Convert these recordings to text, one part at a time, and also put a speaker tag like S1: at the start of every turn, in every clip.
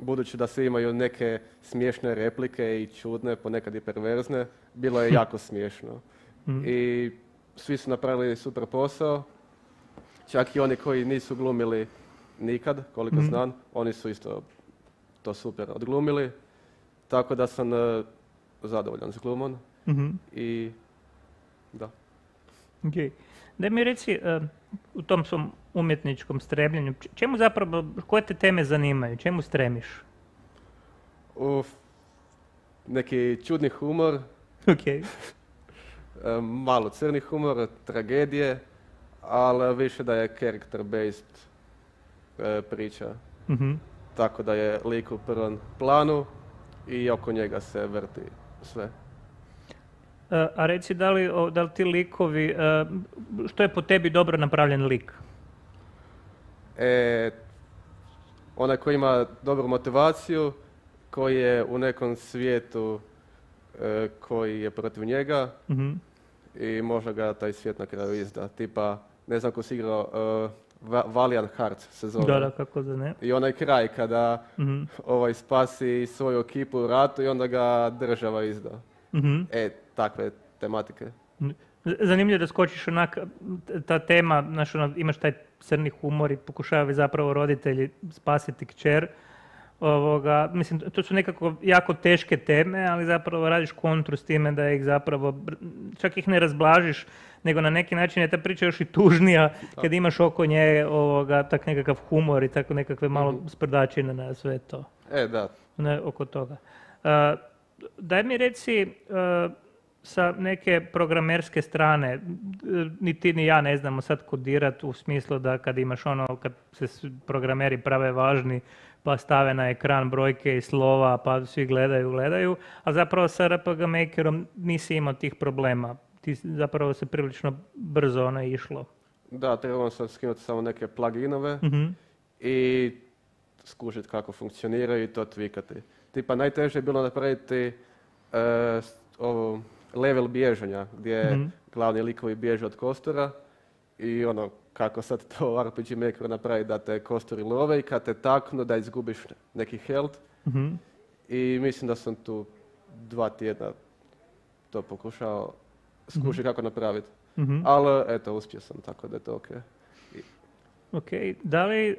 S1: budući da svi imaju neke smiješne replike i čudne, ponekad i perverzne, bilo je jako smiješno. Mm. I svi su napravili super posao, čak i oni koji nisu glumili nikad, koliko mm. znam, oni su isto to super odglumili, tako da sam e, zadovoljan s glumom mhm. i da.
S2: Okay. mi reci, e, u tom svom umjetničkom strebljenju. Čemu zapravo, koje te teme zanimaju? Čemu stremiš?
S1: Uf, neki čudni humor. Ok. E, malo crni humor, tragedije, ali više da je character based e, priča. Mhm. Tako da je lik u prvom planu i oko njega se vrti sve.
S2: E, a reci, da li ti likovi, što je po tebi dobro napravljen lik?
S1: E, onaj koji ima dobru motivaciju, koji je u nekom svijetu e, koji je protiv njega mhm. i možda ga taj svijet na kraju izda. Tipa, ne znam ko si igrao, e, Va- se zove. Da, da, kako da ne. I onaj kraj kada mhm. ovaj spasi svoju ekipu u ratu i onda ga država izda. Mhm. E, takve tematike.
S2: Zanimljivo da skočiš onak, ta tema, znaš, ono, imaš taj crni humor i pokušavaju zapravo roditelji spasiti kćer. Ovoga, mislim, to su nekako jako teške teme, ali zapravo radiš kontru s time da ih zapravo, čak ih ne razblažiš, nego na neki način je ta priča još i tužnija kad imaš oko nje ovoga, tak nekakav humor i tako nekakve malo mm sprdačine na sve to. E, da. oko toga. E, daj mi reci, e, sa neke programerske strane, e, ni ti ni ja ne znamo sad kodirati u smislu da kad imaš ono, kad se programeri prave važni, pa stave na ekran brojke i slova, pa svi gledaju, gledaju, a zapravo sa RPG Makerom nisi imao tih problema. Ti zapravo se prilično brzo ono išlo.
S1: Da, trebalo sam skinuti samo neke pluginove mm i skužiti kako funkcioniraju i to tvikati. Tipa najteže je bilo napraviti e, level bježanja gdje mhm. glavni likovi bježe od kostura i ono kako sad to RPG Maker napravi da te kostori love i kad te taknu da izgubiš neki health. Mhm. I mislim da sam tu dva tjedna to pokušao skušati mhm. kako napraviti. Ali eto, uspio sam, tako da je to ok.
S2: Ok, da li, eh,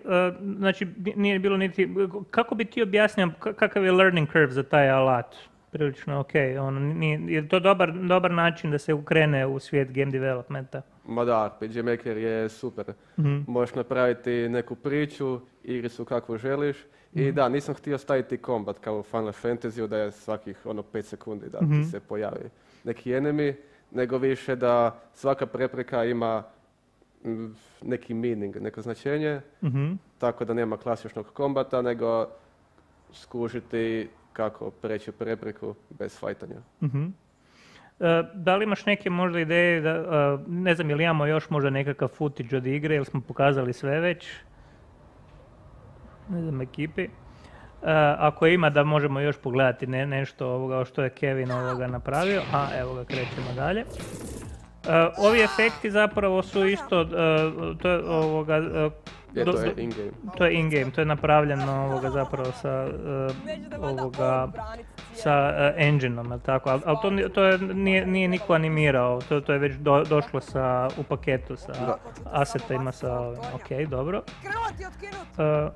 S2: znači nije bilo niti, kako bi ti objasnio kakav je learning curve za taj alat? prilično ok. Ono, nije, je to dobar, dobar način da se ukrene u svijet game developmenta?
S1: Ma da, RPG Maker je super. mm Možeš napraviti neku priču, igri su kako želiš. I mhm. da, nisam htio staviti kombat kao u Final Fantasy da je svakih ono 5 sekundi da mhm. se pojavi neki enemy, nego više da svaka prepreka ima neki meaning, neko značenje, mhm. tako da nema klasičnog kombata, nego skužiti kako preći prepreku bez fajtanja.
S3: uh
S2: Da li imaš neke možda ideje, da, e, ne znam, ili imamo još možda nekakav footage od igre, ili smo pokazali sve već? Ne znam, ekipi. E, ako ima da možemo još pogledati ne, nešto ovoga što je Kevin ovoga napravio, a evo ga krećemo dalje. Ovi efekti zapravo su isto to je ovoga to je in-game. To je in-game, to je napravljeno ovoga zapravo sa eh, ovoga sa uh, engine-om, tako? Ali al to, to je, nije, nije niko animirao, to, to je već došlo sa, u paketu sa da. asetima sa ovim, ok, dobro. Uh,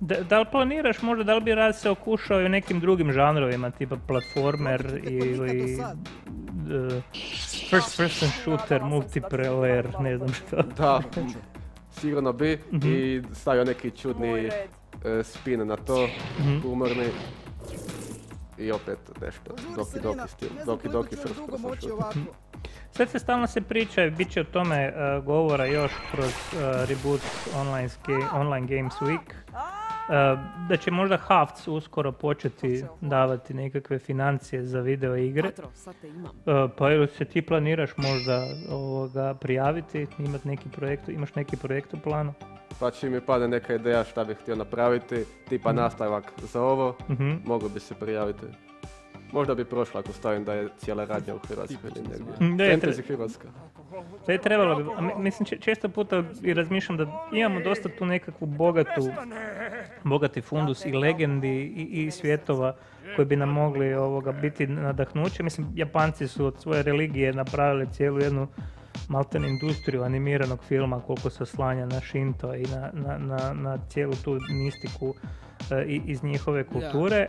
S2: da, da li planiraš možda, da li bi rad se okušao i u nekim drugim žanrovima, tipa platformer ili uh, first person shooter, multiplayer, ne znam što. Da,
S1: igrao bi, B i mhm. stavio neki čudni e, spin na to, mhm. umrni, I opet nešto, doki doki stil, doki doki
S4: mhm.
S2: Sve se stalno se priča, bit će o tome e, govora još kroz e, reboot online, online Games Week. E, da će možda Havc uskoro početi davati nekakve financije za video igre. E, pa ili se ti planiraš možda ovoga prijaviti, imati neki projekt, imaš neki projekt u planu?
S1: Pa čim mi pada neka ideja šta bih htio napraviti, tipa mhm. nastavak za ovo, mhm. mogu bi se prijaviti. Možda bi prošla ako stavim da je cijela radnja u Hrvatskoj ili negdje. Je, Hrvatska.
S2: je trebalo bi. Mislim, često puta i razmišljam da imamo dosta tu nekakvu bogatu, bogati fundus i legendi i, i svjetova koji bi nam mogli ovoga biti nadahnuće. Mislim, Japanci su od svoje religije napravili cijelu jednu malten industriju animiranog filma koliko se oslanja na Shinto i na, na, na, na cijelu tu mistiku e, iz njihove kulture.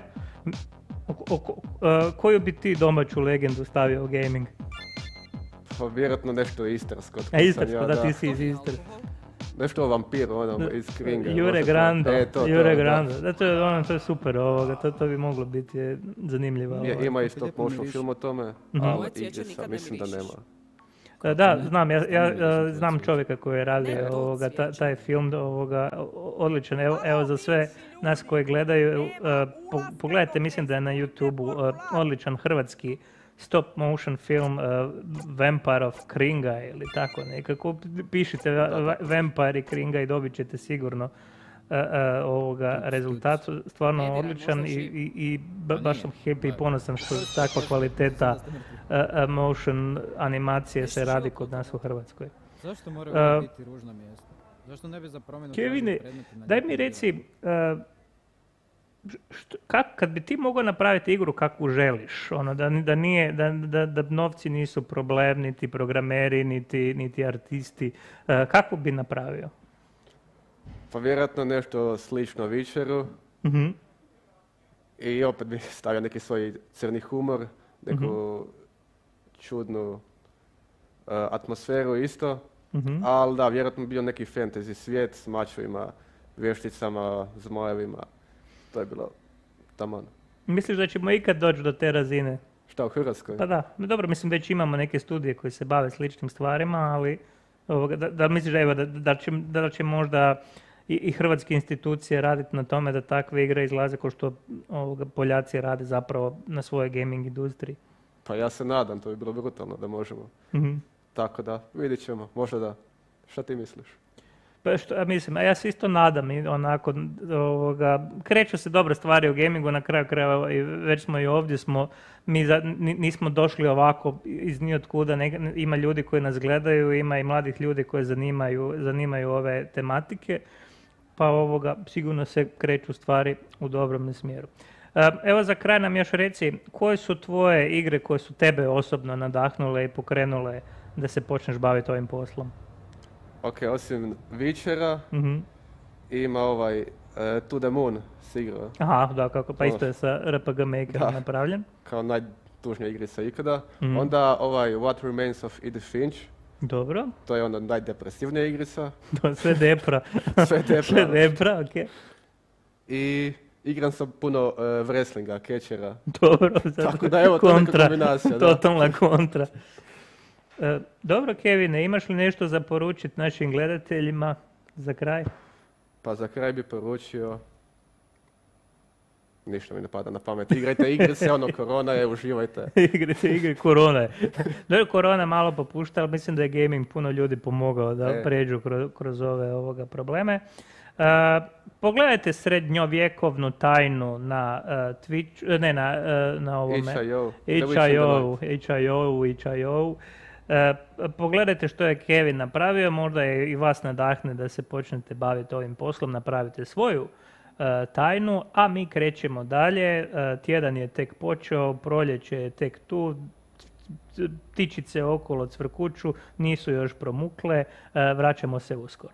S2: E, koju bi ti domaću legendu stavio u gaming?
S1: Pa vjerojatno nešto istarsko. E, A istarsko, da, ti si iz Istre. Nešto o vampiru, ono, iz Kringa. Jure grande to, Jure grande
S2: to, je, ono, to je super ovoga, to, to bi moglo biti e, zanimljivo. Je, ima isto motion film o tome, mhm. ali mislim da nema. Da, znam, ja, ja znam čovjeka koji je radio ovoga, taj film, ovoga, odličan, evo, za sve nas koji gledaju, e, pogledajte, mislim da je na YouTube-u e, odličan hrvatski stop motion film e, Vampire of Kringa ili tako nekako, pišite Vampire i Kringa i dobit ćete sigurno E, e, ovoga rezultat stvarno odličan i, pa baš sam happy i ponosan što takva kvaliteta e, motion animacije se radi kod nas u Hrvatskoj. Zašto biti ružno
S5: mjesta? Zašto ne bi za promjenu...
S6: daj mi
S2: reci, kad bi ti mogao napraviti igru kakvu želiš, ono, da, da, nije, da, novci nisu problem, niti programeri, niti, niti artisti, kakvu bi napravio?
S1: Pa vjerojatno nešto slično Vičeru. Mhm. I opet bi stavio neki svoj crni humor, neku mhm. čudnu eh, atmosferu isto. Mhm. Ali da, vjerojatno bi bio neki fantasy svijet s mačovima, vješticama, zmajevima. To je bilo tamo. Ono.
S2: Misliš da ćemo ikad doći do te razine? Šta, u Hrvatskoj? Pa da, dobro, mislim već imamo neke studije koje se bave sličnim stvarima, ali da, da misliš da, evo, da će možda i, hrvatske institucije raditi na tome da takve igre izlaze kao što Poljaci rade zapravo na svojoj gaming industriji.
S1: Pa ja se nadam, to bi bilo brutalno da možemo. Mhm. Tako da, vidit ćemo, možda da. Šta ti misliš?
S2: Pa što, ja mislim, ja se isto nadam i onako, kreću se dobre stvari u gamingu, na kraju krajeva već smo i ovdje, smo, mi nismo došli ovako iz nijotkuda, ima ljudi koji nas gledaju, ima i mladih ljudi koji zanimaju ove tematike pa ovoga sigurno se kreću stvari u dobrom smjeru. E, evo za kraj nam još reci, koje su tvoje igre koje su tebe osobno nadahnule i pokrenule da se počneš baviti ovim poslom?
S1: Ok, osim Vičera mhm. ima ovaj e, To The Moon s igra. Aha, da, kako, pa isto je sa RPG Maker napravljen. Kao najtužnija igrica ikada. Mhm. Onda ovaj What Remains of Edith Finch. Dobro. To je onda najdepresivnija igrica.
S2: To sve depra. sve depra. sve depra, okej.
S1: I igram sam
S2: puno uh, wrestlinga, kečera. Dobro, Tako da evo, kontra, to kombinacija. Totalna kontra. E, dobro, Kevine, imaš li nešto za poručiti našim gledateljima za kraj?
S1: Pa za kraj bi poručio ništa mi ne pada na pamet. Igrajte igre se, ono, korona je, uživajte. Igrajte igre,
S2: korona je. korona malo popušta, ali mislim da je gaming puno ljudi pomogao da e. pređu kroz, ove ovoga probleme. E, pogledajte srednjovjekovnu tajnu na e, Twitch, ne na, na ovome. HIO. HIO, HIO, Pogledajte što je Kevin napravio, možda i vas nadahne da se počnete baviti ovim poslom, napravite svoju E, tajnu, a mi krećemo dalje. E, tjedan je tek počeo, proljeće je tek tu, ptičice okolo cvrkuću, nisu još promukle, e, vraćamo se uskoro.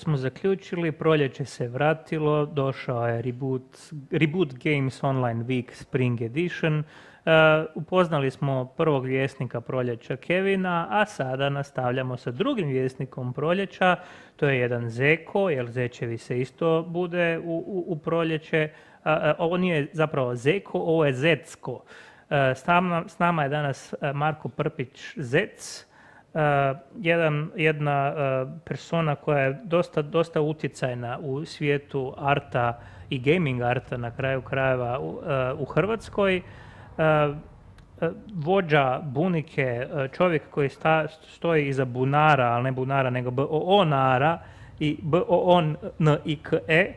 S2: smo zaključili, proljeće se vratilo, došao je Reboot, Reboot Games Online Week Spring Edition. E, upoznali smo prvog vjesnika proljeća Kevina, a sada nastavljamo sa drugim vjesnikom proljeća. To je jedan Zeko, jer Zečevi se isto bude u, proljeće. E, e, ovo nije zapravo Zeko, ovo je Zecko. S nama, s nama je danas Marko Prpić Zec Eh, jedan, jedna eh, persona koja je dosta, dosta utjecajna u svijetu arta i gaming arta na kraju krajeva u, eh, Hrvatskoj. Vođa bunike, čovjek koji stoji iza bunara, ali ne bunara, nego boonara i B-O-O-N-I-K-E,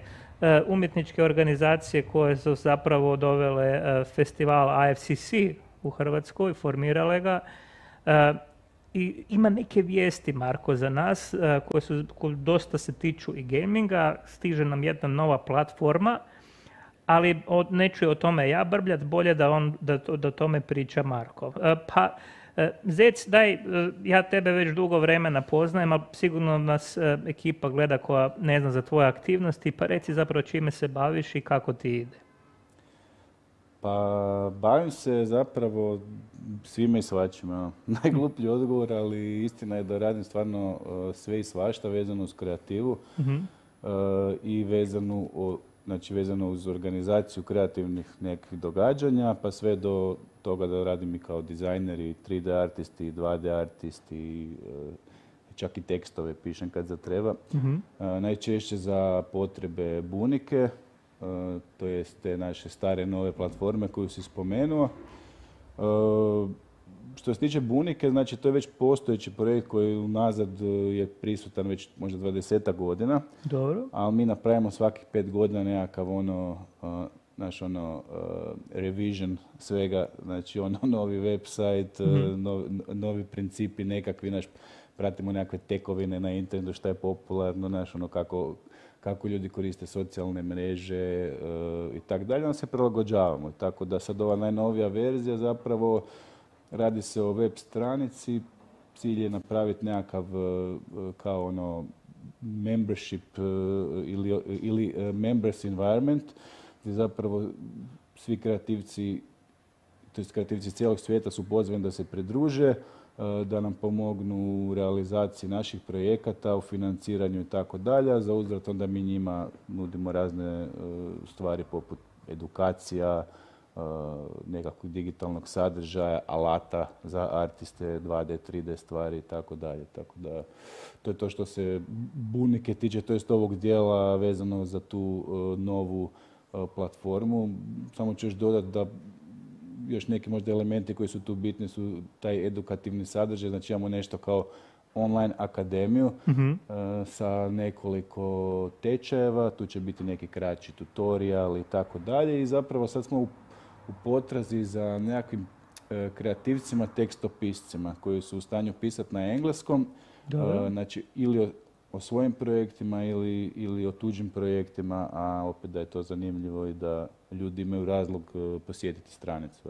S2: umjetničke organizacije koje su zapravo dovele festival AFCC u Hrvatskoj, formirale ga i ima neke vijesti, Marko, za nas eh, koje su dosta se tiču i gaminga. Stiže nam jedna nova platforma, ali od, neću o tome ja brbljat, bolje da on da, da tome priča Marko. Eh, pa, eh, Zec, daj, ja tebe već dugo vremena poznajem, ali sigurno nas ekipa gleda koja ne zna za tvoje aktivnosti, pa reci zapravo čime se baviš i kako ti ide.
S7: Pa bavim se zapravo svime i svačima. Ono. Najgluplji odgovor, ali istina je da radim stvarno e, sve i svašta vezano uz kreativu mhm. e, i vezano, znači vezano uz organizaciju kreativnih nekih događanja, pa sve do toga da radim i kao dizajner i 3D artisti, i 2D artisti, e, čak i tekstove pišem kad zatreba. treba. Mhm. Najčešće za potrebe bunike, E, to jest te naše stare nove platforme koju si spomenuo. E, što se tiče Bunike, znači to je već postojeći projekt koji unazad e, je prisutan već možda 20 godina. Dobro. Ali mi napravimo svakih pet godina nekakav ono, naš ono, revision svega, znači ono novi website, mhm. novi, principi nekakvi, naš, pratimo nekakve tekovine na internetu, šta je popularno, naš ono kako kako ljudi koriste socijalne mreže eh, i tako dalje, onda se prilagođavamo. Tako da sad ova najnovija verzija zapravo radi se o web stranici, cilj je napraviti nekakav eh, kao ono membership eh, ili, ili members environment gdje zapravo svi kreativci, to kreativci cijelog svijeta su pozvani da se pridruže. E, da nam pomognu u realizaciji naših projekata, u financiranju i tako dalje. Za uzvrat onda mi njima nudimo razne e, stvari poput edukacija, e, nekakvog digitalnog sadržaja, alata za artiste, 2D, 3D stvari i tako dalje. Tako da to je to što se bunike tiče, to jest ovog dijela vezano za tu novu platformu. Samo ću još dodati da još neki možda elementi koji su tu bitni su taj edukativni sadržaj, znači imamo nešto kao online akademiju mhm. e, sa nekoliko tečajeva, tu će biti neki kraći tutorial i tako dalje i zapravo sad smo u, u potrazi za nekakvim e, kreativcima, tekstopiscima koji su u stanju pisati na engleskom, e, znači ili o svojim projektima ili, ili o tuđim projektima, a opet da je to zanimljivo i da ljudi imaju razlog e, posjetiti stranicu.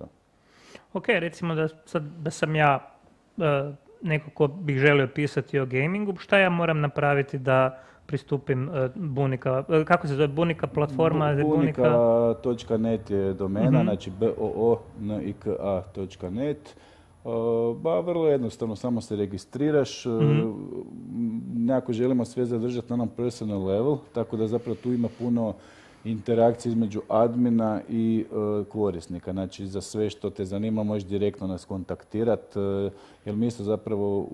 S2: Ok, recimo da, sad, da sam ja nekako neko ko bih želio pisati o gamingu, šta ja moram napraviti da pristupim e, Bunika, e, kako se zove Bunika platforma?
S7: Bunika.net je domena, mhm. znači b o o n i k a.net. Eh, ba, vrlo jednostavno, samo se registriraš. Eh, mhm. Nekako želimo sve zadržati na onom personal level, tako da zapravo tu ima puno interakcije između admina i eh, korisnika. Znači, za sve što te zanima možeš direktno nas kontaktirati, jer mi isto zapravo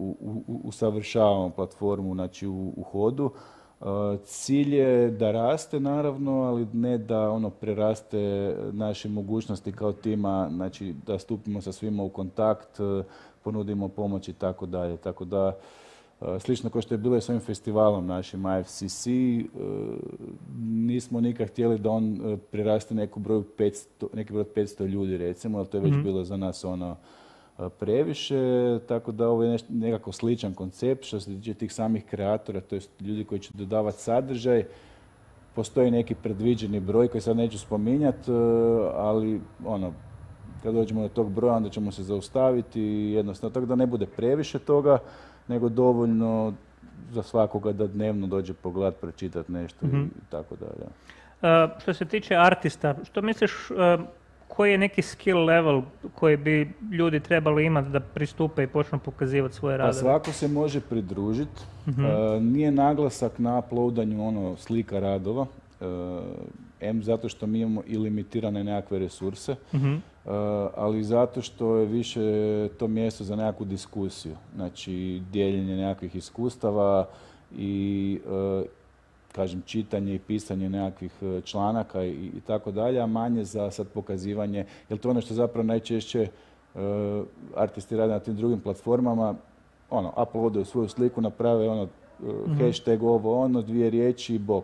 S7: usavršavamo platformu znači u hodu. Cilj je da raste naravno, ali ne da ono preraste naše mogućnosti kao tima, znači da stupimo sa svima u kontakt, e, ponudimo pomoć i tako dalje. Tako da e, Slično kao što je bilo i s ovim festivalom našim IFCC, e, nismo nikad htjeli da on preraste neku broju 500, neki broj 500 ljudi recimo, ali to je već mhm. bilo za nas ono previše, tako da ovo je nekako sličan koncept što se tiče tih samih kreatora, to ljudi koji će dodavati sadržaj. Postoji neki predviđeni broj koji sad neću spominjati, e, ali ono, kad dođemo do tog broja onda ćemo se zaustaviti jednostavno tako da ne bude previše toga, nego dovoljno za svakoga da dnevno dođe pogled, pročitati nešto i mhm. tako dalje.
S2: E, što se tiče artista, što misliš, e, koji je neki skill level koji bi ljudi trebali imati da pristupe i počnu pokazivati svoje pa radove? Pa
S7: svako se može pridružiti. Mhm. E, nije naglasak na uploadanju ono, slika radova. E, em M zato što mi imamo i limitirane nekakve resurse, mhm. e, ali zato što je više to mjesto za nekakvu diskusiju. Znači, dijeljenje nekakvih iskustava i kažem, čitanje i pisanje nekakvih e, članaka i, tako dalje, a manje za sad pokazivanje. Jer to je ono što zapravo najčešće e, artisti rade na tim drugim platformama, ono, uploadaju svoju sliku, naprave ono, e, mhm. hashtag ovo, ono, dvije riječi i bok.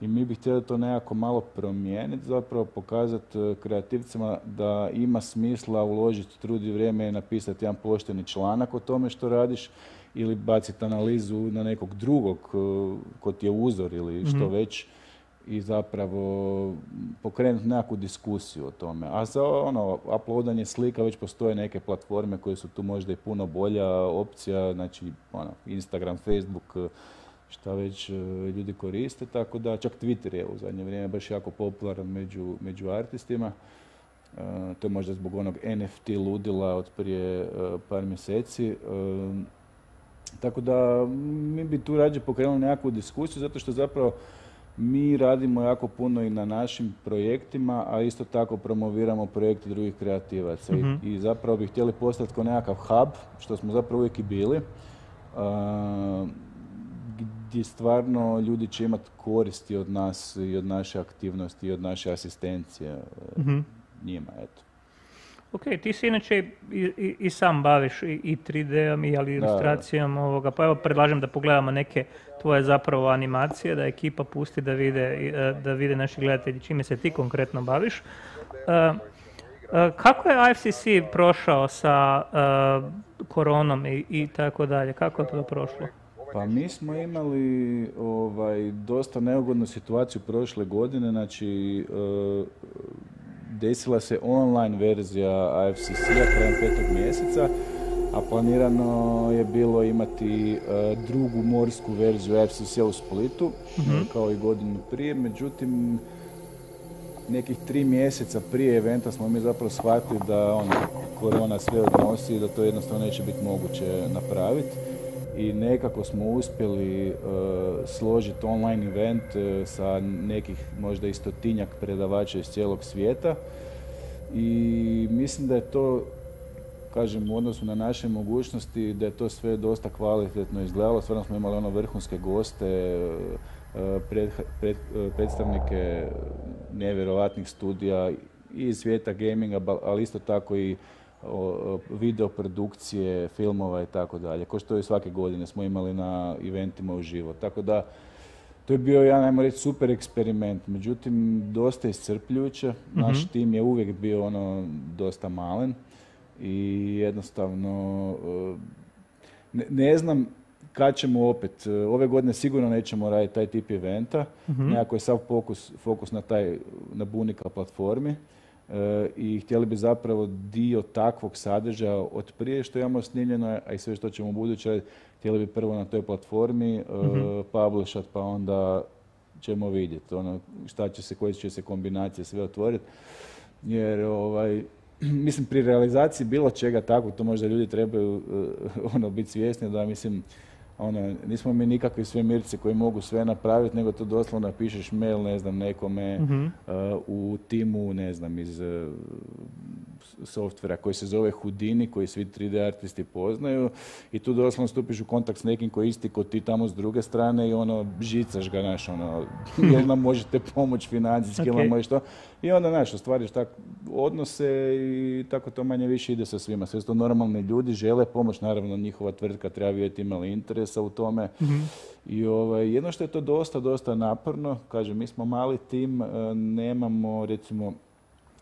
S7: I mi bi htjeli to nekako malo promijeniti, zapravo pokazati kreativcima da ima smisla uložiti trud i vrijeme i napisati jedan pošteni članak o tome što radiš, ili baciti analizu na nekog drugog e, ko ti je uzor ili što mhm. već i zapravo pokrenuti nekakvu diskusiju o tome. A za ono, uploadanje slika već postoje neke platforme koje su tu možda i puno bolja opcija, znači ono, Instagram, Facebook, e, šta već e, ljudi koriste, tako da čak Twitter je u zadnje vrijeme baš jako popularan među, među artistima. to je možda zbog onog NFT ludila od prije par mjeseci. Tako da mi bi tu rađe pokrenuli nekakvu diskusiju zato što zapravo mi radimo jako puno i na našim projektima, a isto tako promoviramo projekte drugih kreativaca. I, mhm. I zapravo bi htjeli postati kao nekakav hub, što smo zapravo uvijek i bili, uh, gdje stvarno ljudi će imati koristi od nas i od naše aktivnosti i od naše asistencije mhm. njima. Eto.
S2: Ok, ti se inače i, sam baviš i, 3D-om i ilustracijom ovoga, pa evo predlažem da pogledamo neke tvoje zapravo animacije, da ekipa pusti da vide, e, da vide naši gledatelji čime se ti konkretno baviš. E, e, kako je IFCC prošao sa koronom i, tako dalje? Kako je to prošlo?
S7: Pa mi smo imali ovaj, dosta neugodnu situaciju prošle godine, znači desila se online verzija AFCC-a krajem petog mjeseca, a planirano je bilo imati e, drugu morsku verziju AFCC-a u Splitu, mhm. kao i godinu prije, međutim nekih tri mjeseca prije eventa smo mi zapravo shvatili da on, korona sve odnosi i da to jednostavno neće biti moguće napraviti i nekako smo uspjeli e, složiti online event e, sa nekih možda i stotinjak predavača iz cijelog svijeta i mislim da je to kažem u odnosu na naše mogućnosti da je to sve dosta kvalitetno izgledalo stvarno smo imali ono vrhunske goste e, predstavnike nevjerojatnih studija i iz svijeta gaminga ali isto tako i video produkcije, filmova i tako dalje. Ko što je svake godine smo imali na eventima u živo. Tako da to je bio, ja najmo reći, super eksperiment. Međutim, dosta iscrpljujuće. Naš mhm. tim je uvijek bio ono dosta malen i jednostavno e, ne, znam kad ćemo opet, e, ove godine sigurno nećemo raditi taj tip eventa, mhm. nekako je sav fokus, na na bunika platformi. E, i htjeli bi zapravo dio takvog sadržaja od prije što imamo snimljeno, a i sve što ćemo u buduće, htjeli bi prvo na toj platformi mm publishat, pa onda ćemo vidjeti ono, šta će se, koje će se kombinacije sve otvoriti. Jer ovaj, mislim pri realizaciji bilo čega tako, to možda ljudi trebaju e, ono biti svjesni da mislim ono, nismo mi nikakvi svemirci koji mogu sve napraviti, nego to doslovno napišeš mail, ne znam, nekome mhm. uh, u timu, ne znam, iz uh, softvera koji se zove Houdini, koji svi 3D artisti poznaju i tu doslovno stupiš u kontakt s nekim koji je isti kod ti tamo s druge strane i ono, žicaš ga, naš, ono, jel nam možete pomoći financijski, okay. ili što. I onda, znaš, ostvariš tak odnose i tako to manje više ide sa svima. Sve su to normalni ljudi, žele pomoć, naravno njihova tvrtka treba vidjeti imali interesa u tome. Mhm. I ovaj, jedno što je to dosta, dosta naporno, kažem, mi smo mali tim, e, nemamo recimo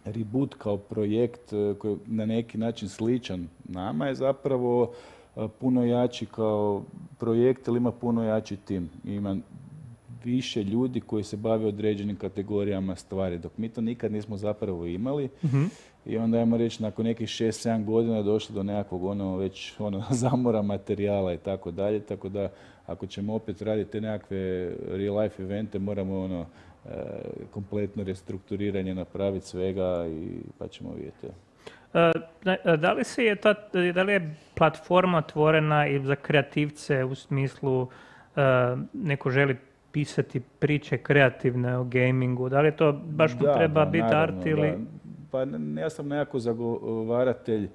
S7: Reboot kao projekt e, koji je na neki način sličan nama je zapravo e, puno jači kao projekt, ali ima puno jači tim. Ima više ljudi koji se bave određenim kategorijama stvari, dok mi to nikad nismo zapravo imali. Mhm. I onda ajmo reći, nakon nekih šest 7 godina došli do nekakvog ono već ono, zamora materijala i tako dalje, tako da ako ćemo opet raditi te nekakve real life evente, moramo ono e, kompletno restrukturiranje napraviti svega i pa ćemo vidjeti. E,
S2: e, da li, se je je platforma otvorena i za kreativce u smislu neko želi pisati priče kreativne o gamingu? Da li to baš treba biti art ili...
S7: Pa ja sam nekako zagovaratelj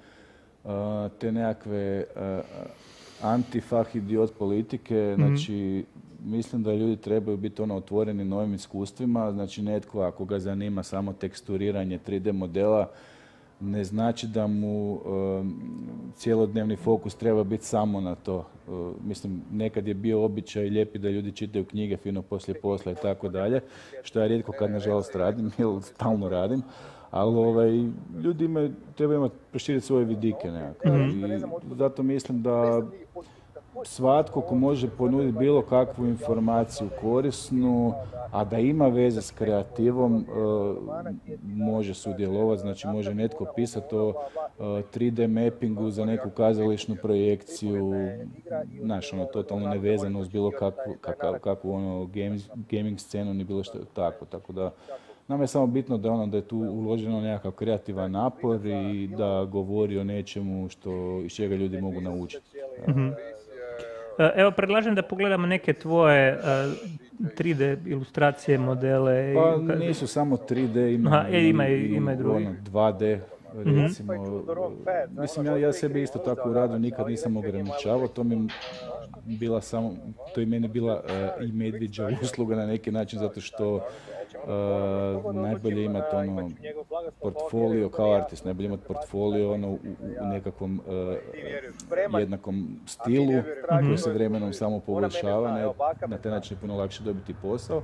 S7: te nekakve uh, antifah idiot politike. Mhm. Znači, mislim da ljudi trebaju biti ono otvoreni novim iskustvima. Znači, netko ako ga zanima samo teksturiranje 3D modela, ne znači da mu cijelodnevni fokus treba biti samo na to. E, mislim, nekad je bio običaj lijepi da ljudi čitaju knjige fino poslije posla i tako dalje, što ja rijetko kad nažalost radim stalno radim, ali ovaj, ljudi imaju, treba imati proširiti svoje vidike nekako. Mhm. zato mislim da svatko ko može ponuditi bilo kakvu informaciju korisnu, a da ima veze s kreativom, e, može sudjelovati, znači može netko pisati o 3D e, mappingu za neku kazališnu projekciju, znaš, ono, totalno nevezano uz bilo kakvu, kakvu ono, gaming scenu, ni bilo što tako, tako da Nama je samo bitno da ono da je tu uloženo nekakav kreativan napor i da govori o nečemu što iz čega ljudi mogu naučiti.
S3: Mhm.
S2: E, evo, predlažem da pogledamo neke tvoje 3D e, ilustracije, modele. Pa nisu
S7: samo 3D, ima, e, ima, i, ima 2D, ono, mhm. recimo. Mislim, ja, ja sebi isto tako u radu nikad nisam ograničavao, to mi bila samo, to je meni bila i medviđa usluga na neki način, zato što E, najbolje imati ono pa portfolio kao artist, najbolje imati portfolio ono u, nekakvom e, jednakom stilu koji se vremenom samo poboljšava, na taj način puno lakše dobiti posao.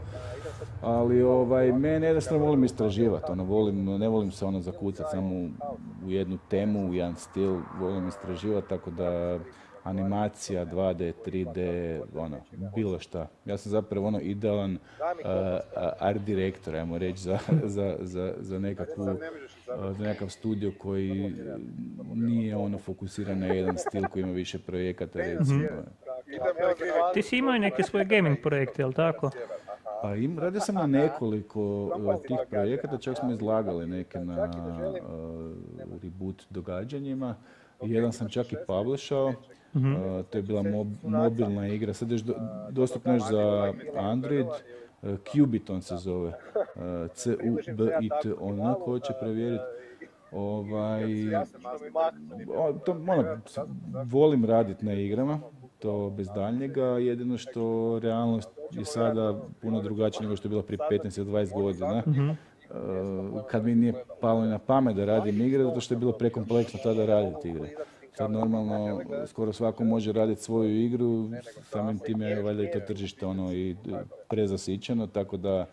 S7: Ali ovaj, mene jednostavno volim istraživati, ono, volim, ne volim se ono zakucati samo u jednu temu, u jedan stil, volim istraživati, tako da animacija 2D, 3D, ono, bilo šta. Ja sam zapravo ono idealan uh, art direktor, ajmo reći, za, za, za, za nekakvu, za nekakav studio koji nije ono fokusiran na jedan stil koji ima više projekata, recimo. Ti si imao neke svoje gaming projekte, jel tako? Pa im, radio sam na nekoliko eh, tih projekata, čak smo izlagali neke na eh, reboot događanjima. Jedan sam čak i publishao. Mhm. Uh, to je bila mobilna igra, sad je uh, dostupna još za Android. Qubiton uh, se zove, c u b i t o će provjeriti. Ovaj, to, volim raditi na igrama, to bez daljnjega, jedino što realnost je sada puno drugačija nego što je bilo prije 15 ili 20 godina. Mhm. Kad mi nije palo na pamet da radim igre, zato što je bilo prekompleksno tada raditi igre. Sad normalno skoro svako može raditi svoju igru, samim time je valjda i to tržište ono i prezasićeno, tako da e,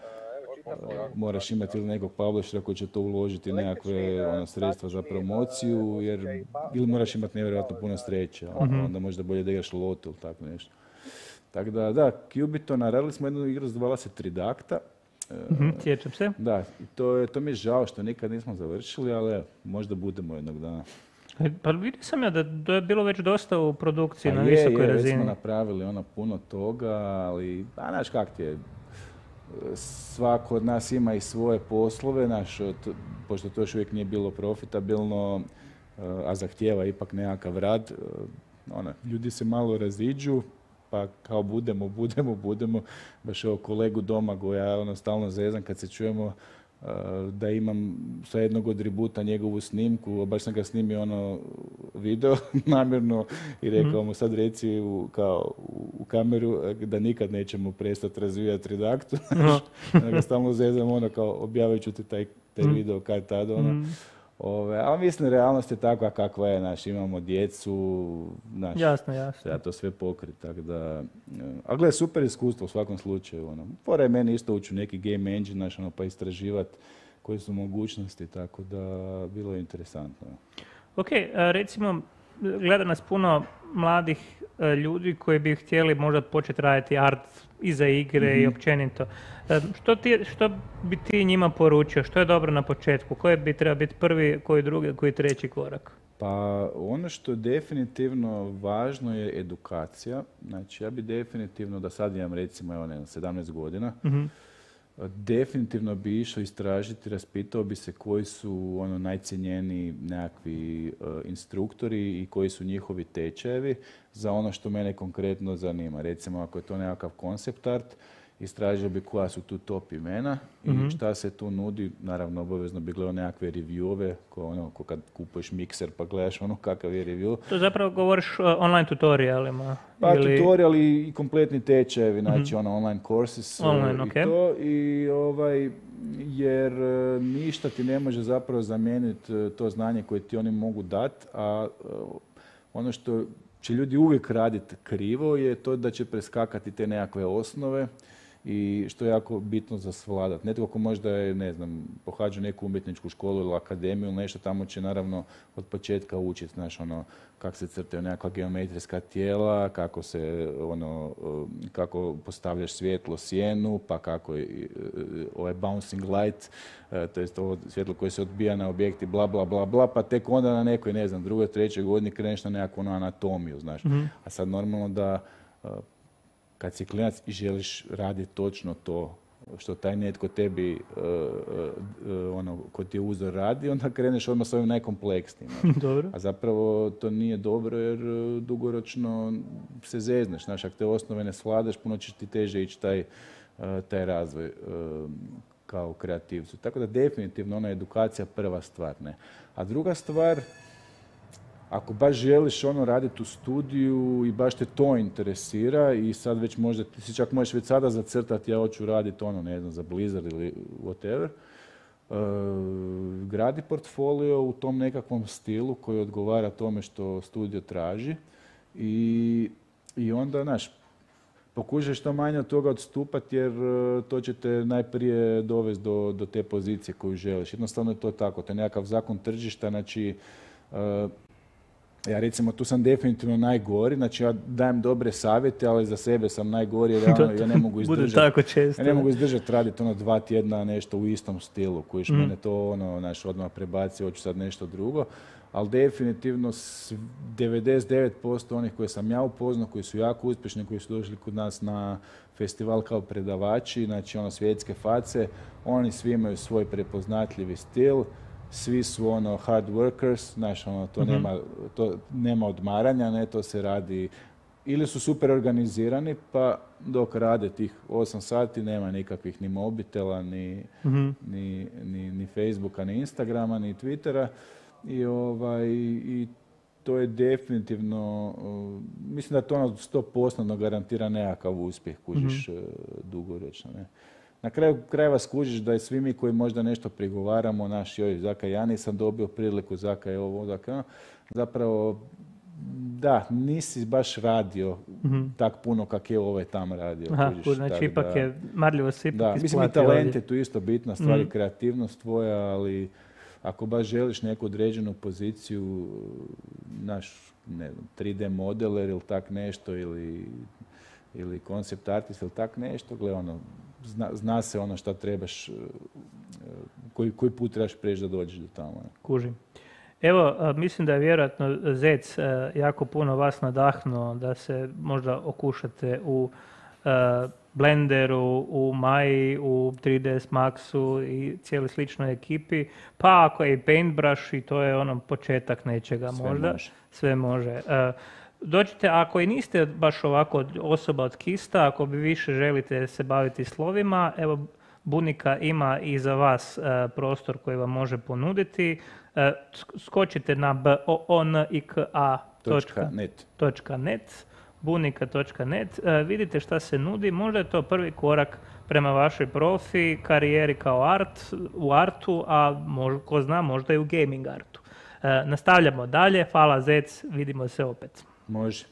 S7: moraš imati ili nekog publishera koji će to uložiti nekakve ono, sredstva za promociju, jer ili moraš imati nevjerojatno puno sreće, ono, mhm. onda možda bolje da igraš lotu ili tako nešto. Tako da, da, Qubitona, radili smo jednu igru, zvala se Tridakta. E, mhm, sjećam se. Da, to, je, to mi je žao što nikad nismo završili, ali možda budemo jednog dana.
S2: E, pa vidio sam ja da je bilo već dosta u produkciji pa na visokoj razini. Je, već smo
S7: napravili ono puno toga, ali, pa znaš kak ti je, e, svako od nas ima i svoje poslove, naš, pošto to još uvijek nije bilo profitabilno, e, a zahtjeva ipak nekakav rad, ono, ljudi se malo raziđu, pa kao budemo, budemo, budemo, baš evo kolegu ja ono stalno zezan kad se čujemo, da imam sa jednog od ributa njegovu snimku, baš sam ga snimio ono video namjerno i mhm. rekao mu sad reci u, kao, u kameru e, da nikad nećemo prestati razvijati redaktu. No. ga stalno zezam ono kao objavit ću ti taj, mhm. video kad tada ono. Mhm. Ove, ali mislim, realnost je takva kakva je, naš, imamo djecu, naš, jasno, jasno. Ja to sve pokrit, tako da... Eh, a gledaj, super iskustvo u svakom slučaju, ono. Pora meni isto ući u neki game engine, naš, ono, pa istraživati koje su mogućnosti, tako da bilo je interesantno.
S2: Ok, eh, recimo, gleda nas puno mladih eh, ljudi koji bi htjeli možda početi raditi art iza igre i mhm. općenito. E, što, ti, što bi ti njima poručio? Što je dobro na početku? Koji bi treba biti prvi, koji drugi, koji treći korak?
S7: Pa ono što je definitivno važno je edukacija. Znači ja bi definitivno da sad imam recimo evo, ne, 17 godina. mm definitivno bi išao istražiti, raspitao bi se koji su ono najcijenjeniji nekakvi e, instruktori i koji su njihovi tečajevi za ono što mene konkretno zanima. Recimo ako je to nekakav concept art, istražio bi koja su tu top imena i mhm. šta se tu nudi. Naravno, obavezno bi gledao nekakve reviewove, ko, ono, kad kupuješ mikser pa gledaš ono kakav je review.
S2: To zapravo govoriš o online tutorialima? Pa
S7: i kompletni tečajevi, mhm. znači ono, online courses e, i to. I ovaj, jer e, ništa ti ne može zapravo zamijeniti e, to znanje koje ti oni mogu dati, a ono što će ljudi uvijek raditi krivo je to da će preskakati te nekakve osnove, i što je jako bitno za svladat. Netko ko možda je, ne znam, pohađa neku umjetničku školu ili akademiju ili nešto, tamo će naravno od početka učiti, znaš, ono, kako se crte nekakva geometrijska tijela, kako se, ono, um, kako postavljaš svjetlo sjenu, pa kako je ovaj bouncing light, e, to je ovo svjetlo koje se odbija na objekti, bla, bla, bla, bla, pa tek onda na nekoj, ne znam, drugoj, trećoj godini kreneš na nekakvu ono, anatomiju, znaš. Mhm. A sad normalno da e, kad si i želiš raditi točno to što taj netko tebi, e, e, e, ono, ko ti je uzor radi, onda kreneš odmah s ovim najkompleksnijim. dobro. A zapravo to nije dobro jer dugoročno se zezneš. Znaš, ako te osnove ne sladaš, puno ćeš ti teže ići taj, taj razvoj kao kreativcu. Tako da definitivno ona edukacija prva stvar. Ne? A druga stvar, ako baš želiš ono raditi u studiju i baš te to interesira i sad već možda, ti si čak možeš već sada zacrtati ja hoću raditi ono, ne znam, za Blizzard ili whatever, e, gradi portfolio u tom nekakvom stilu koji odgovara tome što studio traži i, onda, znaš, pokušaj što manje od toga odstupati jer e, to će te najprije dovesti do, do te pozicije koju želiš. Jednostavno je to tako, to je nekakav zakon tržišta, znači e, ja recimo tu sam definitivno najgori, znači ja dajem dobre savjete, ali za sebe sam najgori jer ono, ja ne mogu izdržati. ne mogu izdržati raditi ono dva tjedna nešto u istom stilu, koji mm. mene to ono, naš odmah prebaci, hoću sad nešto drugo. Ali definitivno 99% onih koje sam ja upoznao, koji su jako uspješni, koji su došli kod nas na festival kao predavači, znači ono svjetske face, oni svi imaju svoj prepoznatljivi stil svi su ono hard workers, znaš, ono, to, mhm. nema, to nema odmaranja, ne, to se radi ili su super organizirani, pa dok rade tih 8 sati nema nikakvih ni mobitela, mhm. ni, ni, ni, Facebooka, ni Instagrama, ni Twittera. I, ovaj, i to je definitivno, mislim da to ono 100% garantira nekakav uspjeh, kužiš, mm dugoročno. Ne? na kraju krajeva skužiš da je svi mi koji možda nešto prigovaramo, naš joj, zaka ja nisam dobio priliku, je ovo, je ono, zapravo da, nisi baš radio tako mhm. tak puno kak je ovaj tam radio. Aha, znači ipak je marljivo se ipak da, Mislim i talent je tu isto bitna stvar i mhm. kreativnost tvoja, ali ako baš želiš neku određenu poziciju, naš ne znam, 3D modeler ili tak nešto ili, ili koncept artist ili tak nešto, gle ono, zna, se ono šta trebaš, e, e, koji, put trebaš preći da dođeš do tamo.
S2: Kužim. Evo, e, mislim da je vjerojatno Zec jako puno vas nadahnuo da se možda okušate u Blenderu, u Maji, u 3ds Maxu i cijeli sličnoj ekipi. Pa ako je i Paintbrush i to je ono početak nečega možda. Sve može dođite, ako i niste baš ovako osoba od kista, ako bi više želite se baviti slovima, evo Bunika ima i za vas e, prostor koji vam može ponuditi. E, skočite na bonika.net, bunika.net, e, vidite šta se nudi, možda je to prvi korak prema vašoj profi, karijeri kao art, u artu, a ko zna možda i u gaming artu. Nastavljamo dalje, hvala Zec, vidimo se opet.
S7: Monge.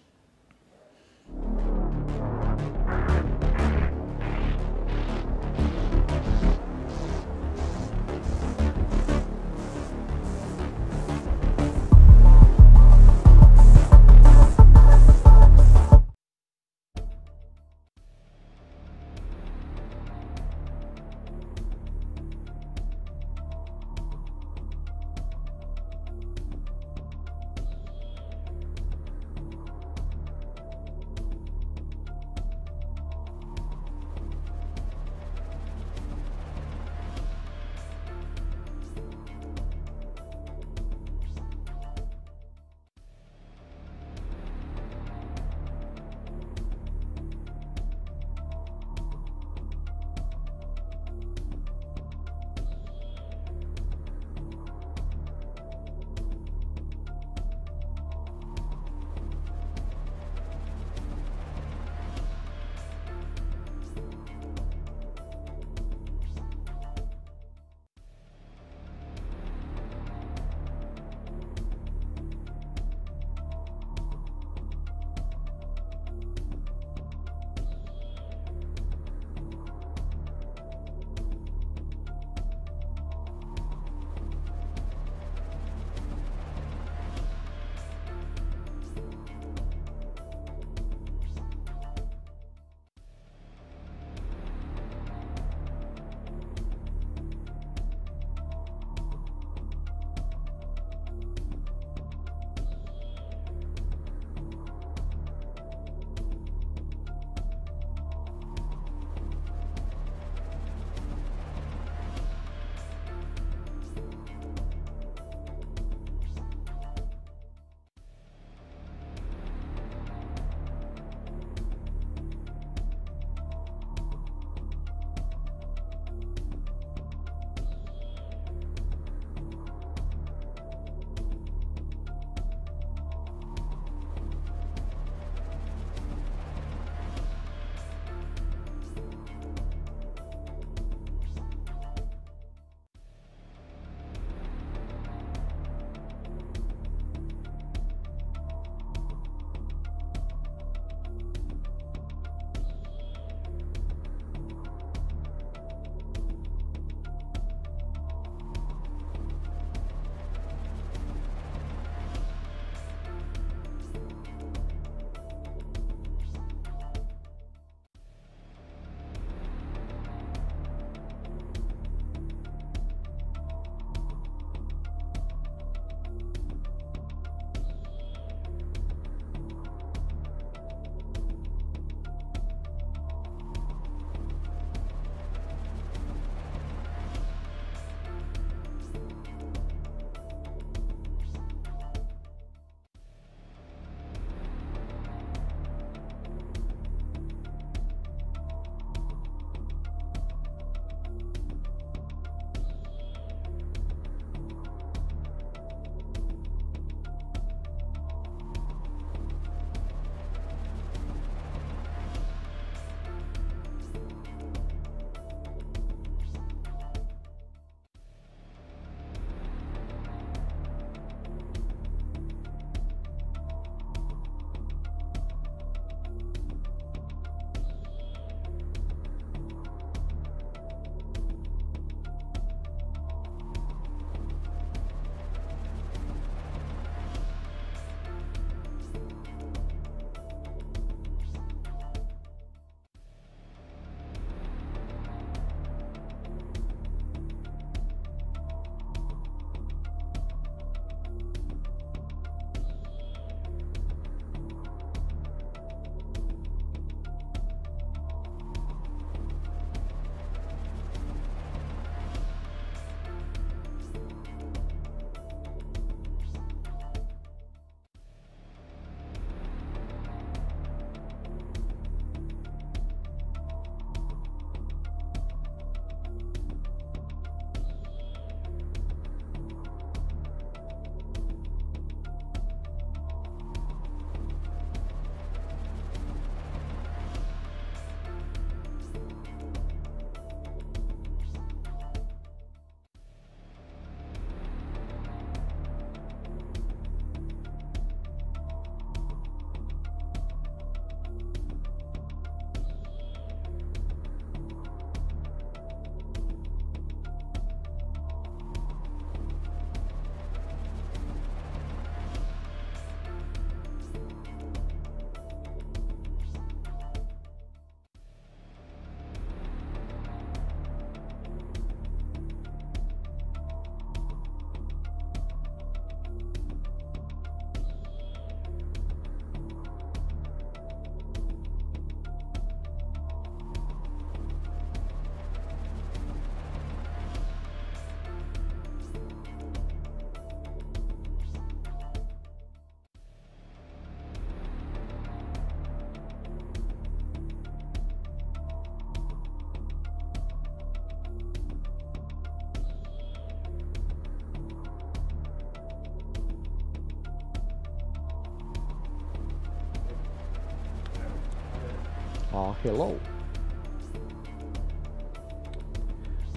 S8: A hello.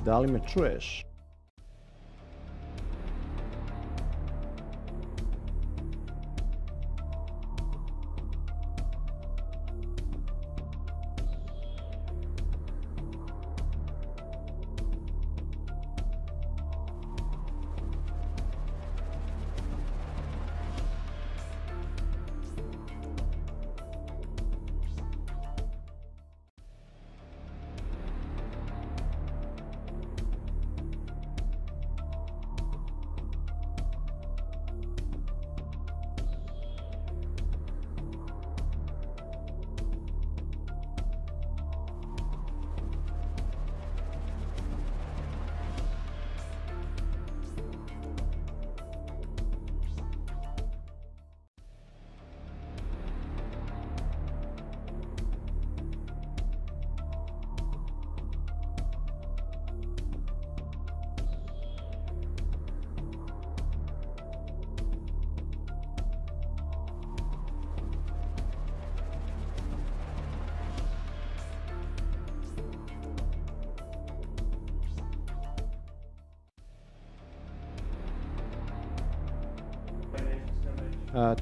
S8: Da li me čuješ?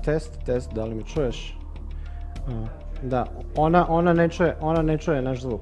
S8: test, test, da li me čuješ? Da, ona, ona ne čuje, ona ne čuje naš zvuk.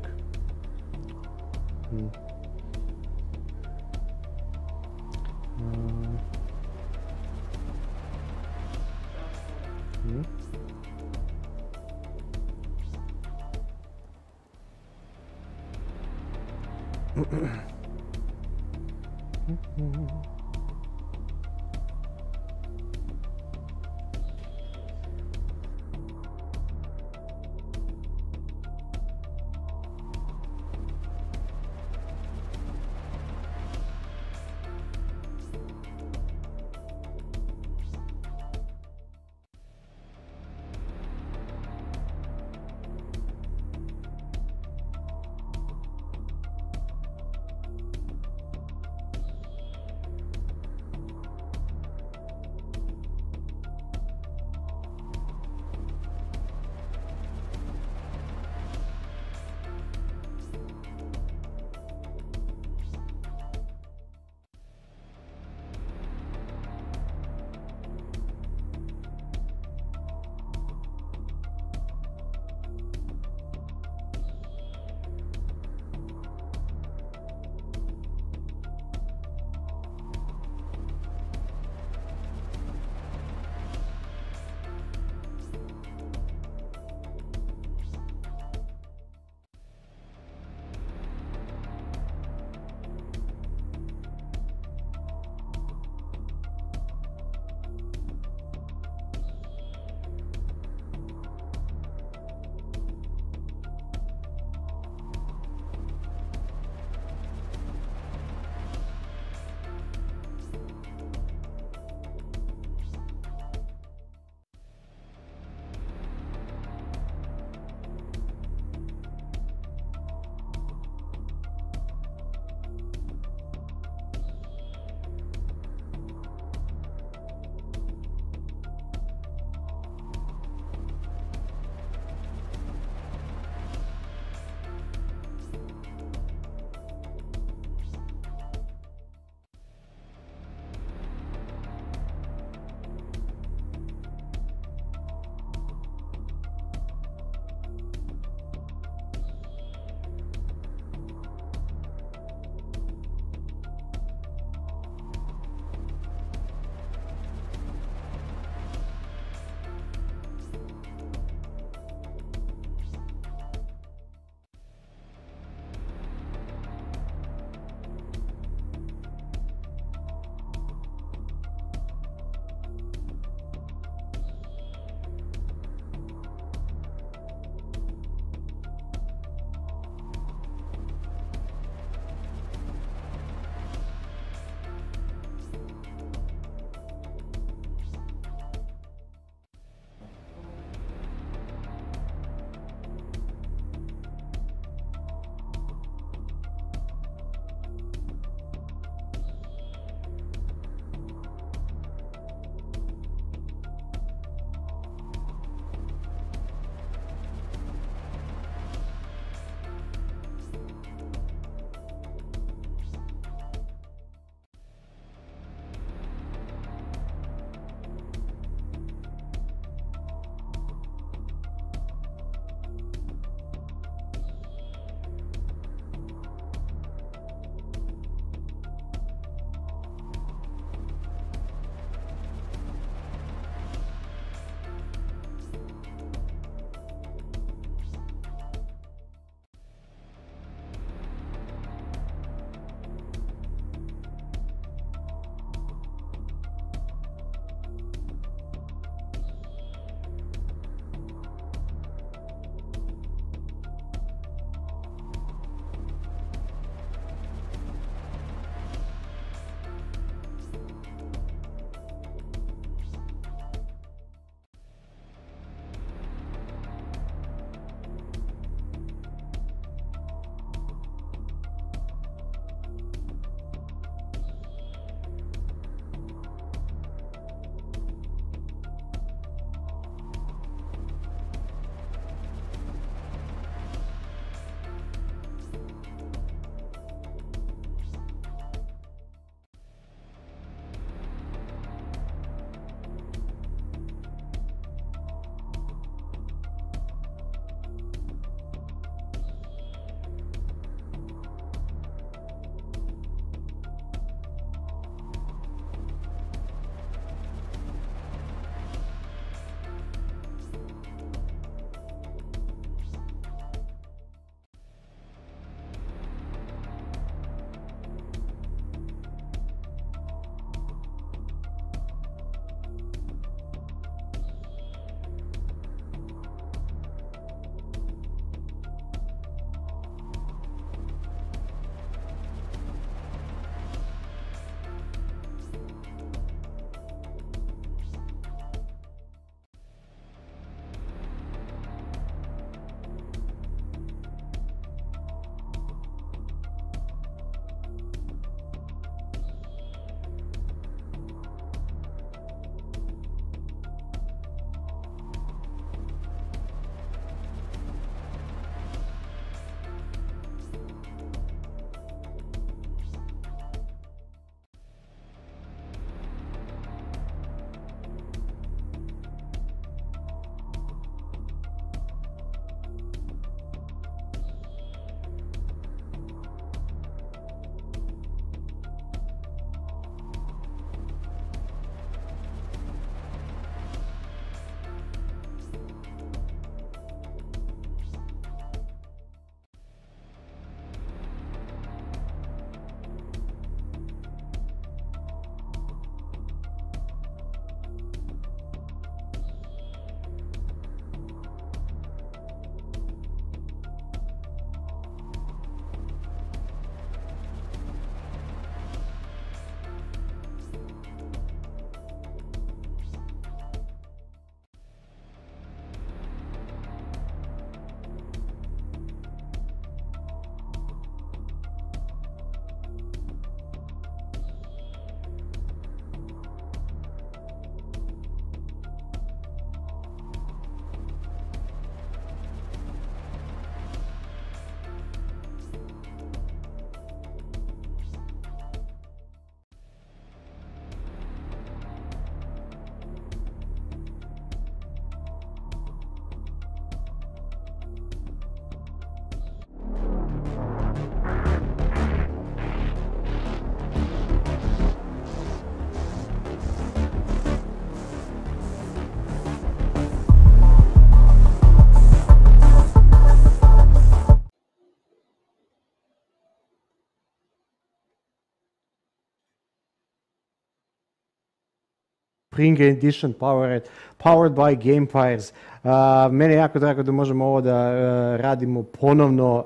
S8: Spring Edition Powered, powered by Gamefires. Uh, mene je jako drago da možemo ovo da uh, radimo ponovno uh,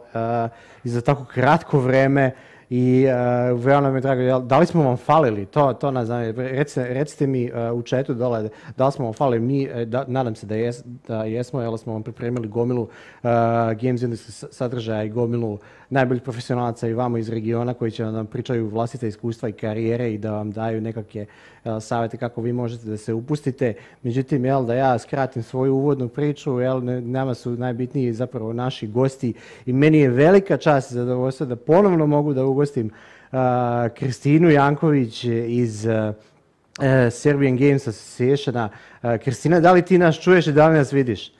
S8: i za tako kratko vreme i uh, veoma mi je drago, da li smo vam falili, to, to znam, recite, recite mi u četu da li smo vam falili, mi, da, nadam se da, da jesmo, jer smo vam pripremili gomilu games industry sadržaja i gomilu najboljih profesionalaca i vama iz regiona koji će vam pričaju vlastite iskustva i karijere i da vam daju nekakve e, savjete kako vi možete da se upustite. Međutim, jel, da ja skratim svoju uvodnu priču, jel, nama su najbitniji zapravo naši gosti i meni je velika čast i zadovoljstvo da ponovno mogu da ugostim e, Kristinu Janković iz e, Serbian Games Association. Kristina, da li ti nas čuješ i da li nas vidiš?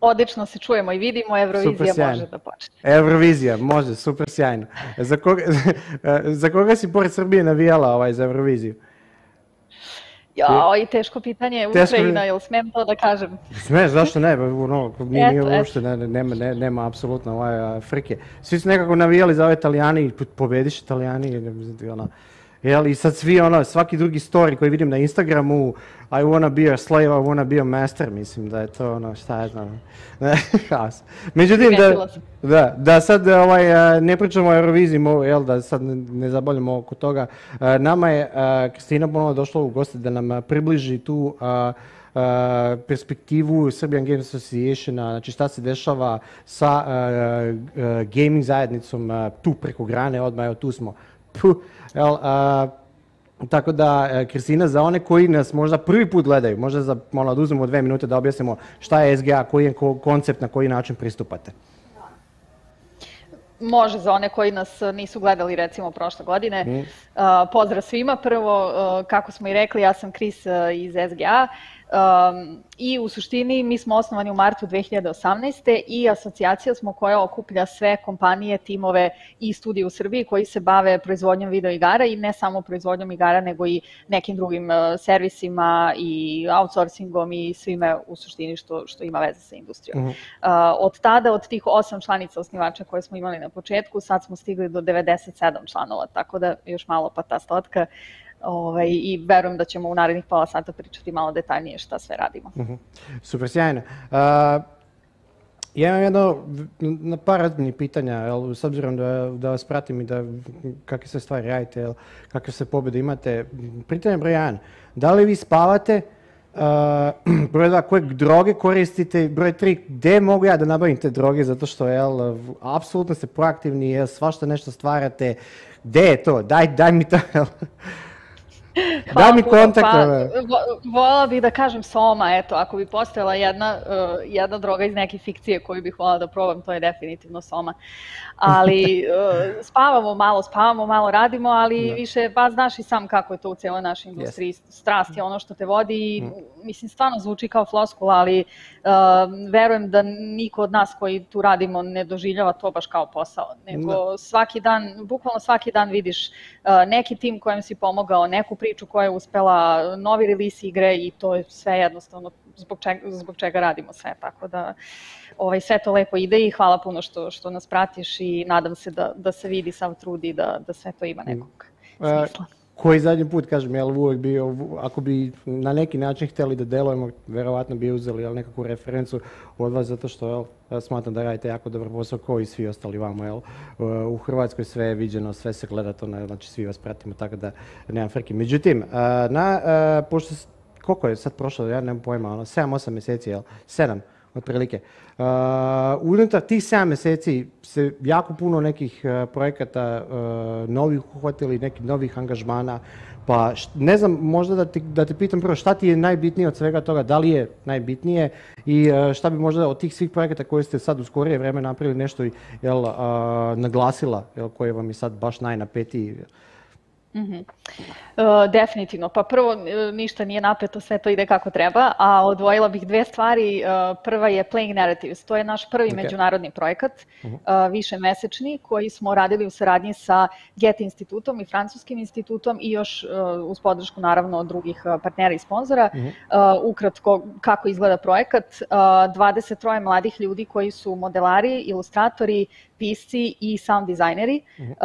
S9: Odlično se čujemo i vidimo, Eurovizija može da počne.
S8: Eurovizija može, super sjajno. Za koga, za koga si pored Srbije navijala ovaj za Euroviziju?
S9: i teško pitanje, teško... Ukrajina, jel smem to da kažem?
S8: Smeš, zašto ne, pa, ono, mi nije uopšte, ne, nema, ne, nema apsolutno ovaj frke. Svi su nekako navijali za ove Italijani, pobediš Italijani, ona, i sad svi ono, svaki drugi story koji vidim na Instagramu, I wanna be a slave, I wanna be a master, mislim da je to ono, šta ja znam, Međutim, da, da, sad e, ovaj, e, ne pričamo o Euroviziji, da sad ne zabavljamo oko toga. E, nama je Kristina ponovno došla u goste da nam približi tu perspektivu Serbian Games Association. znači šta se dešava sa gaming zajednicom tu preko grane, odmah evo tu smo Jel, tako da, e, Kristina, za one koji nas možda prvi put gledaju, možda za, malo ono, da uzmemo dve minute da objasnimo šta je SGA, koji je koncept, na koji način pristupate.
S9: Može za one koji nas nisu gledali recimo prošle godine. Mm. pozdrav svima. Prvo, e, kako smo i rekli, ja sam Kris e, iz SGA. I u suštini mi smo osnovani u martu 2018. i asocijacija smo koja okuplja sve kompanije, timove i studije u Srbiji koji se bave proizvodnjom videoigara i ne samo proizvodnjom igara nego i nekim drugim e, servisima i outsourcingom i svime u suštini što, ima veze sa industrijom. Mhm. E, od tada, od tih osam članica osnivača koje smo imali na početku, sad smo stigli do 97 članova, tako da još malo pa ta stotka ovaj, i verujem da ćemo u narednih pola sata pričati malo detaljnije šta sve radimo. Mhm.
S8: Super, sjajno. ja imam jedno na par pitanja, jel, s obzirom da, da vas pratim i da kakve sve stvari radite, jel, kakve sve pobjede imate. Pitanje broj jedan, da li vi spavate, uh, broj dva, koje droge koristite, broj tri, gdje mogu ja da nabavim te droge, zato što jel, apsolutno ste proaktivni, jel, svašta nešto stvarate, gdje je to, daj, daj mi to da mi kontakt. Pa,
S9: ono. bih da kažem Soma, eto, ako bi postojala jedna, eh, jedna droga iz neke fikcije koju bih voljela da probam, to je definitivno Soma. Ali eh, spavamo malo, spavamo malo, radimo, ali više, pa znaš i sam kako je to u cijeloj našoj industriji. Strast je ono što te vodi i, mm. mislim, stvarno zvuči kao floskula, ali uh, verujem da niko od nas koji tu radimo ne doživljava to baš kao posao, nego svaki dan, bukvalno svaki dan vidiš neki tim kojem si pomogao, neku priču koja je uspela, novi release igre i to je sve jednostavno zbog čega, zbog čega radimo sve, tako da ovaj, sve to lepo ide i hvala puno što, što nas pratiš i nadam se da, da se vidi sav trud i da, da sve to ima nekog
S8: e, smisla koji zadnji put, kažem, jel uvijek bio, ako bi na neki način htjeli da delujemo, verovatno bi uzeli nekakvu referencu od vas, zato što smatram da radite jako dobar posao kao i svi ostali vamo. Jel. U Hrvatskoj sve je viđeno, sve se gleda to, znači svi vas pratimo, tako da nema frki. Međutim, na, pošto, koliko je sad prošlo, ja nemam pojma, ono, 7-8 mjeseci, jel? 7 otprilike. Uh, unutar tih 7 mjeseci se jako puno nekih uh, projekata uh, novih uhvatili, nekih novih angažmana. Pa ne znam, možda da te, pitam prvo šta ti je najbitnije od svega toga, da li je najbitnije i šta bi možda od tih svih projekata koje ste sad u skorije vrijeme napravili nešto jel, naglasila, jel, koje vam je sad baš najnapetiji
S9: Mhm. E, definitivno. Pa prvo, e, ništa nije napeto, sve to ide kako treba, a odvojila bih dve stvari. E, prva je Playing Narratives, to je naš prvi međunarodni projekat, mhm. više koji smo radili u saradnji sa Get institutom i Francuskim institutom i još uz podršku naravno drugih partnera i sponzora. Mhm. Ukratko, kako izgleda projekat, 23 mladih ljudi koji su modelari, ilustratori, pisci i sound dizajneri mhm. uh,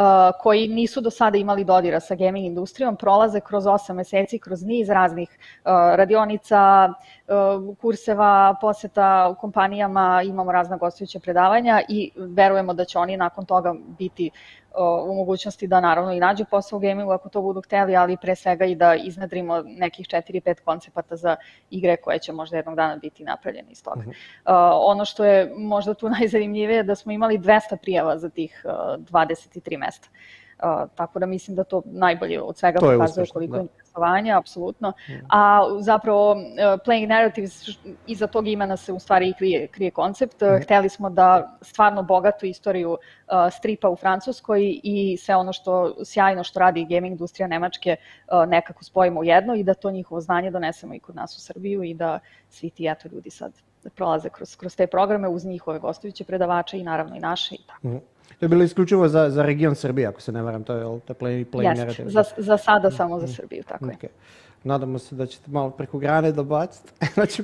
S9: koji nisu do sada imali dodira sa gaming industrijom prolaze kroz 8 meseci kroz niz raznih uh, radionica, uh, kurseva, posjeta u kompanijama, imamo razna gostujuća predavanja i verujemo da će oni nakon toga biti u mogućnosti da naravno i nađu posao u gamingu ako to budu hteli, ali pre svega i da iznadrimo nekih 4-5 koncepata za igre koje će možda jednog dana biti napravljene iz toga. Mhm. ono što je možda tu najzanimljivije je da smo imali 200 prijava za tih 23 mjesta. Tako da mislim da to najbolje od svega pokazuje koliko je interesovanja, apsolutno. Mm. A zapravo e, Playing Narratives iza tog imena se u stvari i krije, koncept. E, mhm. Hteli smo da stvarno bogatu istoriju e, stripa u Francuskoj i sve ono što sjajno što radi gaming industrija Nemačke nekako spojimo u jedno i da to njihovo znanje donesemo i kod nas u Srbiju i da svi ti eto ljudi sad prolaze kroz, kroz te programe uz njihove gostujuće predavače i naravno i naše i
S8: tako. Mhm. To je bilo isključivo za, region Srbije, ako se ne varam, to je to play, za, za,
S9: sada samo za mhm. Srbiju, tako
S8: je. Nadamo se da ćete malo preko grane dobaciti. Znači,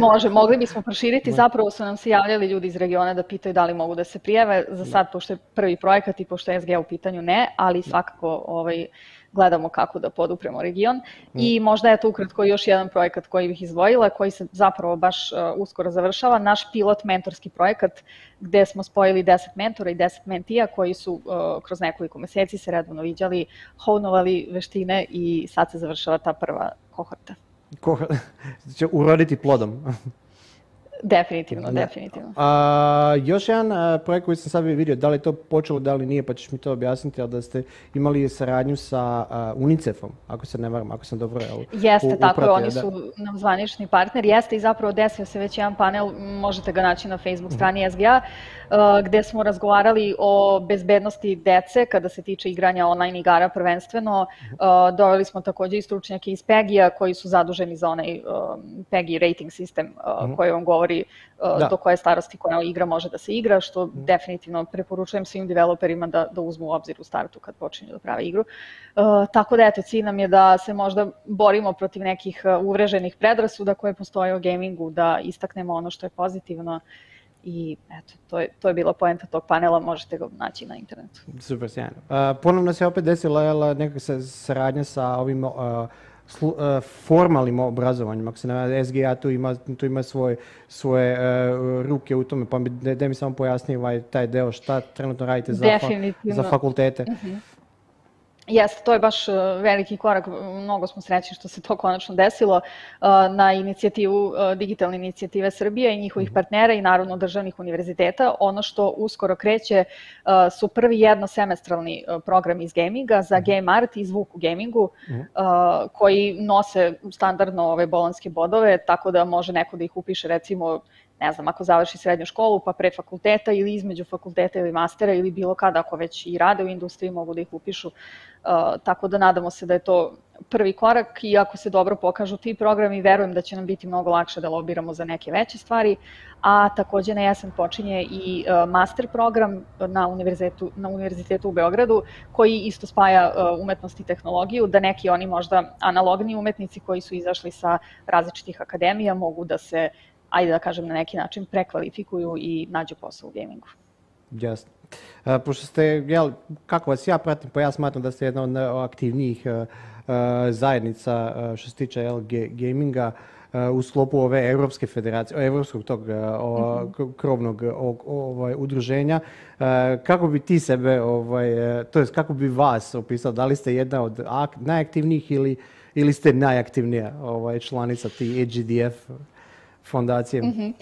S9: Može, mogli bismo proširiti. Zapravo su nam se javljali ljudi iz regiona da pitaju da li mogu da se prijave. Za sad, pošto je prvi projekat i pošto je SG u pitanju, ne, ali svakako ovaj, gledamo kako da podupremo region. Mm. I možda je to ukratko još jedan projekat koji bih izdvojila, koji se zapravo baš e, uskoro završava, naš pilot mentorski projekat gdje smo spojili deset mentora i deset mentija koji su e, kroz nekoliko mjeseci se redovno viđali, honovali veštine i sad se završava ta prva kohorta.
S8: Kohorta će uroditi plodom.
S9: Definitivno, definitivno.
S8: još jedan e, projekt koji sam sad vidio, da li je to počelo, da li nije, pa ćeš mi to objasniti, ali da ste imali saradnju sa e, UNICEF-om, ako se ne varam, ako sam dobro Jeste, tako je, oni su
S9: nam zvanični partner, jeste i zapravo desio se već jedan panel, možete ga naći na Facebook mhm. strani SGA, e, gdje smo razgovarali o bezbednosti dece kada se tiče igranja online igara prvenstveno. Mhm. Doveli smo također i stručnjake iz PEGI-a koji su zaduženi za onaj PEGI rating sistem mhm. koji vam govori to e, do koje starosti koja igra može da se igra, što mhm. definitivno preporučujem svim developerima da, da uzmu u obzir u startu kad počinju da prave igru. E, tako da, eto, cilj nam je da se možda borimo protiv nekih e, uvreženih predrasuda koje postoje u gamingu, da istaknemo ono što je pozitivno i eto, to je, to je bila poenta tog panela, možete ga naći na internetu.
S8: Super, sjajno. ponovno se opet desila jela, neka saradnja sa ovim E, formalnim obrazovanjem. Ako se na SGA tu ima, tu ima svoje, svoje ruke u tome, pa mi, de, mi samo pojasni ovaj, taj deo šta trenutno radite za, za fakultete. Mhm.
S9: Jeste, to je baš e, veliki korak, mnogo smo srećni što se to konačno desilo e, na inicijativu, e, digitalne inicijative Srbije i njihovih mhm. partnera i naravno državnih univerziteta. Ono što uskoro kreće su prvi jednosemestralni program iz gaminga za mhm. game art i zvuk u gamingu mhm. koji nose standardno ove bolonske bodove, tako da može neko da ih upiše recimo ne znam, ako završi srednju školu pa pre fakulteta ili između fakulteta ili mastera ili bilo kada ako već i rade u industriji mogu da ih upišu. Uh, tako da nadamo se da je to prvi korak i ako se dobro pokažu ti programi, verujem da će nam biti mnogo lakše da lobiramo za neke veće stvari, a također na jesen počinje i uh, master program na univerzitetu, na univerzitetu u Beogradu koji isto spaja uh, umetnost i tehnologiju, da neki oni možda analogni umetnici koji su izašli sa različitih akademija mogu da se ajde da kažem na neki način, prekvalifikuju i nađu posao u gamingu.
S8: Jasno. E, pošto ste, jel, kako vas ja pratim, pa ja smatram da ste jedna od aktivnijih e, e, zajednica što se tiče jel, gaminga u sklopu ove Europske federacije, Evropskog tog mhm. krovnog ovaj, udruženja. Kako bi ti sebe, ovaj, to jest kako bi vas opisao, da li ste jedna od najaktivnijih ili, ili ste najaktivnija ovaj, članica ti EGDF? Fundację. Mhm.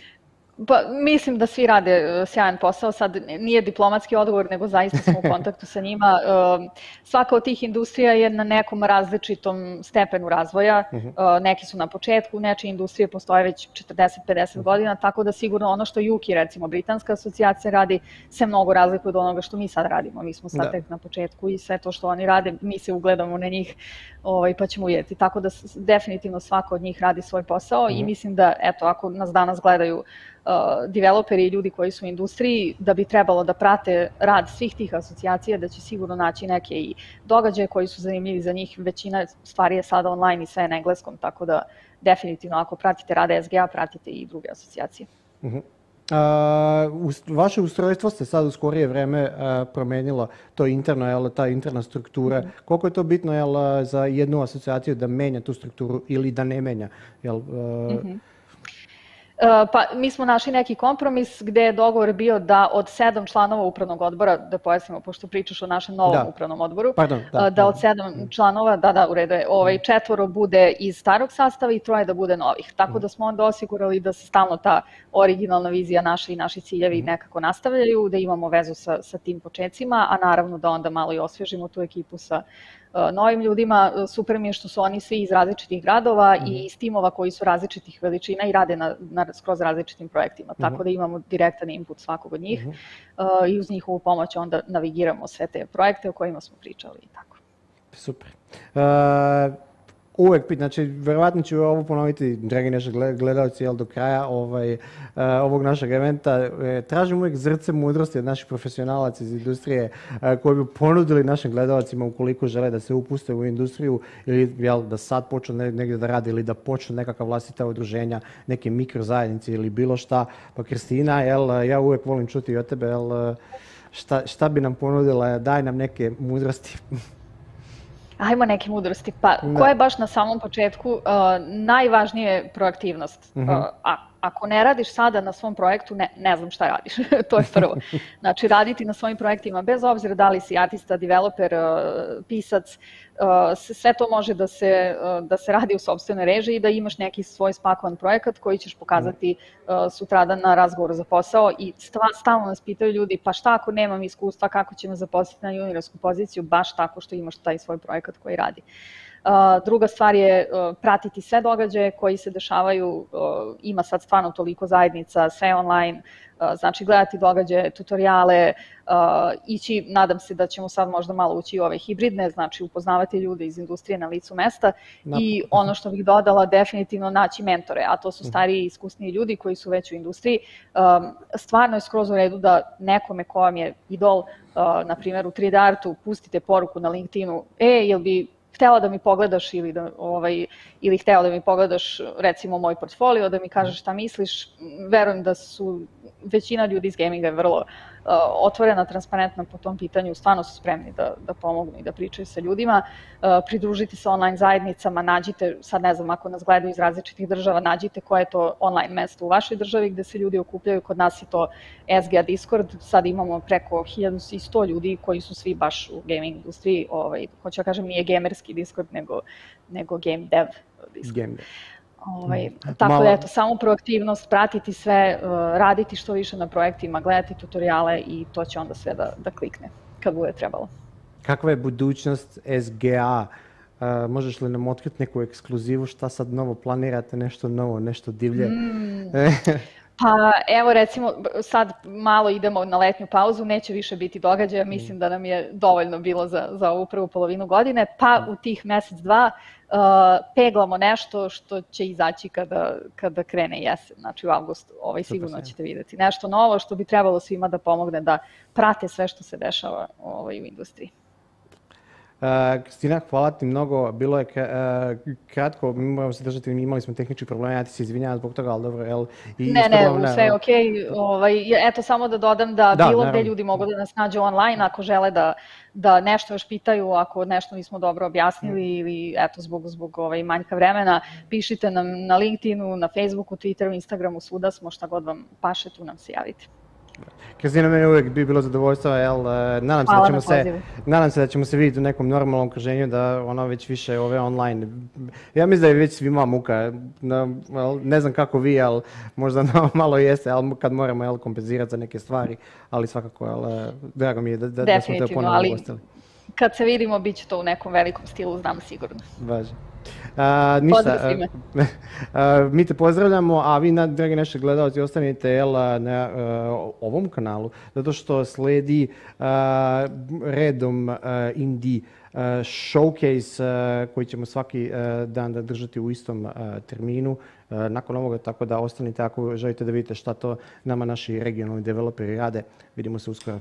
S9: Pa mislim da svi rade e, sjajan posao, sad nije diplomatski odgovor, nego zaista smo u kontaktu sa njima. E, svaka od tih industrija je na nekom različitom stepenu razvoja, mhm. e, neki su na početku, nečije industrije postoje već 40-50 mhm. godina, tako da sigurno ono što Juki, recimo Britanska asocijacija radi, se mnogo razlikuje od onoga što mi sad radimo. Mi smo sad tek na početku i sve to što oni rade, mi se ugledamo na njih ovaj, pa ćemo ujeti. Tako da definitivno svako od njih radi svoj posao i mhm. mislim da, eto, ako nas danas gledaju Uh, developeri i ljudi koji su u industriji da bi trebalo da prate rad svih tih asocijacija, da će sigurno naći neke i događaje koji su zanimljivi za njih. Većina stvari je sada online i sve na engleskom, tako da definitivno ako pratite rade SGA, pratite i druge asocijacije.
S8: Uh vaše ustrojstvo ste sad u skorije vreme promenilo, to interno, ta interna struktura. Mhm. Koliko je to bitno jel, za jednu asocijaciju da menja tu strukturu ili da ne menja? Jel, mhm.
S9: E, pa mi smo našli neki kompromis gdje je dogovor bio da od sedam članova upravnog odbora, da pojasnimo, pošto pričaš o našem novom upravnom odboru, e, da, od sedam mm-hmm. članova, da, da, u redu je, ovaj, mm-hmm. četvoro bude iz starog sastava i troje da bude novih. Tako mm-hmm. da smo onda osigurali da se stalno ta originalna vizija naša i naši ciljevi nekako nastavljaju, da imamo vezu sa, sa tim počecima, a naravno da onda malo i osvježimo tu ekipu sa E, novim ljudima e, super mi je što su oni svi iz različitih gradova i mhm. iz timova koji su različitih veličina i rade na, na skroz različitim projektima, tako mhm. da imamo direktan input svakog od njih mhm. e, i uz njihovu pomoć onda navigiramo sve te projekte o kojima smo pričali i tako.
S5: Super.
S8: Uvijek pit, znači vjerovatno ću ovo ponoviti, dragi naši gledalci, jel do kraja ovaj, e, ovog našeg eventa, e, tražim uvijek zrce mudrosti od naših profesionalaca iz industrije e, koji bi ponudili našim gledalcima ukoliko žele da se upuste u industriju ili jel, da sad počnu negdje da rade ili da počnu nekakva vlastita udruženja, neke mikrozajednice ili bilo šta. Pa Kristina, jel, ja uvijek volim čuti od tebe, jel, šta, šta bi nam ponudila, daj nam neke mudrosti.
S9: ajmo neke mudrosti. Pa tko je baš na samom početku uh, najvažnije proaktivnost? Uh, mhm. a ako ne radiš sada na svom projektu, ne, znam šta radiš, to je prvo. Znači, raditi na svojim projektima, bez obzira da li si artista, developer, uh, pisac, uh, sve to može da se, uh, da se radi u sobstvenoj režiji i da imaš neki svoj spakovan projekat koji ćeš pokazati sutradan na razgovoru za posao i stalno nas pitaju ljudi, pa šta ako nemam iskustva, kako ćemo zaposliti na juniorsku poziciju, baš tako što imaš taj svoj projekat koji radi. Druga stvar je e, pratiti sve događaje koji se dešavaju, e, ima sad stvarno toliko zajednica, sve online, e, znači gledati događaje, tutoriale, ići, nadam se da ćemo sad možda malo ući u ove hibridne, znači upoznavati ljude iz industrije na licu mesta i mhm. ono što bih dodala definitivno naći mentore, a to su mhm. stariji i iskusniji ljudi koji su već u industriji. Stvarno je skroz u redu da nekome ko je idol, na primjer u 3D pustite poruku na LinkedInu, e, jel bi htela da mi pogledaš ili, da, ovaj, ili da mi pogledaš recimo moj portfolio, da mi kažeš šta misliš, verujem da su većina ljudi iz gaminga vrlo Uh, otvorena, transparentna po tom pitanju, stvarno su spremni da, da pomognu i da pričaju sa ljudima. Uh, Pridružiti se online zajednicama, nađite, sad ne znam ako nas gledaju iz različitih država, nađite koje je to online mesto u vašoj državi gdje se ljudi okupljaju, kod nas je to SGA Discord, sad imamo preko 1100 ljudi koji su svi baš u gaming industriji, ovaj, hoću da kažem nije gamerski Discord nego, nego game dev Discord. Game dev. Ovaj, mm, tako Malo... da eto, samo proaktivnost, pratiti sve, eh, raditi što više na projektima, gledati tutoriale i to će onda sve da, da klikne kad bude trebalo.
S8: Kakva je budućnost SGA? Eh, možeš li nam otkriti neku ekskluzivu šta sad novo planirate, nešto novo, nešto divlje? Mm.
S9: Pa evo recimo sad malo idemo na letnju pauzu, neće više biti događaja, mm. mislim da nam je dovoljno bilo za, za ovu prvu polovinu godine, pa u tih mjesec dva uh, peglamo nešto što će izaći kada, kada krene jesen, znači u avgustu, ovaj, sigurno ćete vidjeti nešto novo što bi trebalo svima da pomogne da prate sve što se dešava ovaj, u industriji.
S8: E, Kristina, hvala ti mnogo. Bilo je e, kratko, mi moramo se držati, imali smo tehnički problem, ja ti se izvinjavam zbog toga, ali dobro, I ne, ne, sve je
S9: okej. Ovaj, eto, samo da dodam da, bilo gdje ljudi mogu da nas nađu online ako žele da, da nešto još pitaju, ako nešto nismo dobro objasnili mm. ili eto, zbog, zbog ovaj, manjka vremena, pišite nam na LinkedInu, na Facebooku, Twitteru, Instagramu, svuda smo, šta god vam paše, tu nam se javite.
S8: Krasina, meni uvijek bi bilo zadovoljstvo, e, nadam se, da ćemo se, vidjeti u nekom normalnom okruženju, da ono već više ove online, ja mislim da je već svima muka, ne znam kako vi, ali možda malo jeste, ali kad moramo kompenzirati za neke stvari, ali svakako, e, drago mi je da, da, smo te ponovno ali,
S9: Kad se vidimo, bit će to u nekom velikom stilu, znam sigurno.
S8: Važno ništa, mi te pozdravljamo, a vi, na, dragi naši gledalci, ostanite na ovom kanalu, zato što slijedi redom Indie showcase koji ćemo svaki dan da držati u istom terminu nakon ovoga, tako da ostanite ako želite da vidite šta to nama naši regionalni developeri rade. Vidimo se uskoro.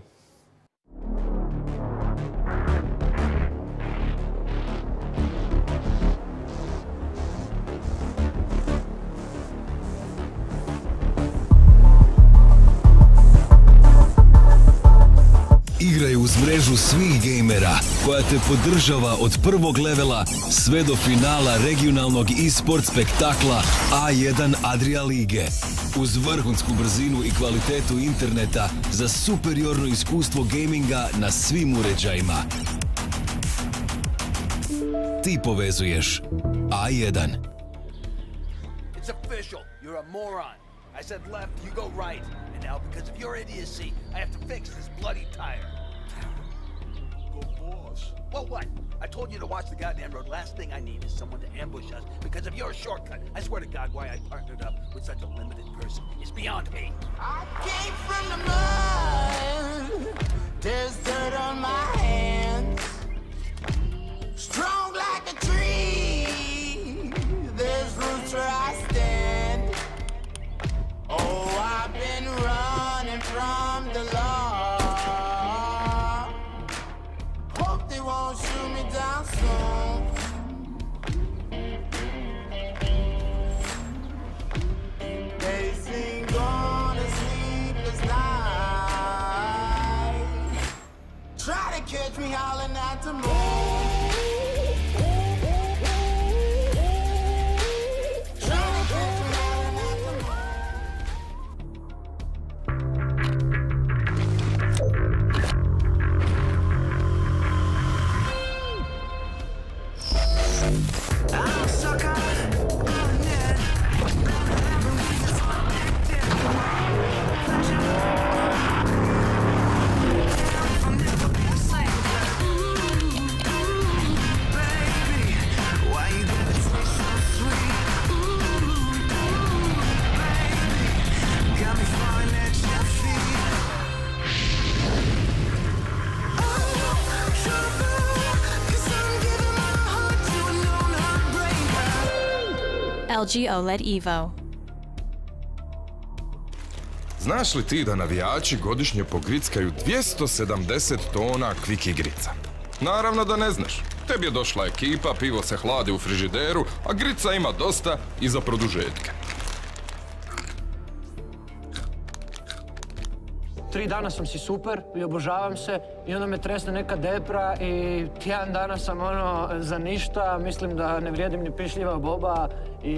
S10: Igraju uz mrežu svih gejmera koja te podržava od prvog levela sve do finala regionalnog e-sport spektakla A1 Adria Lige. Uz vrhunsku brzinu i kvalitetu interneta za superiorno iskustvo gaminga na svim uređajima. Ti povezuješ A1. It's official. You're a moron. I
S11: said left, you go right. And now, because of your idiocy, I have to fix this bloody tire. Go boss. Well, what? I told you to watch the goddamn road. Last thing I need is someone to ambush us because of your shortcut. I swear to God, why I partnered up with such a limited person is beyond me.
S12: I came from
S13: the mud.
S11: There's dirt on my hands. Strong
S13: like a tree. There's roots where I stand. Oh, I've been running from the
S14: law. Hope they won't shoot me down
S13: They sleepless Try to catch me howling at the moon.
S15: LG OLED Evo.
S16: Znaš li ti da navijači godišnje pogrickaju 270 tona kvik igrica? Naravno da ne znaš. Tebi je došla ekipa, pivo se hladi u frižideru, a grica ima dosta i za produžetke.
S17: tri dana sam si super i obožavam se i onda me tresne neka depra i tjedan dana sam ono za ništa, mislim da ne vrijedim ni pišljiva boba i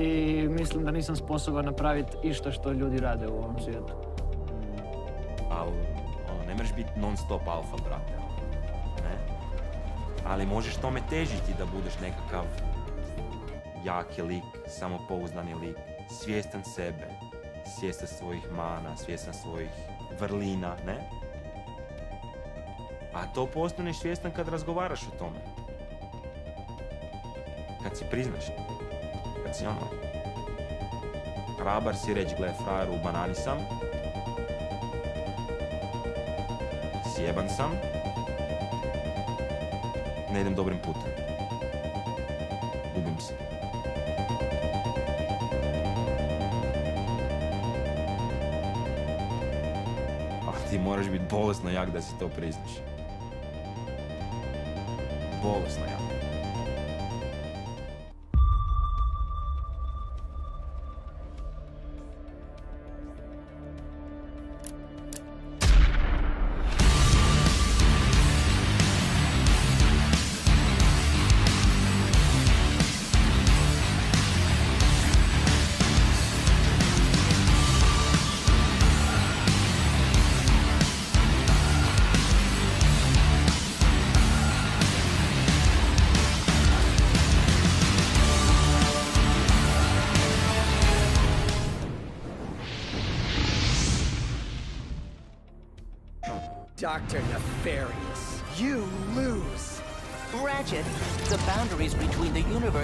S17: mislim da nisam sposoban napraviti išta što ljudi rade u ovom svijetu.
S18: Ali ono, ne mreš biti non stop alfa, brate. Ne? Ali možeš tome težiti da budeš nekakav jaki lik, samopouzdani lik, svjestan sebe, svjestan svojih mana, svjestan svojih vrlina, ne? A to postaneš svjestan kad razgovaraš o tome. Kad si priznaš. Kad si ono... Hrabar si reći, gle, frajer u banani sam. Sjeban sam. Ne idem dobrim putem. Gubim se. ti moraš biti bolesno jak da si to priznaš. Bolesno jak.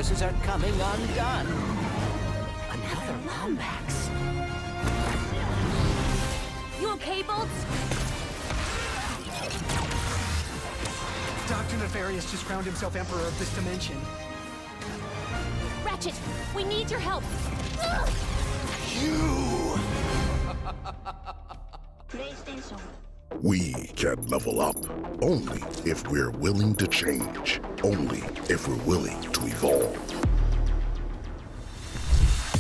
S19: forces are coming undone.
S20: Another Lombax. You okay, Bolts?
S21: Dr. Nefarious just crowned himself Emperor of this dimension.
S22: Ratchet, we need your help. You! PlayStation.
S23: We can level up only if we're willing to change, only if we're willing to evolve.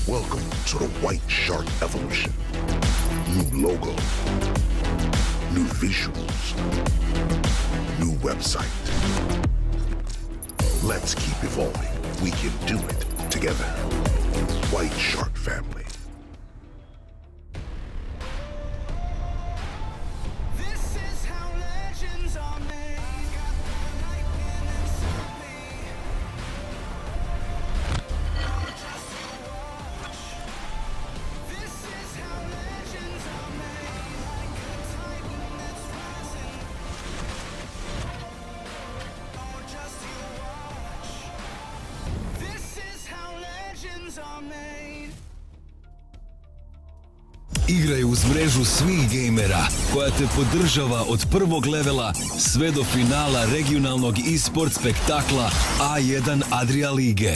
S23: Welcome to the White Shark Evolution. New logo, new visuals, new website. Let's keep evolving. We can do it together. White Shark Family.
S10: Igraju uz mrežu svih gejmera koja te podržava od prvog levela sve do finala regionalnog e-sport spektakla A1 Adria Lige.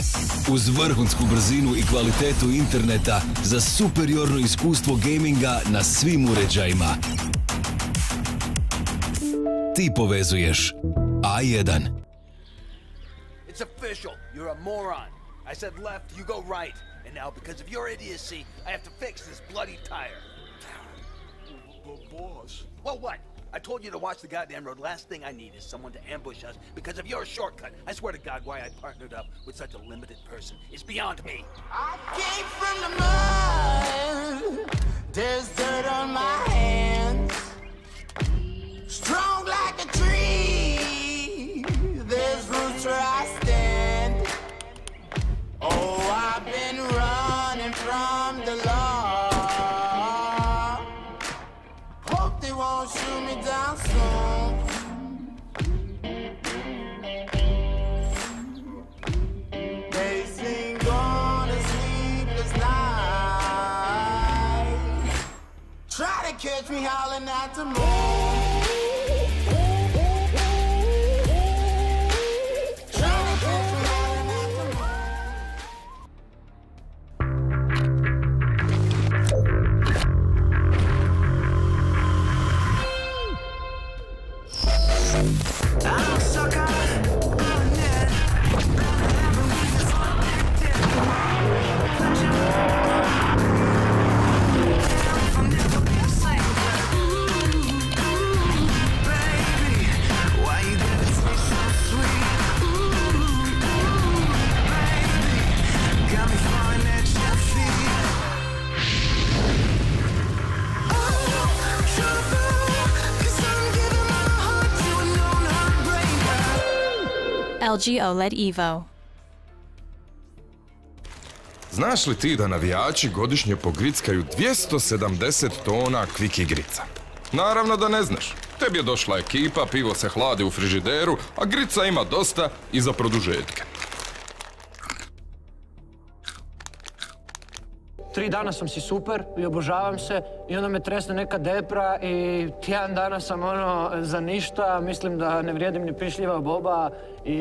S10: Uz vrhunsku brzinu i kvalitetu interneta za superiorno iskustvo gaminga na svim uređajima. Ti povezuješ A1.
S11: It's official. right now because of your idiocy. I have to fix this bloody tire. But boss... Well, what? I told you to watch the goddamn road. Last thing I need is someone to ambush us because of your shortcut. I swear to God, why I partnered up with such a limited person is beyond me.
S13: I came from the mud. There's dirt on my
S11: hands.
S13: Strong like a tree. There's roots where I stand. Oh, I've been running from the
S14: law. Hope they won't shoot me down soon.
S13: Try to catch me howling at the moon.
S15: LG OLED Evo.
S16: Znaš li ti da navijači godišnje pogrickaju 270 tona kvik igrica? Naravno da ne znaš. Tebi je došla ekipa, pivo se hladi u frižideru, a grica ima dosta i za produžetke.
S17: tri dana sam si super i obožavam se i onda me tresne neka depra i tjedan dana sam ono za ništa, mislim da ne vrijedim ni pišljiva boba i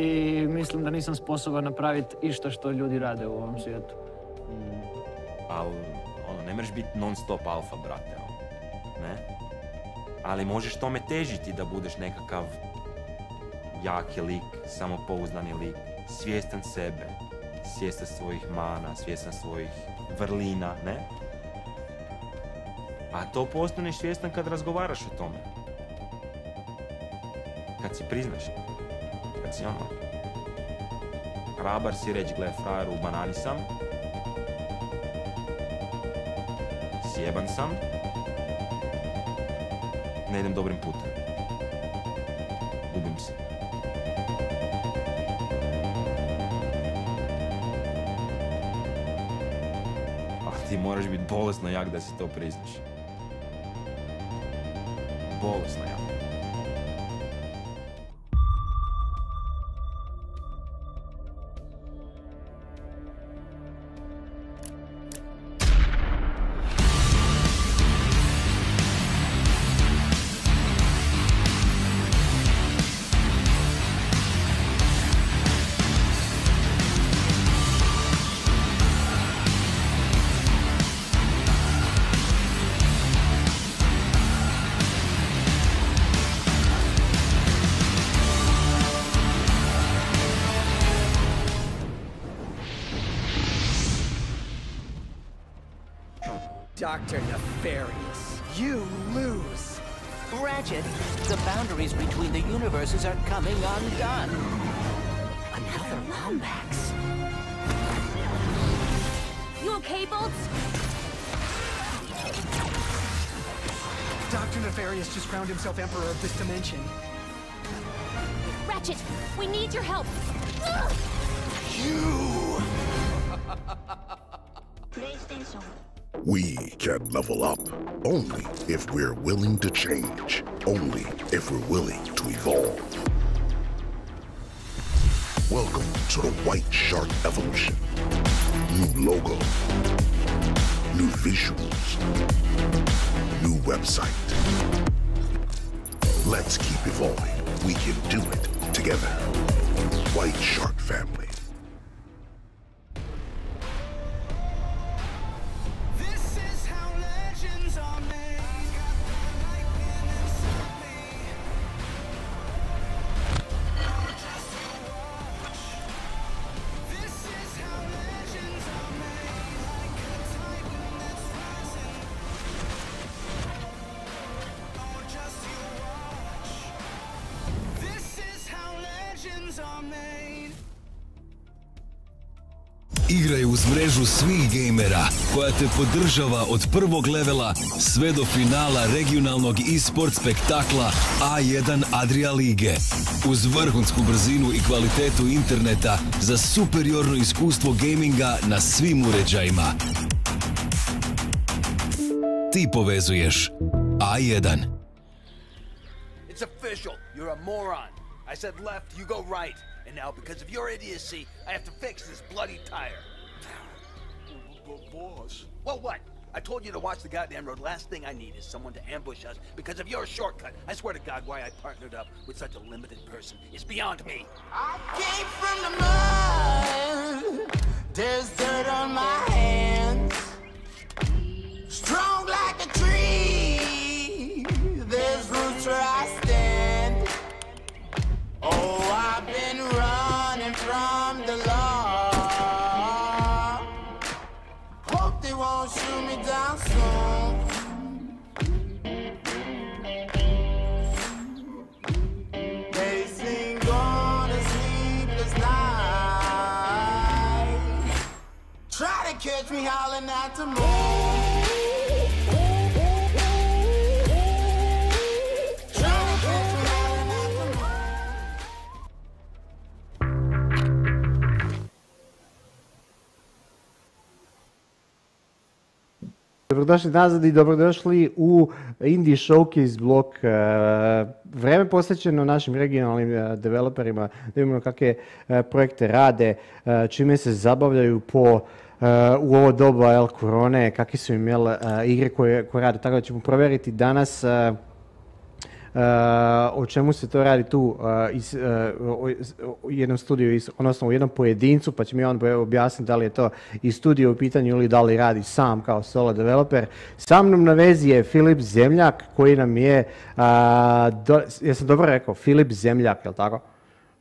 S17: mislim da nisam sposoban napraviti išta što ljudi rade u ovom svijetu.
S18: Ali, ono, ne mreš biti non stop alfa, brate, ono, ne? Ali možeš tome težiti da budeš nekakav jaki lik, samopouzdani lik, svjestan sebe, svjestan svojih mana, svjestan svojih vrlina, ne? A to postaneš svjestan kad razgovaraš o tome. Kad si priznaš. Kad si ono... Hrabar si reći, gle, frajer, u banani sam. Sjeban sam. Ne idem dobrim putem. Gubim se. ti moraš biti bolesno jak da si to priznaš. Bolesno jak.
S24: Dr. Nefarious. You lose. Ratchet, the
S19: boundaries between the universes are coming undone. Another
S20: Lombax. You okay, Bolts?
S21: Dr. Nefarious just crowned himself Emperor of this dimension.
S22: Ratchet, we need your help. You!
S23: PlayStation we can level up only if we're willing to change, only if we're willing to evolve. Welcome to the White Shark Evolution. New logo, new visuals, new website. Let's keep evolving. We can do it together. White Shark Family.
S10: mrežu svih gejmera koja te podržava od prvog levela sve do finala regionalnog e-sport spektakla A1 Adria Lige. Uz vrhunsku brzinu i kvalitetu interneta za superiorno iskustvo gaminga na svim uređajima. Ti povezuješ A1.
S11: It's official. You're a moron. I But boss... Well, what? I told you to watch the goddamn road. Last thing I need is someone to ambush us because of your shortcut. I swear to God, why I partnered up with such a limited person is beyond me.
S12: I came from
S13: the mud.
S11: There's dirt on my hands.
S13: Strong like a tree. There's roots where I stand. Oh, I've been running from the
S14: law. gon' shoot me down soon.
S13: night. Try to catch me howling at the moon.
S8: Dobrodošli nazad i dobrodošli u Indie Showcase blok. Eh, vreme posvećeno našim regionalnim eh, developerima, da vidimo kakve eh, projekte rade, čime se zabavljaju po u ovo doba el korone, kakve su im igre koje, koje rade. Tako da ćemo provjeriti danas Eh, o čemu se to radi tu eh, iz, u eh, jednom studiju, iz, odnosno u jednom pojedincu, pa će mi on objasniti da li je to i studio u pitanju ili da li radi sam kao solo developer. Sa mnom na vezi je Filip Zemljak koji nam je, do, jesam dobro rekao, Filip Zemljak, je tako?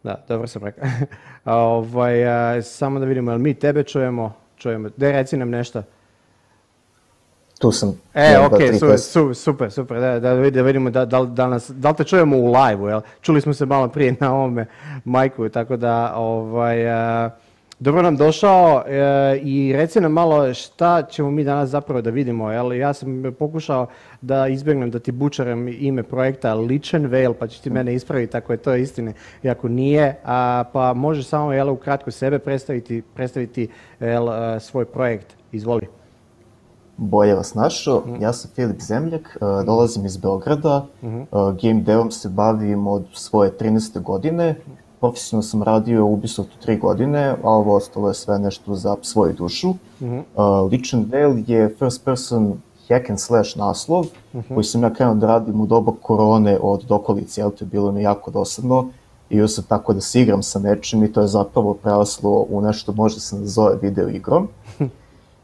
S8: Da, dobro sam rekao. ovaj, samo da vidimo, jel mi tebe čujemo? Čujemo, da reci nam nešto
S25: tu sam. E, ok,
S8: super, super, da, da vidimo da, nas, li te čujemo u live jel? Čuli smo se malo prije na ovome majku, tako da, ovaj, e, dobro nam došao e, i reci nam malo šta ćemo mi danas zapravo da vidimo, Ja sam pokušao da izbjegnem da ti bučarem ime projekta Ličen Vale pa će ti mene ispraviti ako je to istine i ako nije, a, pa možeš samo, u ukratko sebe predstaviti, predstaviti e, svoj projekt, izvoli.
S25: Bolje vas našao, mhm. ja sam Filip Zemljak, e, dolazim iz Beograda, mm game devom se bavim od svoje 13. godine, profesionalno sam radio u Ubisoftu 3 godine, a ovo ostalo je sve nešto za svoju dušu. Mm -hmm. je first person hack and slash naslov, mhm. koji sam ja krenuo da radim u doba korone od dokolice, jel to je bilo mi jako dosadno, i još sam tako da se igram sa nečim i to je zapravo preraslo u nešto možda se nazove video igrom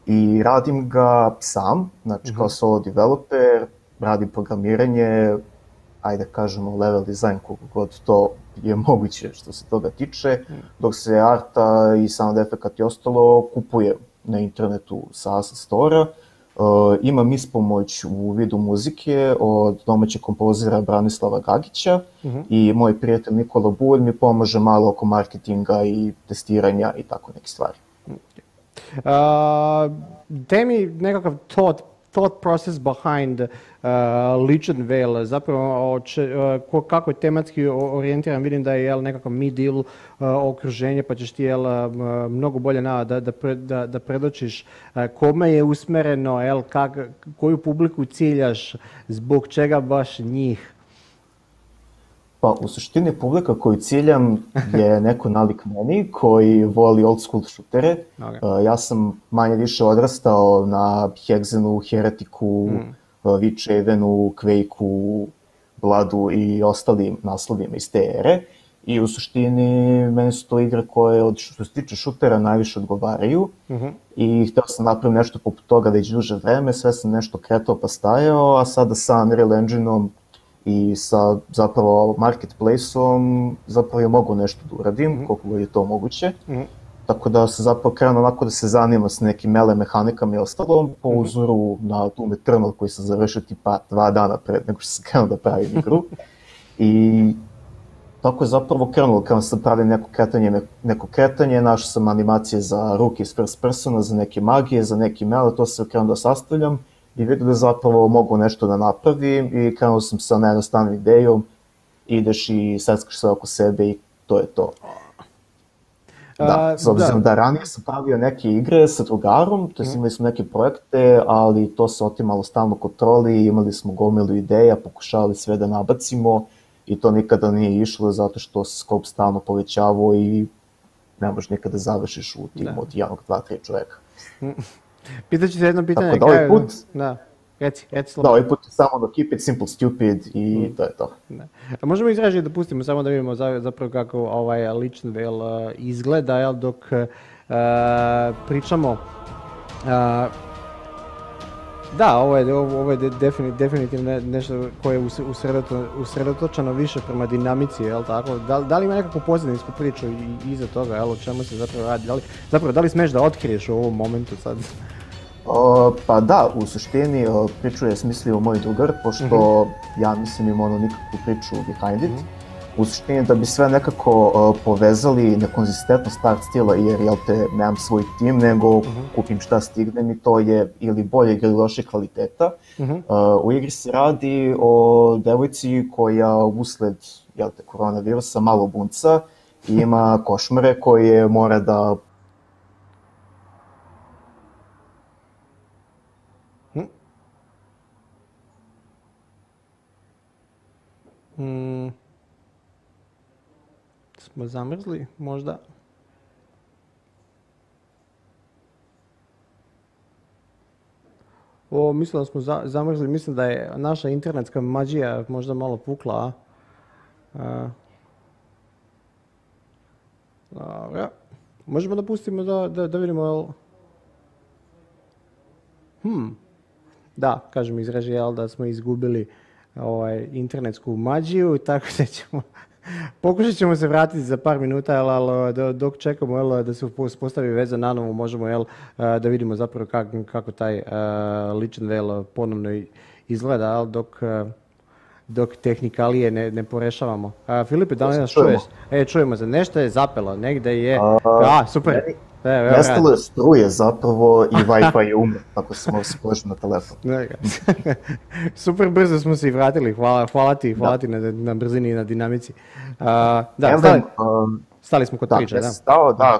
S25: i radim ga sam, znači kao mhm. solo developer, radim programiranje, ajde kažemo level design koliko god to je moguće što se toga tiče, mhm. dok se arta i sound efekat i ostalo kupuje na internetu sa Asa store Uh, e, imam ispomoć u vidu muzike od domaćeg kompozira Branislava Gagića mhm. i moj prijatelj Nikola Bulj mi pomaže malo oko marketinga i testiranja i tako neke stvari.
S8: Uh, Te nekakav thought, thought process behind uh, Legion Vale, zapravo uh, kako je tematski orijentiran, vidim da je jel, nekako mid-deal okruženje, pa ćeš ti mnogo bolje na, da, da, predočiš kome je usmereno, jel, koju publiku ciljaš, zbog čega baš njih.
S25: Pa u suštini publika koju ciljam je neko nalik meni koji voli old school šutere. E, ja sam manje više odrastao na Hexenu, Heretiku, mm. Quakeu, Bloodu i ostalim naslovima iz te ere. I u suštini meni su to igre koje od što se tiče šutera najviše odgovaraju mhm. i htio sam napravim nešto poput toga da iđe duže vreme, sve sam nešto kretao pa stajao, a sada sa Unreal Engine'om i sa zapravo marketplaceom zapravo je mogu nešto da uradim, mm -hmm. je to moguće. Mhm. Tako da se zapravo krenuo onako da se zanima s nekim mele mehanikama i ostalom, po mhm. uzoru na tu Eternal koji sam završio tipa dva dana pred nego što sam krenuo da pravim igru. I tako je zapravo krenulo, krenuo sam pravim neko kretanje, neko kretanje, našao sam animacije za ruke iz first persona, za neke magije, za neke mele, to se krenuo da sastavljam i vidio da zapravo mogu nešto da napravim i krenuo sam sa najjednostavnijom idejom, ideš i sredskaš sve oko sebe i to je to.
S26: Da, s obzirom
S25: da. da ranije sam pravio neke igre sa drugarom, to mhm. imali smo neke projekte, ali to se otimalo stalno kontroli, imali smo gomilu ideja, pokušavali sve da nabacimo i to nikada nije išlo zato što se skop stalno povećavao i ne možeš nikada završiš u timu od jednog, dva, tri čoveka.
S8: Pitaću se jedno pitanje. Tako da ovaj put... Da, reci, reci Da, ovaj put
S25: samo do keep it simple stupid i mm. to je to. Ne.
S8: A možemo izražiti da pustimo samo da vidimo zapravo kako ovaj lični vel uh, izgleda, jel, dok uh, pričamo uh, da, ovo je, ovo je definitivno nešto koje je usredotočeno više prema dinamici, jel tako? Da, li ima nekakvu pozadinsku priču iza toga, jel, o čemu se zapravo radi? Da li, zapravo, da li smeš da otkriješ u ovom momentu sad?
S25: pa da, u suštini pričuje priču je smislio moj drugar, pošto mhm. ja nisam imao ono nikakvu priču behind it. Mhm. U suštini da bi sve nekako povezali nekonzistentno start stila, jer jel te, nemam svoj tim, nego mhm. kupim šta stignem i to je ili bolje ili loše kvaliteta. u igri se radi o devojci koja usled jel te, koronavirusa malo bunca ima košmare koje mora da
S8: Mm. Smo zamrzli možda? O, mislim da smo zamrzli, mislim da je naša internetska mađija možda malo pukla, Možemo da pustimo da, vidimo hm. Da, kažem iz da smo izgubili ovaj, internetsku mađiju, tako da ćemo Pokušat ćemo se vratiti za par minuta, ali ovaj, dok čekamo jel, da se postavi veza na novo, možemo jel, eh, da vidimo zapravo kako, kako taj uh, eh, velo ponovno izgleda, ali dok, eh, dok tehnikalije ne, ne porešavamo. Uh, Filipe, da li nas čuješ? E, čujemo se, nešto je zapelo, negdje je... A, super! E, ne, je
S25: struje zapravo i Wi-Fi je umro, tako sam na telefon.
S8: Super brzo smo se i vratili, hvala, ti, na, brzini i na dinamici. da, um, stali, smo kod da, priče, da. Stao,
S25: da,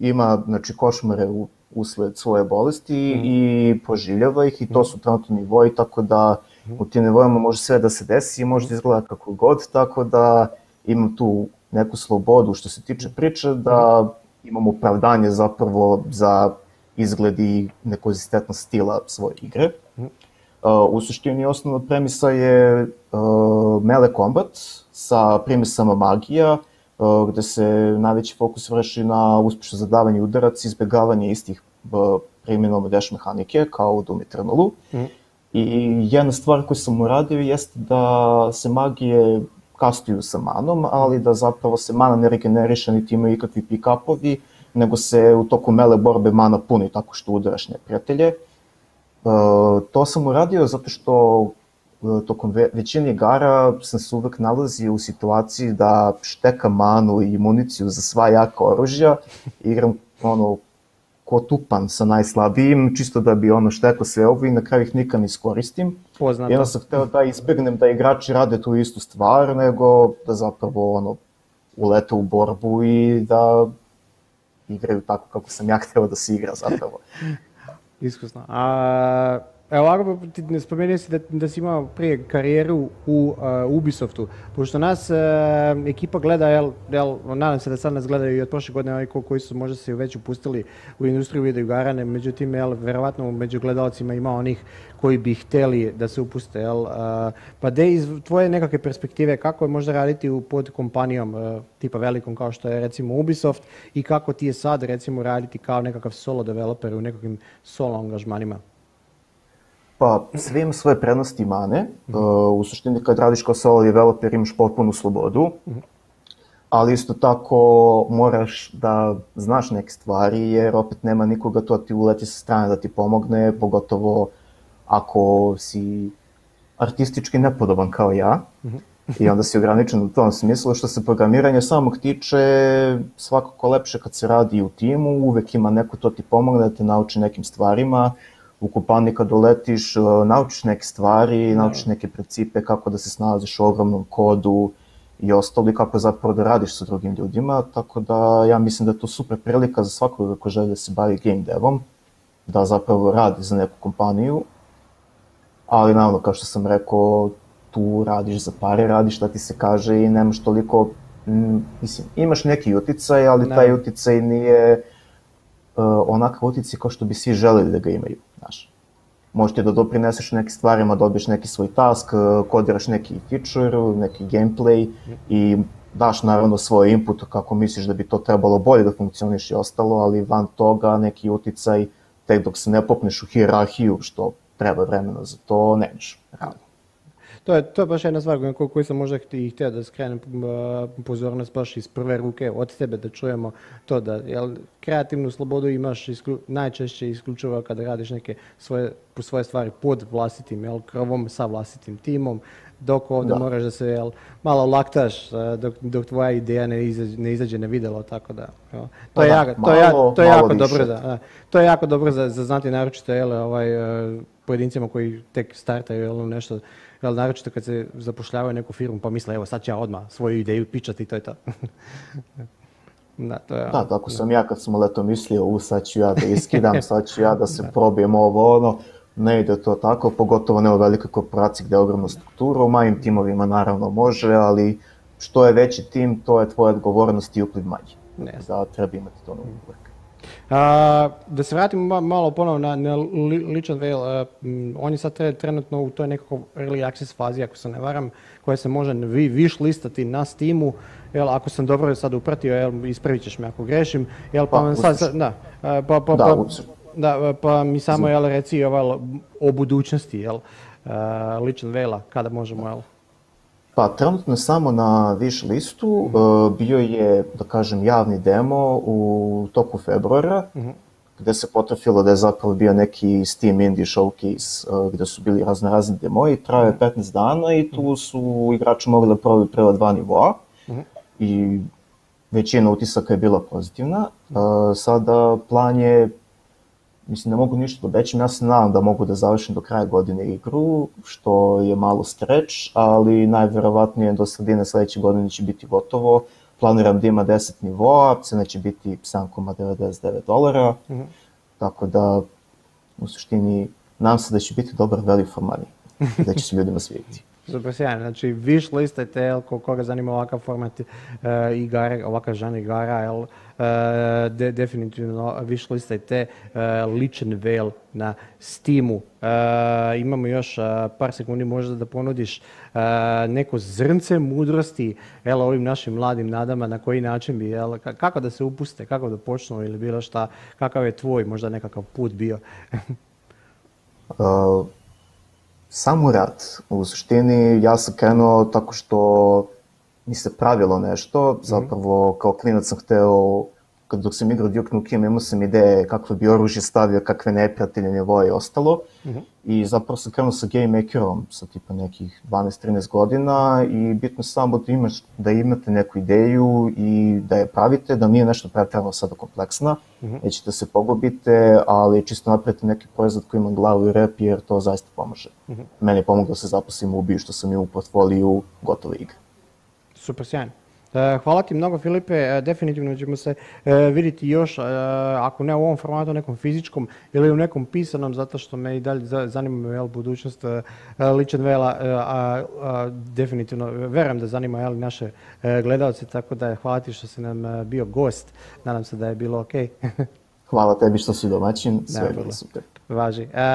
S25: ima znači, košmare u, usled svoje bolesti mhm. i poživljava ih i to mhm. su trenutni nivoji, tako da mhm. u tim nivoima može sve da se desi i može da izgleda kako god, tako da imam tu neku slobodu što se tiče priče da imam opravdanje zapravo za izgled i nekonzistentnost stila svoje igre. Mhm. Uh, u suštini osnovna premisa je uh, melee Combat sa premisama magija, uh, gde se najveći fokus vrši na uspješno zadavanje udarac, izbjegavanje istih primjenom dash mehanike kao u Doom Eternalu. Mhm. I jedna stvar koju sam uradio jeste da se magije kastuju sa manom, ali da zapravo se mana ne regeneriše niti imaju ikakvi pick-upovi, nego se u toku mele borbe mana puni tako što udaraš neprijatelje. E, to sam uradio zato što e, tokom većine igara sam se uvek nalazio u situaciji da šteka manu i municiju za sva jaka oružja, igram ono, kotupan sa najslabijim, čisto da bi ono šteko sve ovo i na kraju ih nikad ne iskoristim.
S8: Poznato. Jedno sam
S25: hteo da izbjegnem da igrači rade tu istu stvar, nego da zapravo ono, ulete u borbu i da igraju tako kako sam ja hteo da se igra zapravo.
S8: Iskusno. A Evo, Arbo, ti spomenuo si da, da si imao prije karijeru u uh, Ubisoftu. Pošto nas uh, ekipa gleda, jel, jel, nadam se da sad nas gledaju i od prošle godine oni koji su možda se već upustili u industriju garane međutim, jel, verovatno među gledalcima ima onih koji bi htjeli da se upuste. Jel, uh, pa de iz tvoje nekakve perspektive kako je možda raditi u, pod kompanijom tipa velikom kao što je recimo Ubisoft i kako ti je sad recimo raditi kao nekakav solo developer u nekakvim solo angažmanima?
S25: Pa, sve ima svoje prednosti i mane. Mhm. Uh, u suštini kad radiš kao solo developer imaš potpunu slobodu, mhm. ali isto tako moraš da znaš neke stvari jer opet nema nikoga to ti uleti sa strane da ti pomogne, pogotovo ako si artistički nepodoban kao ja. Mhm. I onda si ograničen u tom smislu što se programiranje samog tiče svakako lepše kad se radi u timu, uvek ima neko to ti pomogne da te nauči nekim stvarima, u kompaniji kad uletiš e, naučiš neke stvari, naučiš neke principe kako da se snalaziš u ogromnom kodu i ostalo i kako zapravo da radiš sa drugim ljudima, tako da ja mislim da je to super prilika za svakoga ko želi da se bavi game devom, da zapravo radi za neku kompaniju, ali naravno kao što sam rekao, tu radiš za pare, radiš šta ti se kaže i nemaš toliko, mislim, imaš neki uticaj, ali taj uticaj nije e, onakav utjecaj kao što bi svi želeli da ga imaju znaš. Možete da doprineseš neke stvarima, dobiješ neki svoj task, e, kodiraš neki feature, neki gameplay i daš naravno svoj input kako misliš da bi to trebalo bolje da funkcioniš i ostalo, ali van toga neki uticaj, tek dok se ne popneš u hirarhiju, što treba vremena za to, nemaš. Realno.
S8: To je, to baš jedna stvar koju, koju sam možda i htio da skrenem pozornost baš iz prve ruke od tebe da čujemo to da jel, kreativnu slobodu imaš najčešće isključivo kada radiš neke svoje, svoje stvari pod vlastitim jel, krovom sa vlastitim timom dok ovdje da. moraš da se jel, malo laktaš e, dok, dok tvoja ideja ne izađe, ne na vidjelo, tako da. Pa to, je, jako, dobro, e, to je jako dobro za, za znati naročito jel, ovaj, e, pojedincima koji tek startaju jel, nešto Jel, naročito kad se zapošljavaju neku firmu pa misle evo sad ću ja odmah svoju ideju pičati i to je to. Da, je, tako sam
S25: ja kad sam leto mislio, u sad ću ja da iskidam, sad ću ja da se probijem ovo ono, ne ide to tako, pogotovo ne u velikoj korporaciji gdje je ogromna struktura, u manjim timovima naravno može, ali što je veći tim, to je tvoja odgovornost i upliv manji. Ne. Da treba imati to na
S8: da se vratim malo ponovno na, na ličan Veil, on je sad trenutno u toj nekakvoj early access fazi, ako se ne varam, koja se može vi, viš listati na Steamu, jel, ako sam dobro sad upratio, jel, ispravit ćeš me ako grešim, pa, pa, pa sad, da, pa, da, pa mi samo, jel, reci ovaj, o budućnosti, jel, ličan Vela, kada možemo, jel,
S25: pa trenutno samo na viš listu, mhm. e, bio je, da kažem, javni demo u toku februara, mhm. gdje se potrafilo da je zapravo bio neki Steam Indie Showcase, uh, su bili razne razni demo i traje 15 dana i tu mhm. su igrači mogli da probaju dva nivoa i većina utisaka je bila pozitivna. E, sada plan je Mislim, ne mogu ništa dobeći. ja se nadam da mogu da završim do kraja godine igru, što je malo streč, ali najverovatnije do sredine sledeće godine će biti gotovo. Planiram da ima 10 nivoa, cena će biti 7,99 dolara, mm -hmm. tako da u suštini nam se da će biti dobar value for money, da će se ljudima svidjeti.
S8: Super, Znači, viš listajte, koga zanima ovakav format uh, e, igara, ovakav žan igara, jel, Eh, de, definitivno višli je te eh, ličen vel na Steamu. Eh, imamo još par sekundi možda da ponudiš neko zrnce mudrosti ovim našim mladim nadama na koji način bi, kako da se upuste, kako da počnu ili bilo šta, kakav je tvoj možda nekakav put bio?
S25: samo rad. U suštini ja sam krenuo tako što mi se pravilo nešto, mhm. zapravo kao klinac sam hteo, kad dok sam igrao Duke Nukem imao sam ideje kakve bi oružje stavio, kakve neprijatelje nivoje i ostalo. Mhm. I zapravo sam krenuo sa Game Makerom sa tipa nekih 12-13 godina i bitno samo da, imaš, da imate neku ideju i da je pravite, da nije nešto pretravno sada kompleksna, mm-hmm. se pogobite, ali čisto napravite neki proizvod koji ima glavu i rep jer to zaista pomaže. mm Meni je pomoglo da se zaposlim u ubiju što sam imao u portfoliju gotove igre.
S8: Super, sjajno. E, hvala ti mnogo Filipe, e, definitivno ćemo se e, vidjeti još, ako ne u ovom formatu, nekom fizičkom ili u nekom pisanom, zato što me i dalje zanima jel, budućnost Ličen Vela, definitivno verujem da zanima jel, naše gledalce, tako da hvala ti što si nam bio gost, nadam se da je bilo ok.
S25: hvala tebi što si domaćin, sve je bilo super
S8: važi. E,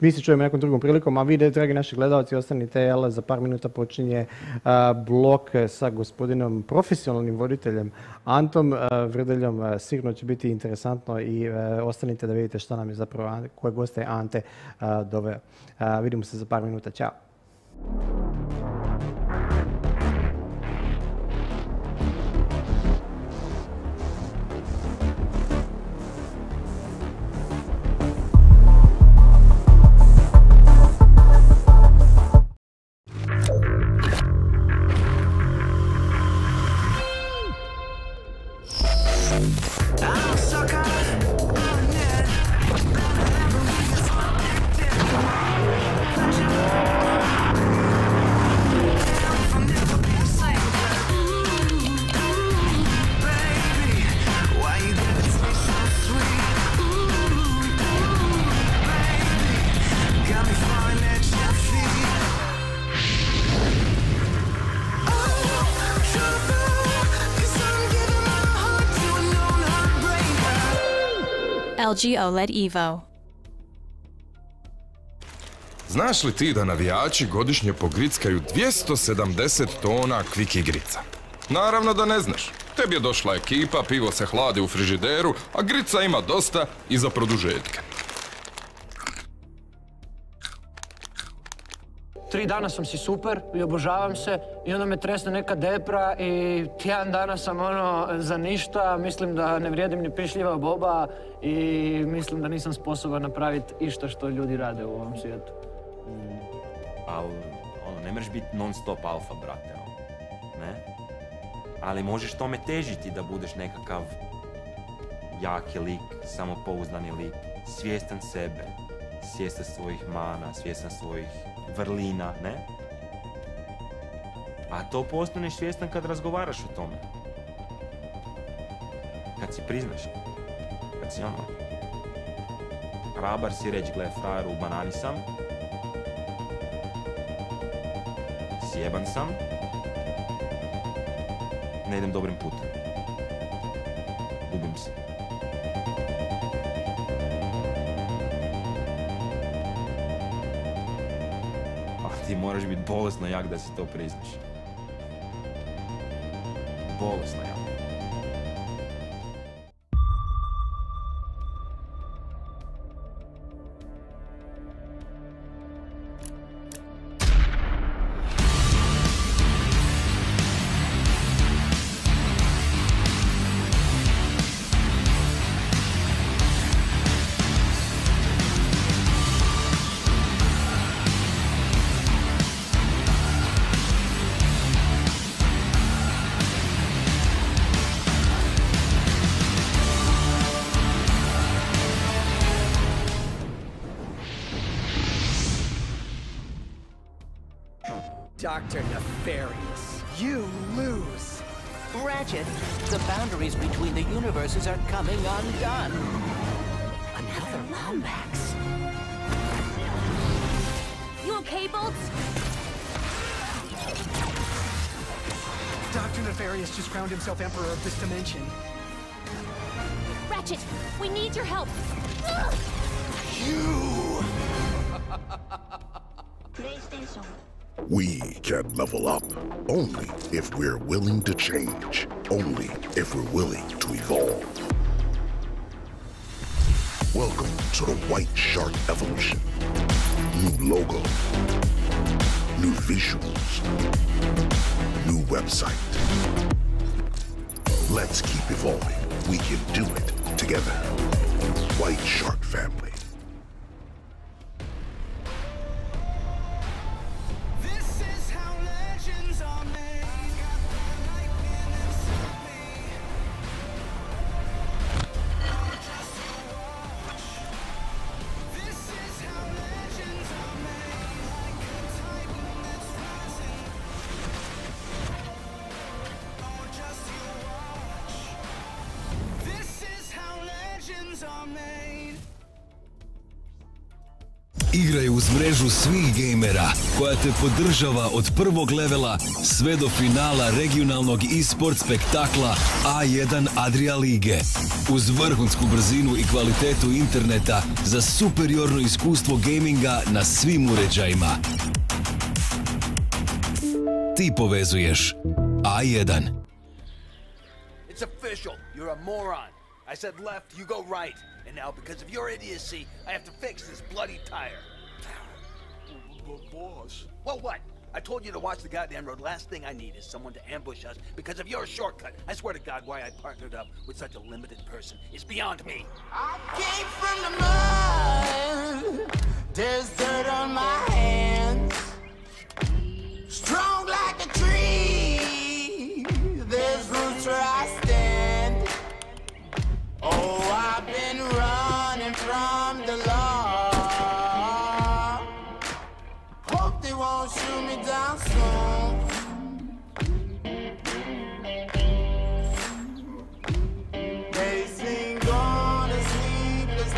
S8: mi se čujemo nekom drugom prilikom, a vi, dragi naši gledalci, ostanite, jel, za par minuta počinje e, blok sa gospodinom profesionalnim voditeljem Antom e, Vrdeljom. Sigurno će biti interesantno i ostanite da vidite što nam je zapravo, koje goste Ante doveo. Vidimo se za par minuta. Ćao.
S15: OLED Evo.
S16: Znaš li ti da navijači godišnje pogrickaju 270 tona kvik igrica? Naravno da ne znaš. Tebi je došla ekipa, pivo se hladi u frižideru, a grica ima dosta i za produžetke.
S17: tri dana sam si super i obožavam se i onda me tresne neka depra i tjedan dana sam ono za ništa, mislim da ne vrijedim ni pišljiva boba i mislim da nisam sposoban napraviti išta što ljudi rade u ovom svijetu.
S18: Mm. Ono, ne mreš biti non stop alfa, brate, ne? Ali možeš tome težiti da budeš nekakav jaki lik, samopouzdani lik, svjestan sebe, svjestan svojih mana, svjestan svojih vrlina, ne? A to postaneš svjestan kad razgovaraš o tome. Kad si priznaš. Kad si ono... Rabar si reći, gle, frajer, u banani sam. Sjeban sam. Ne idem dobrim putem. ti moraš biti bolesno jak da si to priznaš. Bolesno jak.
S20: coming undone. Another Lombax. You okay, Bolts?
S21: Dr. Nefarious just crowned himself Emperor of this dimension.
S22: Ratchet, we need your help. You!
S23: We can level up only if we're willing to change, only if we're willing to evolve. Welcome to the White Shark Evolution. New logo, new visuals, new website. Let's keep evolving. We can do it together. White Shark family.
S10: mrežu svih gejmera koja te podržava od prvog levela sve do finala regionalnog e spektakla A1 Adria Lige. Uz vrhunsku brzinu i kvalitetu interneta za superiorno iskustvo gaminga na svim uređajima. Ti povezuješ A1.
S11: It's official. You're a moron. I said left, you go right. And now because of your idiocy, I have to fix this bloody tire. But boss... Well, what? I told you to watch the goddamn road. Last thing I need is someone to ambush us because of your shortcut. I swear to God, why I partnered up with such a limited person is beyond me.
S12: I came from
S13: the mud. There's dirt on my hands. Strong like a tree. There's roots where I stand. Oh, I've been running from the law.
S14: Don't shoot me down soon.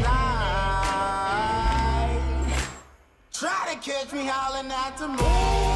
S13: night. Try to catch me howling at the moon.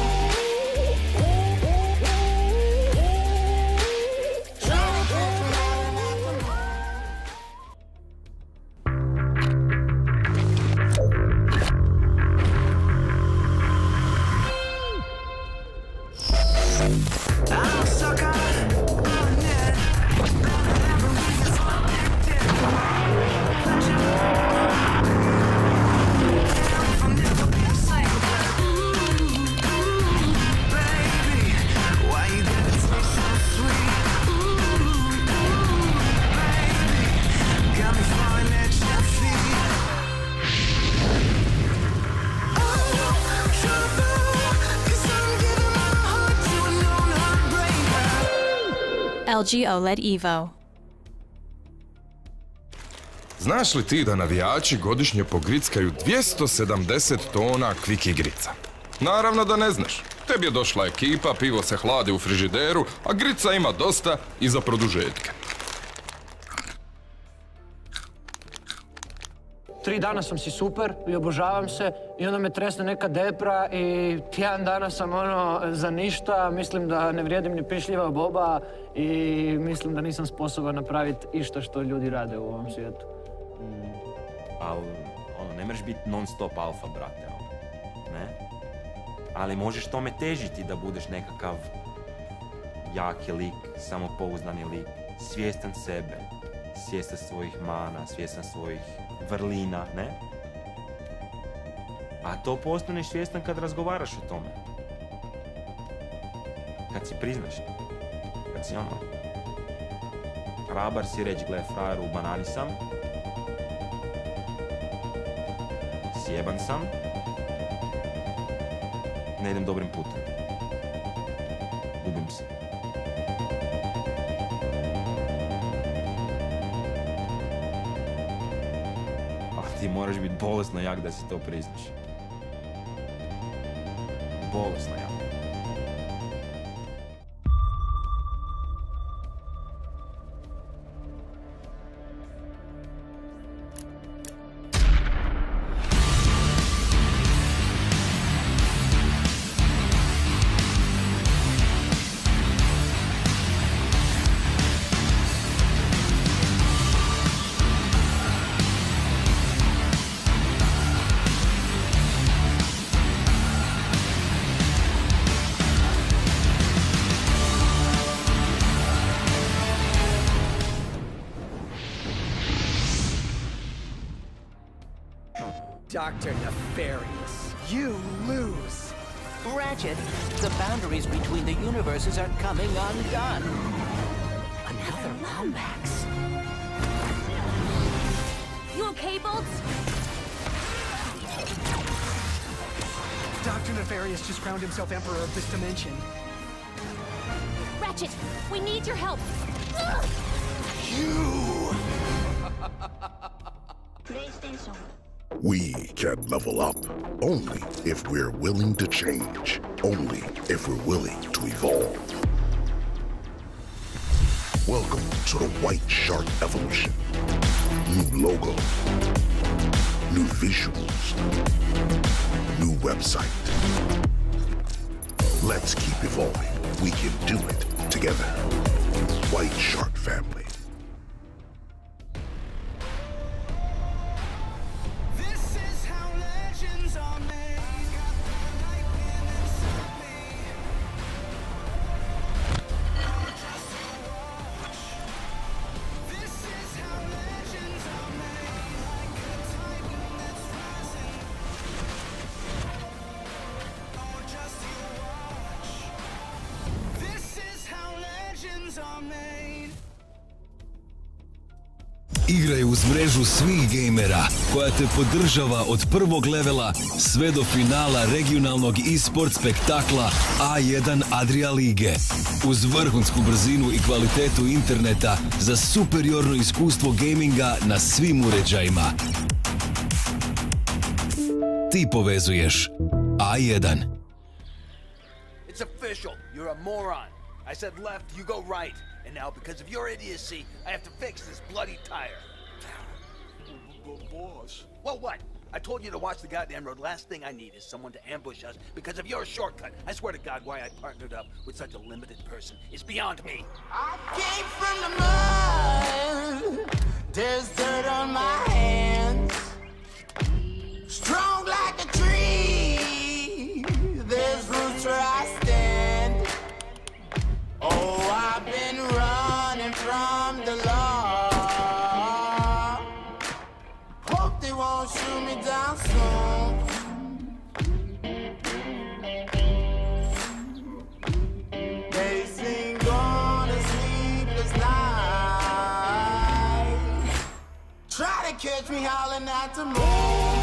S15: LG OLED Evo.
S16: Znaš li ti da navijači godišnje pogrickaju 270 tona kvik igrica? Naravno da ne znaš. Tebi je došla ekipa, pivo se hladi u frižideru, a grica ima dosta i za produžetke.
S17: tri dana sam si super i obožavam se i onda me tresne neka depra i tjedan dana sam ono za ništa, mislim da ne vrijedim ni pišljiva boba i mislim da nisam sposoban napraviti išta što ljudi rade u ovom svijetu.
S18: Mm. ono, ne mreš biti non stop alfa, brate, ono, ne? Ali možeš tome težiti da budeš nekakav jaki lik, samopouzdani lik, svjestan sebe, svjestan svojih mana, svjestan svojih vrlina, ne? A to postaneš svjestan kad razgovaraš o tome. Kad si priznaš. Kad si ono... Hrabar si reći, gle, frajeru, u banani sam. Sjeban sam. Ne idem dobrim putem. Gubim se. ti moraš biti bolesno jak da si to priznaš. Bolesno jak.
S19: are
S20: coming undone. Another Lombax. You okay, Bolts?
S21: Dr. Nefarious just crowned himself Emperor of this dimension.
S22: Ratchet, we need your help. You!
S23: PlayStation. We can level up only if we're willing to change, only if we're willing to evolve. Welcome to the White Shark Evolution. New logo, new visuals, new website. Let's keep evolving. We can do it together. White Shark Family.
S10: uz mrežu svih gejmera koja te podržava od prvog levela sve do finala regionalnog e-sport spektakla A1 Adria Lige. Uz vrhunsku brzinu i kvalitetu interneta za superiorno iskustvo gaminga na svim uređajima. Ti povezuješ A1.
S11: It's official. You're a moron. I said left, you go right. And now because of your idiocy, I have to fix this bloody tire. Well, boss. Well, what? I told you to watch the goddamn road. Last thing I need is someone to ambush us because of your shortcut. I swear to God, why I partnered up with such a limited person is beyond me.
S12: I came from
S13: the mud, there's dirt on my hands, strong like a tree. There's roots where I stand. Oh, I've been running from the law.
S14: won't shoot me down soon.
S13: Try to catch me howling at the moon.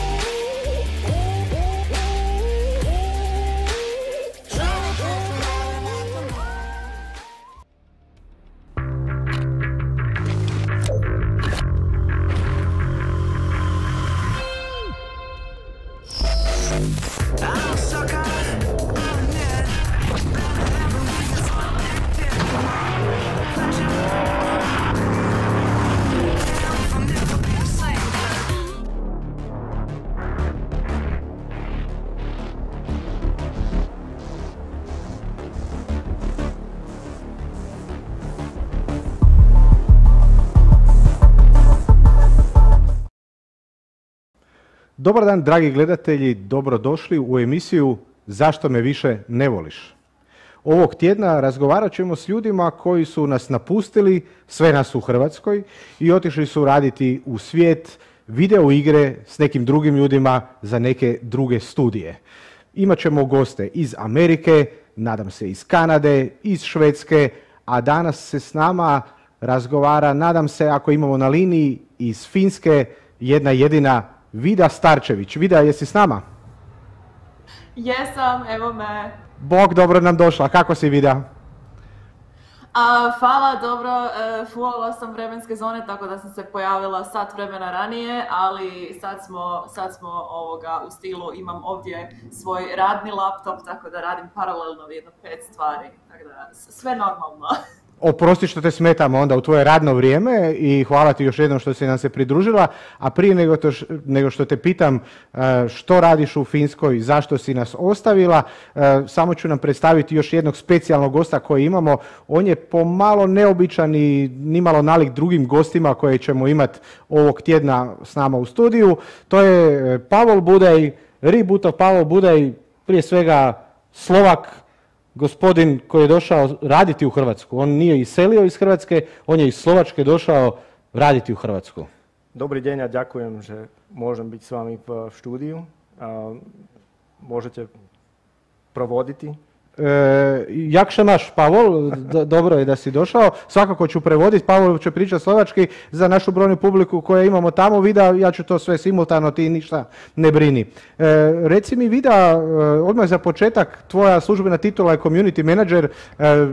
S27: Dobar dan, dragi gledatelji, dobrodošli u emisiju Zašto me više ne voliš? Ovog tjedna razgovarat ćemo s ljudima koji su nas napustili, sve nas u Hrvatskoj, i otišli su raditi u svijet video igre s nekim drugim ljudima za neke druge studije. Imaćemo goste iz Amerike, nadam se iz Kanade, iz Švedske, a danas se s nama razgovara, nadam se, ako imamo na liniji iz Finske, jedna jedina Vida Starčević. Vida, jesi s nama?
S28: Jesam, evo me.
S27: Bog, dobro nam došla. Kako si, Vida?
S28: A, hvala, dobro, e, fulala sam vremenske zone, tako da sam se pojavila sat vremena ranije, ali sad smo, ovoga u stilu, imam ovdje svoj radni laptop, tako da radim paralelno jedno pet stvari, tako da sve
S24: normalno.
S27: Oprosti što te smetamo onda u tvoje radno vrijeme i hvala ti još jednom što si nam se pridružila, a prije nego, što te pitam e, što radiš u Finskoj, zašto si nas ostavila, e, samo ću nam predstaviti još jednog specijalnog gosta koji imamo. On je pomalo neobičan i nimalo nalik drugim gostima koje ćemo imati ovog tjedna s nama u studiju. To je e, Pavol Budaj, Ributo Pavel Budaj, prije svega Slovak, gospodin koji je došao raditi u Hrvatsku. On nije iselio iz Hrvatske, on je iz Slovačke došao raditi u Hrvatsku.
S25: Dobri djenja ja ďakujem, že možem biti s vami v štúdiu. A môžete
S27: E, naš Pavol, dobro je da si došao. Svakako ću prevoditi, Pavol će pričati slovački za našu brojnu publiku koju imamo tamo. Vida, ja ću to sve simultano, ti ništa ne brini. E, reci mi Vida, e, odmah za početak, tvoja službena titula je community manager. E,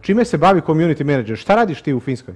S27: čime se bavi community manager? Šta radiš ti u Finskoj?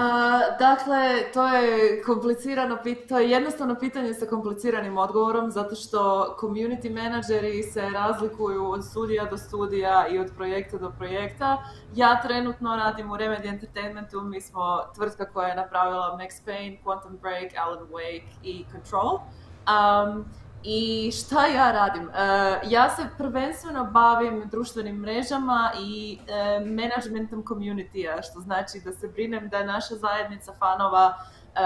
S28: A, dakle, to je komplicirano to je jednostavno pitanje sa kompliciranim odgovorom zato što community menadžeri se razlikuju od studija do studija i od projekta do projekta. Ja trenutno radim u Remedy Entertainmentu, mi smo tvrtka koja je napravila Max Payne, Quantum Break, Alan Wake i Control. Um, i šta ja radim? E, ja se prvenstveno bavim društvenim mrežama i e, managementom community što znači da se brinem da naša zajednica fanova e,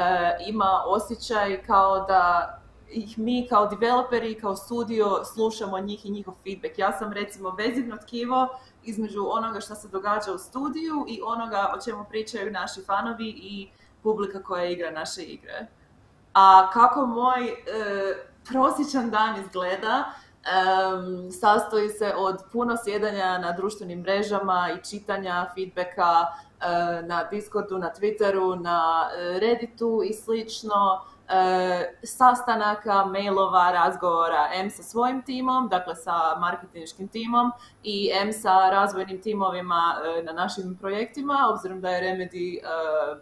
S28: ima osjećaj kao da ih mi kao developeri kao studio slušamo njih i njihov feedback. Ja sam recimo vezivno tkivo između onoga što se događa u studiju i onoga o čemu pričaju naši fanovi i publika koja igra naše igre. A kako moj prosječan dan izgleda. sastoji se od puno sjedanja na društvenim mrežama i čitanja, feedbacka eh, na Discordu, na Twitteru, na eh, Redditu i slično. Eh, sastanaka, mailova, razgovora M sa svojim timom, dakle sa marketinškim timom i M sa razvojnim timovima na našim projektima, obzirom da je Remedy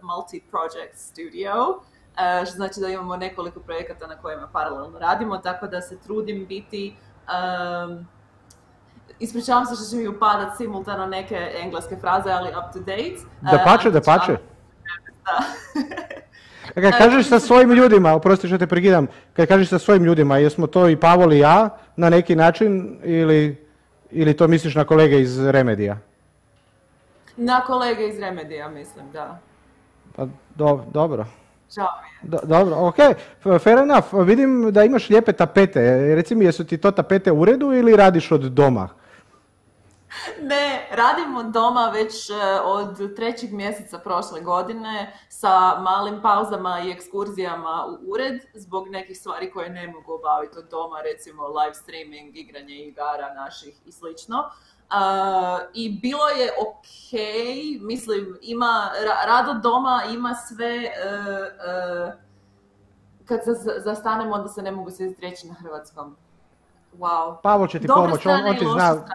S28: multi-project studio što znači da imamo nekoliko projekata na kojima paralelno radimo, tako da se trudim biti... Um, ispričavam se što će mi upadat simultano neke engleske fraze, ali up to date. Znači, da pače, da pače. Da. Kad kažeš sa
S27: svojim ljudima, oprosti što te pregidam, kad kažeš sa svojim ljudima, jesmo to i Pavol i ja na neki način ili, to misliš na kolege iz Remedija?
S28: Na kolege iz Remedija mislim, da.
S27: Pa dobro. Da, dobro, ok, fair enough. Vidim da imaš lijepe tapete. E, reci mi, jesu ti to tapete u redu ili radiš od doma?
S28: Ne, radim od doma već e, od trećeg mjeseca prošle godine sa malim pauzama i ekskurzijama u ured zbog nekih stvari koje ne mogu obaviti od doma, recimo live streaming, igranje igara naših i slično. I bilo je ok, mislim, ima, rado doma ima sve, e, e, kad se zastanemo onda se ne mogu se izreći na hrvatskom. Wow. Pavel će ti pomoć, on, ti zna.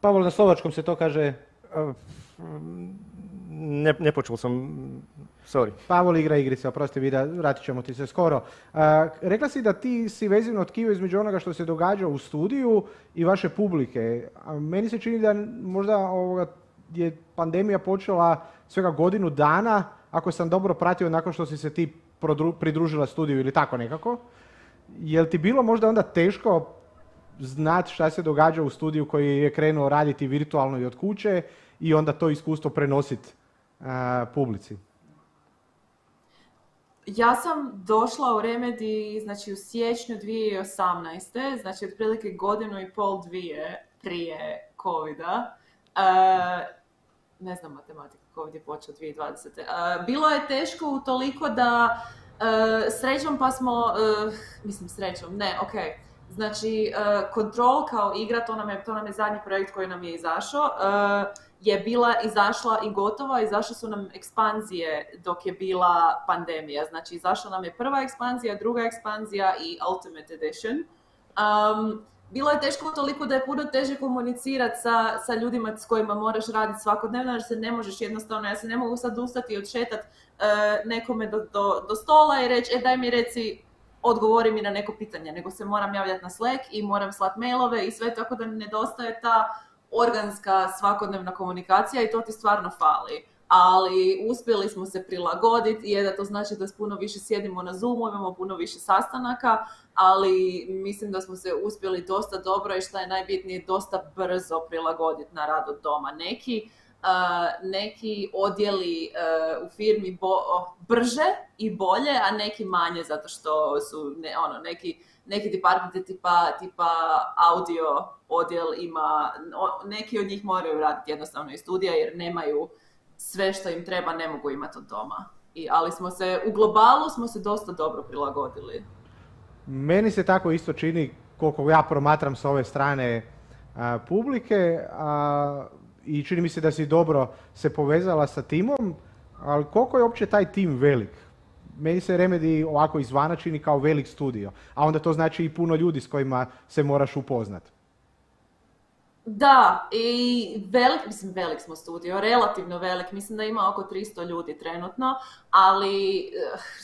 S8: Pavo na slovačkom se to kaže, e, ne, ne sam Sorry.
S27: Pavol igra igrice, oprosti Vida, vratit ćemo ti se skoro. rekla si da ti si vezivno tkivo između onoga što se događa u studiju i vaše publike. A meni se čini da možda je pandemija počela svega godinu dana, ako sam dobro pratio nakon što si se ti pridružila studiju ili tako nekako. li ti bilo možda onda teško znati šta se događa u studiju koji je krenuo raditi virtualno i od kuće i onda to iskustvo prenositi publici?
S28: ja sam došla u Remedy znači, u siječnju 2018. Znači, otprilike godinu i pol dvije prije covid e, ne znam matematika ovdje je počeo 2020. E, bilo je teško toliko da e, srećom pa smo, mislim srećom, ne, ok. Znači, Control kao igra, to nam, je, to nam je zadnji projekt koji nam je izašao je bila izašla i gotova, izašle su nam ekspanzije dok je bila pandemija. Znači, izašla nam je prva ekspanzija, druga ekspanzija i Ultimate Edition. Um, bilo je teško toliko da je puno teže komunicirati sa, sa ljudima s kojima moraš raditi svakodnevno, jer se ne možeš jednostavno, ja se ne mogu sad ustati i odšetati e, nekome do, do, stola i reći, e daj mi reci, odgovori mi na neko pitanje, nego se moram javljati na Slack i moram slati mailove i sve, tako da mi nedostaje ta organska svakodnevna komunikacija i to ti stvarno fali ali uspjeli smo se prilagoditi je da to znači da puno više sjedimo na Zoomu, imamo puno više sastanaka, ali mislim da smo se uspjeli dosta dobro i što je najbitnije dosta brzo prilagoditi na rad od doma. Neki, e, neki odjeli e, u firmi bo- brže i bolje, a neki manje zato što su ne, ono, neki neki departmente tipa, tipa audio odjel ima, neki od njih moraju raditi jednostavno i studija jer nemaju sve što im treba, ne mogu imati od doma. I, ali smo se, u globalu smo se dosta dobro prilagodili.
S27: Meni se tako isto čini koliko ja promatram s ove strane publike a, i čini mi se da si dobro se povezala sa timom, ali koliko je uopće taj tim velik? meni se Remedy ovako izvana čini kao velik studio, a onda to znači i puno ljudi s kojima se moraš upoznat.
S28: Da, i velik, mislim velik smo studio, relativno velik, mislim da ima oko 300 ljudi trenutno, ali eh,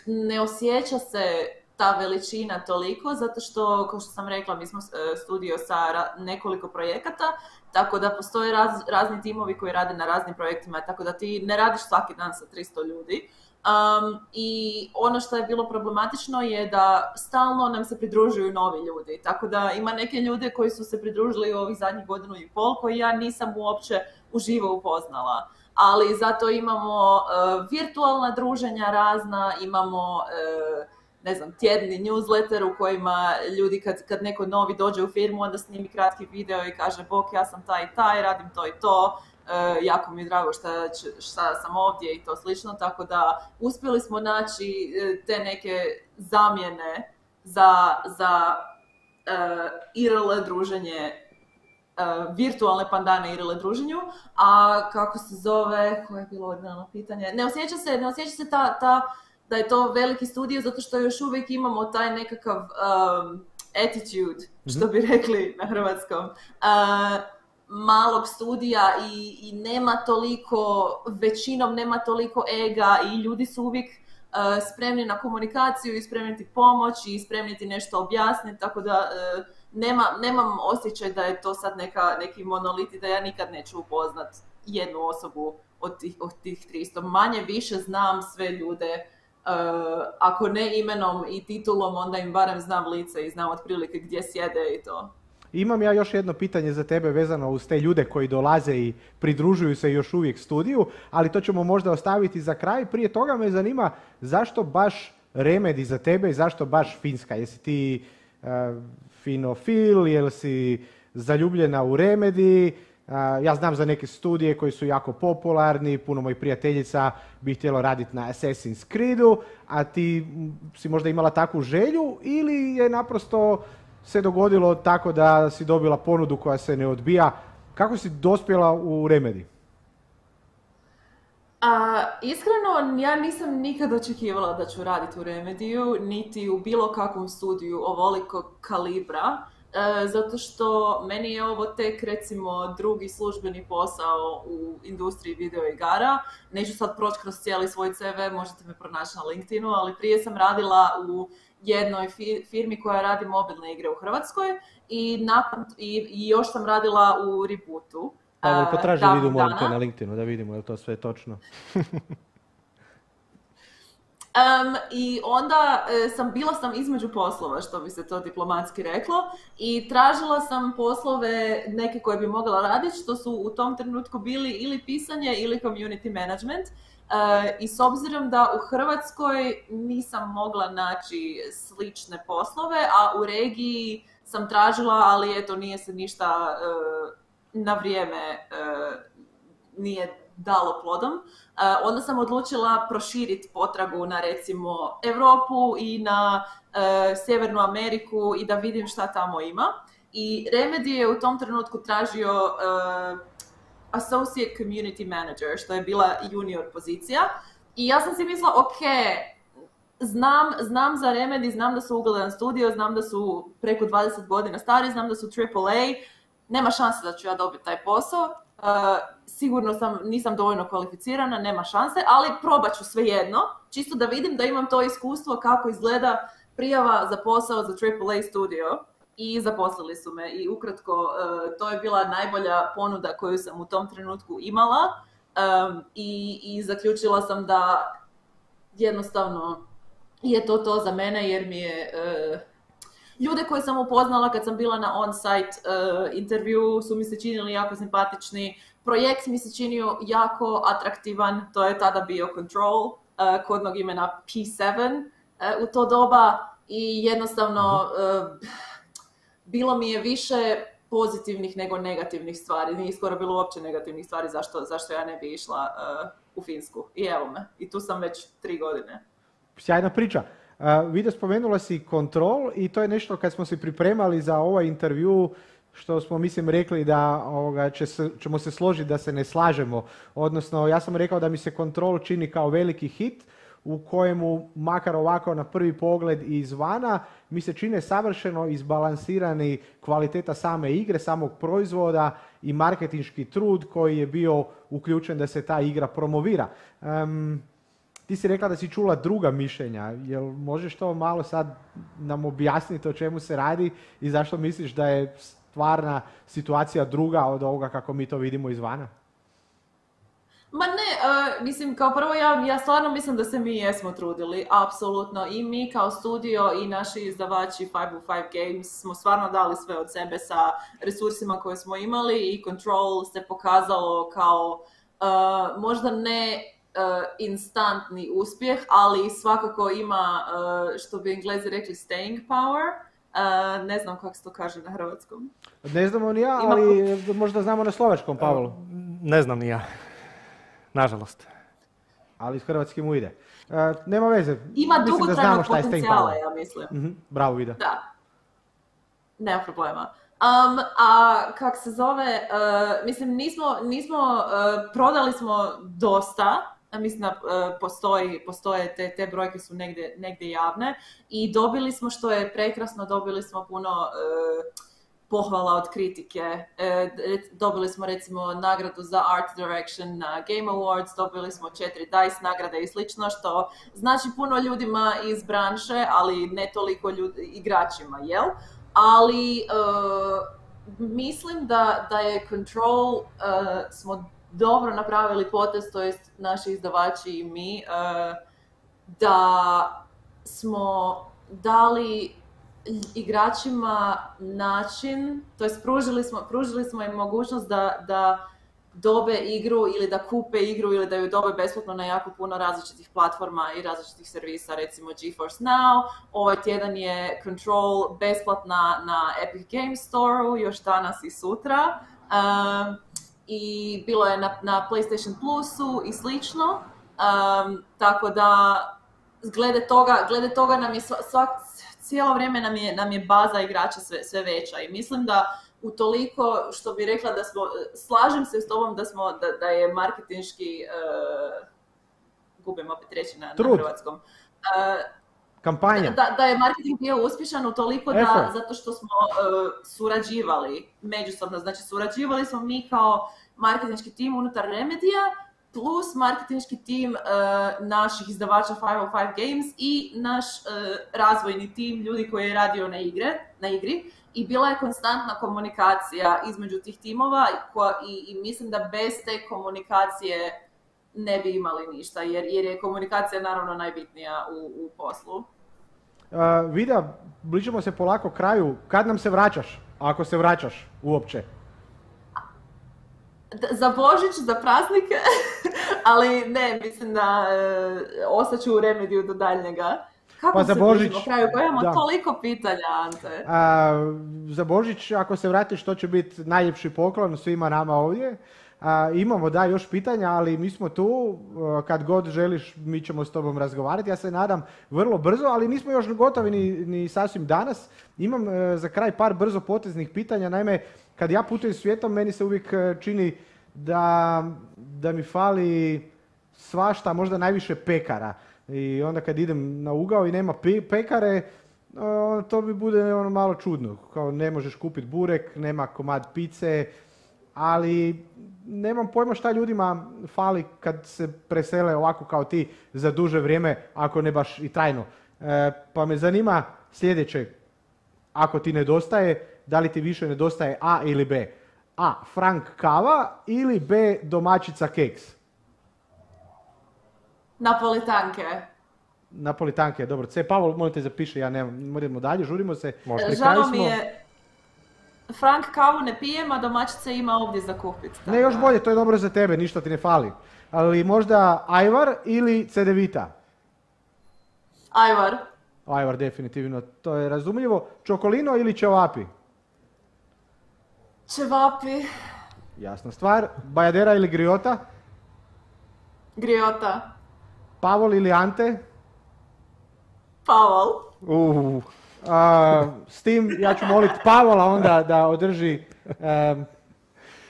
S28: ne osjeća se ta veličina toliko, zato što, kao što sam rekla, mi smo eh, studio sa nekoliko projekata, tako da postoje razni timovi koji rade na raznim projektima, tako da ti ne radiš svaki dan sa 300 ljudi, Um, I ono što je bilo problematično je da stalno nam se pridružuju novi ljudi. Tako da ima neke ljude koji su se pridružili u ovih zadnjih godinu i pol koji ja nisam uopće uživo upoznala. Ali zato imamo e, virtualna druženja razna, imamo e, ne znam, tjedni newsletter u kojima ljudi kad, kad neko novi dođe u firmu onda snimi kratki video i kaže bok ja sam taj i taj, radim to i to, E, jako mi je drago šta, sam ovdje i to slično, tako da uspjeli smo naći e, te neke zamjene za, za uh, IRL druženje, virtualne pandane IRL druženju, a kako se zove, koje je bilo originalno pitanje, ne osjeća se, ne osjeća se ta, ta, da je to veliki studio zato što još uvijek imamo taj nekakav um, attitude, što mhm. bi rekli na hrvatskom malog studija i, i nema toliko, većinom nema toliko ega i ljudi su uvijek e, spremni na komunikaciju i spremni ti pomoć i spremni ti nešto objasniti, tako da e, nema, nemam osjećaj da je to sad neka, neki monolit da ja nikad neću upoznat jednu osobu od tih, od tih 300. Manje više znam sve ljude, e, ako ne imenom i titulom, onda im barem znam lice i znam otprilike gdje sjede i to.
S27: Imam ja još jedno pitanje za tebe vezano uz te ljude koji dolaze i pridružuju se još uvijek studiju, ali to ćemo možda ostaviti za kraj. Prije toga me zanima zašto baš remedi za tebe i zašto baš Finska? Jesi ti e, finofil, jel si zaljubljena u remedi? E, ja znam za neke studije koji su jako popularni, puno mojih prijateljica bi htjelo raditi na Assassin's Creedu, a ti si možda imala takvu želju ili je naprosto se dogodilo tako da si dobila ponudu koja se ne odbija. Kako si dospjela u Remedi?
S28: A, iskreno, ja nisam nikada očekivala da ću raditi u Remediju, niti u bilo kakvom studiju ovolikog kalibra, e, zato što meni je ovo tek, recimo, drugi službeni posao u industriji videoigara. Neću sad proći kroz cijeli svoj CV, možete me pronaći na LinkedInu, ali prije sam radila u jednoj firmi koja radi mobilne igre u Hrvatskoj i, i, još sam radila u Rebootu. Pavel, e, potraži na
S27: LinkedInu da vidimo je li to sve točno.
S28: I onda e, sam bila sam između poslova, što bi se to diplomatski reklo, i tražila sam poslove neke koje bi mogla raditi, što su u tom trenutku bili ili pisanje ili community management. I s obzirom da u Hrvatskoj nisam mogla naći slične poslove, a u regiji sam tražila, ali eto nije se ništa eh, na vrijeme eh, nije dalo plodom. Eh, onda sam odlučila proširiti potragu na recimo Europu i na Sjevernu Ameriku i da vidim šta tamo ima. I Remedy je u tom trenutku tražio associate community manager, što je bila junior pozicija. I ja sam si mislila, ok, znam, znam za Remedy, znam da su ugledan studio, znam da su preko 20 godina stari, znam da su AAA, nema šanse da ću ja dobiti taj posao. Uh, sigurno sam, nisam dovoljno kvalificirana, nema šanse, ali probat ću svejedno, čisto da vidim da imam to iskustvo kako izgleda prijava za posao za AAA studio i zaposlili su me i ukratko e, to je bila najbolja ponuda koju sam u tom trenutku imala e, i, zaključila sam da jednostavno je to to za mene jer mi je e, ljude koje sam upoznala kad sam bila na on-site intervju su mi se činili jako simpatični, projekt mi se činio jako atraktivan, to je tada bio Control, kodnog imena P7 u to doba i jednostavno mhm bilo mi je više pozitivnih nego negativnih stvari. Nije skoro bilo uopće negativnih stvari zašto, zašto ja ne bi išla uh, u Finsku. I evo me. I tu sam već tri godine.
S27: Sjajna priča. Uh, spomenula si kontrol i to je nešto kad smo se pripremali za ovaj intervju što smo mislim rekli da ovoga, će ćemo se složiti da se ne slažemo. Odnosno ja sam rekao da mi se kontrol čini kao veliki hit, u kojemu makar ovako na prvi pogled izvana mi se čine savršeno izbalansirani kvaliteta same igre, samog proizvoda i marketinški trud koji je bio uključen da se ta igra promovira. ti si rekla da si čula druga mišljenja, jel možeš to malo sad nam objasniti o čemu se radi i zašto misliš da je stvarna situacija druga od ovoga kako mi to vidimo izvana?
S28: Ma ne, e, mislim, kao prvo ja, ja stvarno mislim da se mi jesmo trudili, apsolutno. I mi kao studio i naši izdavači 505 Games smo stvarno dali sve od sebe sa resursima koje smo imali i Control se pokazalo kao e, možda ne e, instantni uspjeh, ali svakako ima, što bi englezi rekli, staying power. ne znam kako se to kaže na hrvatskom.
S27: Ne znamo ni ja, ali možda znamo na slovačkom, Uh, ne znam ni ja nažalost. Ali s hrvatskim mu ide. E, nema veze. Ima dugotrajnog potencijala, ja mislim. Mhm, bravo, Vida.
S28: Da. Nema problema. a kak se zove, e, mislim nismo, e, prodali smo dosta, mislim da postoje te, te brojke su negdje javne i dobili smo što je prekrasno, dobili smo puno pohvala od kritike. E, e, dobili smo recimo nagradu za Art Direction na Game Awards, dobili smo četiri DICE nagrade i slično, što znači puno ljudima iz branše, ali ne toliko igračima, jel? Ali e, mislim da, je Control, smo dobro napravili potest, to jest naši izdavači i mi, da smo dali igračima način, to je pružili smo, pružili smo im mogućnost da, da dobe igru ili da kupe igru ili da ju dobe besplatno na jako puno različitih platforma i različitih servisa, recimo GeForce Now. Ovaj tjedan je Control besplatna na Epic Games store još danas i sutra. Um, I bilo je na, na PlayStation Plusu i slično. Um, tako da glede toga, glede toga nam je svak, cijelo vrijeme nam je, nam je baza igrača sve, sve veća i mislim da utoliko što bi rekla da smo, slažem se s tobom da smo, da, da je marketinški, uh, gubim opet reći na, na hrvatskom, eh, kampanja. Da, da je marketing bio uspješan u toliko da, zato što smo eh, surađivali međusobno, znači surađivali smo mi kao marketinški tim unutar Remedija, plus marketinški tim e, naših izdavača 505 Games i naš e, razvojni tim ljudi koji je radio na, na igri i bila je konstantna komunikacija između tih timova i, i, mislim da bez te komunikacije ne bi imali ništa jer, jer je komunikacija naravno najbitnija u, poslu.
S27: E, Vida, bližimo se polako kraju. Kad nam se vraćaš? Ako se vraćaš uopće?
S28: Za Božić, za praznike, ali ne, mislim da e, ostaću u remediju do daljnjega. Kako pa se kraju? Pa imamo toliko pitanja, Ante.
S27: za Božić, ako se vratiš, to će biti najljepši poklon svima nama ovdje. A, imamo da još pitanja, ali mi smo tu, e, kad god želiš mi ćemo s tobom razgovarati, ja se nadam vrlo brzo, ali nismo još gotovi ni, ni sasvim danas. Imam e, za kraj par brzo poteznih pitanja, naime kad ja putujem svijetom, meni se uvijek e, čini da, da mi fali svašta, možda najviše pekara. I onda kad idem na ugao i nema pekare, to bi bude ono malo čudno. Kao ne možeš kupiti burek, nema komad pice, ali nemam pojma šta ljudima fali kad se presele ovako kao ti za duže vrijeme, ako ne baš i trajno. E, pa me zanima sljedeće, ako ti nedostaje, da li ti više nedostaje A ili B? A. Frank kava ili B. Domačica keks?
S28: Napolitanke.
S27: Napolitanke, dobro. C. Pavel, molim te zapiši, ja nemam. Moramo dalje, žurimo se. Možda. E, mi je,
S28: Frank kavu ne pijem, a domaćica ima ovdje za kupit. Ne,
S27: još bolje, to je dobro za tebe, ništa ti ne fali. Ali možda Ajvar ili Cedevita? Ajvar. Ajvar, definitivno, to je razumljivo. Čokolino ili ćevapi?
S28: Čevapi.
S27: Jasna stvar. Bajadera ili griota?
S28: Griota.
S27: Pavol ili Ante? Pavol. s tim ja ću moliti Pavola onda da održi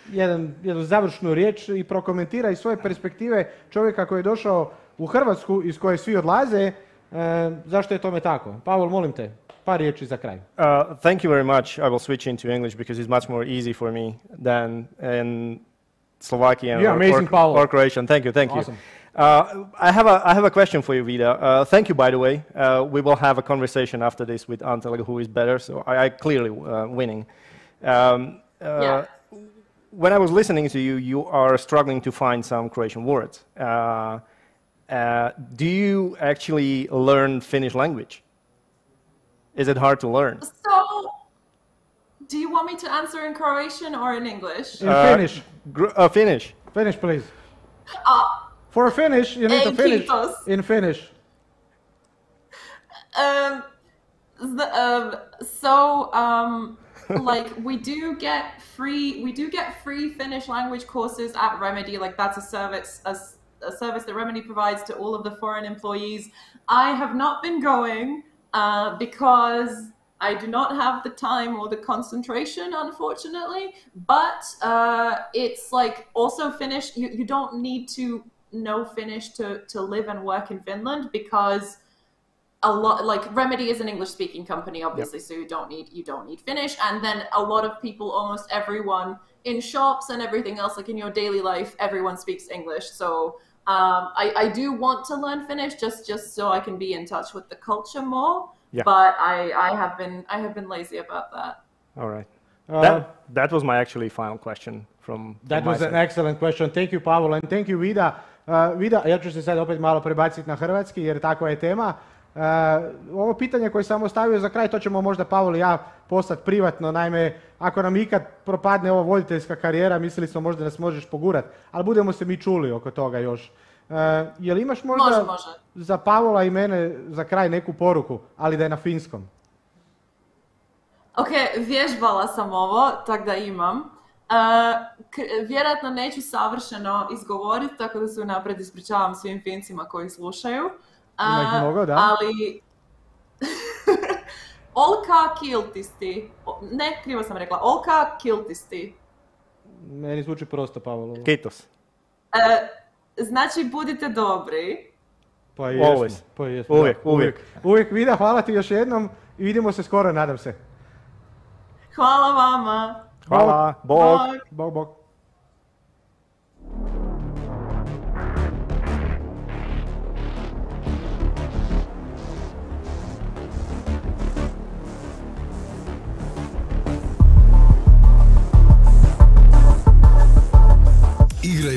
S27: jednu završnu riječ i prokomentira iz svoje perspektive čovjeka koji je došao u Hrvatsku iz koje svi odlaze. zašto je tome tako? Pavol, molim te. Uh,
S29: thank you very much. I will switch into English because it's much more easy for me than in Slovakian you or, or, or Croatian. Thank you, thank awesome. you. Uh, I, have a, I have a question for you, Vida. Uh, thank you, by the way. Uh, we will have a conversation after this with Antel, who is better, so I, I clearly uh, winning. Um, uh, yeah. When I was listening to you, you are struggling to find some Croatian words. do you
S25: actually learn Finnish language? Is it hard to learn?
S28: So, do you want me to answer in Croatian or in English? In uh, Finnish.
S27: Uh, Finnish. Finnish, please. Uh, For a Finnish, you need to finish. In Finnish.
S28: Um, the, um, so, um, like we do get free we do get free finnish language courses at remedy like that's a service a, a, service that remedy provides to all of the foreign employees i have not been going uh, because I do not have the time or the concentration, unfortunately. But uh, it's like also Finnish. You, you don't need to know Finnish to, to live and work in Finland because a lot like Remedy is an English speaking company, obviously, yep. so you don't need you don't need Finnish. And then a lot of people, almost everyone in shops and everything else, like in your daily life, everyone speaks English. So um, I, I do want to learn Finnish just just so I can be in touch with the culture more. Yeah. But I, I have been I have been lazy about that.
S8: All right. Uh, that, that was my actually final question from, from That was an excellent
S27: question. Thank you, Pavel, and thank you, Vida. Uh, Vida, ja ću se sad opet malo prebaciti na hrvatski, jer takva je tema. Uh, ovo pitanje koje sam ostavio za kraj, to ćemo možda Pavel i ja postati privatno. Naime, ako nam ikad propadne ova voditeljska karijera, mislili smo možda nas možeš pogurat. Ali budemo se mi čuli oko toga još. E, je li imaš možda za Pavola i mene za kraj neku poruku, ali da je na finskom?
S15: Ok,
S28: vježbala sam ovo, tako da imam. E, vjerojatno neću savršeno izgovoriti, tako da se unaprijed ispričavam svim fincima koji slušaju. E, da? Olka kiltisti. ne, krivo sam rekla. Olka kiltisti.
S27: Meni zvuči prosto, Pavlo. Kitos.
S28: E, znači, budite dobri.
S8: Pa, pa
S26: Uvijek,
S27: uvijek. Vida, hvala ti još jednom i vidimo se skoro, nadam se.
S28: Hvala vama. Hvala. Bog,
S26: bog. bog.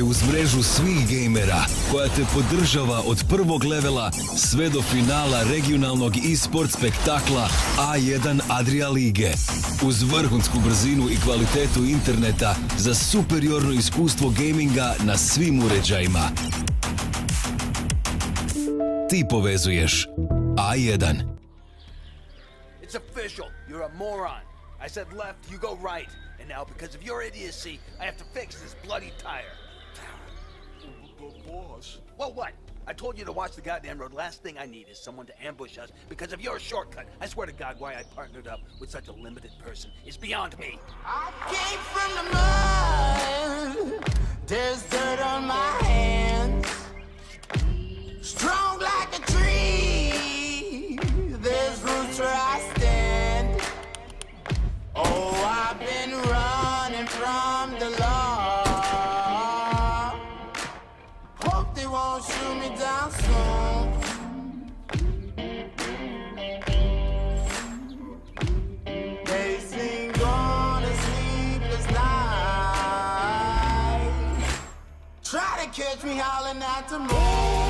S10: uz mrežu svih gamera koja te podržava od prvog levela sve do finala regionalnog e-sport spektakla A1 Adria Lige. Uz vrhunsku brzinu i kvalitetu interneta za superiorno iskustvo gaminga na svim uređajima. Ti povezuješ A1.
S11: It's official. You're a moron. I said left, you go right. And now because of your idiocy, I have to fix this bloody tire. boss... Well, what? I told you to watch the goddamn road. Last thing I need is someone to ambush us because of your shortcut. I swear to God, why I partnered up with such a limited person is beyond me.
S12: I came from
S13: the mud. There's dirt on my hands. Strong like a tree. There's roots where I stand. Oh, I've been running from the law.
S14: gonna shoot me down soon.
S13: Try to catch me howling at the moon.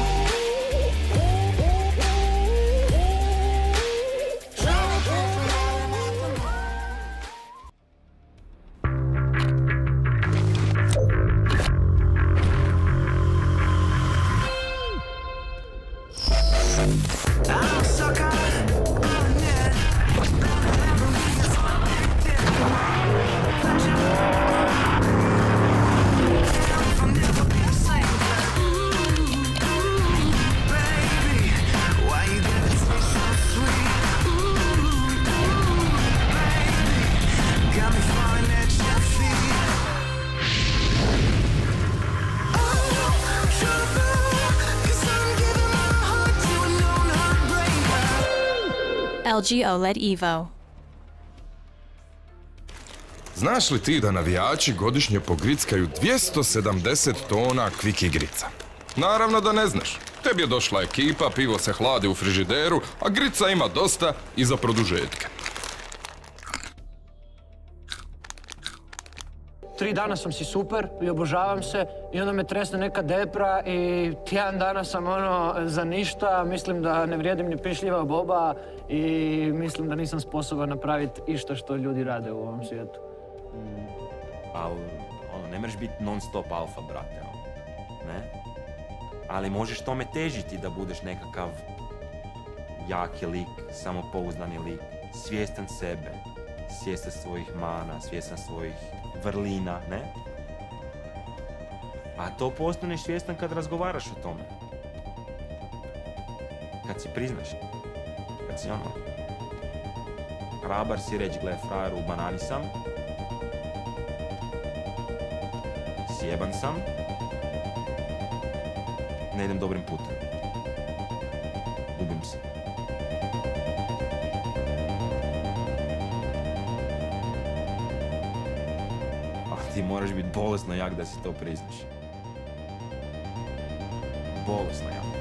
S15: LG OLED Evo.
S16: Znaš li ti da navijači godišnje pogrickaju 270 tona kvik igrica? Naravno da ne znaš. Tebi je došla ekipa, pivo se hladi u frižideru, a grica ima dosta i za produžetke.
S17: tri dana sam si super i obožavam se i onda me tresne neka depra i tjedan dana sam ono za ništa, mislim da ne vrijedim ni pišljiva boba i mislim da nisam sposoban napraviti išta što ljudi rade u ovom svijetu.
S18: Mm. ono, ne mreš biti non stop alfa, brate, ono, ne? Ali možeš tome težiti da budeš nekakav jaki lik, samopouzdani lik, svjestan sebe, svjestan svojih mana, svjestan svojih vrlina, ne? A to postaneš svjestan kad razgovaraš o tome. Kad si priznaš. Kad si ono... Hrabar si reći, gle, frajeru, banani sam. Sjeban sam. Ne idem dobrim putem. Gubim se. ti moraš biti bolesno jak da si to prizniš. Bolesno jak.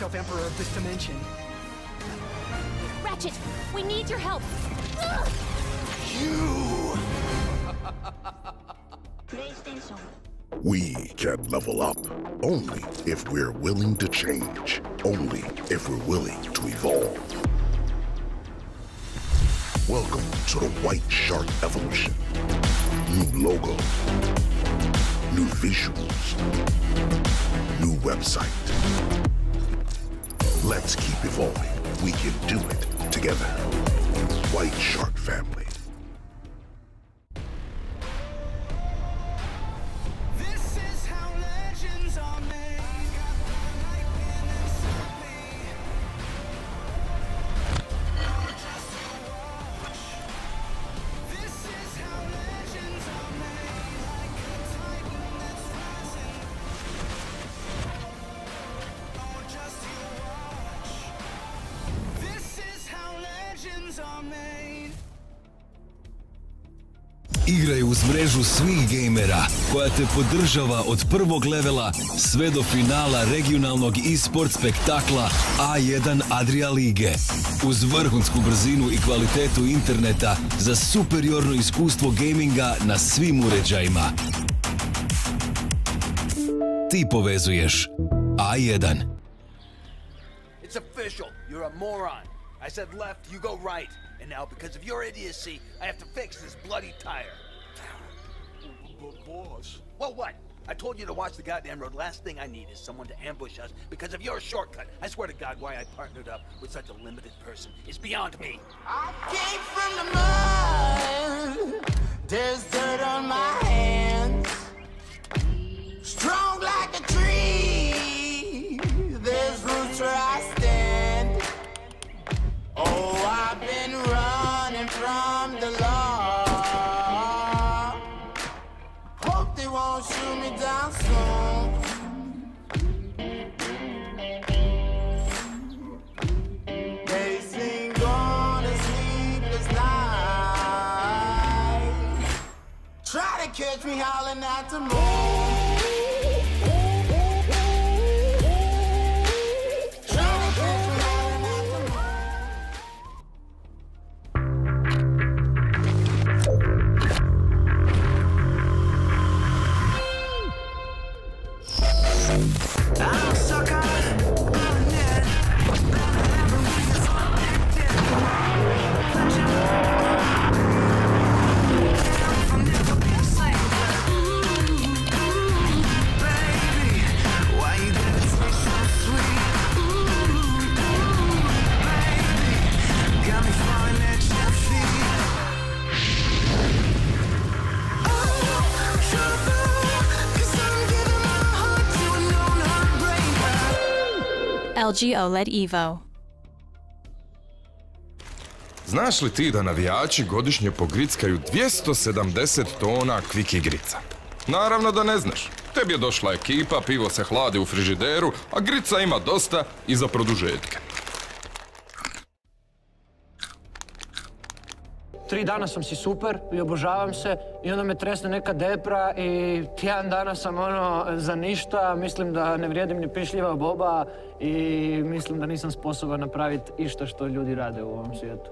S21: myself emperor of this dimension.
S22: Ratchet, we need your help. You!
S23: we can level up only if we're willing to change, only if we're willing to evolve. Welcome to the White Shark Evolution. New logo, new visuals, new website. Let's keep evolving. We can do it together. White Shark Family.
S10: uz mrežu svih gamera koja te podržava od prvog levela sve do finala regionalnog e-sport spektakla A1 Adria Lige. Uz vrhunsku brzinu i kvalitetu interneta za superiorno iskustvo gaminga na svim uređajima. Ti povezuješ A1.
S11: It's official. You're a moron. I said left, you go right. And now because of your idiocy, I have to fix this bloody tire. But boss... Well, what? I told you to watch the goddamn road. Last thing I need is someone to ambush us because of your shortcut. I swear to God, why I partnered up with such a limited person is beyond me.
S12: I came from
S13: the mud. There's dirt on my hands. Strong like a tree. There's roots where I stand. Oh, I've been running from the law.
S14: gon' shoot me down soon.
S13: Try to catch me howling at the moon.
S15: LG OLED Evo.
S16: Znaš li ti da navijači godišnje pogrickaju 270 tona kviki grica? Naravno da ne znaš. Tebi je došla ekipa, pivo se hladi u frižideru, a grica ima dosta i za produžetke.
S17: tri dana sam si super i obožavam se i onda me tresne neka depra i tjedan dana sam ono za ništa, mislim da ne vrijedim ni pišljiva boba i mislim da nisam sposoban napraviti išta što ljudi rade u ovom svijetu.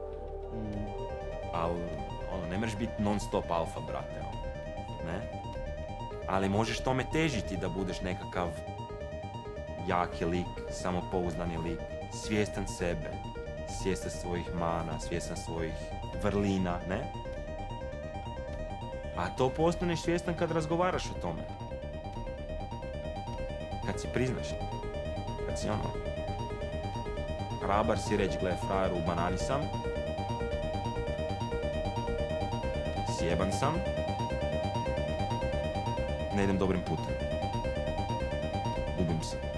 S18: Mm. Ali, ono, ne mreš biti non stop alfa, brate, ono, ne? Ali možeš tome težiti da budeš nekakav jaki lik, samopouzdani lik, svjestan sebe, svjestan svojih mana, svjestan svojih vrlina, ne? A to postaneš svjestan kad razgovaraš o tome. Kad si priznaš. Kad si ono... Hrabar si reći, gle, frajer, u banani sam. Sjeban sam. Ne idem dobrim putem. Gubim se.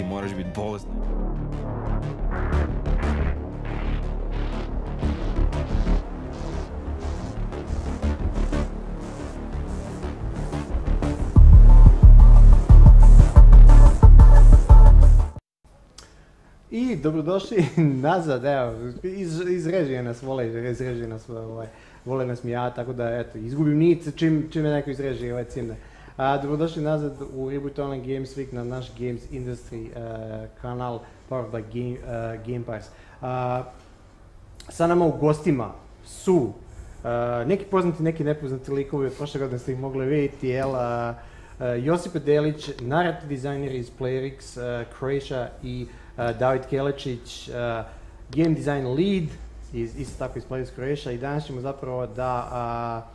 S18: ti moraš biti bolestan.
S26: I
S8: dobrodošli nazad, evo, iz, nas vole, izreže nas vole, ovaj, vole nas ja, tako da, eto, izgubim nic čim, čim je neko izrežuje, ovaj, a, dobrodošli nazad u Reboot Online Games Week na naš Games Industry e, kanal Powered by Game, uh, Game Pass. sa nama u gostima su e, neki poznati, neki nepoznati likovi, od prošle godine ste ih mogli vidjeti, jel? Josip Delić, narativ dizajner iz Playrix, Croatia i David Kelečić, game design lead, iz, isto tako iz Playrix Croatia i danas ćemo zapravo da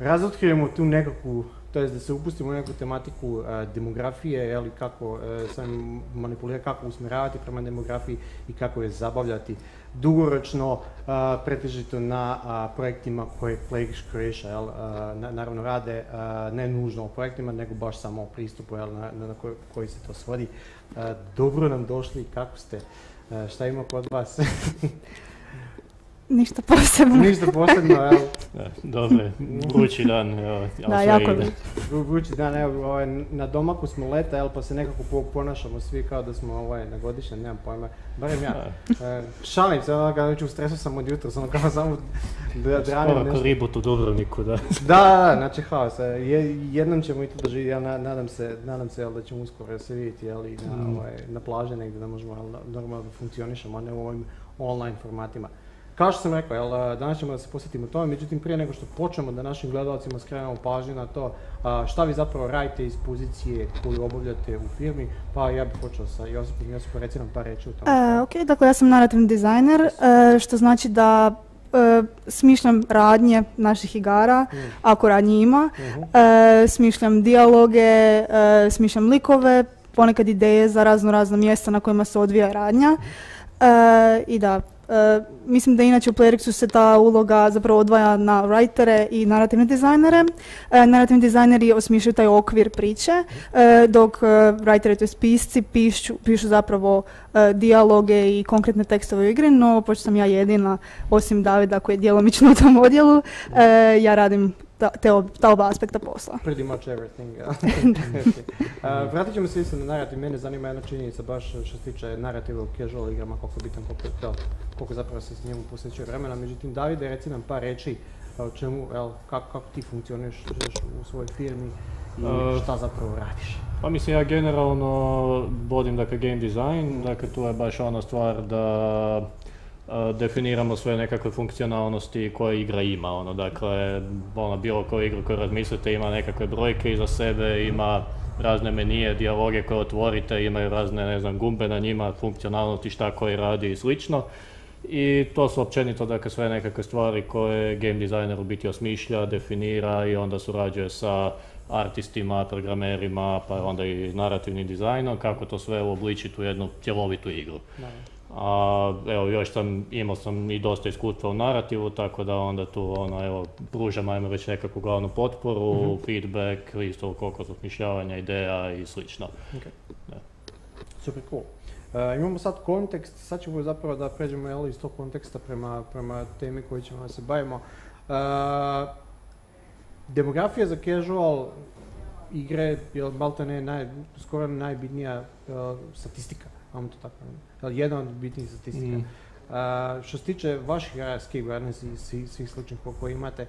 S8: razotkrijemo tu nekakvu to da se upustimo u neku tematiku e, demografije, ali kako e, sam manipulirati, kako usmjeravati prema demografiji i kako je zabavljati dugoročno, e, pretežito na projektima koje Plague Croatia, naravno rade ne nužno o projektima, nego baš samo o pristupu na, na koji, koji se to svodi. Dobro nam došli, kako ste? Šta ima kod vas?
S30: Ništa posebno. Ništa posebno,
S8: evo. Da, dobro, gući dan, evo. Da, jako Gući dan, evo, ovaj, na domaku smo leta, jel, pa se nekako ponašamo svi kao da smo ovaj, na godišnjem, nemam pojma. Barem ja. E, šalim se, ono, kada u stresu sam od jutra, samo ono, kao samo da dranim znači, nešto.
S29: ribot u Dubrovniku, da. da, da,
S8: znači haos. Je, jednom ćemo i to doživjeti, ja nadam se, nadam se, jel, da ćemo uskoro se vidjeti, jel, mm. ovaj, na, plaži negdje da možemo, normalno normalno funkcionišemo, a ne u ovim online formatima. Kao što sam rekao, danas ćemo da se posjetimo tome, međutim prije nego što počnemo da našim gledalcima skrenemo pažnju na to šta vi zapravo radite iz pozicije koju obavljate u firmi, pa ja bih počeo sa Josipom. Josipom, reci nam par reći o tome.
S30: E, ok, dakle ja sam narativni dizajner, e, što znači da e, smišljam radnje naših igara, mm. ako radnje ima, mm-hmm. smišljam dijaloge, smišljam likove, ponekad ideje za razno razno mjesta na kojima se odvija radnja mm-hmm. i da, E, mislim da inače u Playrixu se ta uloga zapravo odvaja na writere i narativne dizajnere. E, narativni dizajneri osmišljaju taj okvir priče, e, dok writeri, to pisci, pišu, zapravo dijaloge i konkretne tekstove u igri, no pošto sam ja jedina, osim Davida koji je djelomično u tom odjelu, ja radim ta, oba aspekta posla. Pretty much everything. vratit
S8: ćemo se isto na narativ. Mene zanima jedna činjenica baš što se tiče narativa u casual igrama, koliko bitan, koliko, to, koliko zapravo se s njemu posjećuje vremena. Međutim, Davide, reci nam par reći o čemu, el, kako, ti funkcioniraš u svojoj firmi i mm. e, šta zapravo radiš?
S29: Pa mislim, ja generalno vodim dakle, game design, dakle tu je baš ona stvar da Eh, definiramo sve nekakve funkcionalnosti koje igra ima. Ono, dakle, ono, bilo koju igru koju razmislite ima nekakve brojke iza sebe, ima razne menije, dijaloge koje otvorite, imaju razne ne znam, gumbe na njima, funkcionalnosti šta koji radi i slično. I to su općenito dakle, sve nekakve stvari koje game designer u biti osmišlja, definira i onda surađuje sa artistima, programerima, pa onda i narativnim dizajnom, kako to sve uobličiti u jednu cjelovitu igru. Da. A evo još sam, imao sam i dosta iskustva u narativu, tako da onda tu ono, evo, pružam ajmo već nekakvu glavnu potporu, mm -hmm. feedback, isto koliko osmišljavanja ideja i slično. Okay.
S8: Super cool. E, imamo sad kontekst, sad ćemo zapravo da pređemo jel, iz tog konteksta prema, prema temi koju ćemo se bavimo. Uh, demografija za casual igre je ne naj, skoro najbitnija e, statistika jedna to tako. Jedan od bitnih statistika. Uh, što se tiče vaših skip gardens i svih, svih sličnih koje imate, e,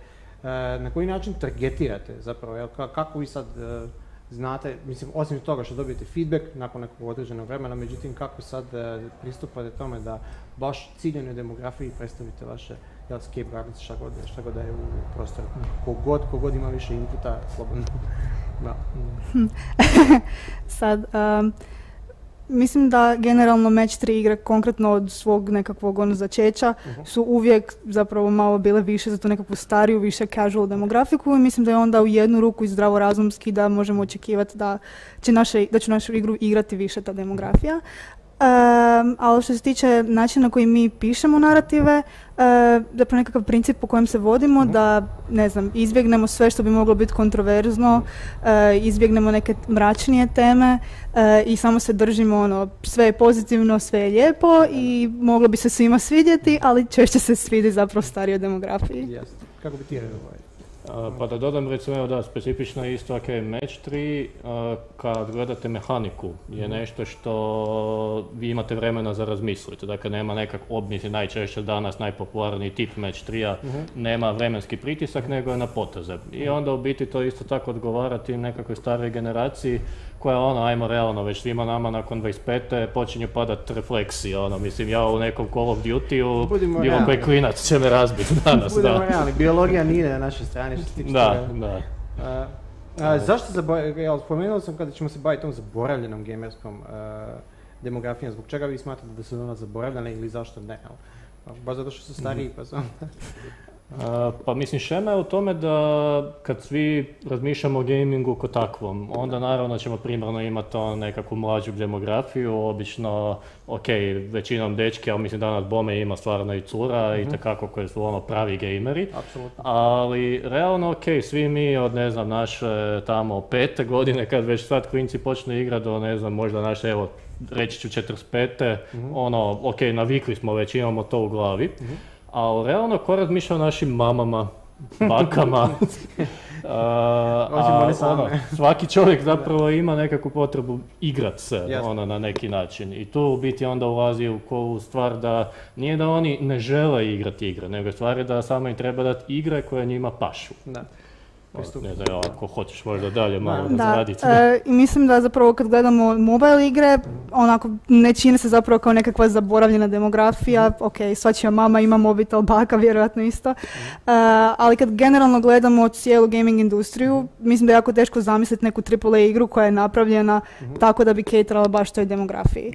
S8: na koji način targetirate zapravo? Jel, kako vi sad e, znate, mislim, osim toga što dobijete feedback nakon nekog određenog vremena, međutim, kako sad e, pristupate tome da baš ciljenoj demografiji predstavite vaše jel, skip gardens, šta god, da je u prostoru? Mm. Kogod, kogod ima više inputa, slobodno. Hm.
S30: sad, Mislim da generalno match 3 igre konkretno od svog nekakvog ono začeća mhm. su uvijek zapravo malo bile više za tu nekakvu stariju, više casual demografiku i mislim da je onda u jednu ruku i zdravorazumski da možemo očekivati da će naše, da će našu igru igrati više ta demografija. Um, ali što se tiče načina na koji mi pišemo narative, uh, zapravo nekakav princip po kojem se vodimo, mhm. da ne znam, izbjegnemo sve što bi moglo biti kontroverzno, izbjegnemo neke mračnije teme i samo se držimo ono, sve je pozitivno, sve je lijepo i moglo bi se svima svidjeti, ali češće se svidi zapravo starijoj demografiji. Kako
S8: bi ti
S29: pa da dodam recimo, da, specifično je isto ok, Match 3 kad gledate mehaniku je mhm. nešto što vi imate vremena za razmisliti. Dakle, nema nekak obmizi najčešće danas najpopularniji tip Match 3-a, mhm. nema vremenski pritisak nego je na poteze. I mhm. onda u biti to isto tako odgovara tim nekakvoj staroj generaciji koja ono, ajmo realno, već svima nama nakon 25. počinju padat refleksi, ono, mislim, ja u nekom Call of Duty-u, bilo koji klinac će me razbiti danas, Budimo realni,
S8: biologija nije na našoj strani što tiče Da, da. zašto spomenuo sam kada ćemo se baviti tom zaboravljenom gamerskom demografijom, zbog čega vi smatrate da su ona zaboravljena ili zašto ne? Pa baš zato što su stariji, pa
S29: pa mislim, šema je u tome da kad svi razmišljamo o gamingu ko takvom, onda naravno ćemo primarno imati ono, nekakvu mlađu demografiju, obično, ok, većinom dečke, ali mislim danas bome ima stvarno i cura i mhm. takako koji su ono pravi gameri. Ali realno, ok, svi mi od ne znam, naše tamo pete godine, kad već sad klinci počne igrati do ono, ne znam, možda naše evo, reći ću 45. Mhm. ono, ok, navikli smo već, imamo to u glavi. Mhm ali realno ko razmišlja o našim mamama, bakama, a, ono, svaki čovjek zapravo ima nekakvu potrebu igrat se ona na neki način i tu u biti onda ulazi u kovu stvar da nije da oni ne žele igrati igre, nego stvar da samo im treba dati igre koje njima pašu. Da. Pa, ne znam, ako hoćeš možda dalje malo da, e,
S30: mislim da zapravo kad gledamo mobile igre, onako ne čine se zapravo kao nekakva zaboravljena demografija. Mhm. Ok, svačija mama ima mobitel, baka vjerojatno isto. Mhm. E, ali kad generalno gledamo cijelu gaming industriju, mhm. mislim da je jako teško zamisliti neku AAA igru koja je napravljena tako da bi caterala baš toj demografiji.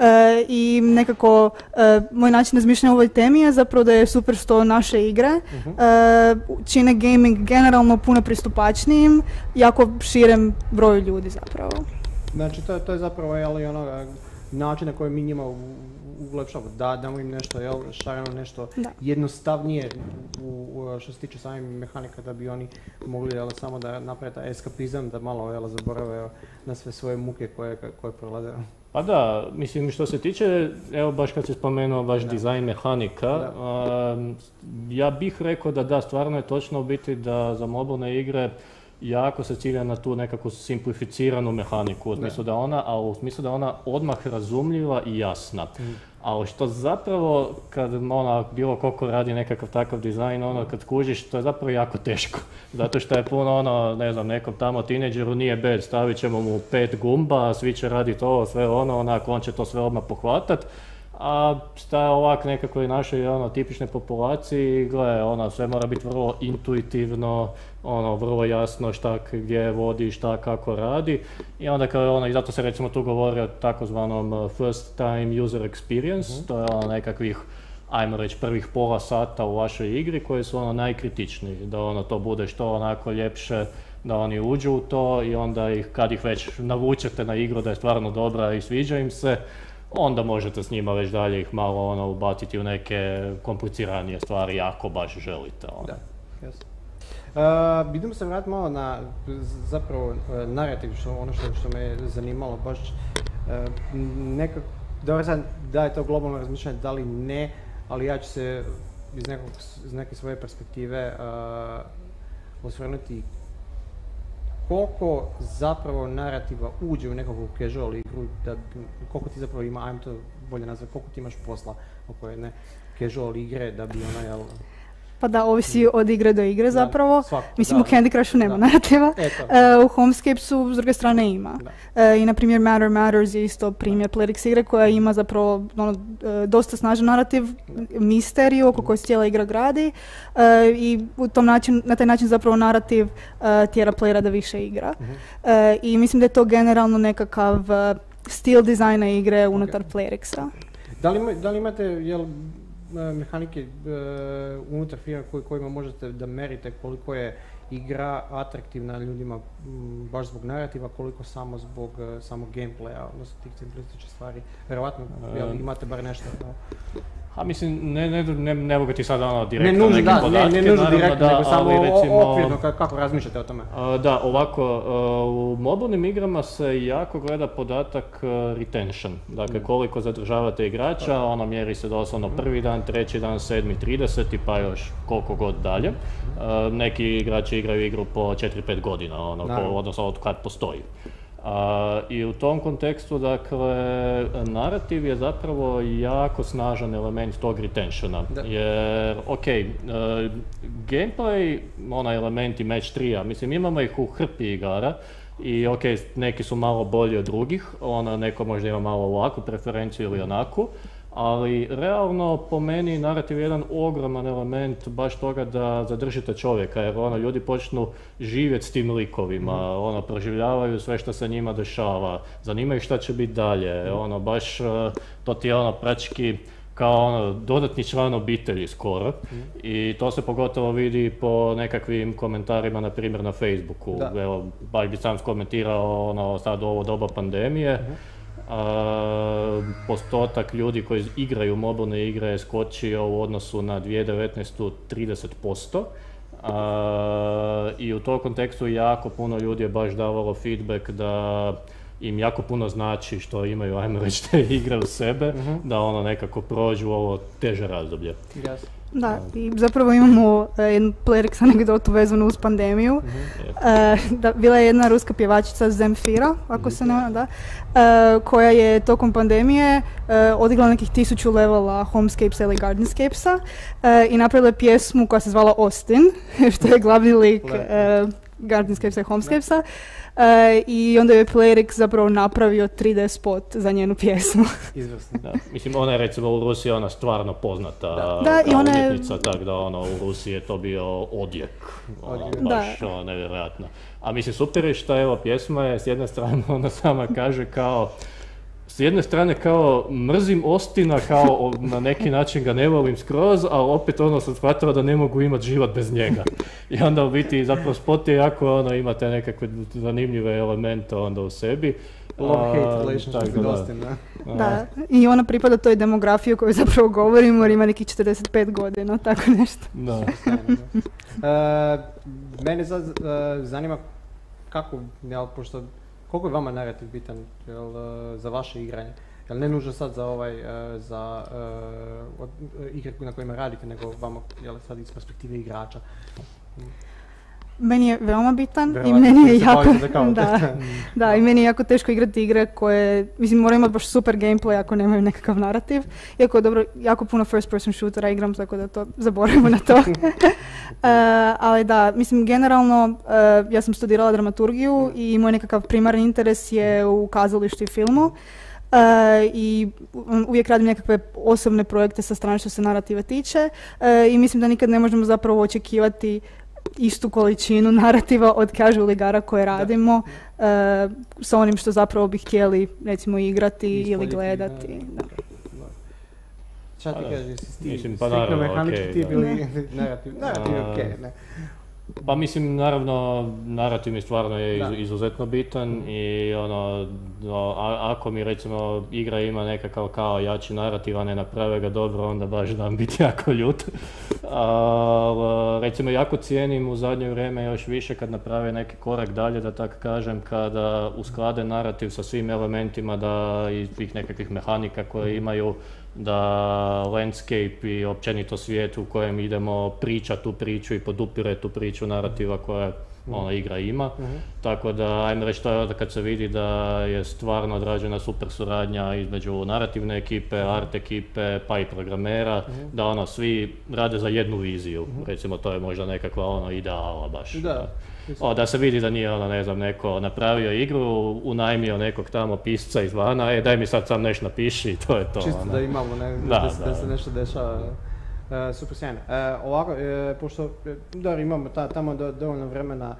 S30: E, I nekako e, moj način razmišljanja o ovoj temi je zapravo da je super što naše igre mhm. e, čine gaming generalno puno pristupačnijim, jako širem broju ljudi zapravo.
S8: Znači to, to je zapravo jel' ono, način na koji mi njima ulepšava, da, damo im nešto, jel, nešto jednostavnije u, što se tiče samih mehanika da bi oni mogli jel, samo da naprave eskapizam, da malo jel, zaborave na sve svoje muke koje, koje prolaze.
S29: Pa da, mislim što se tiče, evo baš kad si spomenuo vaš dizajn mehanika, um, ja bih rekao da da, stvarno je točno biti da za mobilne igre jako se cilja na tu nekakvu simplificiranu mehaniku, u da ona, a u smislu da ona odmah razumljiva i jasna. Mm ali što zapravo kad ona bilo koliko radi nekakav takav dizajn, ono kad kužiš, to je zapravo jako teško. Zato što je puno ono, ne znam, nekom tamo tineđeru nije bed, stavit ćemo mu pet gumba, svi će raditi ovo, sve ono, onako on će to sve odmah pohvatati. A šta ovak nekako i našoj ono, tipične populaciji, gle, ona sve mora biti vrlo intuitivno, ono, vrlo jasno šta gdje vodi, šta kako radi. I onda kao ono, i zato se recimo tu govori o takozvanom eh, first time user experience, mhm. to je ono nekakvih ajmo reći, prvih pola sata u vašoj igri koji su ono najkritičniji, da ono to bude što onako ljepše, da oni uđu u to i onda ih, kad ih već navučete na igru da je stvarno dobra i sviđa im se, onda možete s njima već dalje ih malo ono ubaciti u neke kompliciranije stvari ako baš želite. Ono. Da,
S8: Uh, idemo se vratiti malo na zapravo uh, narativ, što, ono što, što me zanimalo baš uh, dobro sad da je to globalno razmišljanje, da li ne, ali ja ću se iz, nekog, iz neke svoje perspektive osvrnuti koliko zapravo narativa uđe u nekakvu casual igru, da, koliko ti zapravo ima, ajmo to bolje nazvati, koliko ti imaš posla oko jedne casual igre da bi ona, jel,
S30: pa da ovisi od igre do igre zapravo. Mislim da, u Candy Crushu nema narativa, e, u Homescapesu s druge strane ima. E, I na primjer Matter Matters je isto primjer Plerix igre koja ima zapravo ono, e, dosta snažan narativ, misteriju oko koje se cijela igra gradi i u tom način, na taj način zapravo narativ tjera playera da više igra. Mhm. I mislim da je to generalno nekakav stil dizajna igre unutar okay. Playrixa.
S8: Da li, da li imate, jel, E, mehanike e, unutar firma kojima možete da merite koliko je igra atraktivna ljudima baš zbog narativa, koliko samo zbog e, samog gameplaya, odnosno tih simplističnih stvari. Vjerovatno, imate bar nešto.
S29: A mislim, ne, ne, ne, ne mogu ti sad ono direktno ne neke da, podatke, ne, ne naravno direktno, da, nego samo ali recimo... kako razmišljate o tome? E, da, ovako, e, u mobilnim igrama se jako gleda podatak uh, retention, dakle mm. koliko zadržavate igrača, ono mjeri se doslovno mm. prvi dan, treći dan, sedmi, i pa još koliko god dalje. Mm. Neki igrači igraju igru po 4-5 godina, ono, odnosno od kad postoji. I u tom kontekstu, dakle, narativ je zapravo jako snažan element tog retentiona. Jer, ok, e, gameplay, onaj element i match 3 a mislim imamo ih u hrpi igara, i ok, neki su malo bolji od drugih, ona neko možda ima malo ovakvu preferenciju ili onakvu, ali realno po meni narativ je jedan ogroman element baš toga da zadržite čovjeka jer ono ljudi počnu živjeti s tim likovima, mhm. ono proživljavaju sve što se njima dešava, zanimaju šta će biti dalje, mhm. ono baš e, to ti je ono praktički kao ono, dodatni član obitelji skoro mhm. i to se pogotovo vidi po nekakvim komentarima na primjer na Facebooku. Da. Evo, baš bi sam skomentirao ono, sad ovo doba pandemije a, postotak ljudi koji igraju mobilne igre je skočio u odnosu na 2019. 30%. A, I u tom kontekstu jako puno ljudi je baš davalo feedback da im jako puno znači što imaju, ajmo reći, te igre u sebe, mhm. da ono nekako prođu ovo teže razdoblje.
S30: Da, i zapravo imamo uh, jednu playrex anegdotu vezanu uz pandemiju. Mhm. E, da, bila je jedna ruska pjevačica Zemfira, ako se ne da, e, koja je tokom pandemije odigla nekih tisuću levela homescapesa ili gardenscapesa i napravila je pjesmu koja se zvala Austin, što je glavni lik Gardenscapesa i Homescapesa eh, i onda je Playrix zapravo napravio 3D spot za njenu pjesmu.
S29: Izvrsno. Da. Mislim, ona je recimo u Rusiji ona stvarno poznata da. i ona je... tako da ono, u Rusiji je to bio odjek. Ono, baš da. Ono, nevjerojatno. A mislim, super je što evo pjesma je s jedne strane ona sama kaže kao s jedne strane kao mrzim Ostina, kao na neki način ga ne volim skroz, ali opet ono sam shvatila da ne mogu imati život bez njega. I onda u biti zapravo spot je jako ono, imate nekakve zanimljive elemente onda u sebi. Love-hate da. Da,
S30: i ona pripada toj demografiji o kojoj zapravo govorimo jer ima nekih 45 godina, tako nešto.
S29: Da.
S8: E, mene sad e, zanima kako, jel, pošto koliko je vama narativ bitan e, za vaše igranje? Jel ne nužno sad za ovaj, e, za e, igre na kojima radite, nego vama sad iz perspektive igrača?
S30: meni je veoma bitan i meni je jako da, da i meni je jako teško igrati igre koje mislim moraju imati baš super gameplay ako nemaju nekakav narativ iako dobro jako puno first person shootera igram tako da to zaboravimo na to eh, ali da mislim generalno eh, ja sam studirala dramaturgiju mm. i moj nekakav primarni interes je mm. u kazalištu i filmu eh, i uvijek radim nekakve osobne projekte sa strane što se narativa tiče i mislim da nikad ne možemo zapravo očekivati istu količinu narativa od casual igara koje radimo da. E, uh, sa onim što zapravo bi htjeli recimo igrati ili gledati. Da. da.
S8: Šta ti
S29: kažeš, ti stigno pa mehanički ti bili
S8: narativ, negativni? okej, ne.
S29: Pa mislim, naravno, narativ je stvarno je izuzetno bitan mhm. i ono, ako mi recimo igra ima nekakav kao jači narativ, a ne naprave ga dobro, onda baš dam biti jako ljut. A, recimo, jako cijenim u zadnje vrijeme još više kad naprave neki korak dalje, da tako kažem, kada usklade narativ sa svim elementima da i tih nekakvih mehanika koje mhm. imaju, da landscape i općenito svijet u kojem idemo priča tu priču i podupire tu priču narativa koja mhm. ona igra ima. Mhm. Tako da, ajmo reći, to je onda kad se vidi da je stvarno odrađena super suradnja između narativne ekipe, mhm. art ekipe, pa i programera, da ono, svi rade za jednu viziju. Recimo, to je možda nekakva ono ideala baš. Da da se vidi da nije ono, ne znam, neko napravio igru, unajmio nekog tamo pisca izvana, e, daj mi sad sam nešto napiši i to je to. Čisto da ono. imamo, ne, da, da, se
S8: nešto dešava. Uh, super sjajno. Uh, ovako, uh, pošto, imamo ta, tamo do, dovoljno vremena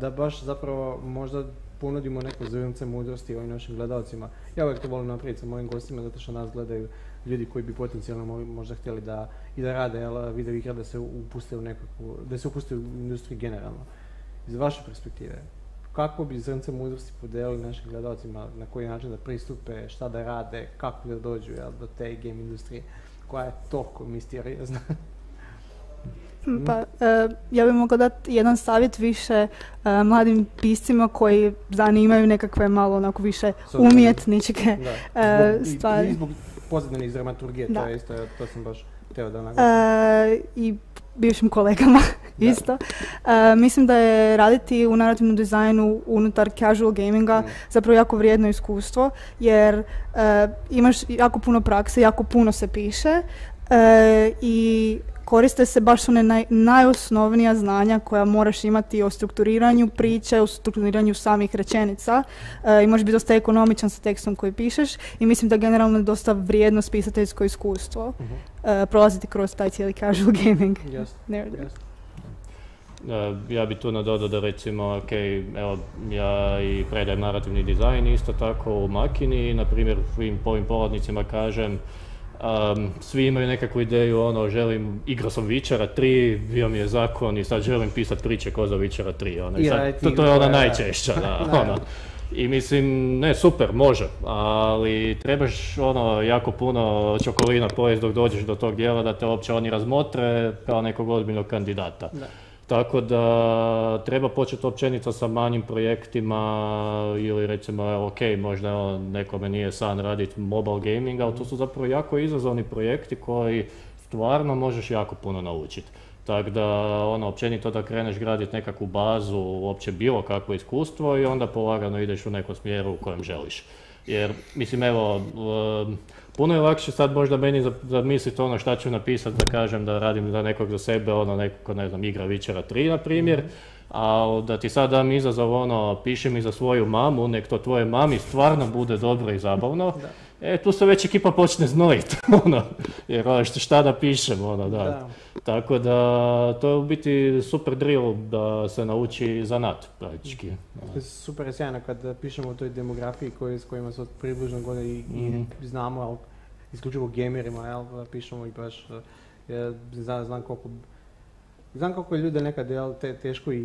S8: da baš zapravo možda ponudimo neko zrnce mudrosti ovim našim gledalcima. Ja uvijek to volim napraviti sa mojim gostima zato što nas gledaju ljudi koji bi potencijalno možda htjeli da i da rade, video vide da se upuste u nekakvu, da se upuste u industriju generalno iz vaše perspektive, kako bi zrnce mudrosti podelili našim gledalcima, na koji način da pristupe, šta da rade, kako da dođu jel, do te game industrije, koja je toliko misteriozna.
S30: Pa, eh, ja bih mogla dati jedan savjet više eh, mladim piscima koji zanimaju nekakve malo onako više umjetničke eh, stvari. I, zbog
S8: pozadnjenih dramaturgije, to je isto, to sam baš teo da
S30: naglasim. I bivšim kolegama isto. mislim da je raditi u narativnom dizajnu unutar casual gaminga mm. zapravo jako vrijedno iskustvo jer e, imaš jako puno prakse, jako puno se piše e, i koriste se baš one najosnovnija znanja koja moraš imati o strukturiranju priče, o strukturiranju samih rečenica e, i možeš biti dosta ekonomičan sa tekstom koji pišeš i mislim da generalno dosta vrijedno spisateljsko iskustvo. Mhm. E, prolaziti kroz taj cijeli casual gaming.
S29: E, ja bi tu nadodao da recimo, ok, evo, ja i predajem narativni dizajn isto tako u Makini, na primjer svim ovim povodnicima kažem, svi imaju nekakvu ideju, ono, želim, igrao sam Vičara 3, bio mi je zakon i sad želim pisati priče ko za Vičara 3, ono, to, to je ona najčešća, da, ono. I mislim, ne, super, može, ali trebaš ono jako puno čokolina pojesti dok dođeš do tog dijela da te uopće oni razmotre kao nekog ozbiljnog kandidata. Tako da treba početi općenito sa manjim projektima ili recimo, ok, možda evo, nekome nije san raditi mobile gaming, ali to su zapravo jako izazovni projekti koji stvarno možeš jako puno naučiti. Tako da, ono, općenito da kreneš graditi nekakvu bazu, uopće bilo kakvo iskustvo i onda polagano ideš u nekom smjeru u kojem želiš. Jer, mislim, evo, puno je lakše sad možda meni zamisliti ono šta ću napisati da kažem da radim za nekog za sebe, ono, nekog, ne znam, igra Vičera 3, na primjer, a da ti sad dam izazov, ono, piši mi za svoju mamu, nek to tvoje mami stvarno bude dobro i zabavno. E, tu se već ekipa počne znojiti, ono, jer ono, šta da pišem, ono, da. Tako da, to je u biti super drill da se nauči zanat, praktički.
S8: Super je sjajno kad pišemo o toj demografiji koji, s kojima se od približno godine i, mhm. znamo, ali isključivo gamerima, jel, pišemo i baš, ja e, znam, koliko, znam koliko je ljude nekad, jel, te, teško i,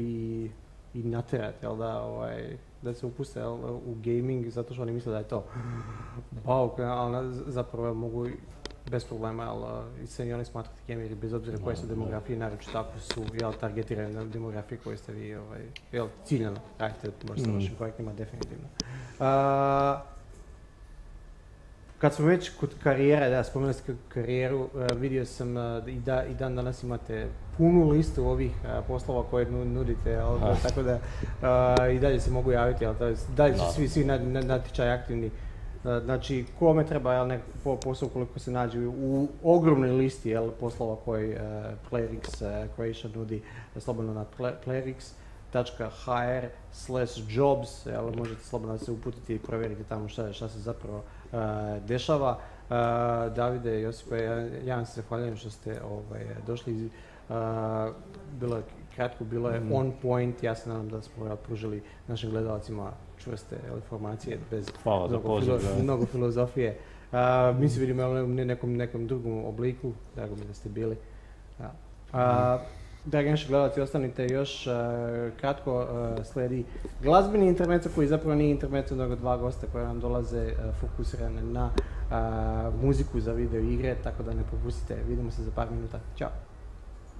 S8: i jel da, ovaj, da se upuste u gaming zato što oni misle da je to bauk, ali zapravo mogu bez problema, ali se i oni smatrati gameri bez obzira koje su demografije, naročito tako su jel, targetirane na demografije koje ste vi ovaj, jel, ciljano radite možda sa mm. vašim projektima, definitivno. A, kad smo već kod karijere, da, spomenuli ste karijeru, vidio sam i da i dan danas imate punu listu ovih poslova koje nudite, tako da i dalje se mogu javiti, ali dalje su svi, natječaj aktivni. Znači, kome treba posao koliko se nađe u ogromnoj listi poslova koje Playrix nudi slobodno na playrix.hr slash jobs, možete slobodno se uputiti i provjeriti tamo šta, se zapravo dešava. Davide, Josipe, ja, vam se zahvaljujem što ste ovaj, došli bilo je kratko, bilo je mhm. on point, ja se nadam da smo pružili našim gledalcima čvrste informacije bez mnogo, filozofije. mi se vidimo u nekom, nekom drugom obliku, drago mi da ste bili. Mhm. dragi naši gledalci, ostanite još kratko, slijedi glazbeni internet, koji zapravo nije intermezzo, nego dva gosta koja nam dolaze fokusirane na muziku za video igre, tako da ne propustite, vidimo se za par minuta. Ćao!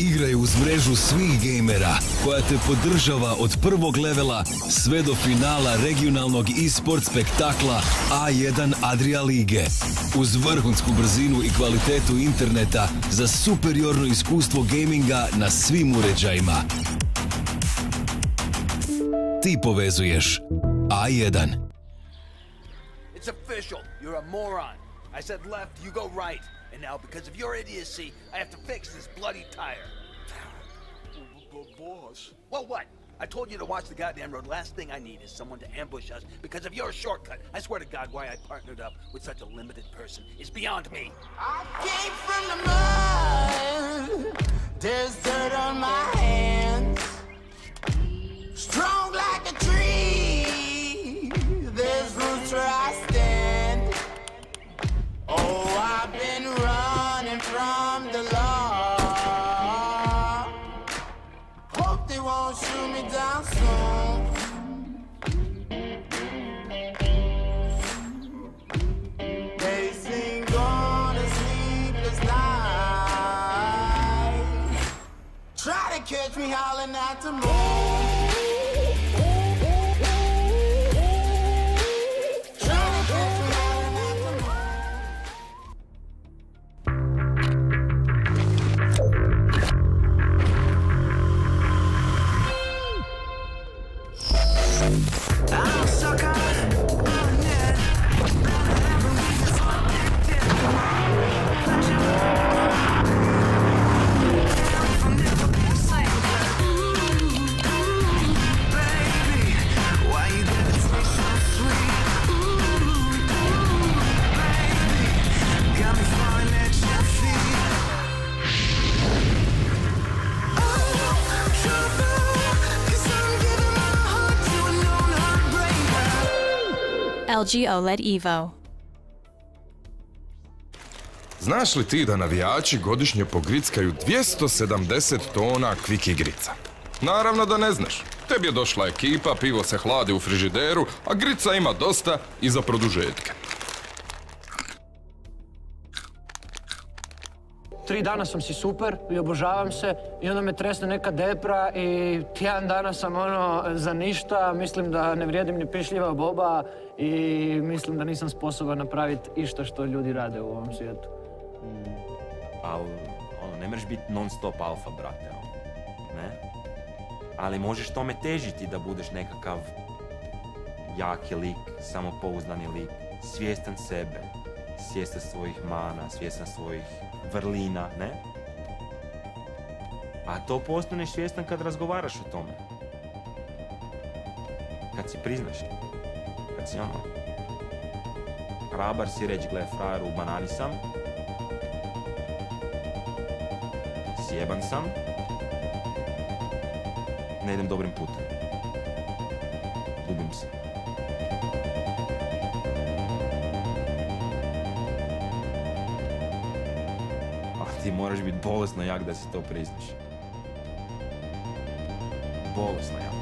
S10: Igraju uz mrežu svih gejmera koja te podržava od prvog levela sve do finala regionalnog e-sport spektakla A1 Adria Lige. Uz vrhunsku brzinu i kvalitetu interneta za superiorno iskustvo gaminga na svim uređajima. Ti povezuješ A1.
S11: It's official. You're moron. I said left, you go right. And now, because of your idiocy, I have to fix this bloody tire. boss. Well, what? I told you to watch the goddamn road. Last thing I need is someone to ambush us because of your shortcut. I swear to God, why I partnered up with such a limited person is beyond me.
S12: I came
S13: from the mud.
S11: There's dirt on my hands.
S13: Howling at the moon.
S15: LG Evo.
S16: Znaš li ti da navijači godišnje pogrickaju 270 tona kvik igrica? Naravno da ne znaš. Tebi je došla ekipa, pivo se hladi u frižideru, a grica ima dosta i za produžetke.
S17: tri dana sam si super i obožavam se i onda me tresne neka depra i tjedan dana sam ono za ništa, mislim da ne vrijedim ni pišljiva boba i mislim da nisam sposoban napraviti išta što ljudi rade u ovom svijetu.
S18: Mm, Ali, ono, ne mreš biti non stop alfa, brate, ne? Ali možeš tome težiti da budeš nekakav jaki lik, samopouzdani lik, svjestan sebe, svjestan svojih mana, svjestan svojih vrlina, ne? A to postaneš svjestan kad razgovaraš o tome. Kad si priznaš. Kad si ono... Hrabar si reći, gle, frajer, u banani sam. Sjeban sam. Ne idem dobrim putem. Gubim se. ti moraš biti bolesno jak da si to priznaš. Bolesno jak.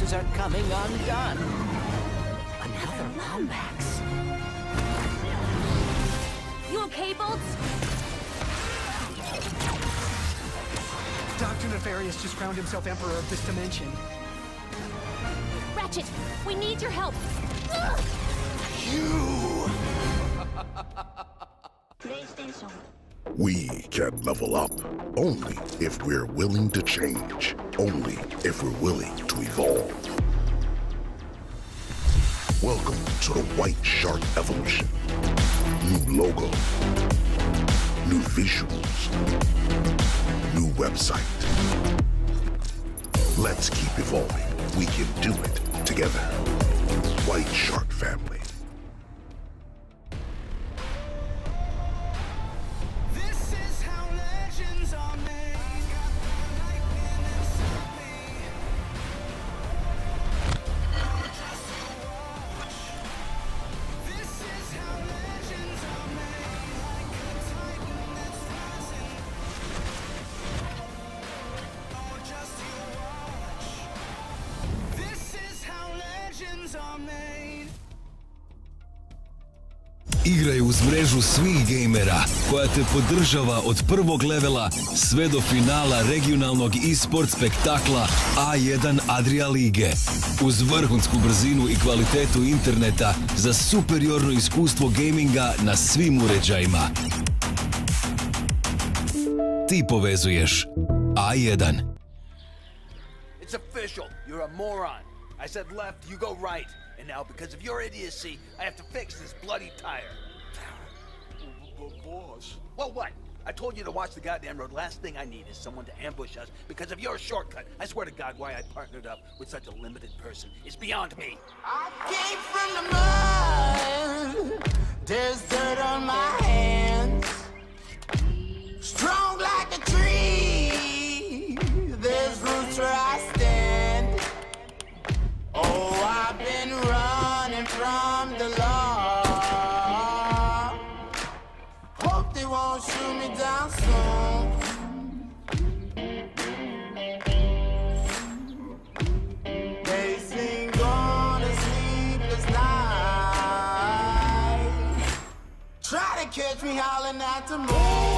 S19: are coming undone.
S4: Another Lombax.
S20: You
S22: okay, Bolts?
S21: Dr. Nefarious just crowned himself Emperor of this dimension.
S22: Ratchet, we need your help. You!
S23: PlayStation. We can level up only if we're willing to change, only if we're willing to evolve. Welcome to the White Shark Evolution. New logo, new visuals, new website. Let's keep evolving. We can do it together. White Shark Family.
S10: uz mrežu svih gejmera koja te podržava od prvog levela sve do finala regionalnog e-sport spektakla A1 Adria Lige. Uz vrhunsku brzinu i kvalitetu interneta za superiorno iskustvo gaminga na svim uređajima. Ti povezuješ A1.
S11: I said left, you go right. And now because of your idiocy, I have to fix this bloody tire. But boss... Well, what? I told you to watch the goddamn road. Last thing I need is someone to ambush us because of your shortcut. I swear to God, why I partnered up with such a limited person is beyond me.
S12: I
S13: came from the mud.
S11: There's dirt on my hands.
S13: Strong like a tree. There's roots where I stand. Oh, I've been running from the law.
S14: Don't shoot me down soon.
S13: Try to catch me howling at the moon.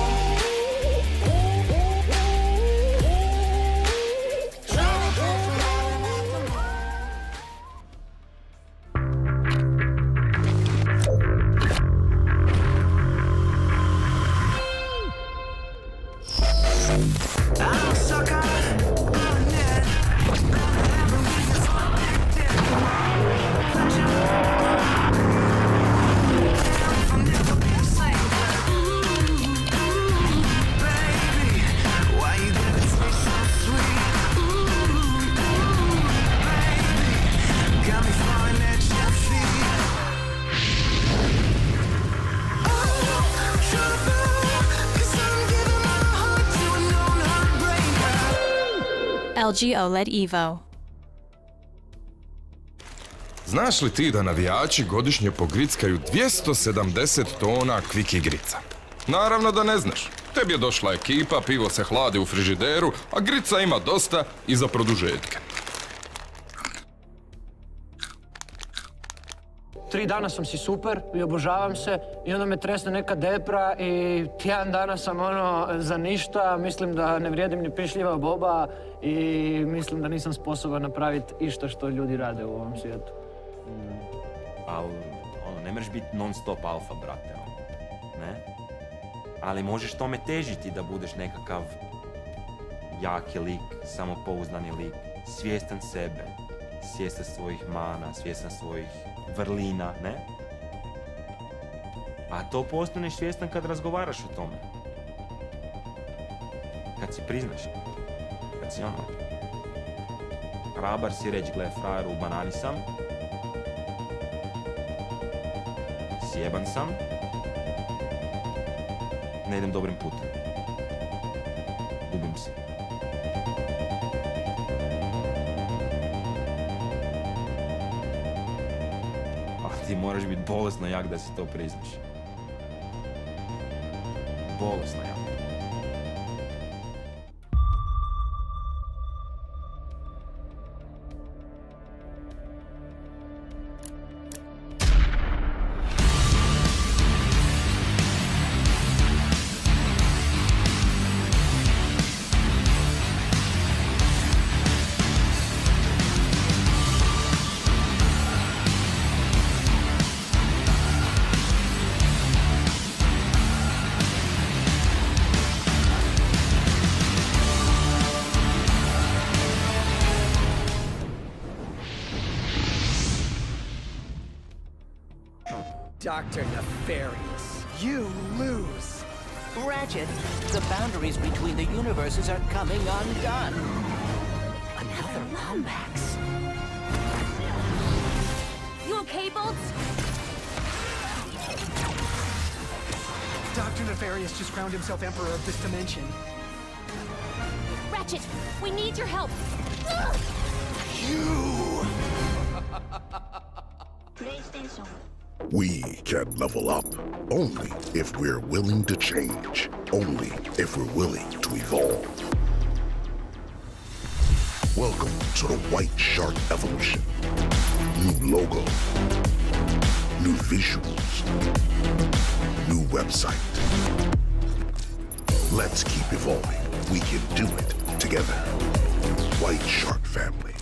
S15: LG OLED Evo.
S16: Znaš li ti da navijači godišnje pogrickaju 270 tona kviki grica? Naravno da ne znaš. Tebi je došla ekipa, pivo se hladi u frižideru, a grica ima dosta i za produžetke.
S17: tri dana sam si super i obožavam se i onda me tresne neka depra i tjedan dana sam ono za ništa, mislim da ne vrijedim ni pišljiva boba i mislim da nisam sposoban napraviti išta što ljudi rade u ovom svijetu.
S18: Ali, ono, ne mreš biti non stop alfa, brate, ono, ne? Ali možeš tome težiti da budeš nekakav jaki lik, samopouzdani lik, svjestan sebe, svjestan svojih mana, svjestan svojih vrlina, ne? A to postaneš svjestan kad razgovaraš o tome. Kad si priznaš. Kad si ono... Hrabar si reći, gle, frajer u banani sam. Sjeban sam. Ne idem dobrim putem. Gubim se. ti moraš biti bolesno jak da si to priznaš. Bolesno jak.
S24: Dr. Nefarious. You
S19: lose. Ratchet, the boundaries between the universes are coming undone.
S20: Another Lombax. You okay, Bolts?
S21: Dr. Nefarious just crowned himself Emperor of this dimension.
S22: Ratchet, we need your help. You!
S23: PlayStation. We can level up only if we're willing to change, only if we're willing to evolve. Welcome to the White Shark Evolution. New logo, new visuals, new website. Let's keep evolving. We can do it together. White Shark Family.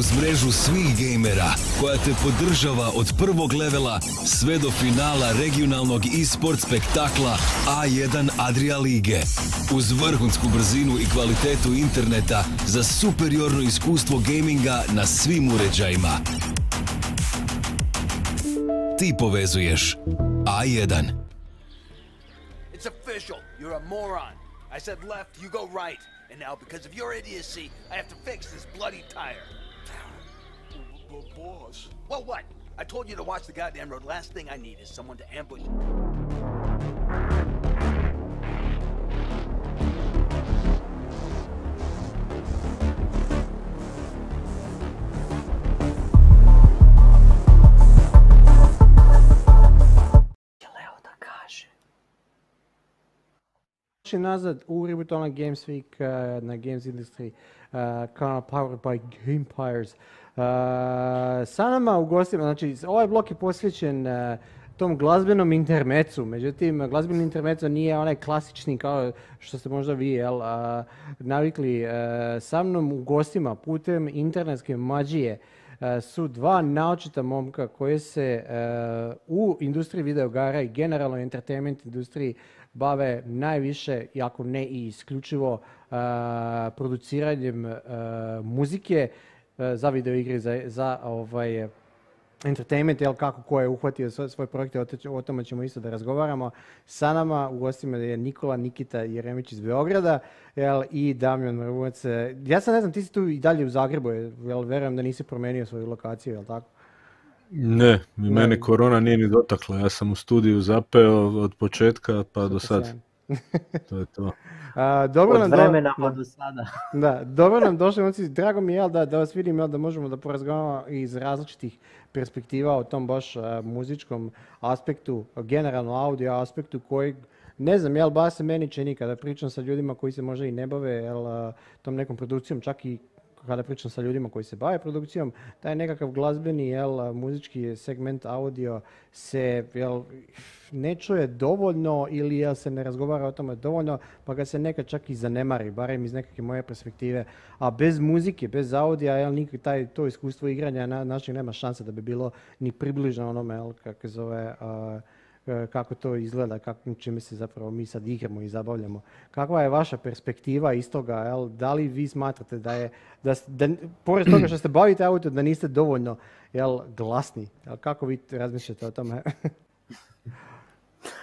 S10: uz mrežu svih gejmera koja te podržava od prvog levela sve do finala regionalnog e-sport spektakla A1 Adria Lige. Uz vrhunsku brzinu i kvalitetu interneta za superiorno iskustvo gaminga na svim uređajima. Ti povezuješ A1.
S11: It's I said left, you go right. And now, because of your idiocy, I have to fix this bloody tire. But boss... Well, what? I told you to watch the goddamn road. Last thing I need is someone to ambush...
S8: nazad u Rebutola Games Week uh, na Games Industry uh, Powered by Gamepires. Sa nama u gostima, znači ovaj blok je posvećen e, tom glazbenom intermecu. Međutim, glazbeni intermecu nije onaj klasični kao što ste možda vi navikli e, sa mnom u gostima putem internetske mađije. E, su dva naočita momka koje se u industriji videogara i generalno entertainment industriji bave najviše, jako ne i isključivo, produciranjem muzike. E, za video igre, za, za ovaj, e, entertainment, jel kako ko je uhvatio svoj projekt, o tome ćemo isto da razgovaramo. Sa nama u gostima je Nikola Nikita Jeremić iz Beograda jel, i Damjan Mrvunac. E, ja sam ne znam, ti si tu i dalje u Zagrebu, jel verujem da nisi promijenio svoju lokaciju, jel tako?
S31: Ne, mene korona nije ni dotakla. Ja sam u studiju zapeo od početka pa do sad.
S8: to to. dobro Od nam vremena pa do... sada. da, dobro nam došli momci. Drago mi je da, da vas vidim, da možemo da porazgovaramo iz različitih perspektiva o tom baš muzičkom aspektu, generalno audio aspektu koji ne znam, jel ba se meni čini kada pričam sa ljudima koji se možda i ne bave jel, tom nekom produkcijom, čak i kada pričam sa ljudima koji se bave produkcijom, taj nekakav glazbeni, jel, muzički segment audio se jel, ne čuje dovoljno ili jel, se ne razgovara o tome dovoljno, pa ga se nekad čak i zanemari, barem iz nekakve moje perspektive. A bez muzike, bez audija, jel, taj, to iskustvo igranja na, našeg nema šanse da bi bilo ni približno onome, kako se zove, E, kako to izgleda, kako čime se zapravo mi sad igramo i zabavljamo. Kakva je vaša perspektiva iz toga? Jel? Da li vi smatrate da je, pored toga što se bavite auto, da niste dovoljno jel, glasni? Jel, kako vi razmišljate o tome?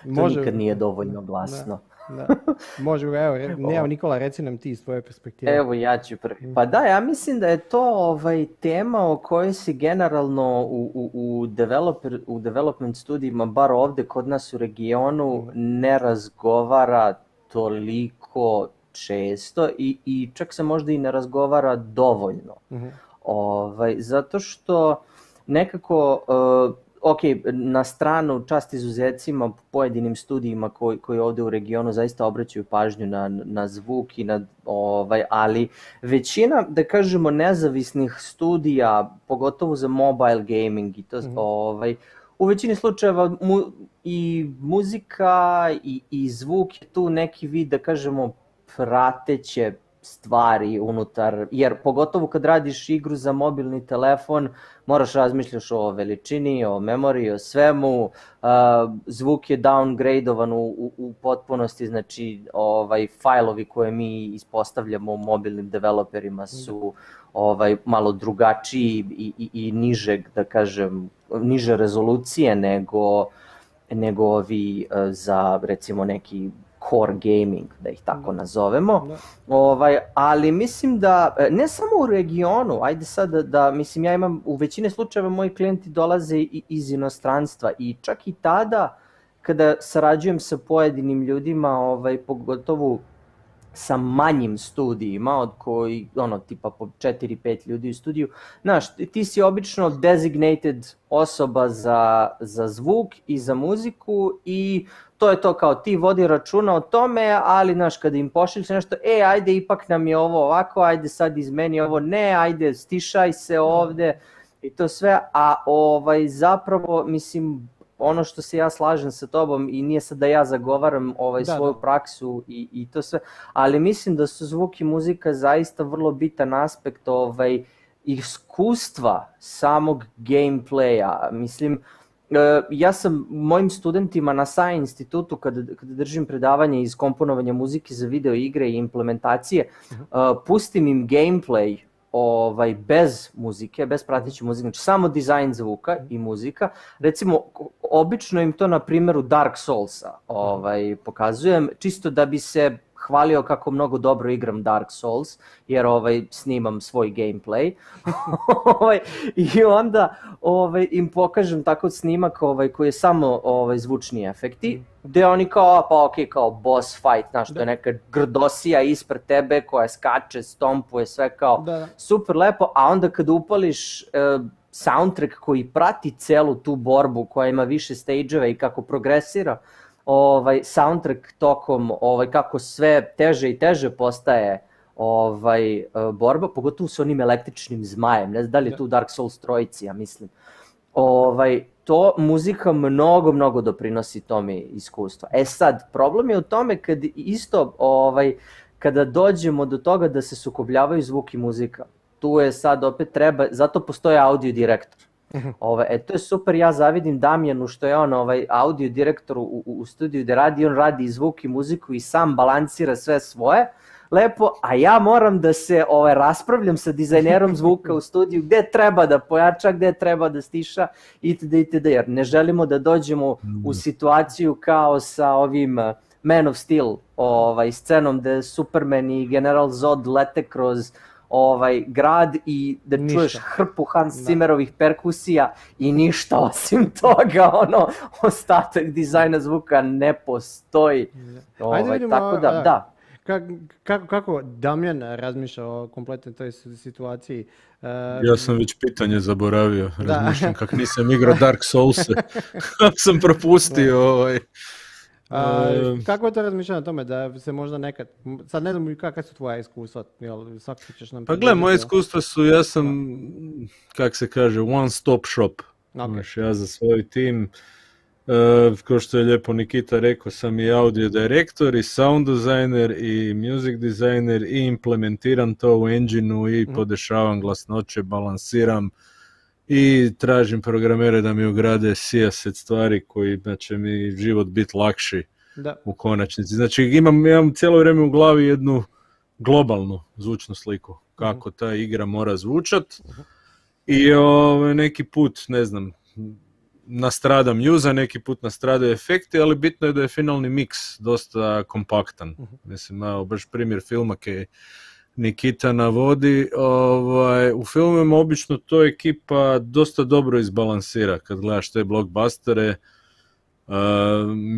S32: Može... To nikad nije dovoljno glasno. Da.
S8: Može, evo, ne, evo
S32: Nikola, reci nam ti iz tvoje perspektive. Evo ja ću prvi. Mhm. Pa da, ja mislim da je to ovaj, tema o kojoj se generalno u, u, u, developer, u development studijima, bar ovdje kod nas u regionu, mhm. ne razgovara toliko često i, i čak se možda i ne razgovara dovoljno. Mhm. ovaj, zato što nekako... Eh, ok, na stranu čast izuzetcima pojedinim studijima koji, koji u regionu zaista obraćaju pažnju na, na zvuk i na ovaj, ali većina, da kažemo, nezavisnih studija, pogotovo za mobile gaming i to, mhm. ovaj, u većini slučajeva i muzika i, i zvuk je tu neki vid, da kažemo, prateće stvari unutar, jer pogotovo kad radiš igru za mobilni telefon, moraš razmišljaš o veličini, o memoriji, o svemu, uh, zvuk je downgradovan u, u, potpunosti, znači ovaj, fajlovi koje mi ispostavljamo mobilnim developerima mhm. su ovaj, malo drugačiji i, i, i da kažem, niže rezolucije nego nego ovi uh, za recimo neki core gaming, da ih tako nazovemo. Ovaj, ali mislim da, e, ne samo u regionu, ajde sad da, da mislim ja imam, u većine slučajeva moji klijenti dolaze i iz inostranstva i čak i tada kada sarađujem sa pojedinim ljudima, ovaj, pogotovo sa manjim studijima od koji, ono, tipa po 4-5 ljudi u studiju, znaš, ti si obično designated osoba za, za zvuk i za muziku i to je to kao ti vodi računa o tome, ali naš kad im pošelješ nešto, e, ajde, ipak nam je ovo ovako, ajde sad izmeni ovo, ne, ajde, stišaj se ovde i to sve, a ovaj, zapravo, mislim, ono što se ja slažem sa tobom i nije sad da ja zagovaram ovaj svoju praksu i, i to sve, ali mislim da su zvuk i muzika zaista vrlo bitan aspekt ovaj, iskustva samog gameplaya. Mislim, e, ja sam mojim studentima na SAI institutu kada, kada držim predavanje iz komponovanja muzike za video igre i implementacije, mhm. e, pustim im gameplay ovaj, bez muzike, bez pratiće muzike, znači samo dizajn zvuka i muzika. Recimo, obično im to na primjeru Dark Soulsa ovaj, pokazujem, čisto da bi se hvalio kako mnogo dobro igram Dark Souls, jer ovaj, snimam svoj gameplay. Ovaj, I onda ovaj, im pokažem tako snimak ovaj, koji je samo ovaj, zvučni efekti, mhm. gde oni kao, pa ok, kao boss fight, znaš, to je neka grdosija ispred tebe koja skače, stompuje, sve kao super lepo, a onda kad upališ e, soundtrack koji prati celu tu borbu koja ima više stage i kako progresira, ovaj soundtrack tokom ovaj kako sve teže i teže postaje ovaj e, borba pogotovo s onim električnim zmajem ne znam da li je tu Dark Souls trojici ja mislim ovaj to muzika mnogo mnogo doprinosi tome iskustva e sad problem je u tome kad isto ovaj kada dođemo do toga da se sukobljavaju zvuk i muzika tu je sad opet treba zato postoji audio direktor Mhm. Ove, ovaj, e, to je super, ja zavidim Damjanu što je on ovaj, audio direktor u, studiju da radi, on radi i zvuk i muziku i sam balansira sve svoje lepo, a ja moram da se ovaj, raspravljam sa dizajnerom zvuka u studiju gde treba da pojača, gde treba da stiša itd. itd. jer ne želimo da dođemo u mhm. situaciju kao sa ovim eh, Man of Steel ovaj, scenom gdje Superman i General Zod lete kroz ovaj grad i da ništa. čuješ hrpu Hans Zimmerovih perkusija i ništa osim toga, ono, ostatak dizajna zvuka ne postoji. Ovaj, tako da, da.
S8: Kako, kako Damjan razmišlja o kompletnoj toj situaciji? E, ja sam već
S31: pitanje zaboravio, razmišljam kako nisam igrao Dark Souls, sam propustio ovaj, a,
S8: kako je to razmišljeno o tome da se možda nekad, sad ne znam kakva su tvoja iskustva, jel, ćeš nam... Pa gle, moje iskustva
S31: su, ja sam, kak se kaže, one stop shop. Okay. Znaš, ja za svoj tim, uh, kao što je lijepo Nikita rekao, sam i audio direktor, i sound designer, i music designer, i implementiram to u engine i mhm. podešavam glasnoće, balansiram, i tražim programere da mi ugrade sijaset stvari koji da znači, će mi život biti lakši da. u konačnici. Znači imam, imam cijelo vrijeme u glavi jednu globalnu zvučnu sliku kako ta igra mora zvučat i ovaj neki put, ne znam, nastrada mjuza, neki put nastrada efekti, ali bitno je da je finalni miks dosta kompaktan. Mhm. Mislim, baš primjer filma koji Nikita navodi, ovaj, u filmima obično to ekipa dosta dobro izbalansira kad gledaš te blockbustere, uh,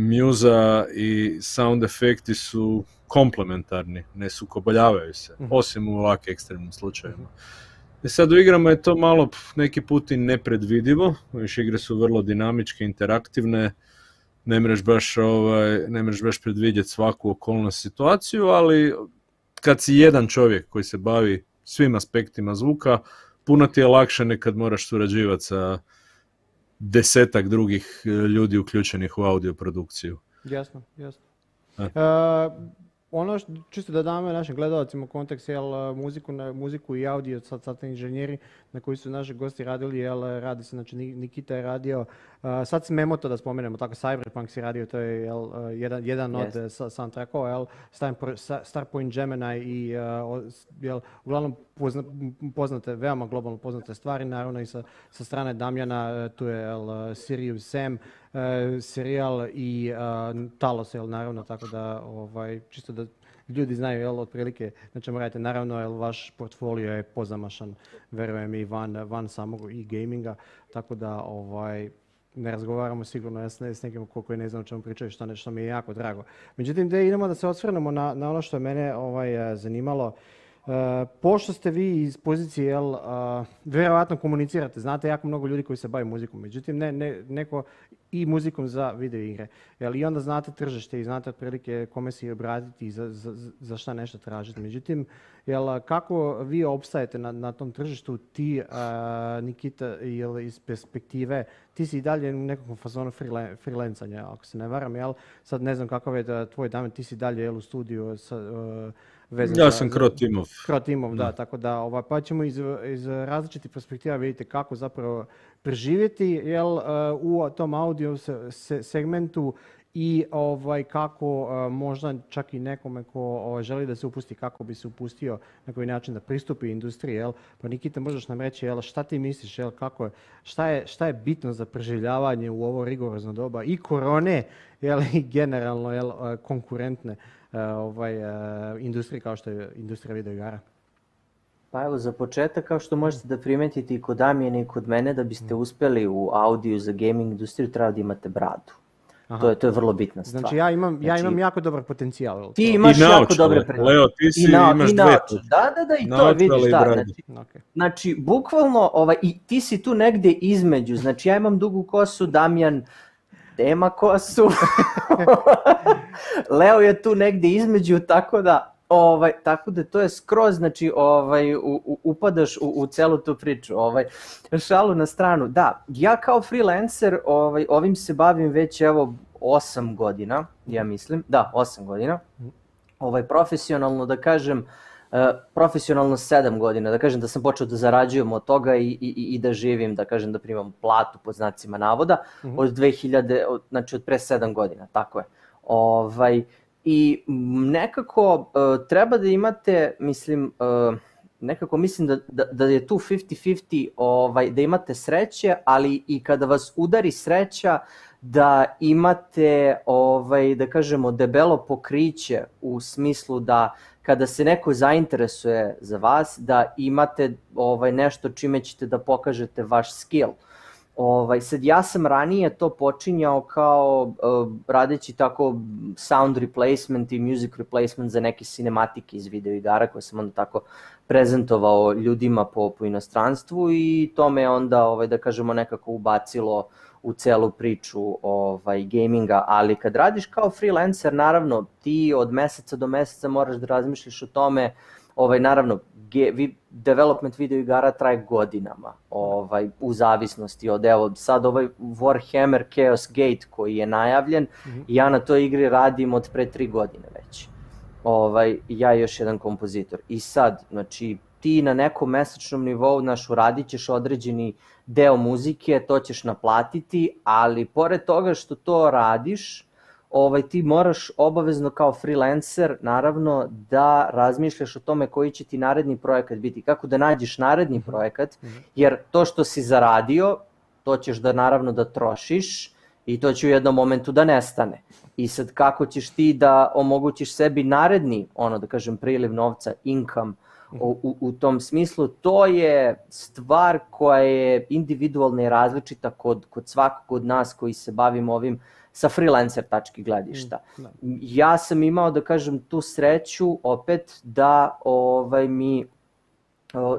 S31: mjuza i sound efekti su komplementarni, ne sukoboljavaju se, mhm. osim u ovakvim ekstremnim slučajevima. I e, sad u igrama je to malo neki put i nepredvidivo, još igre su vrlo dinamičke, interaktivne, ne mreš baš, ovaj, ne mreš baš predvidjeti svaku okolnu situaciju, ali kad si jedan čovjek koji se bavi svim aspektima zvuka, puno ti je lakše nekad moraš surađivati sa desetak drugih e, ljudi uključenih u audio produkciju.
S8: Jasno, jasno. E. E, ono što, čisto da damo našim gledalacima kontekst, jel, muziku, na, muziku i audio, sad, sad inženjeri na koji su naši gosti radili, jel, radi se, znači Nikita je radio sad smemo to da spomenemo, tako Cyberpunk si radio, to je jedan, jedan od e, sam soundtrackova, jel, Starpoint Gemini i e, uglavnom poznate, veoma globalno poznate stvari, naravno i sa, strane Damjana, e, tu je jel, Sirius Sam, serijal i Talos, jel, naravno, tako da, ovaj, čisto da ljudi znaju jel, otprilike na čemu radite. Naravno, jel, vaš portfolio je pozamašan, verujem, i van, van samog i gaminga, tako da ovaj, ne razgovaramo sigurno ja s, nekim koji ne znam o čemu pričaju, što, mi je jako drago. Međutim, da idemo da se osvrnemo na, ono što je mene ovaj, eh, zanimalo E, pošto ste vi iz pozicije, jel, e, vjerojatno komunicirate, znate jako mnogo ljudi koji se bavi muzikom, međutim ne, ne, neko i muzikom za video igre. Jel, I onda znate tržište i znate otprilike kome se i obratiti i za, za, za šta nešto tražiti. Međutim, jel, kako vi opstajete na, na tom tržištu, ti e, Nikita jel, iz perspektive, ti si i dalje u nekakvom fazonu freelancanja, ako se ne varam, jel, sad ne znam kakav je da, tvoj dame ti si dalje jel, u studiju sa, vezan ja sam Krotimov. da, tako da ovaj, pa ćemo iz, iz različitih perspektiva vidjeti kako zapravo preživjeti, jel eh, u tom audio segmentu i ovaj kako eh, možda čak i nekome ko ovaj, želi da se upusti kako bi se upustio na koji način da pristupi industriji jel pa Nikita možeš nam reći jel šta ti misliš jel kako šta je šta je bitno za preživljavanje u ovo rigorozno doba i korone jel i generalno jel eh, konkurentne E, ovaj, e, industriji kao što je industrija
S32: videoigara? Pa evo, za početak, kao što možete da primetite i kod Damjene i kod mene, da biste mm. uspeli u audiju za gaming industriju, treba da imate bradu. To je, to je vrlo bitna znači, stvar. Znači ja
S8: imam, ja znači- imam jako dobar potencijal. Ti imaš jako dobre Leo, ti si I na, imaš Da, da,
S33: da, i to vidiš, da. Znači,
S32: znači, bukvalno, ovaj, i ti si tu negde između. Znači ja imam dugu kosu, Damjan tema koja su. Leo je tu negdje između, tako da Ovaj, tako da to je skroz, znači, ovaj, upadaš u, u celu tu priču, ovaj, šalu na stranu. Da, ja kao freelancer ovaj, ovim se bavim već evo 8 godina, ja mislim, da, 8 godina, mm. ovaj, profesionalno da kažem, E, profesionalno sedam godina, da kažem da sam počeo da zarađujem od toga i, i, i da živim, da kažem da primam platu pod znacima navoda mhm. od 2000, od, znači od pre sedam godina, tako je. Ovaj, I nekako e, treba da imate, mislim, e, nekako mislim da, da, da je tu 50-50 ovaj, da imate sreće, ali i kada vas udari sreća da imate, ovaj, da kažemo, debelo pokriće u smislu da kada se neko zainteresuje za vas, da imate ovaj, nešto čime ćete da pokažete vaš skill. Ovaj, sad ja sam ranije to počinjao kao uh, radeći tako sound replacement i music replacement za neke cinematike iz videoigara koje sam onda tako prezentovao ljudima po, po inostranstvu i to me onda, ovaj, da kažemo, nekako ubacilo u celu priču ovaj, gaminga, ali kad radiš kao freelancer, naravno, ti od meseca do meseca moraš da razmišljaš o tome, ovaj, naravno, ge, development video igara traje godinama ovaj, u zavisnosti od evo sad ovaj Warhammer Chaos Gate koji je najavljen mhm. ja na toj igri radim od pre tri godine već ovaj, ja još jedan kompozitor i sad znači ti na nekom mesečnom nivou naš uradit ćeš određeni deo muzike, to ćeš naplatiti, ali pored toga što to radiš, ovaj, ti moraš obavezno kao freelancer, naravno, da razmišljaš o tome koji će ti naredni projekat biti, kako da nađeš naredni mhm. projekat, mhm. jer to što si zaradio, to ćeš da naravno da trošiš i to će u jednom momentu da nestane. I sad kako ćeš ti da omogućiš sebi naredni, ono da kažem, priliv novca, income, u, mhm. tom smislu, to je stvar koja je individualna i različita kod, kod svakog od nas koji se bavimo ovim sa freelancer tački gledišta. Mm, ja sam imao da kažem tu sreću opet da ovaj mi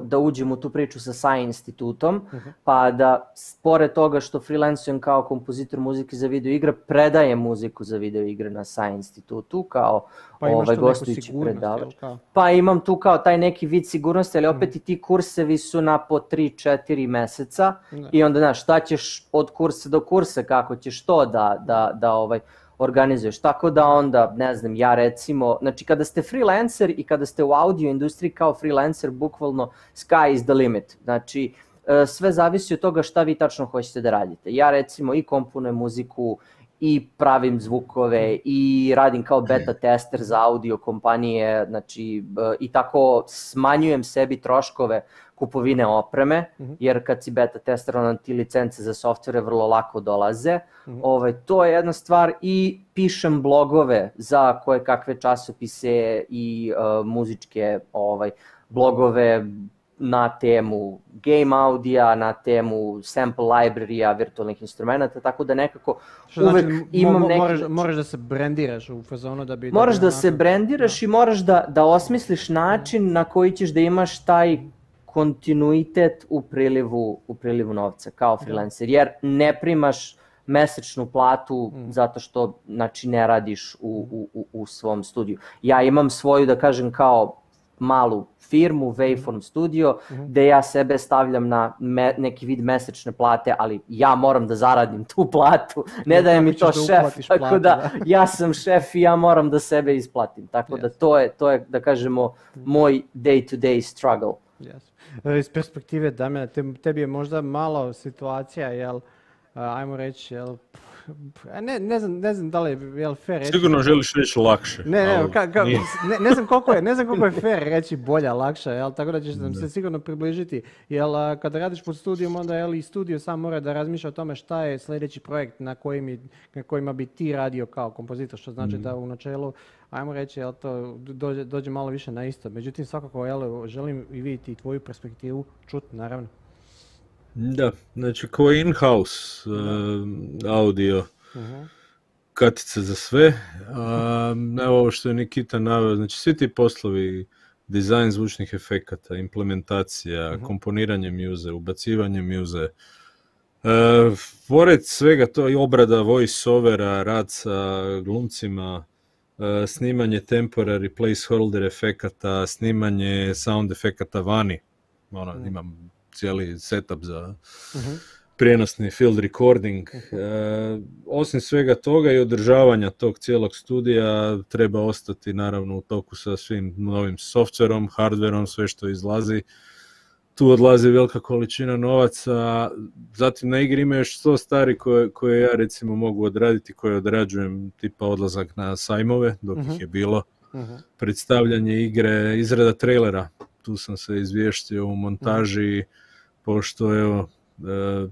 S32: da uđem u tu priču sa Sci institutom, mhm. pa da pored toga što freelancujem kao kompozitor muzike za video igre, predajem muziku za video igre na Sci institutu kao pa ovaj, gostujući predavač. Pa imam tu kao taj neki vid sigurnosti, ali mhm. opet uh i ti kursevi su na po 3-4 meseca i onda znaš šta ćeš od kursa do kursa, kako ćeš to da, da, da ovaj, organizuješ. Tako da onda, ne znam, ja recimo, znači kada ste freelancer i kada ste u audio industriji kao freelancer, bukvalno sky is the limit. Znači, e, sve zavisi od toga šta vi tačno hoćete da radite. Ja recimo i komponujem muziku, i pravim zvukove i radim kao beta tester za audio kompanije, znači e, i tako smanjujem sebi troškove kupovine opreme, mhm. jer kad si beta tester, onda ti licence za softvere vrlo lako dolaze. Mhm. Ovaj, to je jedna stvar i pišem blogove za koje kakve časopise i uh, muzičke ovaj, blogove na temu game audija, na temu sample librarya, virtualnih instrumenta, tako da nekako Što znači, imam neki... Moraš, moraš da se brendiraš u fazonu da bi... Moraš da, se brendiraš i moraš da, da osmisliš način na koji ćeš da imaš taj kontinuitet u prilivu, u prilivu novca kao freelancer, jer ne primaš mesečnu platu mm. zato što znači, ne radiš u, u, u svom studiju. Ja imam svoju, da kažem, kao malu firmu, Waveform mm. Studio, mm ja sebe stavljam na neki vid mesečne plate, ali ja moram da zaradim tu platu, ne da mi to šef, tako da ja sam šef i ja moram da sebe isplatim, tako da to je, to je da kažemo, moj day-to-day struggle.
S8: E, iz perspektive Damjana, tebi je možda malo situacija, jel, ajmo reći, jel, ne, ne, znam, ne znam da li je, fair reći... Sigurno želiš reći lakše. Ne, ne, znam koliko je, ne znam koliko je fair reći bolja, lakša, jel, tako da ćeš nam se sigurno približiti. Jel, kada radiš pod studijom, onda jel, i studio sam mora da razmišlja o tome šta je sljedeći projekt na, na kojima bi ti radio kao kompozitor, što znači mhm. da u načelu ajmo reći, jel to dođe, malo više na isto. Međutim, svakako, jel, želim i vidjeti tvoju perspektivu, čut, naravno.
S31: Da, znači ko in-house eh, audio uh mhm. katice za sve. A, eh, evo ovo što je Nikita naveo, znači svi ti poslovi, dizajn zvučnih efekata, implementacija, mhm. komponiranje mjuze, ubacivanje mjuze, eh, pored svega to i obrada overa rad sa glumcima, snimanje temporary placeholder efekata, snimanje sound efekata vani. Ono, mhm. imam cijeli setup za mhm. prijenosni field recording. Mhm. E, osim svega toga i održavanja tog cijelog studija treba ostati naravno u toku sa svim novim softverom, hardverom, sve što izlazi. Tu odlazi velika količina novaca, zatim na igri ima još sto stari koje, ja recimo mogu odraditi, koje odrađujem, tipa odlazak na sajmove, dok ih mhm. je bilo, predstavljanje igre, izrada trailera, tu sam se izvještio u montaži, mhm. pošto evo, e,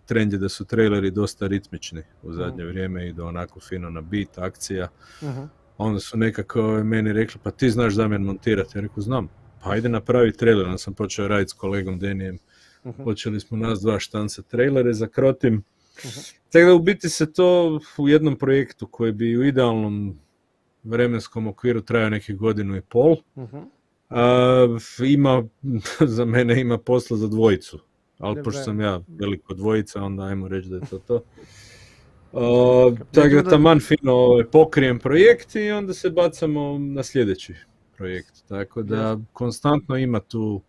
S31: trend je da su traileri dosta ritmični u zadnje mhm. vrijeme, i da onako fino na bit, akcija. Mhm. Onda su nekako e, meni rekli, pa ti znaš me montirati, ja rekao znam, pa ajde napravi trailer, onda sam počeo raditi s kolegom Denijem. Počeli smo nas dva štanca trailere za Krotim. Tako da u biti se to u jednom projektu koji bi u idealnom vremenskom okviru trajao nekih godinu i pol, ima, za mene ima posla za dvojicu, ali pošto sam ja veliko dvojica, onda ajmo reći da je to to. tako da taman fino ovaj, pokrijem projekt i onda se bacamo na sljedeći projekt. Tako da konstantno ima tu,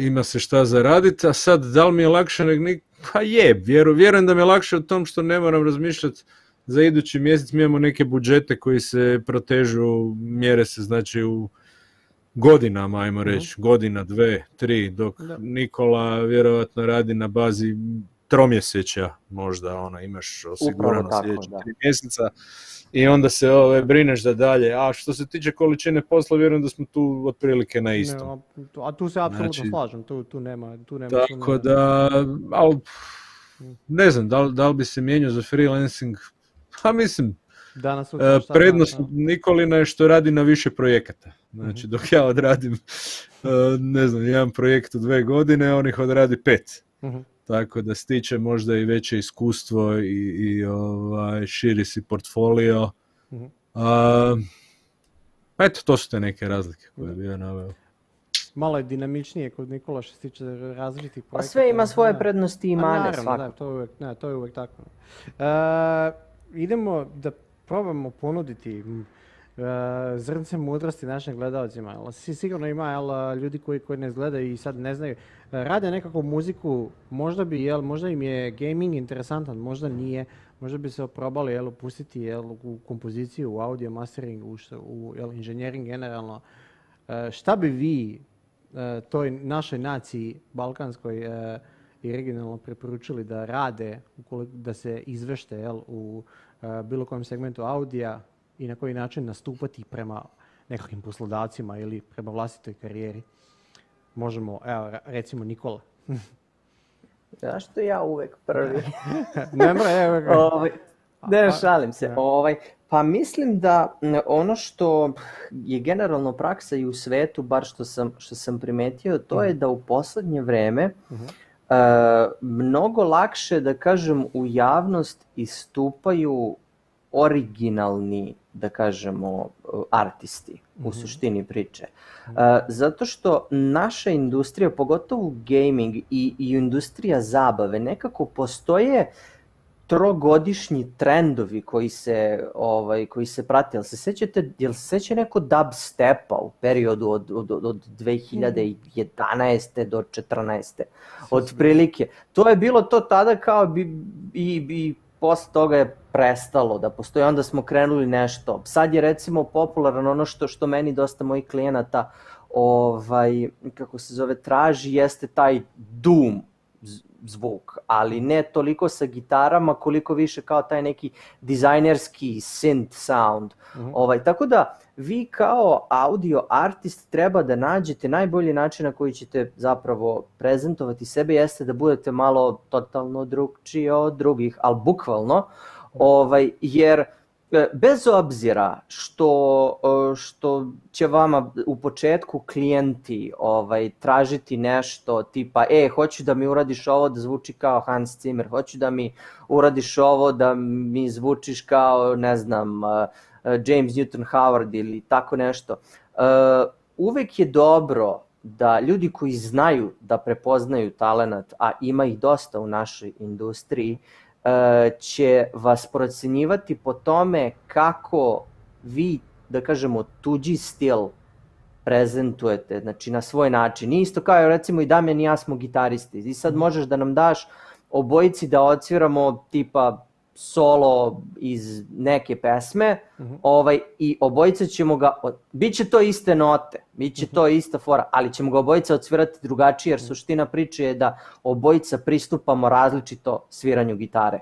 S31: ima se šta zaraditi, a sad da li mi je lakše nego nik... Pa je, vjeru, vjerujem da mi je lakše o tom što ne moram razmišljati za idući mjesec. Mi imamo neke budžete koji se protežu, mjere se znači u godinama, ajmo reći, godina, dve, tri, dok Nikola vjerojatno radi na bazi tromjeseća možda, ona imaš osigurano sljedeće tri mjeseca i onda se ove, brineš da dalje. A što se tiče količine posla, vjerujem da smo tu otprilike na istom.
S8: a tu se apsolutno znači, slažem, tu, tu nema, tu nema. Tako da,
S31: ali mm. ne znam, da li, da li bi se mijenio za freelancing? Pa mislim, Danas e, Prednost da, Nikolina je što radi na više projekata. Znači mhm. dok ja odradim e, ne znam, jedan projekt u dve godine, on ih odradi pet. Mhm. Tako da stiče možda i veće iskustvo i, i ovaj, širi si portfolio. Mhm. eto, to su te neke razlike koje bi ja naveo
S8: malo je dinamičnije kod Nikola što se tiče različitih pa projekata. sve ima svoje prednosti i pa mane svakako. Da, to je uvijek, to je uvijek tako. Uh, idemo da probamo ponuditi e, zrnce mudrosti našim gledalcima. Sigurno ima e, ljudi koji, koji ne gledaju i sad ne znaju. E, rade nekakvu muziku, možda bi, jel, možda im je gaming interesantan, možda nije. Možda bi se probali jel, upustiti u kompoziciju, u audio mastering, u, jel, inženjering generalno. šta bi vi toj našoj naciji, balkanskoj i regionalno preporučili da rade, da se izvešte jel, u E, bilo kojem segmentu audija i na koji način nastupati prema nekakvim poslodavcima ili prema vlastitoj karijeri. Možemo, evo, recimo Nikola.
S32: što ja uvek prvi? ne evo ovaj, Ne, šalim se. Ovaj, pa mislim da ono što je generalno praksa i u svetu, bar što sam, što sam primetio, to mhm. je da u posljednje vreme mhm mnogo lakše da kažem u javnost istupaju originalni da kažemo artisti u mhm. suštini priče mhm. zato što naša industrija pogotovo gaming i, i industrija zabave nekako postoje trogodišnji trendovi koji se, ovaj, koji se prate. Jel se sećate, jel se seća neko dubstepa u periodu od, od, od 2011. do 14. Otprilike. To je bilo to tada kao bi, i, i posle toga je prestalo da postoji, onda smo krenuli nešto. Sad je recimo popularno ono što, što meni dosta mojih klijenata ovaj, kako se zove, traži, jeste taj Doom zvuk ali ne toliko sa gitarama koliko više kao taj neki dizajnerski synth sound. Mhm. Ovaj, tako da vi kao audio artist treba da nađete najbolji način na koji ćete zapravo prezentovati sebe jeste da budete malo totalno drugčiji od drugih, ali bukvalno, mhm. ovaj, jer E, bez obzira što, e, što će vama u početku klijenti ovaj, tražiti nešto tipa e, hoću da mi uradiš ovo da zvuči kao Hans Zimmer, hoću da mi uradiš ovo da mi zvučiš kao, ne znam, e, James Newton Howard ili tako nešto. Uvek je dobro da ljudi koji znaju da prepoznaju talent, a ima ih dosta u našoj industriji, E, će vas procenjivati po tome kako vi, da kažemo, tuđi stil prezentujete, znači na svoj način. isto kao recimo i Damjan i ja smo gitaristi i sad mhm. možeš da nam daš obojici da odsviramo tipa solo iz neke pesme mhm. ovaj, i obojica ćemo ga, bit će to iste note, bit će mhm. to ista fora, ali ćemo ga obojica odsvirati drugačije jer mhm. suština priče je da obojica pristupamo različito sviranju gitare.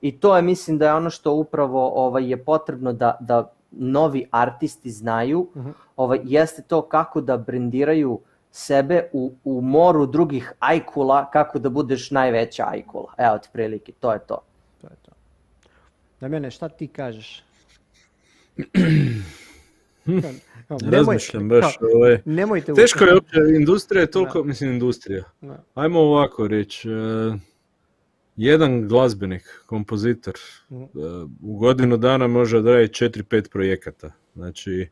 S32: I to je mislim da je ono što upravo ovaj, je potrebno da, da novi artisti znaju, ovaj, jeste to kako da brendiraju sebe u, u moru drugih ajkula, kako da budeš najveća ajkula. Evo, otprilike, to je to
S8: na mene, šta ti kažeš?
S32: Razmišljam baš, ovaj,
S31: teško je opće, industrija je toliko, mislim industrija. Ajmo ovako reći, e, jedan glazbenik, kompozitor, mm. e, u godinu dana može odraditi 4-5 projekata. Znači,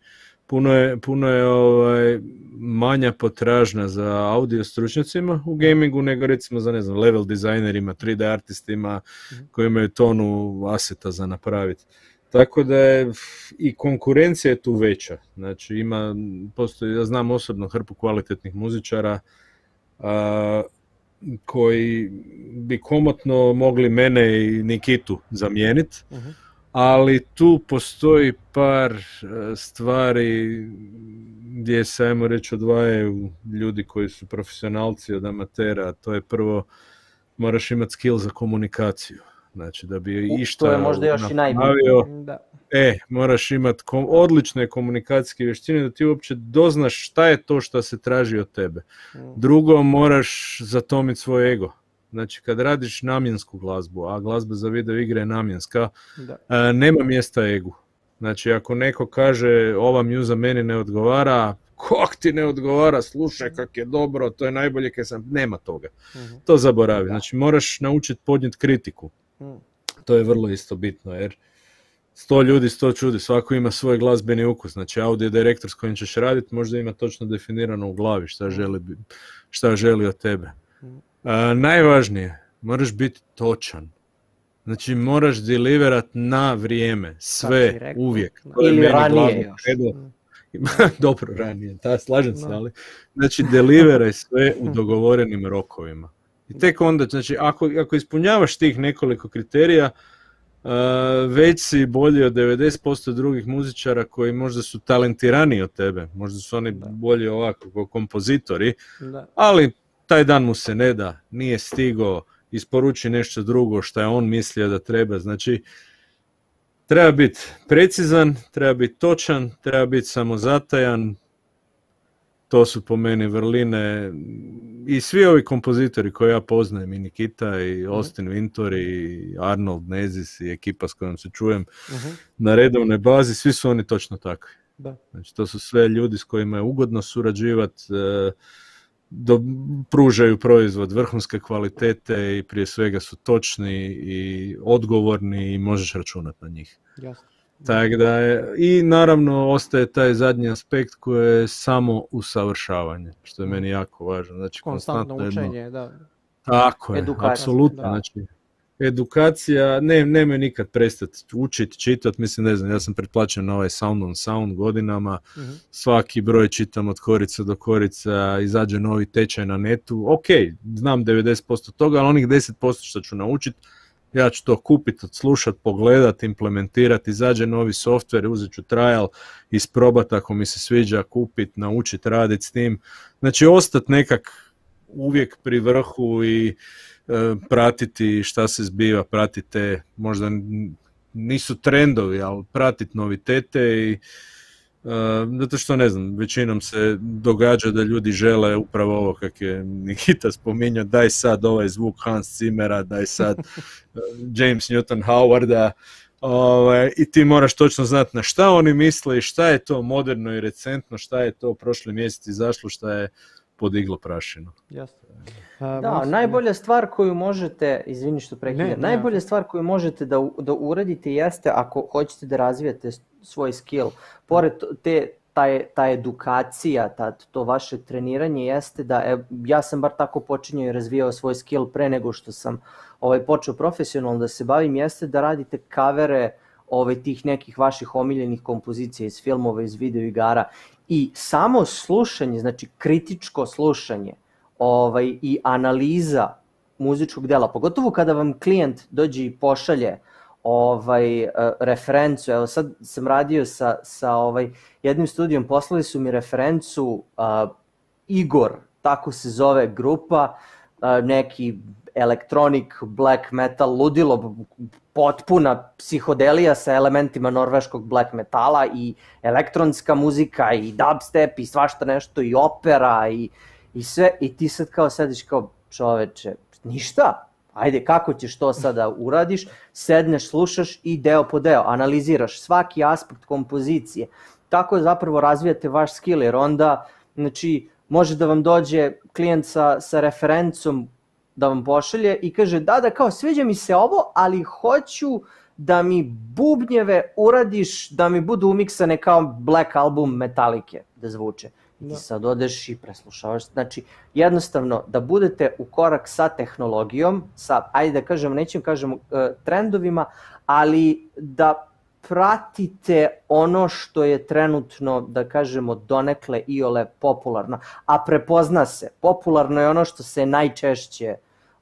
S31: puno je, puno je ovaj, manja potražnja za audio stručnjacima u gamingu nego recimo za ne znam, level dizajnerima, 3D artistima mhm. koji imaju tonu aseta za napraviti. Tako da je i konkurencija je tu veća. Znači ima, postoji, ja znam osobno hrpu kvalitetnih muzičara koji bi komotno mogli mene i Nikitu zamijeniti. Mhm ali tu postoji par e, stvari gdje se, ajmo reći, odvajaju ljudi koji su profesionalci od amatera. To je prvo, moraš imati skill za komunikaciju. Znači, da bi išta e, to je možda još i da. E, moraš imati odlične komunikacijske vještine da ti uopće doznaš šta je to što se traži od tebe. Mm. Drugo, moraš zatomiti svoj ego. Znači kad radiš namjensku glazbu, a glazba za video igre je namjenska, e, nema mjesta egu. Znači ako neko kaže ova mjuza meni ne odgovara, kog ti ne odgovara, slušaj kak je dobro, to je najbolje kad sam, nema toga. Mhm. To zaboravi, znači moraš naučiti podnijet kritiku. Mhm. To je vrlo isto bitno jer sto ljudi, sto čudi, svako ima svoj glazbeni ukus, znači audio direktor s kojim ćeš raditi možda ima točno definirano u glavi šta mhm. želi, šta želi od tebe. A, najvažnije, moraš biti točan. Znači moraš deliverat na vrijeme, sve, uvijek. ranije Dobro, ranije, da, slažem se, ali... Znači, deliveraj sve u dogovorenim rokovima. I tek onda, znači, ako, ako ispunjavaš tih nekoliko kriterija, uh, već si bolji od 90% drugih muzičara koji možda su talentirani od tebe, možda su oni da. bolji ovako kompozitori, da. ali taj dan mu se ne da, nije stigo, isporuči nešto drugo što je on mislio da treba. Znači, treba biti precizan, treba biti točan, treba biti samozatajan. To su po meni vrline i svi ovi kompozitori koje ja poznajem, i Nikita, i mhm. Austin Vintori i Arnold Nezis, i ekipa s kojom se čujem mhm. na redovnoj bazi, svi su oni točno takvi. Da. Znači, to su sve ljudi s kojima je ugodno surađivati, e, do, pružaju proizvod vrhunske kvalitete i prije svega su točni i odgovorni i možeš računati na njih. Tako da je, i naravno ostaje taj zadnji aspekt koji je samo usavršavanje, što je meni mm. jako važno. Znači, konstantno, učenje, da. Tako je, apsolutno. Znači, edukacija, ne, nemaju nikad prestati učiti, čitati, mislim ne znam, ja sam pretplaćen na ovaj Sound on Sound godinama, mhm. svaki broj čitam od korica do korica, izađe novi tečaj na netu, ok, znam 90% toga, ali onih 10% što ću naučiti, ja ću to kupiti, odslušat, pogledati, implementirati, izađe novi software, uzet ću trial, isprobat ako mi se sviđa, kupit, naučit, raditi s tim. Znači, ostat nekak uvijek pri vrhu i E, pratiti šta se zbiva, pratite možda nisu trendovi, ali pratiti novitete i e, zato što ne znam, većinom se događa da ljudi žele upravo ovo kak je Nikita spominjao, daj sad ovaj zvuk Hans Zimmera, daj sad e, James Newton Howarda ovaj, i ti moraš točno znati na šta oni misle i šta je to moderno i recentno, šta je to prošli mjesec izašlo, šta je podiglo prašinu.
S8: Jasno.
S32: Pa, da, najbolja stvar koju možete, izvini što prekidam, najbolja stvar koju možete da, da uradite jeste ako hoćete da razvijate svoj skill, pored te, ta, ta edukacija, to vaše treniranje jeste da, e, ja sam bar tako počinjao i razvijao svoj skill pre nego što sam ovaj, počeo profesionalno da se bavim, jeste da radite kavere ovaj, tih nekih vaših omiljenih kompozicija iz filmova, iz videoigara i samo slušanje, znači kritičko slušanje, ovaj, i analiza muzičkog dela, pogotovo kada vam klijent dođe i pošalje ovaj e, referencu. Evo sad sam radio sa, sa ovaj jednim studijom, poslali su mi referencu Igor, tako se zove grupa, neki elektronik, black metal, ludilo, potpuna psihodelija sa elementima norveškog black metala i elektronska muzika i dubstep i svašta nešto i opera i i sve, i ti sad kao sediš kao čoveče, ništa, ajde kako ćeš to sada uradiš, sedneš, slušaš i deo po deo, analiziraš svaki aspekt kompozicije, tako zapravo razvijate vaš skill, jer onda, znači, može da vam dođe klijent sa, sa referencom da vam pošalje i kaže da, da, kao sviđa mi se ovo, ali hoću da mi bubnjeve uradiš, da mi budu umiksane kao Black Album Metallike da zvuče. Da. I sad odeš i preslušavaš. Znači, jednostavno, da budete u korak sa tehnologijom, sa, ajde da kažem, nećem kažem e, trendovima, ali da pratite ono što je trenutno, da kažemo, donekle iole popularno, a prepozna se. Popularno je ono što se najčešće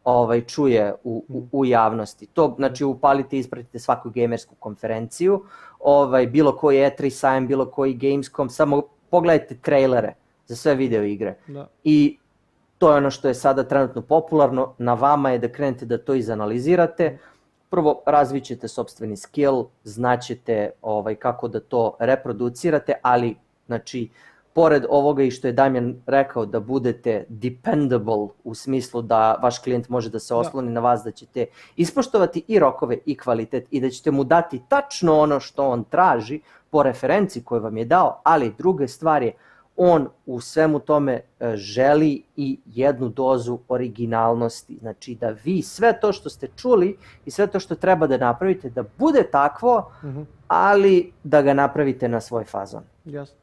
S32: ovaj čuje u, u, mm. javnosti. To znači upalite i ispratite svaku gamersku konferenciju, ovaj bilo koji E3 bilo koji Gamescom, samo pogledajte trailere za sve video igre. I to je ono što je sada trenutno popularno, na vama je da krenete da to izanalizirate. Prvo razvićete sobstveni skill, znaćete ovaj, kako da to reproducirate, ali znači pored ovoga i što je Damjan rekao da budete dependable u smislu da vaš klijent može da se osloni na vas da ćete ispoštovati i rokove i kvalitet i da ćete mu dati tačno ono što on traži po referenci koju vam je dao, ali druga stvar je on u svemu tome e, želi i jednu dozu originalnosti. Znači da vi sve to što ste čuli i sve to što treba da napravite da bude takvo mhm ali da ga napravite na svoj fazon.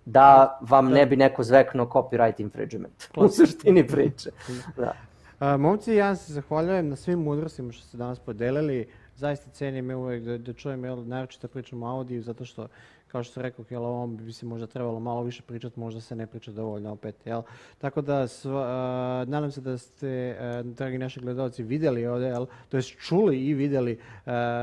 S32: Da vam ne bi neko zveknuo copyright infringement u srštini priče. da.
S8: momci, ja se zahvaljujem na svim mudrostima što ste danas podelili. Zaista cijenim uvijek da, da čujem, jel, naročito pričamo o audiju, zato što kao što rekao, jel, ovom bi se možda trebalo malo više pričati, možda se ne priča dovoljno opet. Jel? Tako da, nadam se da ste, dragi naši gledalci, vidjeli ovdje, jel, to jest čuli i vidjeli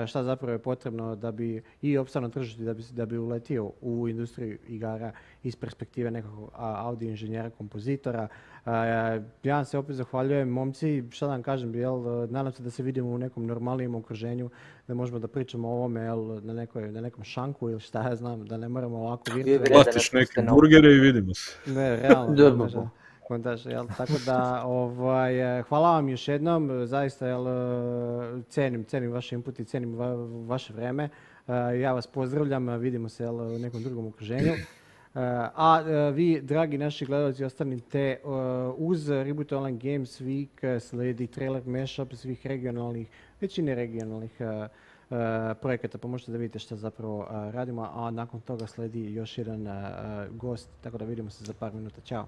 S8: šta zapravo je potrebno da bi i opstavno tržiti, da bi, da bi uletio u industriju igara iz perspektive nekog audio inženjera, kompozitora. Ja vam se opet zahvaljujem, momci, šta da vam kažem, jel, nadam se da se vidimo u nekom normalnijem okruženju, da možemo da pričamo o ovome na, nekoj, na nekom šanku ili šta ja znam, da ne moramo ovako vidjeti. neke burgere i vidimo se.
S31: Ne, realno.
S8: jel? Tako da, ovaj, e, hvala vam još jednom, zaista jel, e, cenim, cenim vaše input i cenim vaše vreme. E, ja vas pozdravljam, vidimo se jel, u nekom drugom okruženju. A vi, dragi naši gledalci, ostanite uz Reboot Online Games Week, sledi trailer mashup svih regionalnih većini regionalnih e, e, projekata, pa možete da vidite što zapravo e, radimo, a nakon toga sledi još jedan gost, tako da vidimo se za par minuta. Ćao!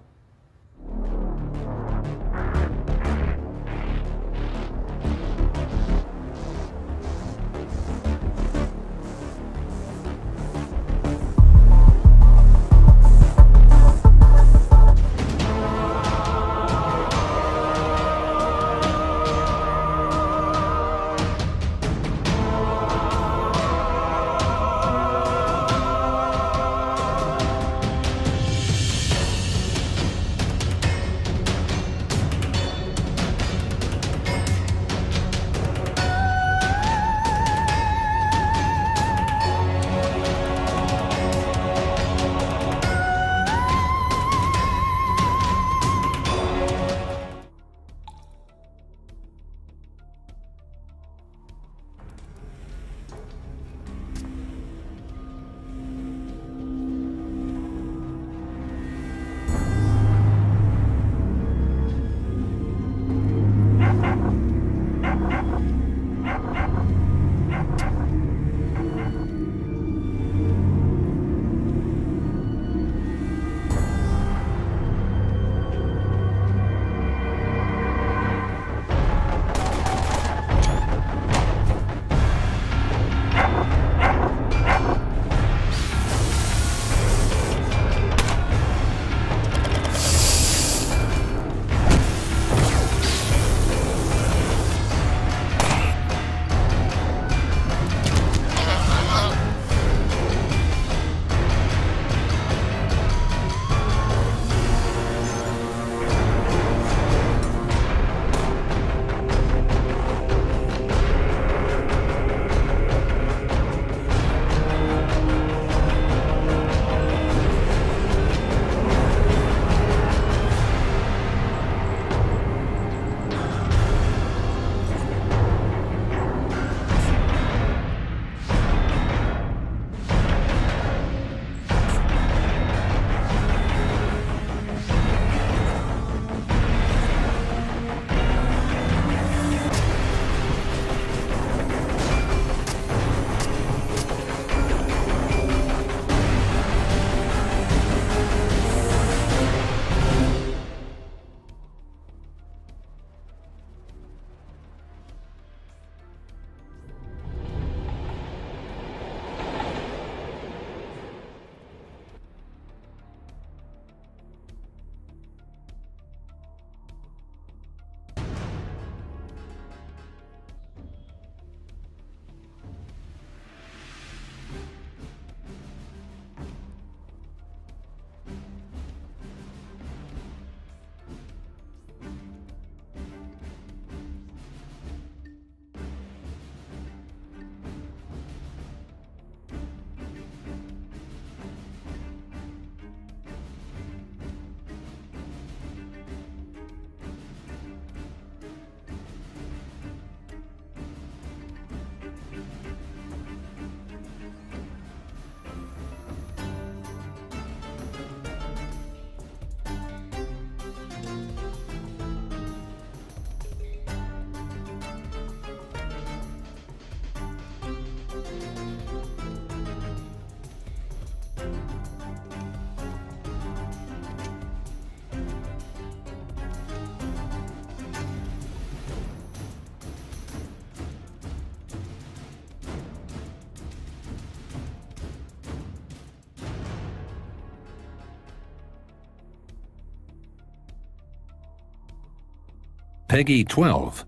S23: Peggy 12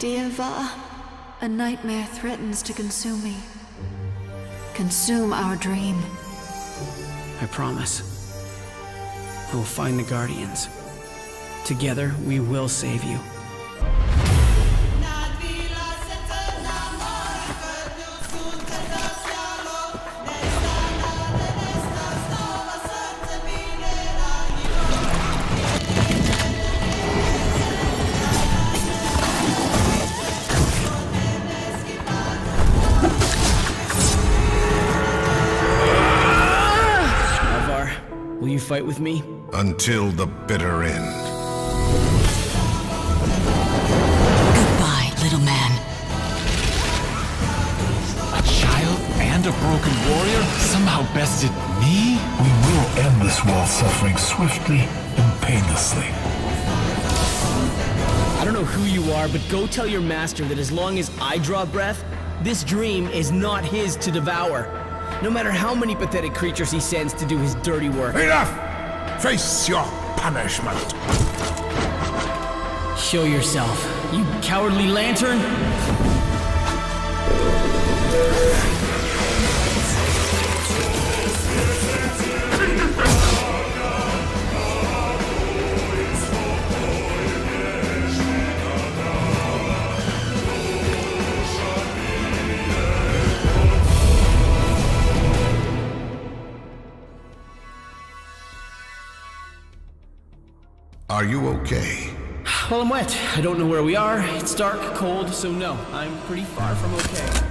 S30: Dieva, a nightmare threatens to consume me. Consume our dream.
S24: I promise. I will find the Guardians. Together, we will save you.
S19: fight with
S30: me?
S16: Until the bitter end.
S30: Goodbye, little man.
S16: A child
S10: and a broken warrior somehow bested me? We will end this war suffering
S23: swiftly and painlessly.
S10: I don't know who
S34: you
S19: are, but go tell your master that as long as I draw breath, this dream is not his to devour. No matter how many pathetic creatures he sends to do his dirty work. Enough!
S11: Face your punishment.
S24: Show yourself, you cowardly lantern! i wet. I don't know where we are. It's dark, cold, so no, I'm pretty far from okay.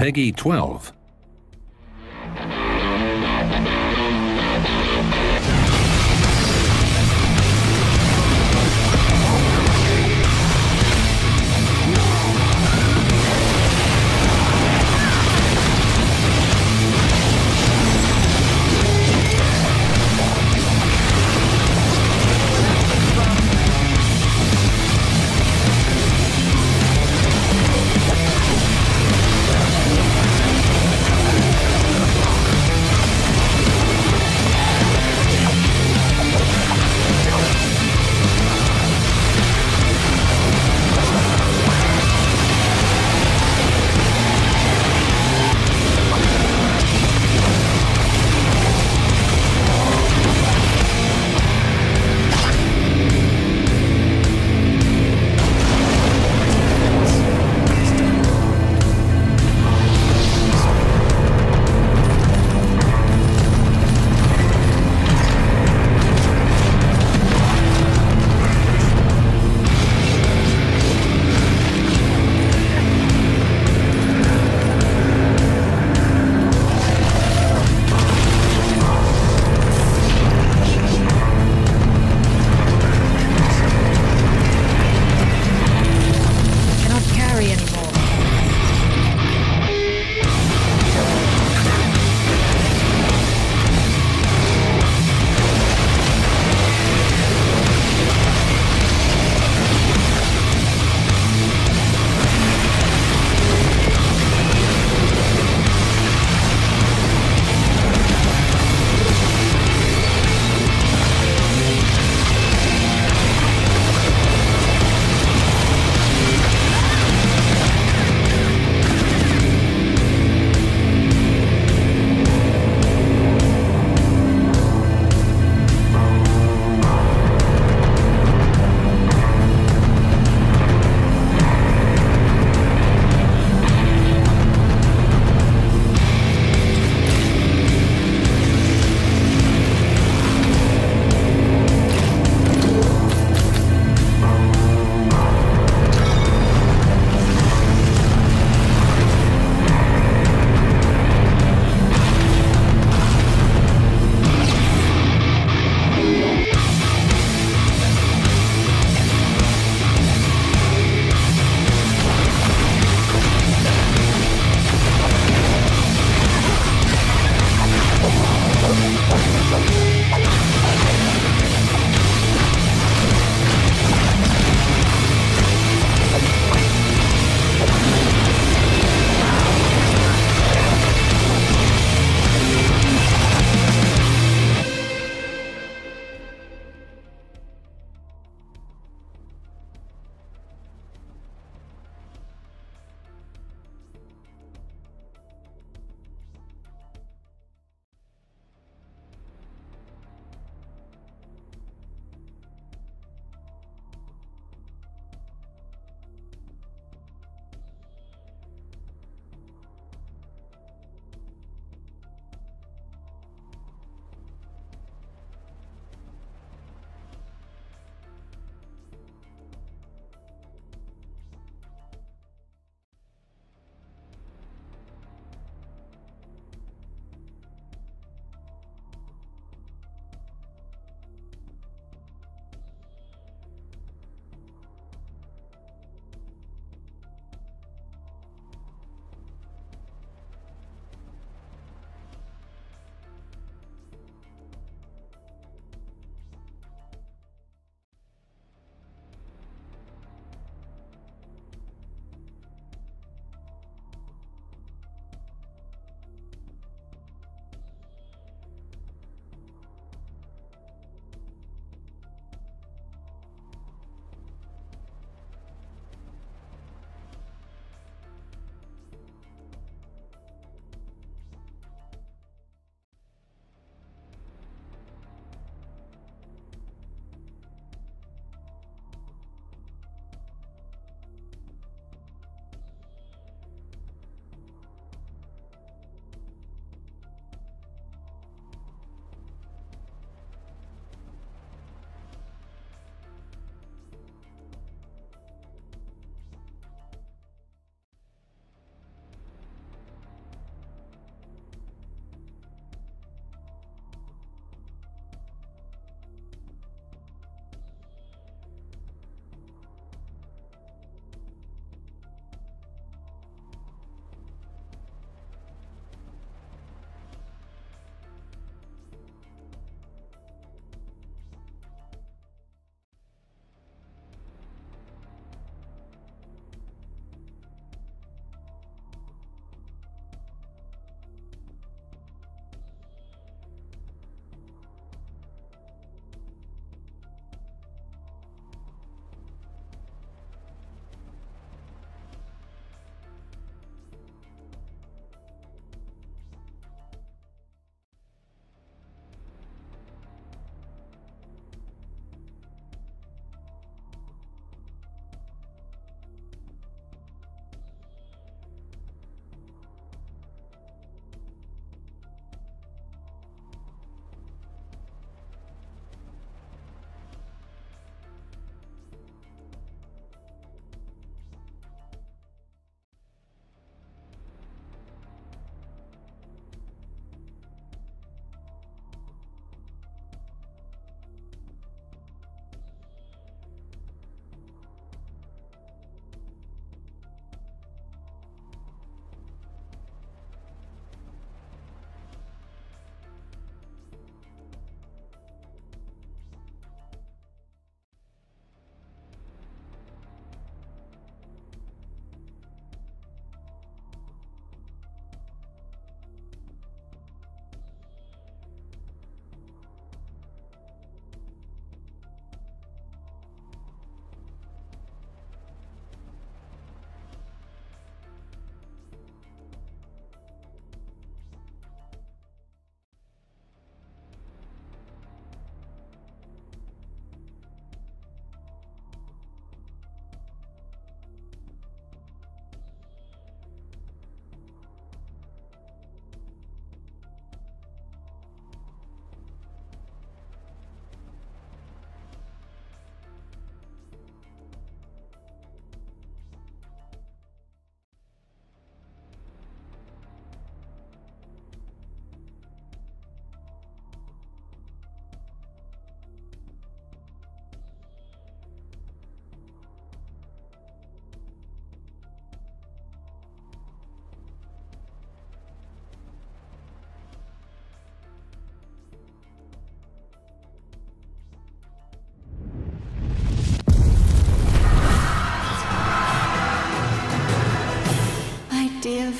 S23: Peggy 12.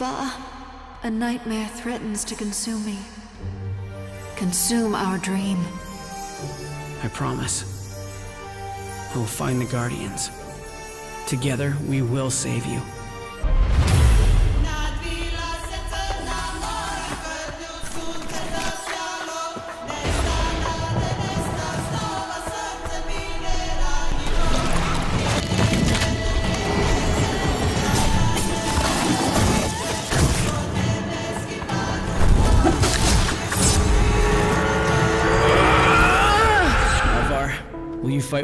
S30: Shiva, a nightmare threatens to consume me.
S35: Consume our dream.
S24: I promise. I will find the Guardians. Together, we will save you.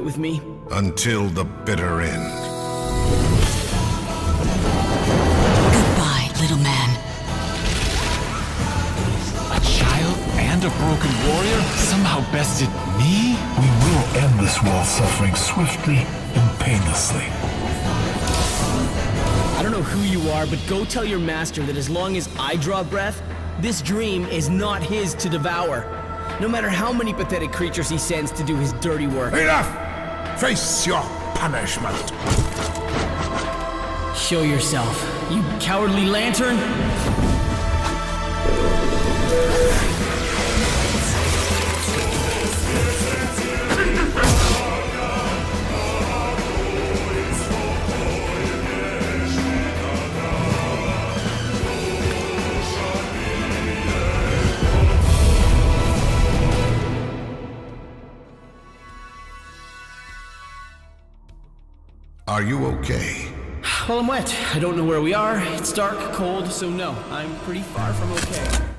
S19: with me?
S16: Until the bitter end.
S30: Goodbye, little man.
S10: A child and a broken warrior somehow bested me? We will end this war suffering
S23: swiftly and painlessly.
S36: I don't know who you
S34: are,
S24: but go tell your master that as long as I draw breath, this dream is not his to devour. No matter how many pathetic creatures he sends to do his dirty work. Enough!
S11: Face your punishment.
S24: Show yourself,
S11: you cowardly lantern!
S24: Well, I'm wet. I don't know where we are. It's dark, cold, so no, I'm pretty far from okay.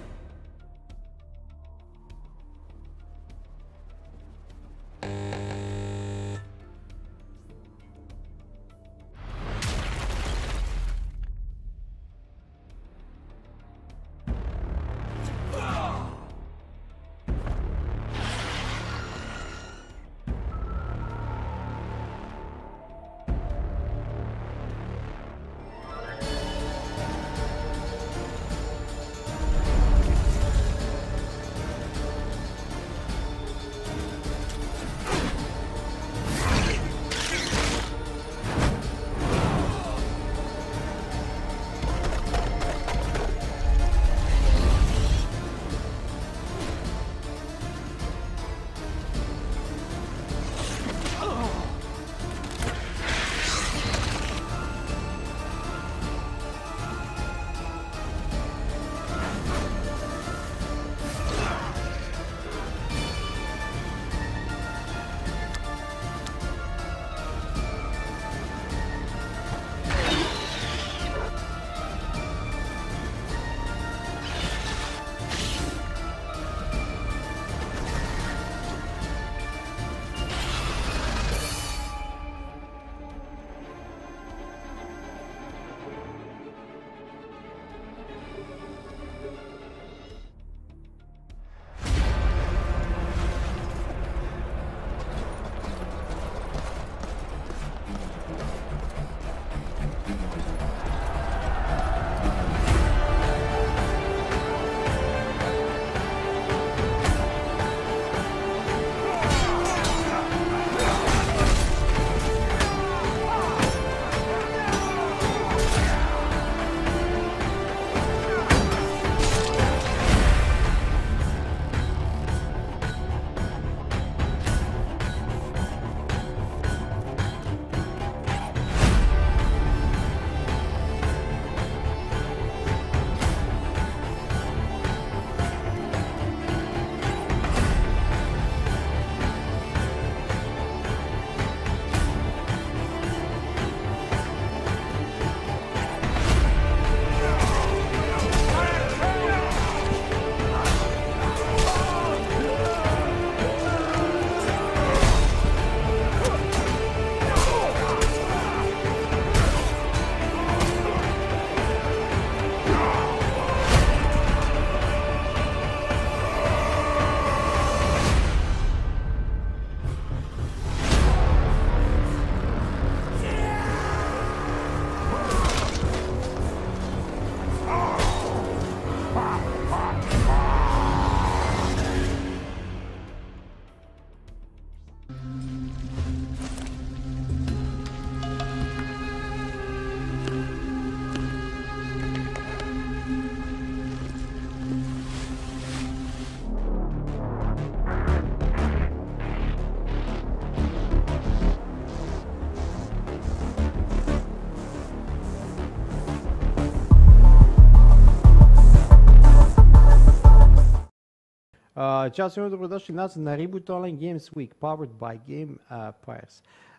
S8: Ćao svima, dobrodošli nazad na Reboot Online Games Week, powered by Game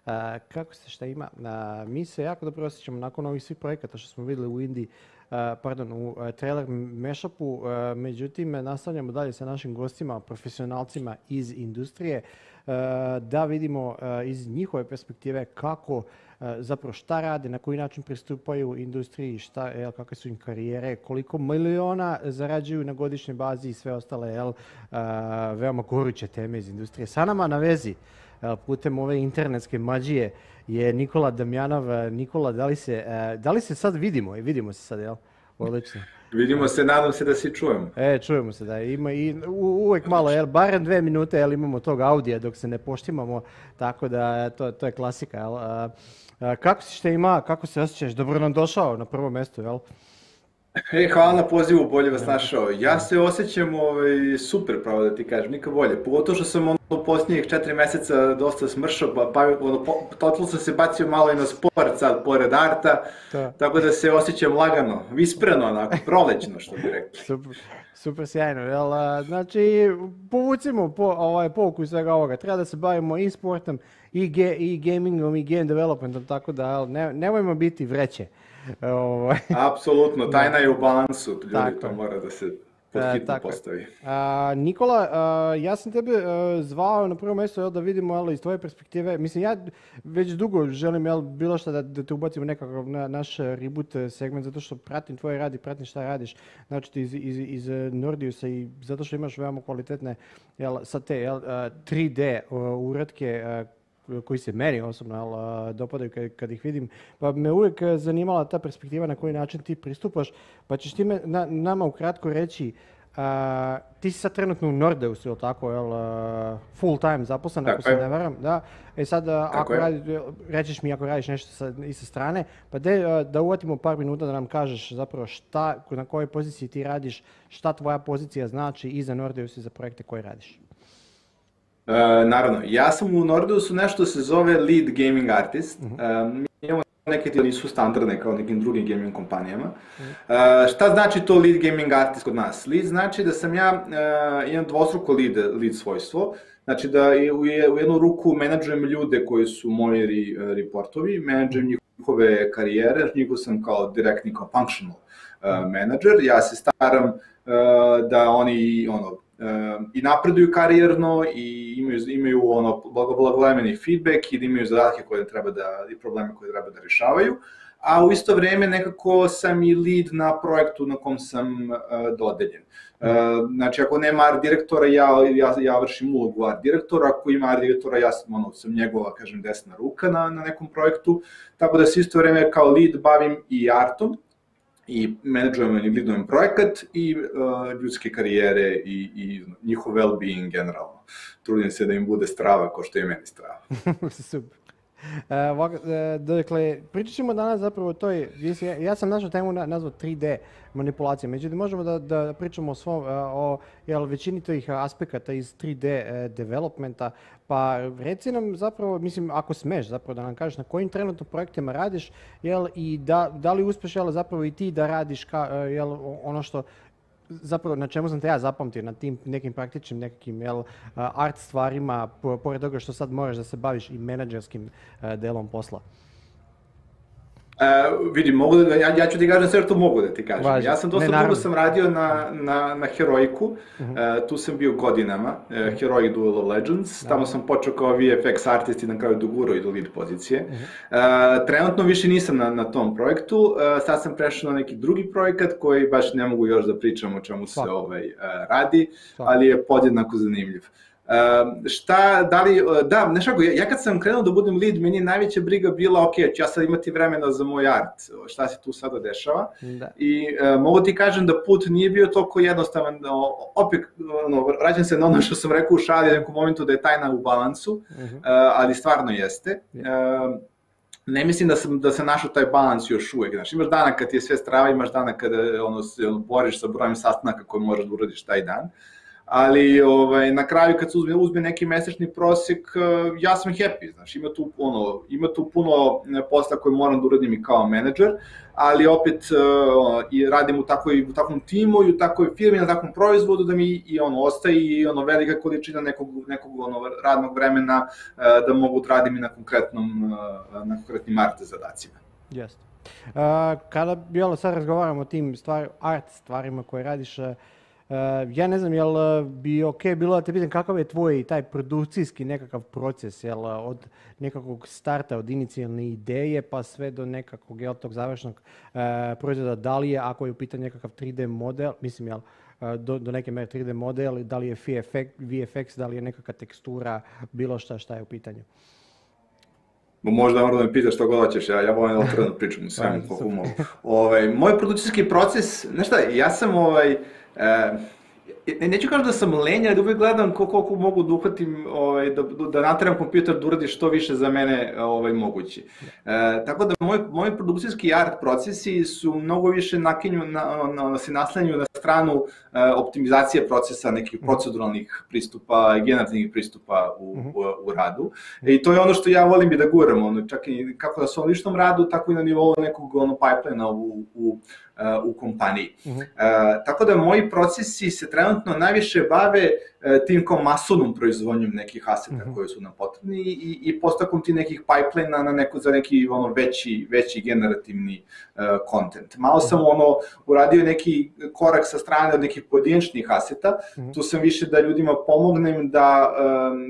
S8: uh, kako ste, šta ima? mi se jako dobro osjećamo nakon ovih svih projekata što smo vidjeli u Indiji, pardon, u trailer mashupu, međutim nastavljamo dalje sa našim gostima, profesionalcima iz industrije, da vidimo iz njihove perspektive kako E, zapravo šta rade, na koji način pristupaju industriji, šta, jel, kakve su im karijere, koliko miliona zarađuju na godišnjoj bazi i sve ostale jel, e, veoma goruće teme iz industrije. Sa nama na vezi putem ove internetske mađije je Nikola Damjanov. E, Nikola, da li se, da se sad vidimo? Vidimo se sad, jel? Odlično. Vidimo se, nadam se da se čujemo. E, čujemo se, da. Ima uvek malo, jel? barem dve minute, jel imamo tog audija dok se ne poštimamo, tako da to, to je klasika, jel? E, kako si što ima, kako se osjećaš? Dobro nam došao na prvo mjesto, jel?
S37: E, hvala na pozivu, bolje vas našao. Ja se osjećam ovaj, super, pravo da ti kažem, nikad bolje. Pogotovo što sam ono u posljednjih četiri mjeseca dosta smršao, pa, pa ono, totalno sam se bacio malo i na sport sad, pored arta, tako da se osjećam lagano, visprano, onako, prolećno, što bi
S8: rekli. Super, super sjajno, jel? Znači, povucimo po, ovaj, pouku iz svega ovoga. Treba da se bavimo i sportom, i, ge, i gamingom i game developmentom, tako da ne, nemojmo biti vreće. Ovaj.
S37: Apsolutno, tajna je u balansu, ljudi, to mora da se e, pod postavi.
S8: Nikola, ja sam tebe e, zvao na prvo mjesto da vidimo jel, iz tvoje perspektive, mislim ja već dugo želim jel, bilo što da, da te ubacim nekakav naš reboot segment zato što pratim tvoje radi, pratim šta radiš, znači iz, iz, iz Nordiusa i zato što imaš veoma kvalitetne sa te 3D e, uratke koji se meni osobno jel, dopadaju kad, ih vidim. Pa me uvijek e, zanimala ta perspektiva na koji način ti pristupaš. Pa ćeš ti nama ukratko reći ti si sad trenutno u Nordeus, ili tako, jel, full time zaposlen, ako se ne varam, da. E sad, ako mi ako radiš nešto sa, i sa strane, pa daj da uvatimo par minuta da nam kažeš zapravo šta, na kojoj poziciji ti radiš, šta tvoja pozicija znači i za Nordeus i za projekte koje radiš.
S37: E, naravno, ja sam u Nordeusu nešto se zove lead gaming artist. Mhm. E, mi imamo neke ti nisu standardne kao nekim drugim gaming kompanijama. Mhm. E, šta znači to lead gaming artist kod nas? Lead znači da sam ja, imam dvostruko lead, svojstvo, znači da u, jednu ruku menadžujem ljude koji su moji reportovi, menadžujem mhm. njihove karijere, njihov sam kao direktni kao functional menadžer, ja se staram da oni ono, Ehm, i napreduju karijerno i imaju, imaju ono feedback i imaju zadatke koje treba da, i probleme koje treba da rješavaju, a u isto vrijeme nekako sam i lead na projektu na kom sam e, dodeljen. Ehm, znači, ako nema art direktora, ja, ja, ja vršim ulogu art direktora, ako ima art direktora, ja sam, ono, sam njegova, kažem, desna ruka na, na nekom projektu, tako da se isto vrijeme kao lead bavim i artom, i menadžujemo i lidujemo projekat i e, ljudske karijere i, i njihov well-being generalno. Trudim se da im bude strava ko što je meni strava.
S24: Super.
S8: E, e, dakle, pričat ćemo danas zapravo o toj, ja sam našu temu nazvao 3D manipulacije, međutim možemo da, pričamo o svom, e, o većini tih aspekata iz 3D developmenta, pa reci nam zapravo, mislim ako smeš zapravo da nam kažeš na kojim trenutno projektima radiš, jel, i da, li uspeš zapravo i ti da radiš ono što zapravo na čemu sam te ja zapamtio, na tim nekim praktičnim nekim jel, art stvarima, pored toga što sad moraš da se baviš i menadžerskim e, delom posla.
S37: Uh, e, vidim, mogu da, ja, ću ti kažem sve što mogu da ti kažem. Ja sam dosta dugo sam radio na, na, na Heroiku, e, mhm. tu sam bio godinama, e, mhm. Heroic Duel of Legends, tamo sam počeo kao VFX artist i na kraju duguro i do lead pozicije. -huh. Mhm. trenutno više nisam na, na tom projektu, sad sam prešao na neki drugi projekat koji baš ne mogu još da pričam o čemu se ovaj, radi, ali je podjednako zanimljiv. Ehm, šta, da li, e, da, nešako, ja, ja kad sam krenuo da budem lead, meni najveća briga bila, ok, ću ja sad imati vremena za moj art, šta se tu sada dešava. Da. I uh, mogu ti kažem da put nije bio toliko jednostavan, no, opet, ono, vraćam se na ono što sam rekao u šali u momentu da je tajna u balansu, mhm. e, ali stvarno jeste. Ehm, ne mislim da sam da se našao taj balans još uvek. Znači, imaš dana kad ti je sve strava, imaš dana kada ono, se boriš sa brojem sastanaka koje moraš da taj dan ali ovaj, na kraju kad se uzme, uzme neki mesečni prosjek, eh, ja sam happy, znaš, ima tu, ono, ima tu puno eh, posla koje moram da uradim i kao menadžer, ali opet eh, ono, i radim u, takvoj, u takvom timu i u takvoj firmi, na takvom proizvodu da mi i ono, ostaje i ono, velika količina nekog, nekog ono, radnog vremena da mogu da radim i na, konkretnom, na konkretnim arte zadacima.
S8: Jeste. kada, jel, sad razgovaramo o tim stvari, art stvarima koje radiš, Eh, ja ne znam, jel eh, bi ok bilo da te pitam kakav je tvoj taj produkcijski nekakav proces, jel eh, od nekakvog starta, od inicijalne ideje pa sve do nekakvog jel tog završnog proizvoda, da li je ako je u pitanju nekakav 3D model, mislim jel, do, neke mere 3D model, da li je VFX, da li je nekakva tekstura, bilo šta šta je u pitanju.
S37: Možda moram ono da me pitaš što god hoćeš, ja, ja volim pričam svemu po pa, humoru. Ovaj, moj produkcijski proces, znaš šta, ja sam ovaj, E, neću kažem da sam lenja, jer uvijek gledam koliko, mogu da uhvatim, ovaj, da, da nateram kompjuter da uradi što više za mene ovaj, mogući. E, ehm, tako da moj, produkcijski art procesi su mnogo više nakinju, na, na, se naslanju na stranu eh, optimizacije procesa nekih mhm. proceduralnih pristupa, generativnih pristupa mhm. u, u, radu. I to je ono što ja volim i da guram, ono, čak i kako na svom ličnom radu, tako i na nivou nekog ono, pipeline u, u Eh, u kompaniji. Mhm. Eh, tako da moji procesi se trenutno najviše bave eh, tim kao masovnom proizvodnjom nekih aseta mhm. koji su nam potrebni i, i postakom ti nekih pipeline na neko, za neki ono, veći, veći generativni kontent. Malo mhm. sam ono uradio neki korak sa strane od nekih pojedinačnih aseta, tu sam više da ljudima pomognem da,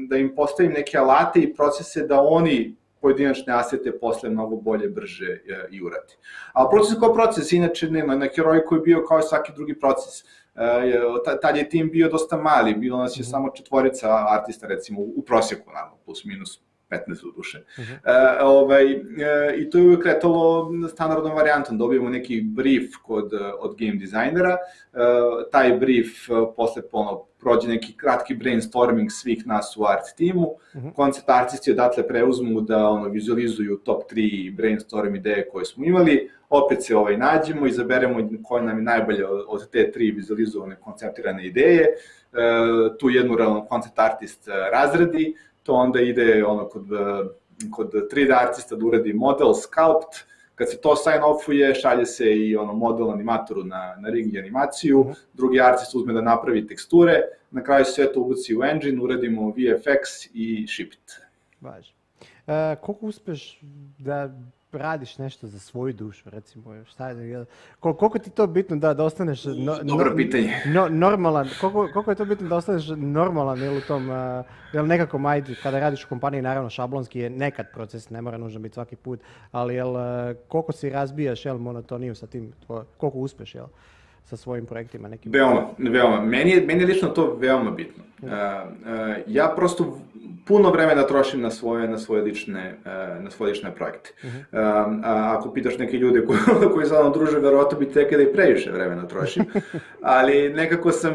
S37: da im postavim neke alate i procese da oni pojedinačne asete posle mnogo bolje, brže e, i urati. A proces kao proces, inače nema, na koji je bio kao i svaki drugi proces. E, tad je tim bio dosta mali, bilo nas je mhm. samo četvorica artista, recimo, u prosjeku, plus minus 15 u duše. I to je uvijek letalo standardnom varijantom. Dobijemo neki brief kod, e, od game dizajnera, taj brief posle ponovno prođe neki kratki brainstorming svih nas u art timu, mm -hmm. koncept artisti odatle preuzmu da ono, vizualizuju top 3 brainstorm ideje koje smo imali, opet se ovaj nađemo, izaberemo koja nam je najbolje od te tri vizualizovane konceptirane ideje, e, tu jednu realno koncept artist e, razredi, to onda ide ono, kod, e, kod 3D artista da uradi model, sculpt, kad se to sign-offuje, šalje se i ono model animatoru na, na rig animaciju, mhm. drugi artist uzme da napravi teksture, na kraju sve to uvuci u engine, uradimo VFX i ship it. Važno.
S8: E, koliko uspeš da radiš nešto za svoju dušu, recimo, šta je, kol, koliko ti to bitno da, da ostaneš no, normalan, koliko, je to bitno da ostaneš normalan ili u tom, uh, jel nekako majdi, kada radiš u kompaniji, naravno šablonski je nekad proces, ne mora nužno biti svaki put, ali jel, eh, koliko si razbijaš, jel, monotoniju sa tim, tvoj, koliko uspeš, jel? sa svojim projektima nekim? Veoma,
S37: veoma. Meni je, meni lično to veoma bitno. Mm. E, e, ja prosto puno vremena trošim na svoje, na svoje, lične, e, na svoje lične projekte. Mhm. ako pitaš neke ljude koji, koji sa mnom druže, verovatno bi tek da i previše vremena trošim. Ali nekako sam,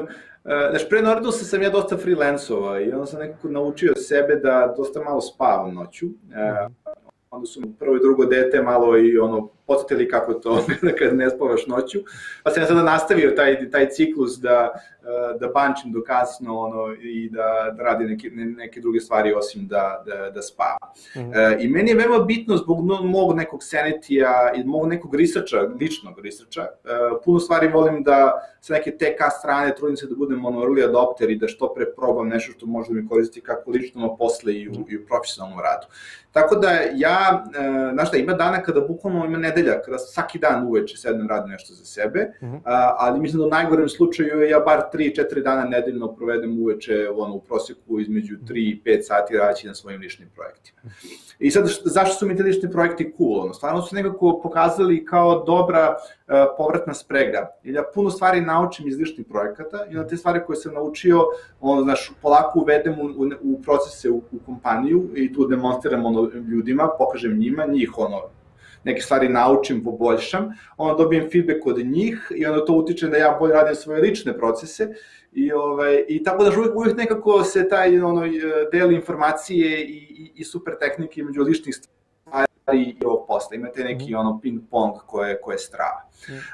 S37: Znači, pre se sam ja dosta freelancova i onda sam nekako naučio sebe da dosta malo spavam noću.
S1: -huh. Mhm.
S37: Onda su prvo i drugo dete malo i ono podsjetili kako to kad ne spavaš noću. Pa sam ja sada nastavio taj, taj ciklus da, eh, da bančim do kasno ono, i da, da radi neke, neke druge stvari osim da, da, da spava. Mm. E, eh, I meni je veoma bitno zbog mog nekog senetija i mog nekog risača, ličnog risača, e, eh, puno stvari volim da sa neke TK strane trudim se da budem ono early adopter i da što pre probam nešto što može da mi kako lično, ono, posle i u, i u profesionalnom radu. Tako da ja, e, znaš da, ima dana kada bukvalno ima ne nedelja, da svaki dan uveče sedem radim nešto za sebe, mhm. ali mislim da u najgorem slučaju ja bar 3-4 dana nedeljno provedem uveče ono, u proseku između 3 i 5 sati radeći na svojim ličnim projektima. I sad, zašto su mi te lični projekti cool? Ono, stvarno su nekako pokazali kao dobra e, povratna sprega. Jer ja puno stvari naučim iz ličnih projekata i na te stvari koje sam naučio, ono, znaš, polako uvedem u, u, u procese u, u kompaniju i tu demonstriram ono, ljudima, pokažem njima, njih ono, neke stvari naučim, poboljšam, onda dobijem feedback od njih i onda to utiče da ja bolje radim svoje lične procese i, ovaj, i tako da uvijek, uvijek nekako se taj ono, e, del informacije i, i, super tehnike među ličnih stvari i Imate neki mhm. ono ping pong koje, koje strava.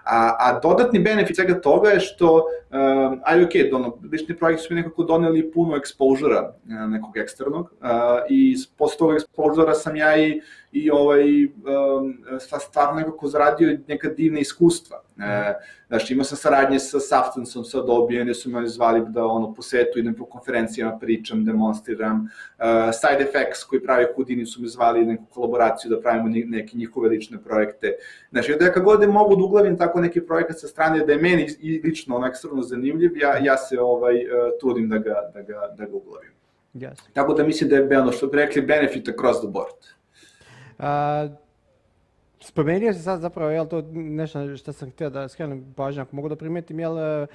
S37: A, a dodatni benefit svega toga je što, um, ali ok, ono, lični projekti su mi nekako doneli puno ekspožara e, nekog eksternog uh, i posle toga exposura sam ja i, i ovaj, um, e, stvarno nekako zaradio neka divna iskustva. Mm. Znači, imao sam saradnje sa Substanceom, sa Adobe, gde su me zvali da ono, po idem po konferencijama, pričam, demonstriram. Uh, Side Effects koji pravi Houdini su me zvali neku kolaboraciju da pravimo neke njihove lične projekte. Znači, da ja kako god mogu da uglavim tako neki projekat sa strane, da je meni i lično ono ekstremno zanimljiv, ja, ja se ovaj, uh, trudim da ga, da ga, da uglavim. Yes. Tako da mislim da je ono što bi rekli benefit across the board.
S8: Uh, Spomenuo se sad zapravo, jel to nešto što sam htio da skrenem pažnju, ako mogu da primetim, jel eh,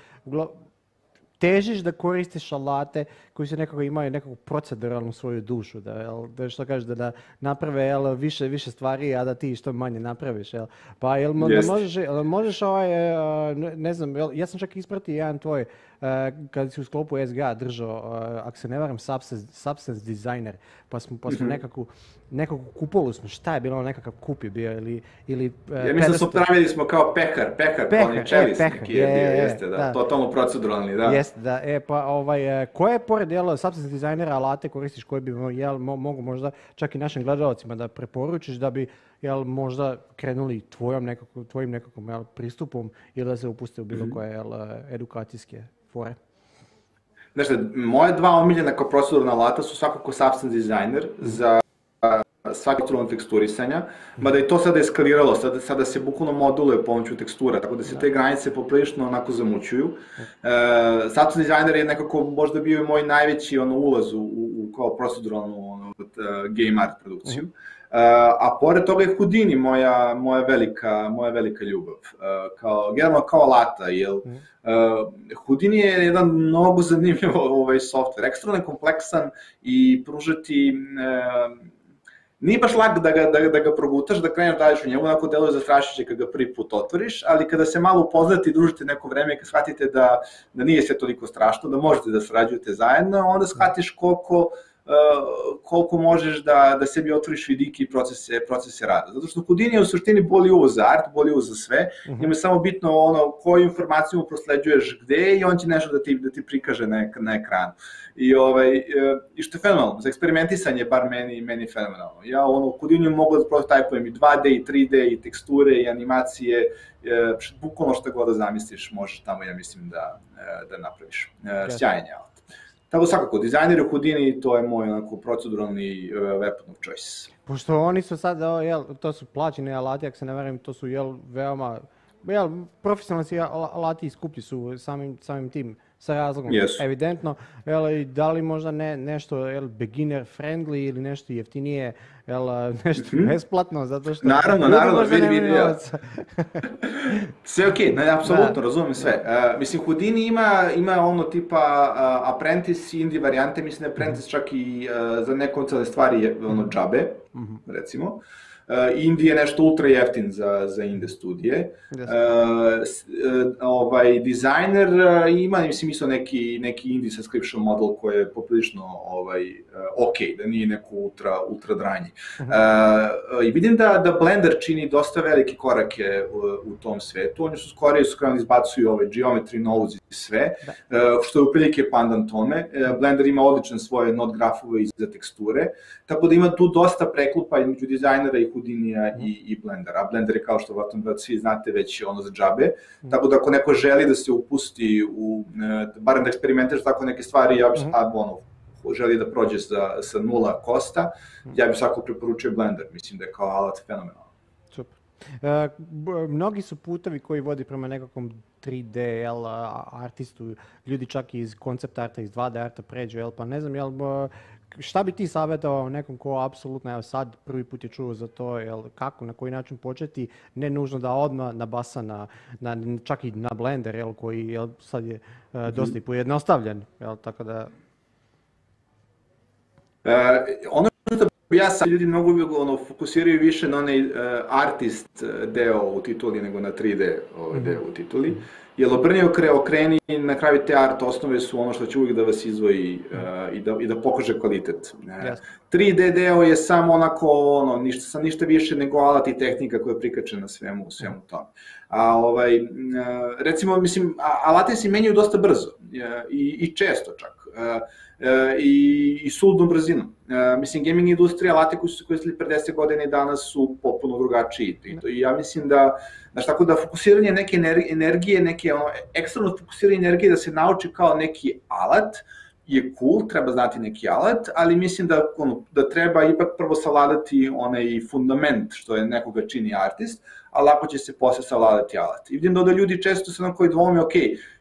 S8: težiš da koristiš alate koji su nekako imaju nekakvu proceduralnu svoju dušu, da, jel, da što kažeš, da, da naprave jel, više, više stvari, a da ti što manje napraviš. Jel. Pa jel, yes. možeš, jel, možeš ovaj, e, ne znam, jel, ja sam čak ispratio jedan tvoj, e, kad si u sklopu SGA držao, e, ako se ne varam, substance, substance designer, pa smo, pa smo nekakvu, mhm. nekakvu kupolu smo, šta je bilo ono nekakav kup je bio ili... ili ja mislim da smo pravili smo kao pekar, pekar, pekar pa on je čelist, je, jeste, da, da. totalno proceduralni, da. Jeste, da, e pa ovaj, koje je pored dobre substance dizajnera alate koristiš koji bi jel, mo, mogu možda čak i našim gledalcima da preporučiš da bi jel, možda krenuli tvojim nekakvom pristupom ili da se upuste u bilo mhm. koje edukacijske fore?
S37: Znači, moje dva omiljena kao procedurna alata su svakako substance designer za svaki modulan teksturisanja, mada je to sada eskaliralo, sada, sada se bukvalno moduluje pomoću tekstura, tako da se te granice poprilično onako zamućuju. E, Saturn Designer je nekako možda bio i moj najveći ono, ulaz u, u kao proceduralnu ono, e, game art produkciju. Mhm. E, a pored toga je Houdini moja, moja, velika, moja velika ljubav, e, kao, generalno kao alata, jel? Mhm. Houdini je jedan mnogo zanimljiv ovaj software, ekstremno kompleksan i pružati nije baš lak da ga, da, da ga progutaš, da kreneš dalje u njemu, onako deluje zastrašujuće kad ga prvi put otvoriš, ali kada se malo upoznate i družite neko vreme i kada shvatite da, da nije sve toliko strašno, da možete da srađujete zajedno, onda shvatiš koliko Eh, koliko možeš da, da sebi otvoriš vidike i procese, procese rada. Zato što Houdini je u suštini bolji uvo za art, bolje za sve, uh mhm. -huh. samo bitno ono koju informaciju mu prosleđuješ gde i on će nešto da ti, da ti prikaže na, na ekranu. I, ovaj, eh, I što je fenomenalno, za eksperimentisanje bar meni, meni je fenomenalno. Ja ono, u Houdini mogu da prototajpujem i 2D i 3D i teksture i animacije, eh, bukvalno što god da zamisliš možeš tamo, ja mislim, da, da napraviš. sjajanje tako svakako, dizajner u Houdini to je moj onako proceduralni e, weapon of choice.
S8: Pošto oni su sad, jel, to su plaćeni alati, ako se ne verim, to su jel, veoma jel, profesionalni alati skuplji su samim, samim tim sa razlogom, yes. evidentno. Jel, da li možda ne, nešto jel, beginner friendly ili nešto jeftinije jel, mhm. nešto mm-hmm. besplatno, zato što... Naravno, naravno, vidi, vidi, ja.
S25: Sve okej,
S37: okay, apsolutno, da. razumijem sve. Uh, mislim, Houdini ima, ima ono tipa uh, Apprentice i indie varijante, mislim Apprentice čak i uh, za neke stvari je ono džabe, mm-hmm. recimo. E, Indije je nešto ultra jeftin za, za inde studije. Uh, ovaj, dizajner ima, mislim, isto neki, neki indie subscription model koji je poprilično ovaj, ok, da nije neko ultra, ultra mhm. I vidim da, da Blender čini dosta velike korake u, u tom svetu. Oni su skorije su izbacuju ove geometry nodes sve, e, što je uprilike pandan tome. E, Blender ima odličan svoje not grafove i za teksture, tako da ima tu dosta preklupa između dizajnera i Houdinija mm. i, i Blendera. Blender je kao što vatom da svi znate već ono za džabe, mhm. tako da ako neko želi da se upusti u, e, barem da eksperimentaš tako neke stvari, ja bi mm. sad ono, želi da prođe sa, sa nula kosta, mhm. ja bih svako preporučio Blender, mislim da je kao alat fenomenalan.
S8: Super. mnogi su putevi koji vodi prema nekakvom 3D jel, artistu, ljudi čak iz koncept arta, iz 2D arta pređu, jel, pa ne znam, jel, šta bi ti savjetovao nekom ko apsolutno evo sad prvi put je čuo za to, jel, kako, na koji način početi, ne nužno da odmah nabasa na, na čak i na Blender, jel, koji jel, sad je e, mhm. dosta i pojednostavljen, jel, tako da...
S37: E, ono pa ja sam ljudi mnogo uvijek ono, fokusiraju više na onaj e, artist e, deo u tituli nego na 3D ovaj deo u mhm. tituli. Jer obrni okre, okreni, na kraju te art osnove su ono što će uvijek da vas izvoji e, i, da, i da pokaže kvalitet. 3D deo je samo onako ono, ništa, ništa više nego alat i tehnika koja je prikačena svemu, svemu tome. A ovaj, recimo, mislim, alati se menjaju dosta brzo e, i, i često čak e, e, i, i suludnom brzinom. Mislim, gaming industrija, alati koji su se koristili pre 10 godina i danas su popuno drugačiji. I, to, ja mislim da, tako da fokusiranje neke energije, neke ono, ekstremno fokusiranje energije da se nauči kao neki alat, je cool, treba znati neki alat, ali mislim da, ono, da treba ipak prvo savladati onaj fundament što je nekoga čini artist, a lako će se posle savladati alat. I vidim da ljudi često se na koji dvome, ok,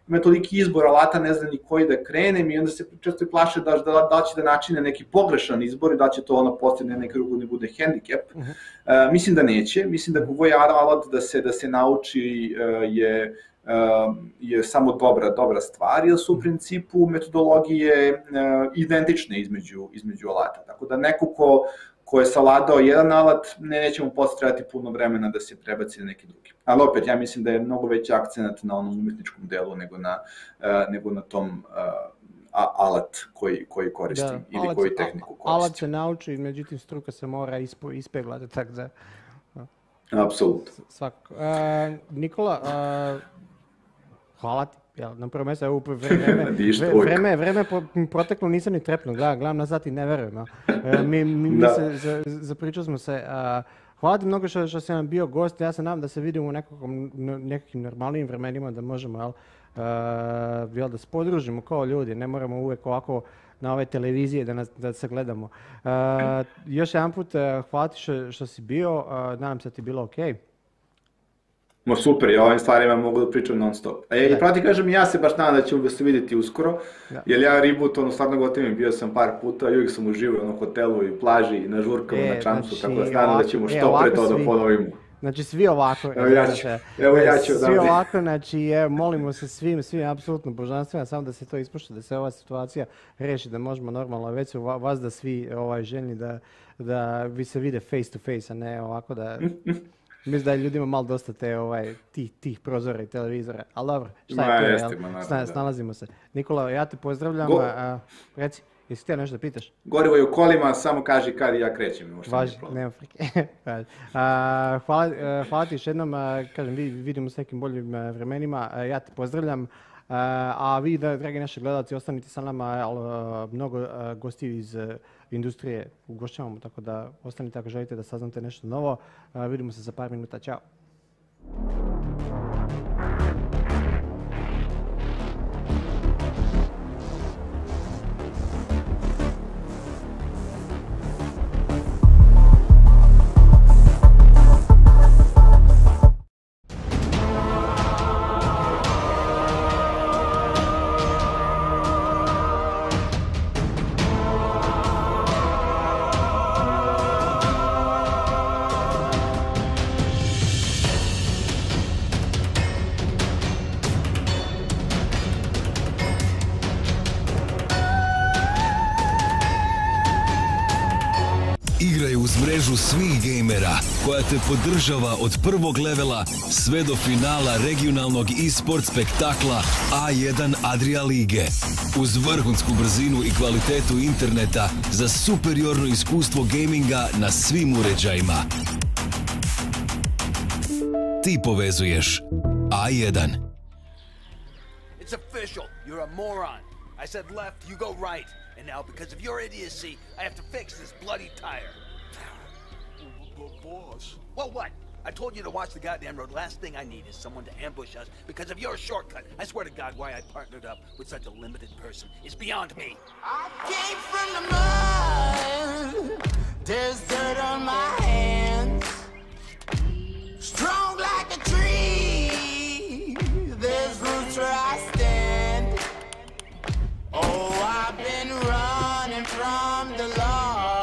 S37: ima toliki izbor alata, ne zna ni koji da krenem i onda se često plaše da, da, da će da načine neki pogrešan izbor i da će to ono posljedne neki drugo ne bude hendikep. Mhm. E, mislim da neće, mislim da je alat da se, da se nauči e, je je samo dobra, dobra stvar, jer su u mhm. principu metodologije e, identične između, između alata. Tako da neko ko, je savladao jedan alat, ne, neće mu puno vremena da se prebaci na neki drugi. Ali opet, ja mislim da je mnogo veći akcenat na onom umetničkom delu nego na, e, nego na tom e, alat koji, koji koristim ili alat, koju tehniku koristi. Alat
S8: se nauči, međutim struka se mora ispo, ispeglati, tako da... Apsolutno. Nikola, hvala ti. Ja, na vreme, vreme, vreme proteklo nisam ni trepno, gledam, gledam nazad i ne verujem. Ja. mi, mi, se, za, smo se, hvala ti mnogo što, što si nam bio gost, ja se nadam da se vidimo u nekakvim normalnim vremenima, da možemo, jel, Uh, da se podružimo kao ljudi, ne moramo uvijek ovako na ove televizije da, nas, da se gledamo. još jedan put, hvala ti što, si bio, nadam se da ti bilo ok.
S37: Ma super, ja o ovim stvarima mogu da pričam non stop. A e, ja, da. pravo ti kažem, ja se baš nadam da ćemo se vidjeti uskoro, jer ja reboot, ono, stvarno gotovim, bio sam par puta i uvijek sam uživao ono, hotelu i plaži i na žurkama, e, na čamcu, znači, tako da stvarno da
S8: ćemo e, što pre to da ponovimo. Znači svi ovako, evo ja ću, znači, evo ja ću svi ovako, znači evo, molimo se svim, svim apsolutno božanstvima, samo da se to ispošta, da se ova situacija reši, da možemo normalno, već su vas da svi ovaj, željni da, da vi se vide face to face, a ne ovako da... Mm, mm. Mislim da je ljudima malo dosta te, ovaj, tih, tih prozora i televizora. Ali dobro, šta je to, snalazimo se. Nikola, ja te pozdravljam. Go... A, reci, jesi htio nešto da pitaš?
S37: Gorivo je u kolima, samo kaži kad ja krećem. Važi, nema frike.
S8: hvala, e, hvala ti još jednom. kažem, vidimo s nekim boljim e, vremenima. Ja te pozdravljam. A vi, dragi naši gledalci, ostanite sa nama. E, mnogo gosti iz industrije ugošćavamo, tako da ostanite ako želite da saznate nešto novo. Vidimo se za par minuta. Ćao!
S10: te podržava od prvog levela sve do finala regionalnog e-sport spektakla A1 Adria Lige. Uz vrhunsku brzinu i kvalitetu interneta za superiorno iskustvo gaminga na svim uređajima. Ti povezuješ A1.
S11: It's official. You're a moron. I said left, you go right. And now because of your idiocy, I have to fix this bloody tire. But boss... Well, what? I told you to watch the goddamn road. Last thing I need is someone to ambush us because of your shortcut. I swear to God, why I partnered up with such a limited person is beyond me.
S12: I
S13: came from the mud.
S11: There's dirt on my
S13: hands. Strong like a tree. There's roots where I stand. Oh, I've been running from the law.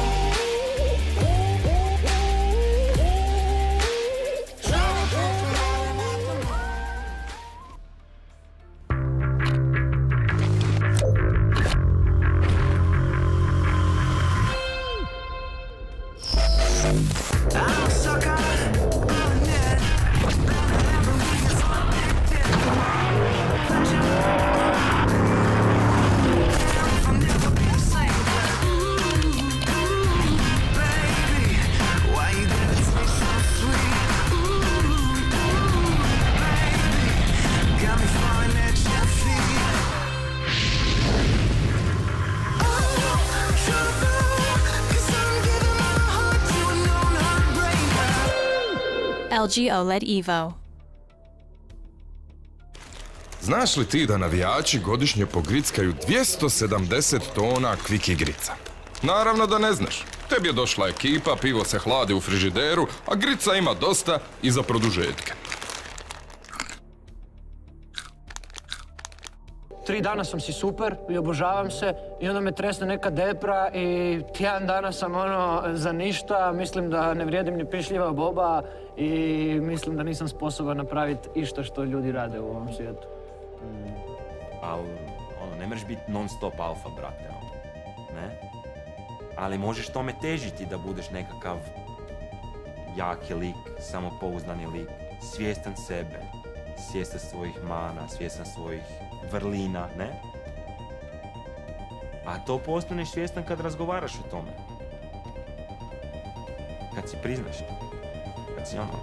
S15: LG OLED Evo.
S16: Znaš li ti da navijači godišnje pogrickaju 270 tona kvik igrica? Naravno da ne znaš. Tebi je došla ekipa, pivo se hladi u frižideru, a grica ima dosta i za produžetke.
S17: tri dana sam si super i obožavam se i onda me tresne neka depra i tjedan dana sam ono za ništa, mislim da ne vrijedim ni pišljiva boba i mislim da nisam sposoban napraviti išta što ljudi rade u ovom svijetu.
S18: Al, ono, ne mreš biti non stop alfa, brate, ono, ne? Ali možeš tome težiti da budeš nekakav jaki lik, samopouzdani lik, svjestan sebe, svjestan svojih mana, svjestan svojih vrlina, ne? A to postaneš svjestan kad razgovaraš o tome. Kad si priznaš. Kad si ono...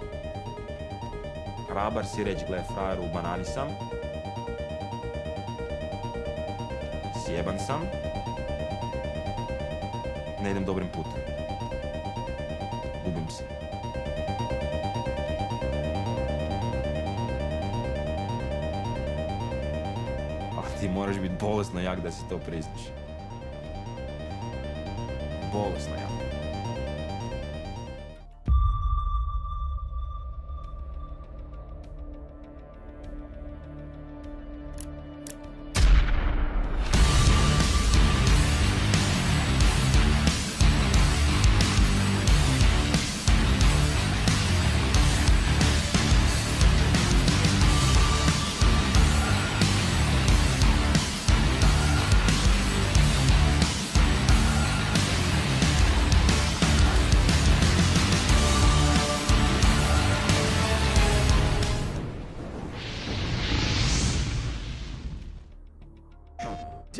S18: Hrabar si reći, gle, frajer, u banani sam. Sjeban sam. Ne idem dobrim putem. Gubim se. ti moraš biti bolesno jak da si to prizniš. Bolesno jak.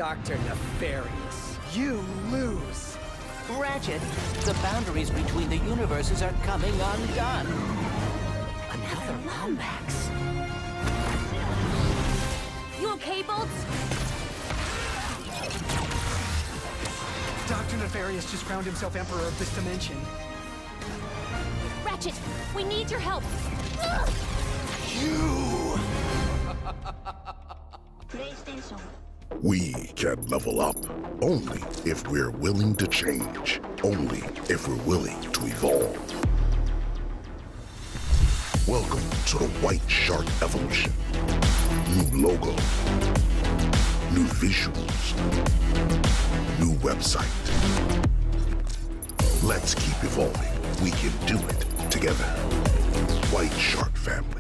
S24: Dr. Nefarious. You
S19: lose. Ratchet, the boundaries between the universes are coming undone.
S20: Another Lomax. You okay, Bolts?
S21: Dr. Nefarious just crowned himself Emperor of this dimension.
S22: Ratchet, we need your help. You!
S23: PlayStation. We can level up only if we're willing to change, only if we're willing to evolve. Welcome to the White Shark Evolution. New logo, new visuals, new website. Let's keep evolving. We can do it together. White Shark family.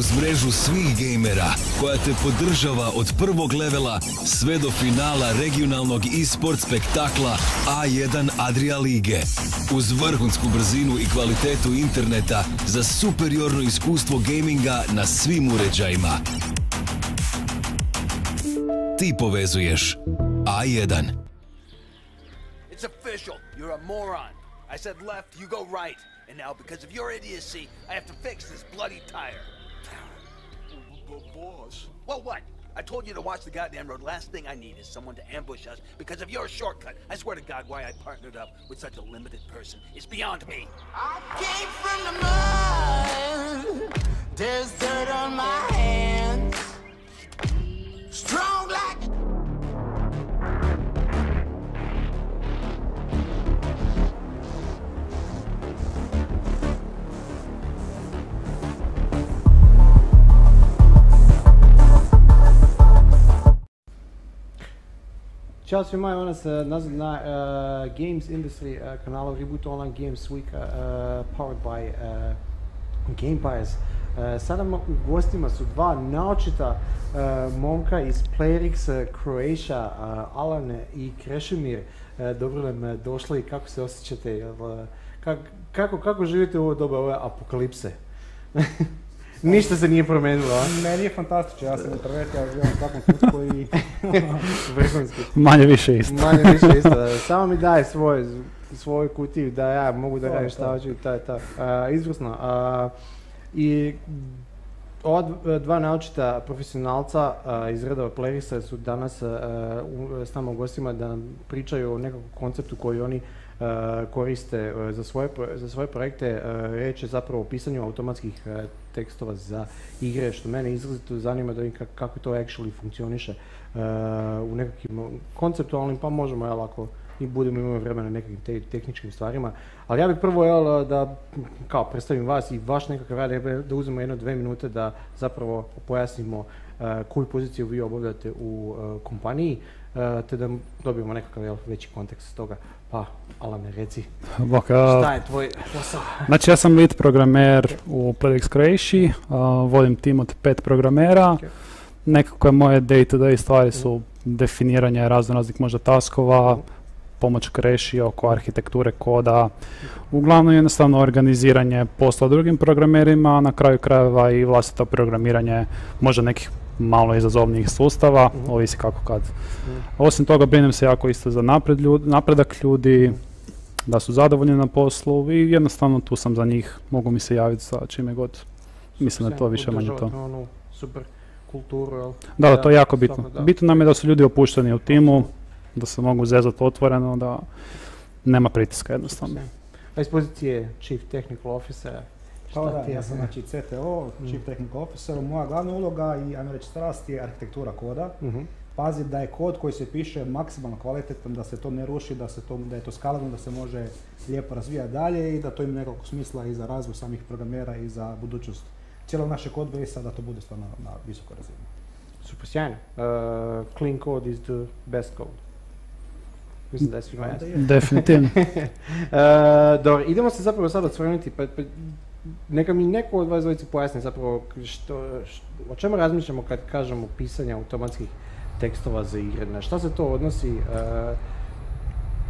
S10: uz mrežu svih gejmera koja te podržava od prvog levela sve do finala regionalnog e-sport spektakla A1 Adria Lige. Uz vrhunsku brzinu i kvalitetu interneta za superiorno iskustvo gaminga na svim uređajima. Ti povezuješ A1.
S11: It's official. But boss... Well, what? I told you to watch the goddamn road. Last thing I need is someone to ambush us because of your shortcut. I swear to God, why I partnered up with such a limited person is beyond me.
S4: I came from
S13: the mud.
S11: There's dirt on my
S13: hands. Strong like...
S8: Čao svima, evo nas eh, nazad na eh, Games Industry uh, kanalu Reboot Online Games Week uh, powered by Game Buyers. Sada u gostima su dva naočita momka iz Playrix Croatia, Alan i Krešimir. Dobro nam došli, kako se osjećate, kako, kako živite u ovo doba ove apokalipse? Ništa se nije promijenilo, a? Meni je fantastično, ja sam introvert, ja u svakom kutku i... Vrhunski. Manje više isto. Manje više isto, samo mi daje svoj, svoju kutiju da ja mogu da radim šta hoću i ta, ta. izvrsno. I ova dva naučita profesionalca iz redova Plerisa su danas s nama gostima da pričaju o nekakvom konceptu koji oni koriste e, za svoje, za svoje projekte. E, riječ je zapravo o pisanju automatskih e, tekstova za igre, što mene izrazito zanima da vidim kako to actually funkcioniše e, u nekakvim konceptualnim, pa možemo, jel, ako i budemo imali vremena nekakvim tehničkim stvarima. Ali ja bih prvo, da kao predstavim vas i vaš nekakav rad, da uzmemo jedno dve minute da zapravo pojasnimo e, koju poziciju vi obavljate u e, kompaniji, E, te da dobijemo nekakav veći kontekst toga. Pa, Alane, reci, šta je tvoj posao? Znači, ja
S6: sam lead programer u Pladex Croatia, vodim tim od pet programera. Nekako je moje day-to-day stvari su mm. definiranje raznih možda taskova, mhm. pomoć Croatia oko arhitekture koda, uglavnom jednostavno organiziranje posla drugim programerima, na kraju krajeva i vlastito programiranje možda nekih malo izazovnijih sustava, mhm. ovisi kako kad. Mhm. Osim toga brinem se jako isto za napredak ljudi, da su zadovoljni na poslu i jednostavno tu sam za njih, mogu mi se javiti sa čime god. Mislim da je to više manje
S8: to.
S27: super
S26: kulturu, jel? da, da, to je jako bitno. Bitno
S6: nam je da su ljudi opušteni u timu, da se mogu zezati otvoreno, da nema pritiska jednostavno.
S26: A iz pozicije Chief Technical Officer, pa ja sam znači CTO, Chief Technical Officer, moja glavna uloga i ajmo reći strast je arhitektura koda. uh da je kod koji se piše maksimalno kvalitetan, da se to ne ruši, da, se to, da je to skalano, da se može lijepo razvijati dalje i da to ima nekog smisla i za razvoj samih programera i za budućnost cijelog našeg sada da to bude stvarno na visoko razini.
S8: Super, sjajno. E, clean code is the best code. Mislim da je svima Definitivno. E, dobro, idemo se zapravo sada otvoriti. Pa, pa neka mi neko od vas dvojice pojasni zapravo što, o čemu razmišljamo kad kažemo pisanje automatskih tekstova za igre, na šta se to odnosi e,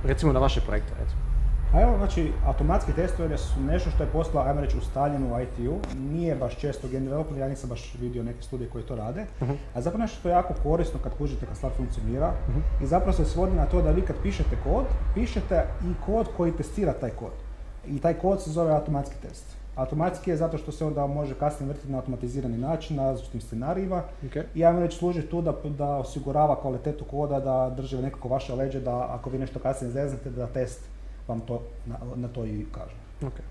S8: recimo na vaše projekte recimo?
S26: A pa evo, znači, automatski testovi su nešto što je postala, ajmo reći, ustaljeno u ITU Nije baš često game developer, ja nisam baš vidio neke studije koje to rade. Mhm. A zapravo nešto što je jako korisno kad kužite kad stvar funkcionira. Mhm. I zapravo se svodi na to da vi kad pišete kod, pišete i kod koji testira taj kod. I taj kod se zove automatski test. Automatski je zato što se onda može kasnije vrtiti na automatizirani način, na različitim scenarijima. Okay. I ja vam reći služi tu da, da osigurava kvalitetu koda, da drži nekako vaše leđe, da ako vi nešto kasnije zeznete, da test vam to, na, na to i kaže. Okay.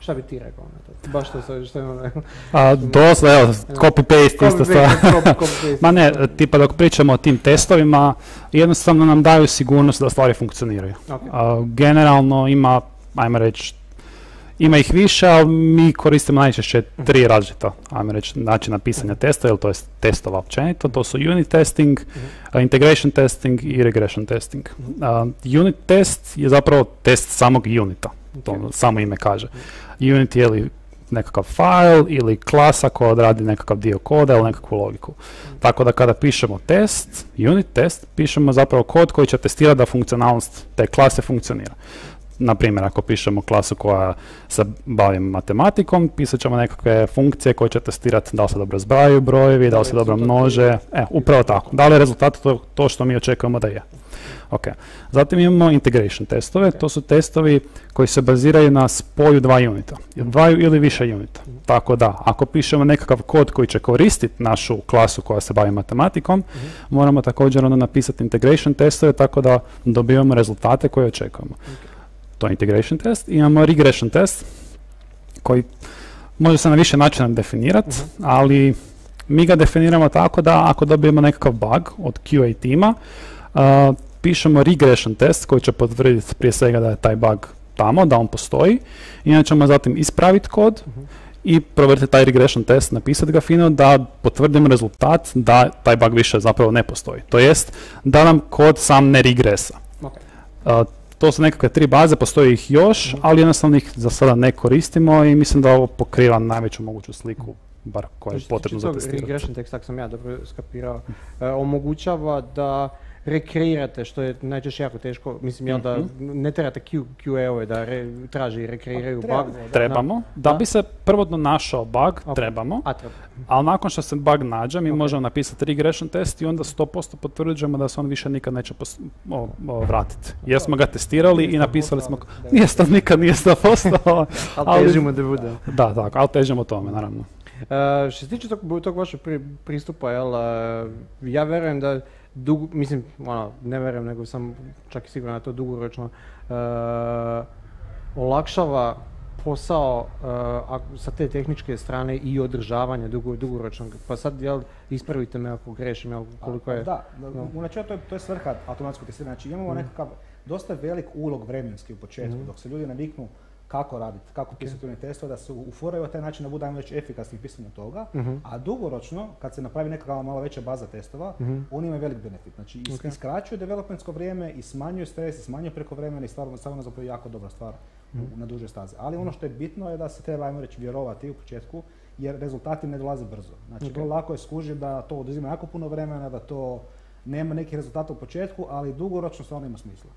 S26: Šta bi ti rekao na to? Baš to što, što imam rekao. A dosta, evo,
S6: copy-paste isto stvar. Ma ne, tipa dok pričamo o tim testovima, jednostavno nam daju sigurnost da stvari funkcioniraju. A, generalno ima, ajmo reći, ima ih više, ali mi koristimo najčešće tri različita, ajmo reći, načina pisanja testa, jel to je testova općenito, to su unit testing, mhm. eh, integration testing i regression testing. Mhm. Eh, unit test je zapravo test samog unita, to samo ime kaže. Unit je li nekakav file ili klasa koja odradi nekakav dio koda ili nekakvu logiku. Mhm. Tako da kada pišemo test, unit test, pišemo zapravo kod koji će testirati da funkcionalnost te klase funkcionira na primjer, ako pišemo klasu koja se bavi matematikom, pisat ćemo nekakve funkcije koje će testirati da li se dobro zbraju brojevi, da li se dobro množe, e, upravo tako. Da li je rezultat to, što mi očekujemo da je. Ok. Zatim imamo integration testove, to su testovi koji se baziraju na spoju dva unita, Dva ili više unita. Mhm. Tako da, ako pišemo nekakav kod koji će koristiti našu klasu koja se bavi matematikom, mhm. moramo također onda napisati integration testove tako da dobivamo rezultate koje očekujemo to je integration test, imamo regression test koji može se na više načina definirati, mhm. ali mi ga definiramo tako da ako dobijemo nekakav bug od QA tima, uh, pišemo regression test koji će potvrditi prije svega da je taj bug tamo, da on postoji. Inače ćemo zatim ispraviti kod mhm. i provjeriti taj regression test, napisati ga fino da potvrdimo rezultat da taj bug više zapravo ne postoji. To jest da nam kod sam ne regresa. Okay. To su nekakve tri baze, postoji ih još, mhm. ali jednostavno ih za sada ne koristimo i mislim da ovo pokriva najveću moguću sliku mhm. bar koja je potrebno za testiranje.
S8: Regression text, tako sam ja dobro skapirao, e, omogućava da rekreirate, što je najčešće jako teško, mislim ja da mhm. ne trebate qa ove da traži i rekreiraju pa, bug. Trebamo, da, bi se prvodno našao bug, trebamo, A, ali nakon što
S6: se bug nađe mi možemo napisati regression test i onda 100% potvrđujemo da se on više nikad neće vratiti. Jer smo ga testirali i napisali smo, nije stav nikad, nije stav ali težimo da bude. Da, tako, ali težimo tome, naravno.
S8: E, što se tiče tog, vašeg pristupa, jel, e, ja vjerujem da mislim, ono, ne verujem, nego sam čak i siguran na to dugoročno, e, olakšava posao e, sa te tehničke strane i održavanje dugo, dugoročnog. Pa sad, jel, ispravite me ako grešim, jel, koliko je... Da,
S26: u načinu to je, to je svrha automatskog Znači imamo mm. nekakav dosta velik ulog vremenski u početku, mm. dok se ljudi naviknu kako raditi, kako pisati testove, da se ufuraju taj način da bude već efikasni u toga, mhm. a dugoročno, kad se napravi nekakva malo veća baza testova, uh-huh. oni imaju velik benefit. Znači, okay. iskraćuju developmentsko vrijeme i smanjuju stres, i smanjuju preko vremena i stvarno, zapravo jako dobra stvar uh na duže staze. Ali ono što je bitno je da se treba, ajmo reći, vjerovati u početku, jer rezultati ne dolaze brzo. Znači, okay. vrlo lako je skužiti da to oduzima jako puno vremena, da to nema nekih rezultata u početku, ali dugoročno stvarno ima smisla.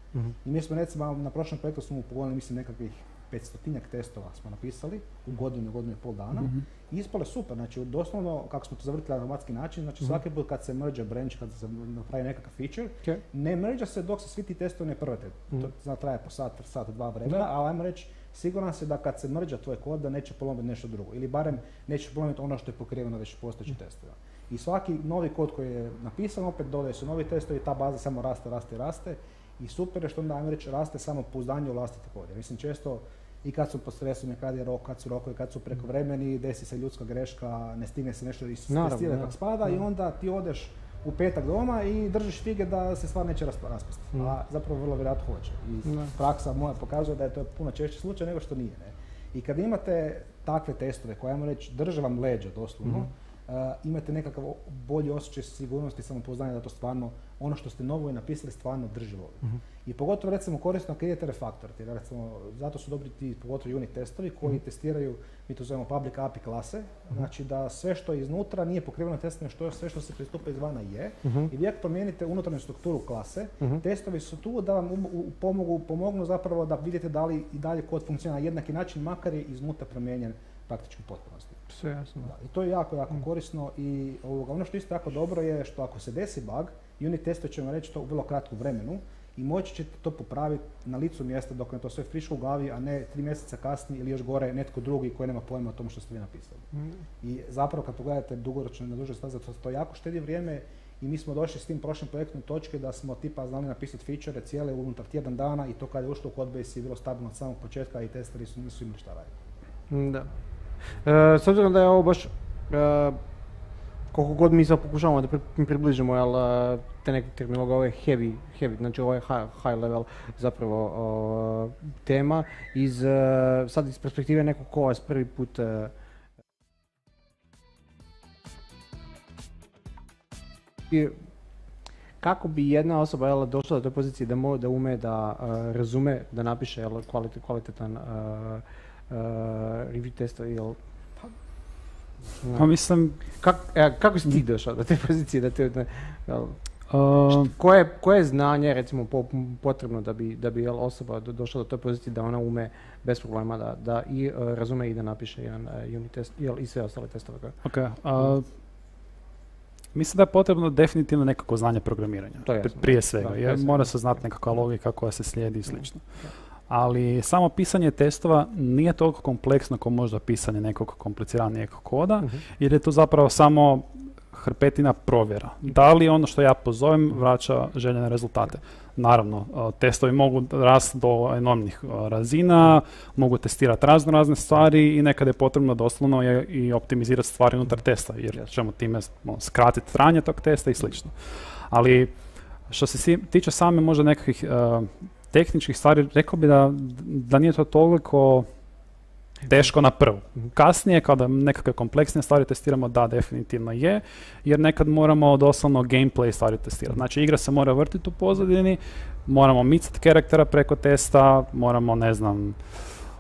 S26: I mi smo recimo na prošlom projektu smo upogonili mislim nekakvih 500 testova smo napisali u godinu, godinu i pol dana. Mhm. ispale I super, znači doslovno kako smo to zavrtili na automatski način, znači mhm. svaki put kad se merge branch, kad se napravi nekakav feature, ne merge se dok se svi ti testovi ne prvete. Mhm. To zna, traje po sat, sat, dva vremena, ali ajmo reći siguran se da kad se mrđa tvoj kod da neće polomiti nešto drugo ili barem neće polomiti ono što je pokriveno već postojećim testovima. I svaki novi kod koji je napisan, opet dodaju su novi testovi, ta baza samo raste, raste, raste i super je što onda ajmo reći raste samo pouzdanje u vlastite kode. Mislim često i kad su pod stresom, kad je rok, kad su rokovi, kad su prekovremeni, desi se ljudska greška, ne stigne se nešto istestirati kako spada i onda ti odeš u petak doma i držiš fige da se stvar neće raspasti. A zapravo vrlo vjerojatno hoće. I praksa moja pokazuje da je to puno češći slučaj nego što nije. I kad imate takve testove koje, ajmo reći, vam leđa doslovno, mhm. Eh, imate nekakav bolji osjećaj sigurnosti i samopoznanja da to stvarno, ono što ste novo i napisali stvarno drži vodu. Mhm. I pogotovo recimo korisno kad idete jer recimo, zato su dobri ti pogotovo unit testovi koji mhm. testiraju, mi to zovemo public API klase, mhm. znači da sve što je iznutra nije pokriveno testom, što je, sve što se pristupa izvana je. I vi ako promijenite unutarnju strukturu klase, testovi su tu da vam pomogu, pomognu zapravo da vidite da li i dalje kod funkcionira na jednaki način, makar je iznutra promijenjen praktički u potpunosti. I to je jako, jako mm. korisno i ovoga, ono što isto jako dobro je što ako se desi bug, unit testo će vam reći to u vrlo kratkom vremenu i moći ćete to popraviti na licu mjesta dok je to sve friško u glavi, a ne tri mjeseca kasnije ili još gore netko drugi koji nema pojma o tom što ste vi napisali. Mm. I zapravo kad pogledate dugoročno na duže staze, to, to jako štedi vrijeme i mi smo došli s tim prošlim projektom točke da smo tipa znali napisati feature cijele unutar tjedan dana i to kad je ušlo u codebase je bilo stabilno od samog početka i testeri su nisu imali šta
S8: raditi. Da. E, s obzirom da je ovo baš e, koliko god mi sad pokušavamo da približimo jel, e, te neke terminologa, ovo je heavy, heavy, znači ovo je high, level zapravo tema, iz, sad iz perspektive nekog ko vas prvi put kako bi jedna osoba jela došla do te pozicije da, ume da razume, da napiše jel, kvalitetan Eh, review testa ili pa mislim... E, kako si ti došao do te pozicije? Da te, um, koje, znanje recimo potrebno da bi, da bi jel, osoba došla do te pozicije da ona ume bez problema da, i eh, razume i da napiše jedan eh, unit test jel, i sve ostale testove? Ok.
S6: Mislim da je potrebno definitivno nekako znanje programiranja, to je prije svega, mora se znati nekakva logika koja se slijedi i slično ali samo pisanje testova nije toliko kompleksno kao možda pisanje nekog kompliciranijeg koda, mhm. jer je to zapravo samo hrpetina provjera. Da li ono što ja pozovem vraća željene rezultate? Naravno, e, testovi mogu rast do enormnih e, razina, mogu testirati razno razne stvari i nekada je potrebno doslovno je i optimizirati stvari unutar testa, jer ćemo time ono, skratiti trajanje tog testa i slično. Ali što se tiče same možda nekakvih e, tehničkih stvari, rekao bi da, da nije to toliko teško na prvu. Kasnije, kada nekakve kompleksne stvari testiramo, da, definitivno je, jer nekad moramo doslovno gameplay stvari testirati. Znači, igra se mora vrtiti u pozadini, moramo micati karaktera preko testa, moramo, ne znam,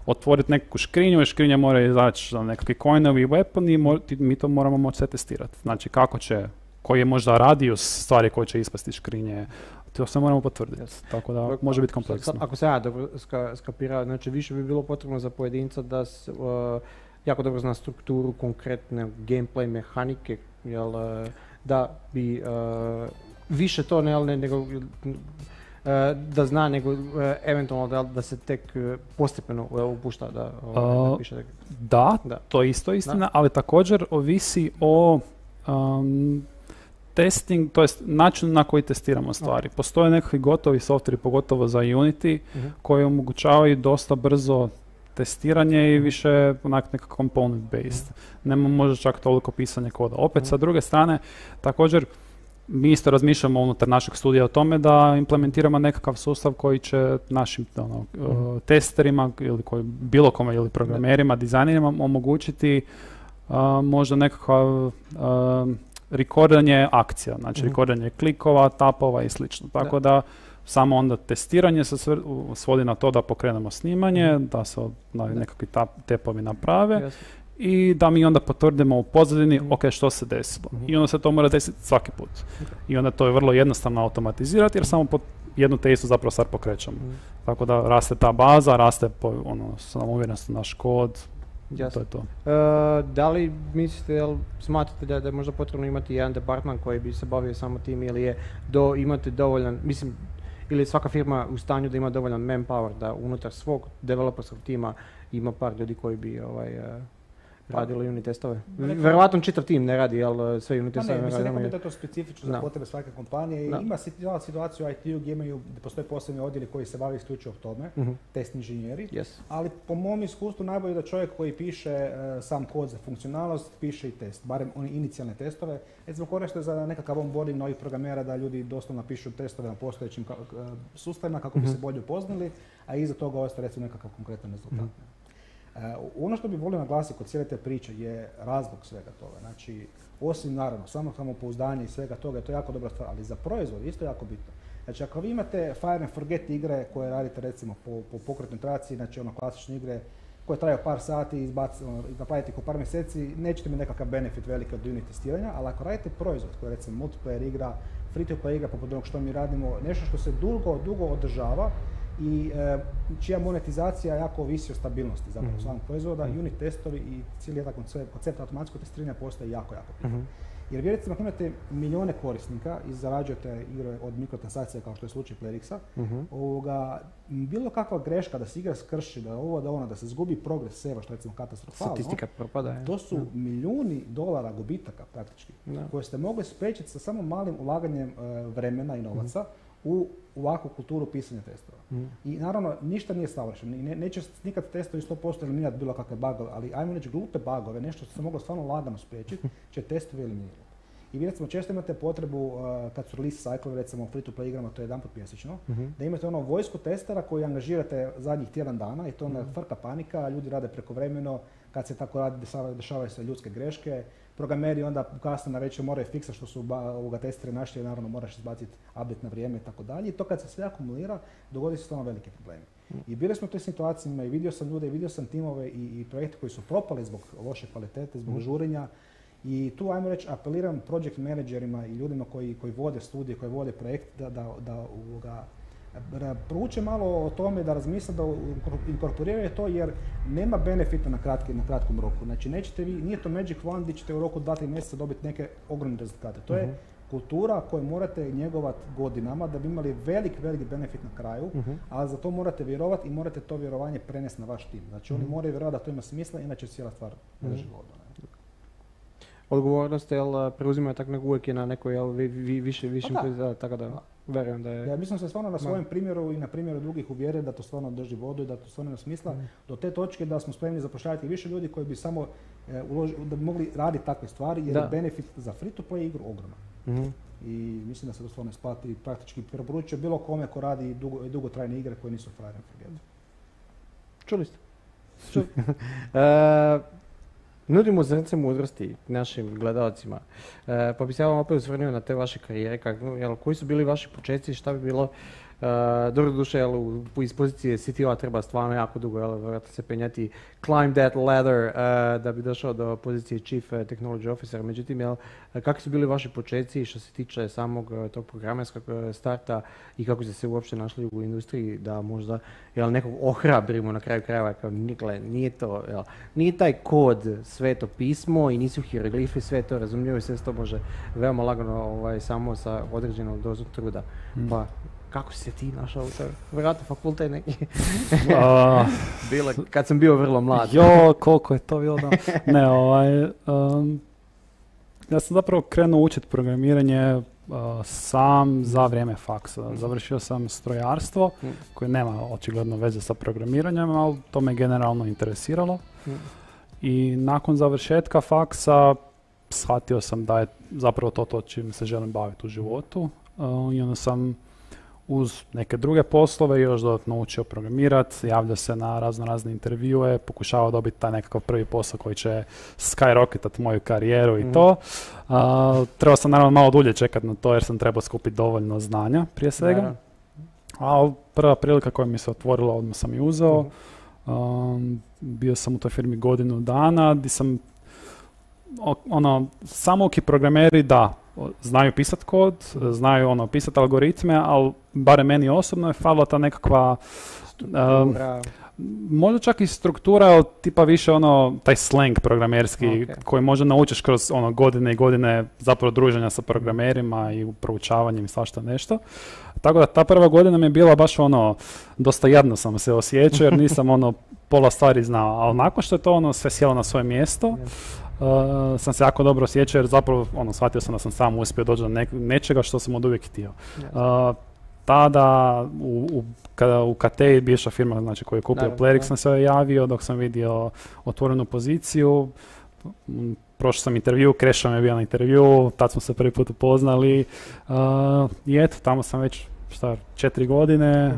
S6: otvoriti nekakvu škrinju, i škrinja mora izaći za nekakvi coinovi i weapon i mi to moramo moći sve testirati. Znači, kako će koji je možda radijus stvari koje će ispasti iz škrinje, to samo moramo potvrditi, yes. tako
S8: da može biti kompleksno. Ako se ja dobro skapirao, znači više bi bilo potrebno za pojedinca da se, jako dobro zna strukturu konkretne gameplay mehanike, jel, e, da bi e, više to ne, nego e, da zna nego eventualno da, da se tek postepeno upušta da piše
S6: da, da, to je isto istina, ali također ovisi o testing, to jest način na koji testiramo stvari. Postoje nekakvi gotovi softveri, pogotovo za Unity, mhm. koji omogućavaju dosta brzo testiranje i mhm. više onak neka component based. Mhm. Nema možda čak toliko pisanje koda. Opet, sa druge strane, također, mi isto razmišljamo unutar našeg studija o tome da implementiramo nekakav sustav koji će našim ono, testerima ili koji, bilo kome ili programerima, dizajnerima omogućiti možda nekakav rekordanje, akcija, znači mm. klikova, tapova i slično. Tako da, samo onda testiranje se svodi na to da pokrenemo snimanje, mhm. da se da, nekakvi tapovi tepovi naprave i da mi onda potvrdimo u pozadini mm. ok što se desilo. Mhm. I onda se to mora desiti svaki put. I onda to je vrlo jednostavno automatizirati jer samo pod jednu te istu zapravo stvar pokrećemo. Mhm. Tako da raste ta baza, raste po, ono, samouvjerenost na naš kod, Jasno. To
S8: to. E, da li mislite, jel, smatrate da, da je možda potrebno imati jedan departman koji bi se bavio samo tim ili je do, imate dovoljan, mislim, ili svaka firma u stanju da ima dovoljan manpower da unutar svog developerskog tima ima par ljudi koji bi ovaj, e, pa- radili unit testove. Pa Verovatno čitav tim ne radi, ali e, sve
S26: unit pa testove ne Mislim, da je to specifično za potrebe svake kompanije. Ima situaciju u IT-u gdje imaju, gdje postoje posebni odjeli koji se bave isključivo tome, mhm. test inženjeri. Ali po mom iskustvu najbolje da čovjek koji piše e, sam kod za funkcionalnost, piše i test, barem oni inicijalne testove. E, zbog koriste za nekakav onboarding novih programera da ljudi doslovno napišu testove na postojećim sustavima kako bi mhm. se bolje upoznali, a iza toga ostaje recimo nekakav konkretan rezultat. Mhm. Eh, ono što bih volio naglasiti kod cijele te priče je razlog svega toga. Znači, osim naravno samo samopouzdanje i svega toga, je to jako dobra stvar, ali za proizvod isto jako bitno. Znači, ako vi imate fire and forget igre koje radite recimo po, pokretnoj traci, znači ono klasične igre koje traje par sati ono, i napravite ih u par mjeseci, nećete mi nekakav benefit veliki od unit testiranja, ali ako radite proizvod koji je recimo multiplayer igra, free to play igra poput onog što mi radimo, nešto što se dugo, dugo održava, i e, čija monetizacija jako ovisi o stabilnosti zapravo mm-hmm. samog proizvoda. Mhm. Unit testovi i cijeli jedan koncept, koncept automatskog testiranja postaje jako, jako bitan. Mhm. Jer vi recimo imate milijone korisnika i zarađujete igre od mikrotensacija kao što je slučaj Playrixa, mhm. ovoga, bilo kakva greška da se igra skrši, da ovo, da ono, da se zgubi progres seva, što je recimo katastrofalno. Statistika
S8: propada. To su
S26: milijuni dolara gubitaka praktički, koje ste mogli spriječiti sa samo malim ulaganjem e, vremena i novaca u ovakvu kulturu pisanja testova. Mm. I naravno, ništa nije savršeno. Ne, neće nikad testovi 100% eliminirati bilo kakve bagove, ali ajmo reći glupe bagove, nešto što se moglo stvarno lagano spriječiti, će testovi eliminirati. I vi recimo često imate potrebu, uh, kad su release cycle, recimo u free-to-play igrama, to je jedan put mjesečno, mhm. da imate ono vojsku testera koji angažirate zadnjih tjedan dana i to onda mm frka panika, ljudi rade prekovremeno, kad se tako radi, dešavaju se ljudske greške, programeri onda kasno na večer moraju fiksa što su ovoga testere našli, naravno moraš izbaciti update na vrijeme i tako dalje. I to kad se sve akumulira, dogodi se stvarno velike problemi. Mm. I bili smo u toj situaciji i vidio sam ljude, i vidio sam timove i, projekte koji su propali zbog loše kvalitete, zbog mm. žurenja. I tu, ajmo reći, apeliram project managerima i ljudima koji, vode studije, koji vode projekt, da, prouče malo o tome da razmisle da inkorporiraju to jer nema benefita na, na kratkom roku. Znači nećete vi, nije to magic wand gdje ćete u roku 2-3 mjeseca dobiti neke ogromne rezultate. To je mhm. kultura koju morate njegovat godinama da bi imali velik, velik benefit na kraju, mhm. a za to morate vjerovati i morate to vjerovanje prenesti na vaš tim. Znači oni mhm. moraju vjerovati da to ima smisla, inače cijela stvar ne drži
S8: odgovornost jel, preuzimaju tak nego uvijek je na nekoj jel, vi, više, pa tako da verujem da je... Ja mislim se
S26: stvarno na svojem primjeru i na primjeru drugih uvjere da to stvarno drži vodu i da to stvarno ima smisla mm. do te točke da smo spremni zapošljavati više ljudi koji bi samo e, da mogli raditi takve stvari jer je benefit za free to play igru ogroman. Mhm. I mislim da se to stvarno isplati praktički preporučuje bilo kome ko radi dugotrajne igre koje nisu frajne Čuli ste.
S8: Nudimo zrnce mudrosti našim gledalcima. E, pa bi se ja vam opet usvrnio na te vaše karijere, koji su bili vaši početci i šta bi bilo E, dobro duše, jel, iz pozicije CTO-a treba stvarno jako dugo, jel, vjerojatno se penjati climb that ladder e, da bi došao do pozicije Chief Technology Officer. Međutim, jel, kakvi su bili vaši početci što se tiče samog e, tog programerskog starta i kako ste se uopće našli u industriji da možda jel, nekog ohrabrimo na kraju krajeva kao nikle, nije to, jel, nije taj kod sveto pismo i nisu hieroglifi, sve to razumljivo i sve se to može veoma lagano ovaj, samo sa određenom dozom truda. Pa kako si se ti našao u Vjerojatno fakultet neki. kad sam bio vrlo mlad.
S6: jo, koliko je to bilo da... Ne, ovaj... ja sam zapravo krenuo učiti programiranje eh, sam za vrijeme faksa. Mhm. Završio sam strojarstvo mhm. koje nema očigledno veze sa programiranjem, ali to me generalno interesiralo. Mhm. I nakon završetka faksa shvatio sam da je zapravo to to čim se želim baviti u životu. Eh, I onda sam uz neke druge poslove još dodatno učio programirati, javlja se na razno razne intervjue, pokušavao dobiti taj nekakav prvi posao koji će skyrocketat moju karijeru i mhm. to. trebao sam naravno malo dulje čekati na to jer sam trebao skupiti dovoljno znanja prije svega. A prva prilika koja mi se otvorila odmah sam i uzeo. Mhm. bio sam u toj firmi godinu dana gdje sam ono, samouki programeri da, znaju pisat kod, znaju ono pisat algoritme, ali barem meni osobno, je falila ta nekakva... možda čak i struktura, tipa više ono, taj slang programerski koji možda naučiš kroz ono godine i godine zapravo druženja sa programerima i proučavanjem i svašta nešto. Tako da ta prva godina mi je bila baš ono, dosta jadno sam se osjećao jer nisam ono pola stvari znao, ali nakon što je to ono sve sjelo na svoje mjesto, eh, sam se jako dobro osjećao jer zapravo ono, shvatio sam da sam sam uspio doći do nečega što sam od uvijek htio. Uh, tada u, u, kada u KT bivša firma znači, koju je kupio Plerix sam se javio dok sam vidio otvorenu poziciju. Mm, prošao sam intervju, krešao je bio na intervju, tad smo se prvi put upoznali uh, i eto, tamo sam već šta, četiri godine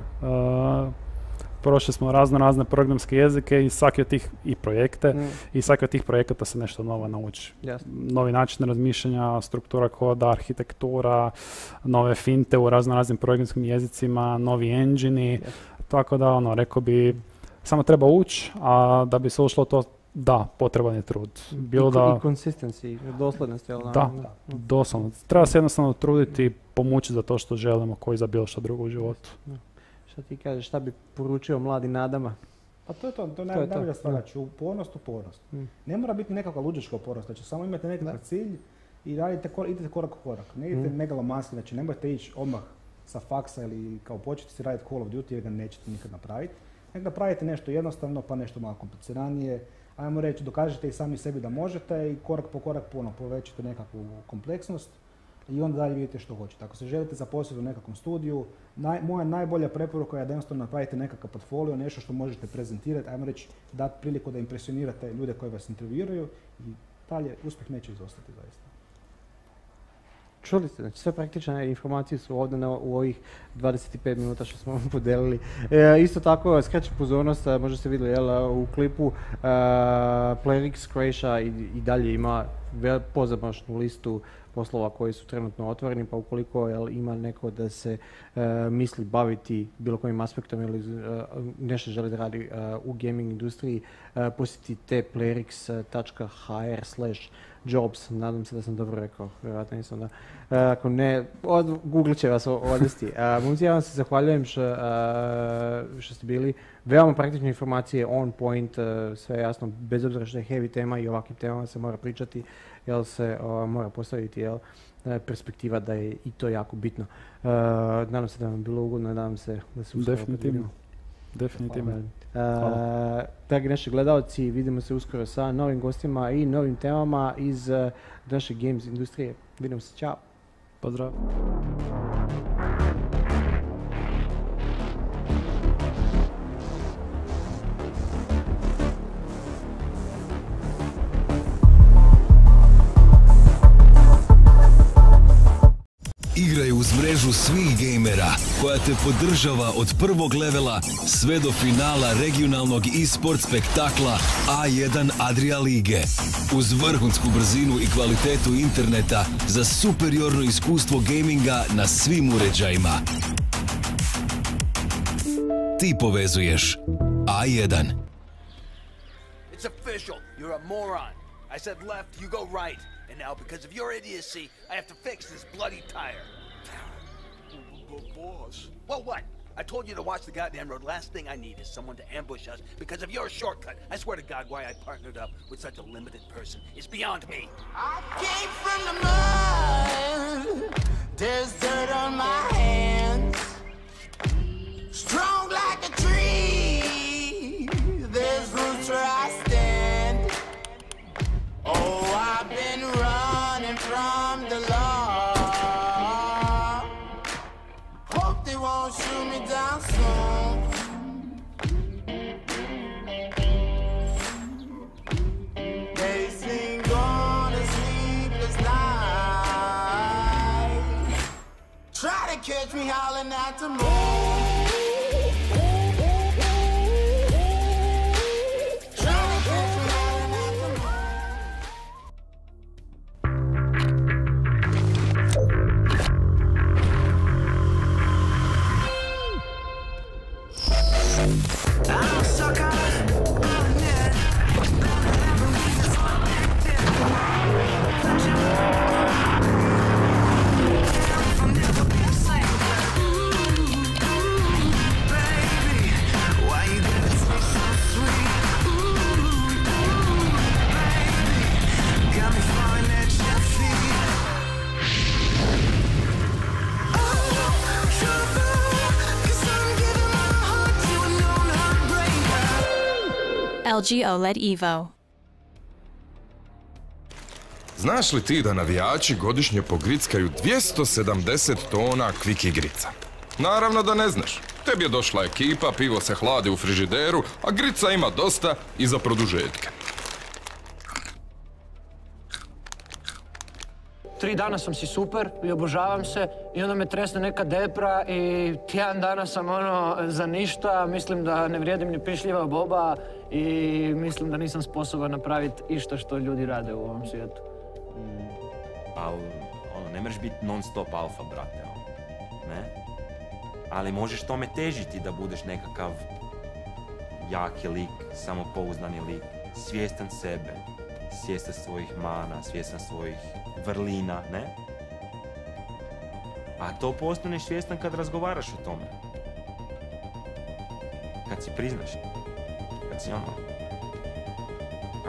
S6: prošli smo razno razne programske jezike i svaki od tih i projekte mm. i svaki od tih projekata se nešto novo nauči. Novi način razmišljanja, struktura koda, arhitektura, nove finte u razno raznim programskim jezicima, novi engine tako da ono, rekao bi, samo treba ući, a da bi se ušlo to da, potreban je trud. Bilo I, da... I
S8: consistency, doslednost, Da, doslovno.
S6: Treba se jednostavno truditi, pomoći za to što želimo, koji za bilo što drugo u životu.
S8: Šta ti kažeš, šta bi poručio mladi nadama?
S26: Pa to je to, to je najbolja stvar, znači upornost, upornost. Mm. Ne mora biti nekakva luđačka upornost, znači samo imate nekakav cilj i radite, idete korak u korak. Ne idete mm. megalomanski, znači nemojte ići odmah sa faksa ili kao početi si raditi Call of Duty jer ga nećete nikad napraviti. Nekada napravite nešto jednostavno pa nešto malo kompliciranije. Ajmo reći, dokažete i sami sebi da možete i korak po korak puno povećate nekakvu kompleksnost i onda dalje vidite što hoćete. Ako se želite zaposliti u nekakvom studiju, moja najbolja preporuka je da jednostavno napravite nekakav portfolio, nešto što možete prezentirati, ajmo reći dati priliku da impresionirate ljude koji vas intervjuiraju i dalje uspjeh neće izostati zaista.
S8: Čuli ste, znači sve praktične informacije su ovdje na, u ovih 25 minuta što smo vam podelili. E, isto tako, skrećem pozornost, možda ste vidjeli jel, u klipu, e, Playrix i, i dalje ima pozamašnu listu poslova koji su trenutno otvoreni, pa ukoliko jel, ima neko da se e, misli baviti bilo kojim aspektom ili e, nešto želi da radi e, u gaming industriji, posjetite tplerix.hr slash Jobs, nadam se da sam dobro rekao, nisam da. E, ako ne, od, Google će vas odvesti. E, Mumci, ja vam se zahvaljujem što, e, ste bili. Veoma praktične informacije, on point, e, sve jasno, bez obzira što je heavy tema i ovakvim temama se mora pričati, jel se mora postaviti, jel? perspektiva da je i to jako bitno. nadam se da vam bilo ugodno, nadam se da se Definitivno. Definitivno. Eh, dragi naši gledalci, vidimo se uskoro sa novim gostima i novim temama iz eh, naše games industrije. Vidimo se, čao! Pozdrav!
S10: Igraju uz mrežu svih gejmera koja te podržava od prvog levela sve do finala regionalnog e-sport spektakla A1 Adria Lige. Uz vrhunsku brzinu i kvalitetu interneta za superiorno iskustvo gaminga na svim uređajima. Ti povezuješ A1.
S11: It's official. moron. And now, because of your idiocy, I have to fix this bloody tire. boss... Well, what? I told you to watch the goddamn road. Last thing I need is someone to ambush us because of your shortcut. I swear to God, why I partnered up with such a limited person is beyond me.
S12: I came from
S13: the mud,
S11: there's dirt on my hands,
S13: strong like a tree, there's roots where I stand. Oh, I've been running from the
S14: law. Hope they won't shoot me down soon.
S13: Try to catch me howling at the moon.
S15: LG OLED Evo.
S16: Znaš li ti da navijači godišnje pogrickaju 270 tona kvik igrica? Naravno da ne znaš. Tebi je došla ekipa, pivo se hladi u frižideru, a grica ima dosta i za produžetke.
S17: tri dana sam si super i obožavam se i onda me tresne neka depra i tjedan dana sam ono za ništa, mislim da ne vrijedim ni pišljiva boba i mislim da nisam sposoban napraviti išta što ljudi rade u ovom svijetu.
S18: Mm. ono, ne mreš biti non stop alfa, brate, ono, ne? Ali možeš tome težiti da budeš nekakav jaki lik, samopouzdani lik, svjestan sebe, svjestan svojih mana, svjestan svojih vrlina, ne? A to postaneš svjestan kad razgovaraš o tome. Kad si priznaš. Kad si ono...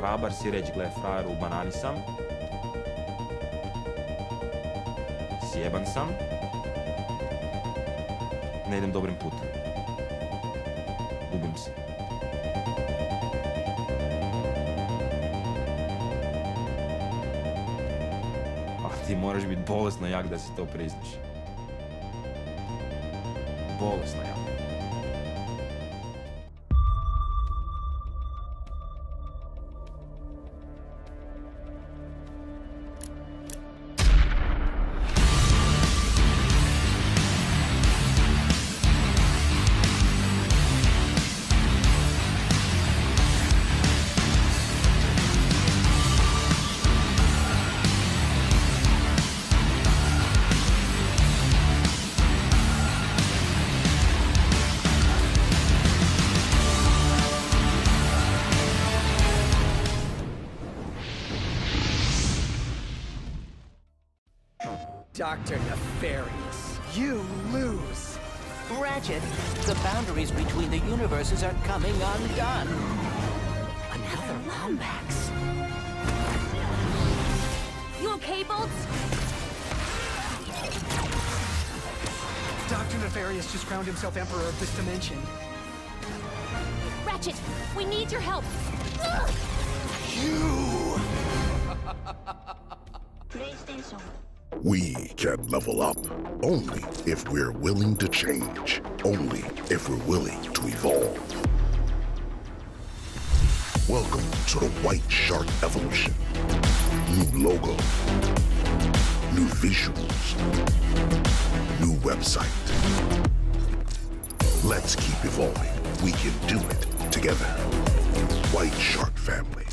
S18: Hrabar si reći, gle, frajer, u banani sam. Sjeban sam. Ne idem dobrim putem. Gubim se. ti moraš biti bolesno jak da si to priznaš. Bolesno jak.
S19: are coming undone. Another
S20: Lombax. You okay, Bolts?
S21: Dr. Nefarious just crowned himself Emperor of this dimension.
S22: Ratchet, we need your help. You!
S23: We can level up only if we're willing to change, only if we're willing to evolve. Welcome to the White Shark Evolution. New logo, new visuals, new website. Let's keep evolving. We can do it together. White Shark Family.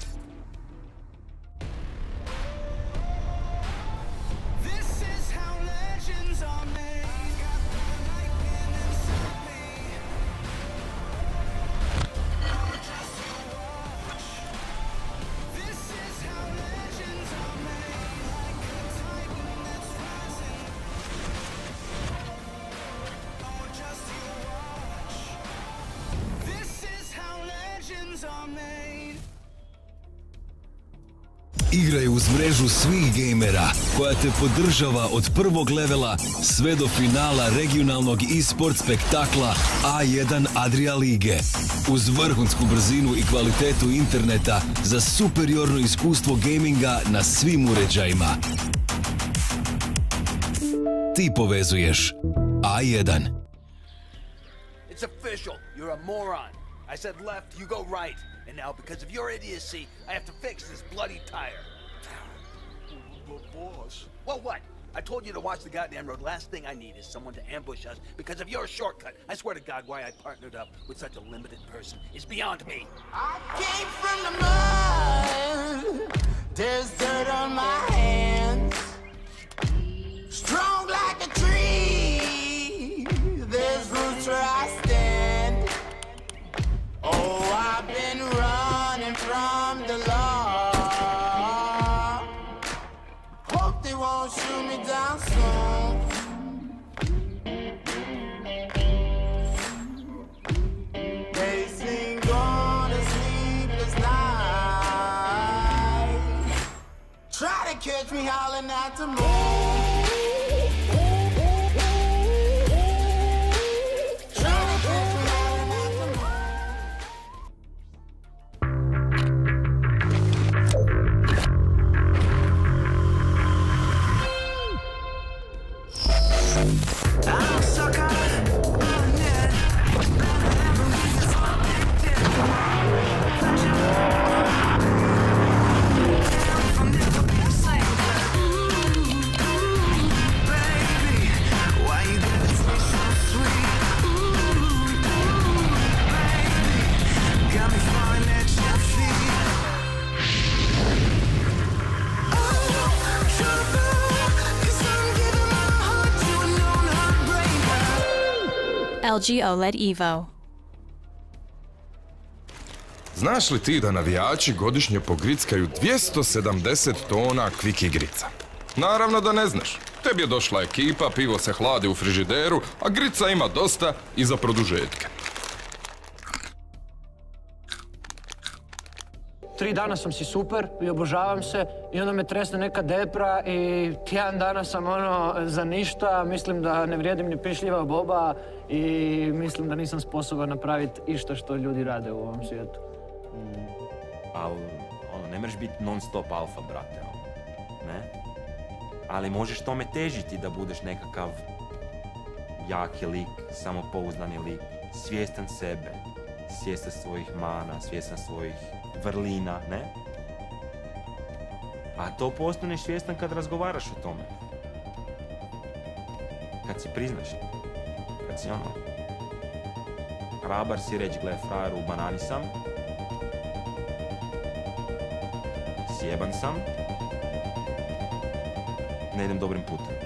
S10: uz mrežu svih gejmera koja te podržava od prvog levela sve do finala regionalnog e-sport spektakla A1 Adria Lige. Uz vrhunsku brzinu i kvalitetu interneta za superiorno iskustvo gaminga na svim uređajima. Ti povezuješ A1.
S11: It's official. You're a moron. I said left, you go right. And now because of your idiocy, I have to fix this bloody tire. boss. Well, what? I told you to watch the goddamn road. Last thing I need is someone to ambush us because of your shortcut. I swear to God, why I partnered up with such a limited person is beyond me.
S12: I came from
S13: the mud.
S11: There's dirt on my hands.
S13: Strong like a tree. There's roots where I stand. Oh, I've been running from
S14: the law. they won't shoot me down soon.
S13: Try to catch me howling at the moon.
S15: LG OLED Evo.
S16: Znaš li ti da navijači godišnje pogrickaju 270 tona kvik igrica? Naravno da ne znaš. Tebi je došla ekipa, pivo se hladi u frižideru, a grica ima dosta i za produžetke.
S2: tri
S17: dana sam si super i obožavam se i onda me tresne neka depra i tjedan dana sam ono za ništa, mislim da ne vrijedim ni pišljiva boba i mislim da nisam sposoban napraviti išta što ljudi rade u ovom svijetu.
S18: Mm. ono, ne mreš biti non stop alfa, brate, ne? Ali možeš tome težiti da budeš nekakav jaki lik, samopouzdani lik, svjestan sebe, svjestan svojih mana, svjestan svojih vrlina, ne? A to postaneš svjestan kad razgovaraš o tome. Kad si priznaš. Kad si ono... Hrabar si reći, gle, frajeru, banani sam. Sjeban sam. Ne idem dobrim putem.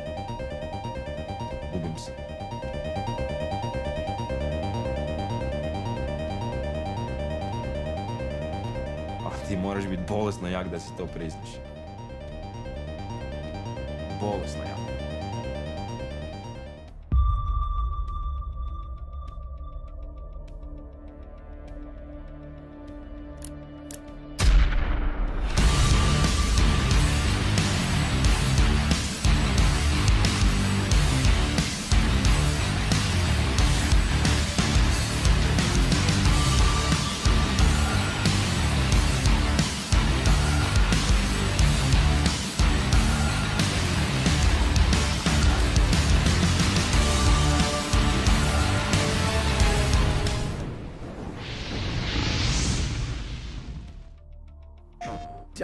S18: Gubim se. ti moraš biti bolesno jak da si to prizniš. Bolesno jak.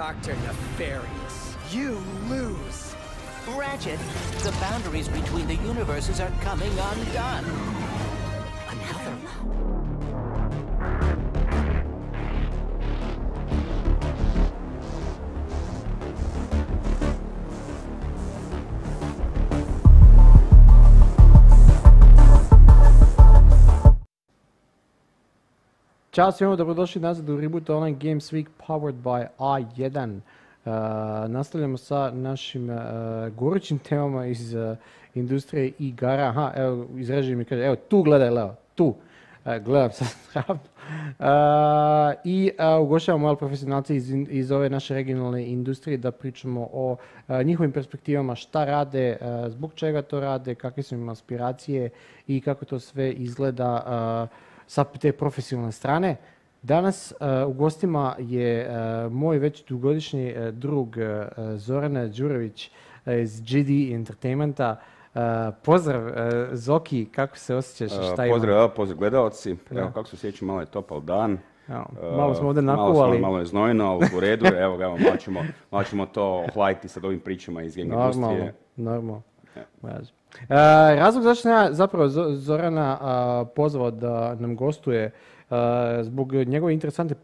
S24: Dr. Nefarious. You lose. Ratchet,
S19: the boundaries between the universes are coming undone.
S8: Ćao svima, dobrodošli nazad u Reboot Online Games Week powered by A1. E, nastavljamo sa našim e, gorućim temama iz e, industrije igara. Aha, evo, izreži mi kaže, evo, tu gledaj, Leo, tu. Gledam sad I ugošavamo malo profesionalci iz, iz ove naše regionalne industrije da pričamo o njihovim perspektivama, šta rade, zbog čega to rade, kakve su im aspiracije i kako to sve izgleda sa te profesionalne strane. Danas e, u gostima je e, moj već dugodišnji e, drug Zorana Đurović iz GD Entertainmenta. pozdrav Zoki, kako se osjećaš? Šta pozdrav, evo,
S38: pozdrav gledalci. Evo, kako se osjećam, malo je topal dan. Evo, malo smo ovdje nakuvali. Malo, je znojno, ali u redu. evo ga, evo, malo ćemo, to hlajiti sa ovim pričama iz game Normalno,
S29: normalno.
S8: E, razlog zašto ja zapravo Zorana pozvao da nam gostuje e, zbog njegove interesante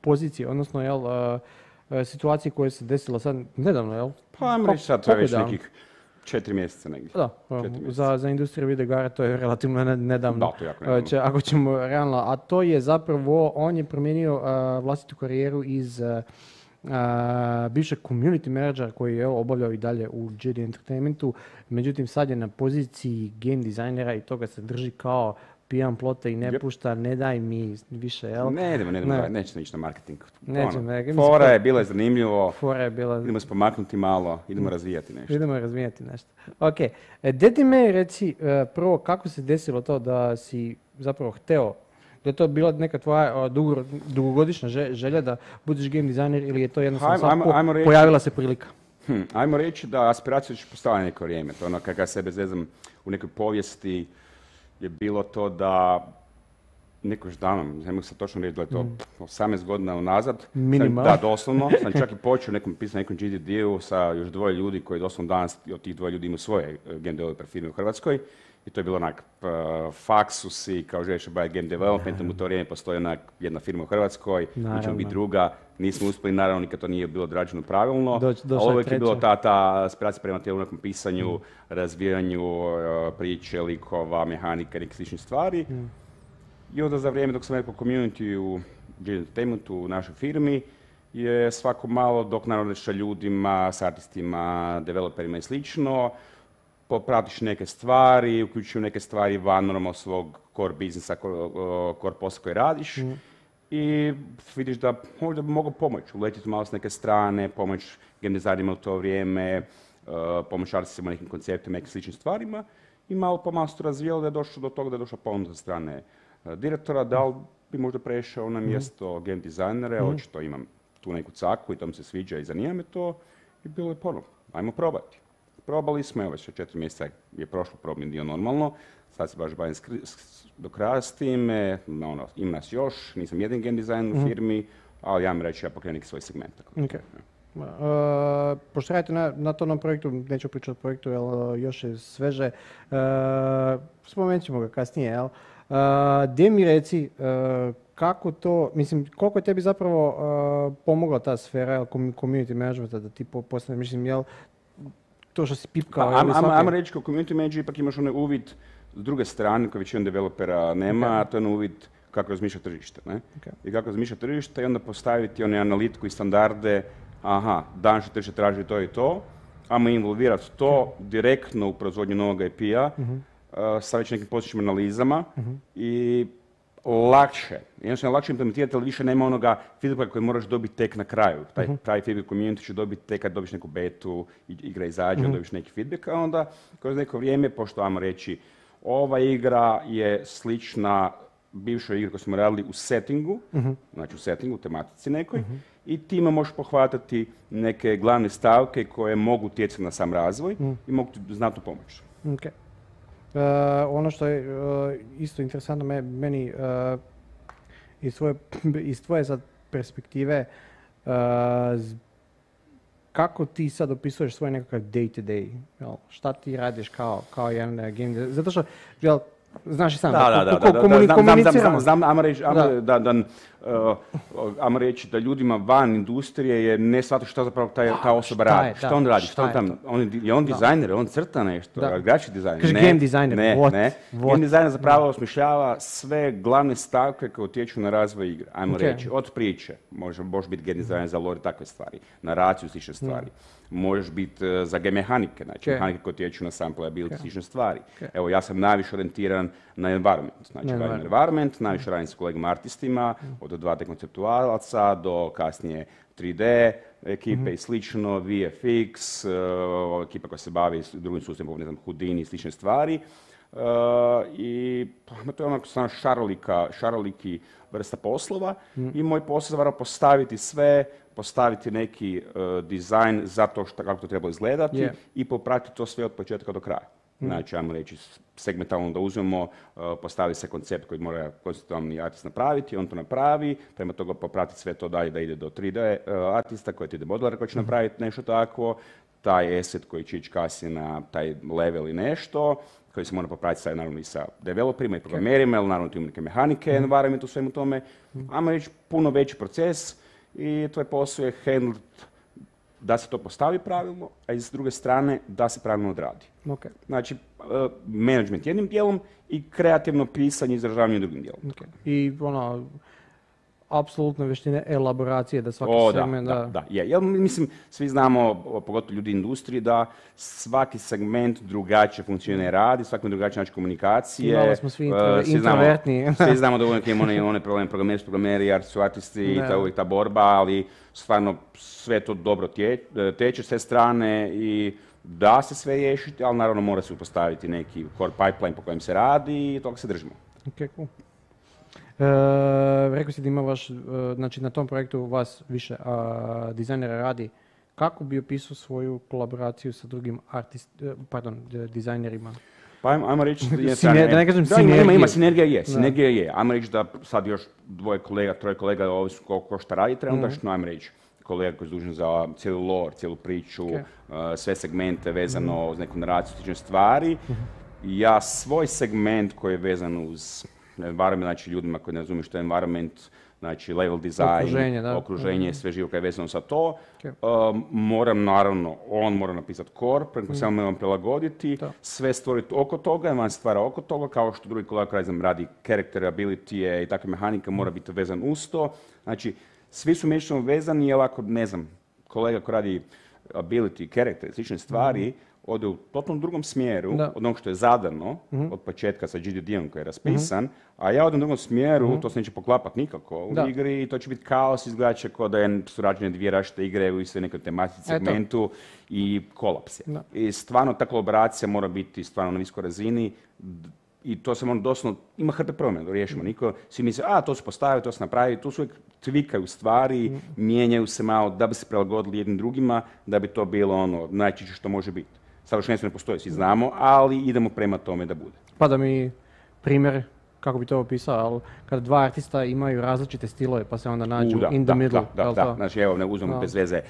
S8: pozicije, odnosno jel, e, situacije koje se desila sad nedavno, jel? Pa ajmo reći sad, to je već nekih
S38: četiri mjeseca negdje. Da,
S8: Za, za industriju videogara to je relativno nedavno. Da, to jako nedavno. ako ćemo realno, a to je zapravo, on je promijenio vlastitu karijeru iz bivšeg community manager koji je obavljao i dalje u GD Entertainmentu, međutim sad je na poziciji game dizajnera i toga se drži kao pijan plote i ne pušta, ne daj mi više, jel? Ne idemo, ne idemo, ne.
S38: nećemo ići na marketing. Ono. Fora je bila zanimljivo, fora je bila... idemo se malo, idemo mm. razvijati nešto.
S8: Idemo razvijati nešto. Ok, gdje ti me reci e, prvo kako se desilo to da si zapravo hteo da je to bila neka tvoja dugogodišnja želja da budiš game designer ili je to jednostavno pojavila se prilika?
S38: Hm, ajmo reći da aspiracija će postala neko vrijeme. To ono kada sebe zezam u nekoj povijesti je bilo to da Neko još davno, ne mogu se točno reći da je to mm. 18 godina unazad. Minimal. da, doslovno. Sam čak i počeo nekom pisati nekom GDD-u sa još dvoje ljudi koji doslovno danas od tih dvoje ljudi imaju svoje e, game developer firme u Hrvatskoj i to je bilo onak Faksus i kao želiš baviti game developmentom, u to vrijeme postoji jedna firma u Hrvatskoj, mi ćemo biti druga, nismo uspjeli, naravno nikad to nije bilo odrađeno pravilno, ali uvijek je bilo ta, ta aspiracija prema tjelom pisanju, mm. razvijanju e, priče, likova, mehanika i nekih stvari. Mm. I onda za vrijeme dok sam rekao community u Entertainmentu, u našoj firmi, je svako malo dok naravno ljudima, s artistima, developerima i slično, Popratiš neke stvari, uključuju neke stvari van normalno svog core biznisa, core posla koji radiš. Mm. I vidiš da možda bi mogao pomoći, uletiti malo s neke strane, pomoć game u to vrijeme, e, pomoć artistima nekim konceptima, nekim sličnim stvarima. I malo po malo se razvijalo da je došlo do toga da je došla ponuda sa strane e, direktora, da li bi možda prešao na mm. mjesto mm. game dizajnera, očito imam tu neku caku i to mi se sviđa i zanima me to. I bilo je ponovno, ajmo probati probali smo, evo već četiri mjeseca je prošlo problem dio normalno, sad se baš bavim do kraja s ono, ima nas još, nisam jedin game design u mhm. firmi, ali ja vam reći, ja pokrenem svoj segment.
S8: Tako. E, pošto radite na, na tom projektu, neću pričati o projektu, jer e, još je sveže, e, spomenut ćemo ga kasnije, jel? gdje mi reci kako to, mislim, koliko je tebi zapravo pomogla ta sfera community managementa da ti postane, mislim, jel, to što si pipkao. Pa, ajmo
S38: reći kao community manager ipak imaš onaj uvid s druge strane koji većina developera nema, a to je onaj uvid kako razmišlja tržište. Ne? I kako razmišlja tržište i onda postaviti one analitiku i standarde, aha, dan što tržište traži to i to, ajmo involvirati to direktno u proizvodnju novog IP-a, mhm. eh, sa već nekim postojećim analizama mhm. i lakše. Jednostavno lakše implementirati, ali više nema onoga feedbacka koji moraš dobiti tek na kraju. Taj uh mhm. pravi feedback community će dobiti tek kad dobiš neku betu, igra izađe, onda mhm. dobiš neki feedback, a onda kroz neko vrijeme, pošto vam reći, ova igra je slična bivšoj igri koju smo radili u settingu, mhm. znači u settingu, u tematici nekoj, i time možeš pohvatati neke glavne stavke koje mogu utjecati na sam razvoj i mogu ti znatno pomoći.
S8: Okay ono što je isto interesantno meni iz tvoje, iz tvoje sad perspektive, kako ti sad opisuješ svoj nekakav day to day? šta ti radiš kao, kao jedan game Zato što, znaš i sam, da, da, da,
S38: da, da, da, ajmo reći da ljudima van industrije je ne shvato što zapravo taj, ta osoba radi. Je, šta on radi? Šta, šta on tam? On, je on dizajner, on crta nešto, da. grafički dizajner. Kaže game ne, what? Ne. What? Game zapravo osmišljava sve glavne stavke koje utječu na razvoj igre. Ajmo okay. reći, od priče. Može, može biti game mm. za lore takve stvari, naraciju slične stvari. Mm. Možeš biti eh, za game mehanike, znači mehanike koje utječu na sam playability okay. stvari. Evo, ja sam najviše orijentiran na environment. Znači, na environment, najviše mm. radim s kolegama artistima, mm. od dva konceptualaca do kasnije 3D ekipe mm-hmm. i slično, VFX, eh, ekipa koja se bavi drugim sustavima, ne znam, Houdini i slične stvari. Eh, I pa, to je onako stvarno šarolika, šaroliki vrsta poslova mm. i moj posao je postaviti sve, postaviti neki eh, dizajn za to kako to treba izgledati i popratiti to sve od početka do kraja. Znači, ajmo reći, segmentalno da uzmemo, e, postavi se koncept koji mora konceptualni artist napraviti, on to napravi, prema toga poprati sve to dalje da ide do 3D e, artista koji ti ide modelar koji će mhm. napraviti nešto takvo, taj asset koji će ići kasnije na taj level i nešto, koji se mora popratiti sa, naravno i sa developerima i programerima, ali naravno ti neke mehanike, mhm. environment u svemu tome. Mhm. Ajmo reći puno veći proces i tvoj posao je handled da se to postavi pravilno, a iz s druge strane da se pravilno odradi. Okay. Znači, e, management jednim dijelom i kreativno pisanje i izražavanje drugim
S8: dijelom. Okay. I ono, apsolutne vještine elaboracije da svaki o, segment... Da, da,
S38: da. Je. Ja, mislim, svi znamo, pogotovo ljudi industriji, da svaki segment drugačije funkcionira mm. radi, svaki drugačije način komunikacije. Malo smo svi, uh, svi Znamo, da uvijek imamo one, one problem programeri, programeri, artisti, artisti ta, ta borba, ali stvarno sve to dobro e, teče s te strane i da se sve riješiti, ali naravno mora se upostaviti neki core pipeline po kojem se radi i toga se držimo.
S8: Ok, cool. E, rekao da ima vaš, e, znači na tom projektu vas više a, dizajnera radi. Kako bi opisao svoju kolaboraciju sa drugim pardon, dizajnerima? Pa ajmo, reći... Je da ne kažem da, Ima, ima, sinergija je, sinergija
S38: je. Ajmo reći da sad još dvoje kolega, troje kolega, su koliko šta radi trenutačno, mhm. ajmo reći kolega koji je zdužen za cijelu lore, cijelu priču, eh, sve segmente vezano mhm. uz neku naraciju, slične stvari. Mhm. Ja svoj segment koji je vezan uz environment, znači ljudima koji ne razumiju što je environment, znači level design, okruženje, mm-hmm. sve živo kaj je vezano sa to. Okay. Um, moram naravno, on mora napisati core, preko mm. moram prilagoditi, sve stvoriti oko toga, vam stvara oko toga, kao što drugi kolega znam radi character ability i takve mehanika mm. mora biti vezan uz to. Znači, svi su međutim vezani, jer ako, ne znam, kolega koji radi ability, character, slične stvari, mm-hmm ode u totalno drugom smjeru od onog što je zadano, mhm. od početka sa GDD-om koji je raspisan, mhm. a ja odem u drugom smjeru, mhm. to se neće poklapati nikako u igri i to će biti kaos, izgledat će kao da je surađene dvije rašte igre u istoj nekoj tematici segmentu i kolaps je. I stvarno ta kolaboracija mora biti stvarno na viskoj razini, i to se, ono, doslovno, ima hrpe promjena da riješimo. Niko, svi misle, a to se postavi to se napravi tu se uvijek tvikaju stvari, mijenjaju se malo da bi se prilagodili jednim drugima, da bi to bilo ono najčešće što može biti savršenstvo ne postoji, svi znamo, ali idemo prema tome da bude.
S8: Pa da mi primjer, kako bi to opisao, ali kada dva artista imaju različite stilove pa se onda nađu in the da, middle. Da, da, da. Znači, evo, ne uzmemo bez
S38: veze e,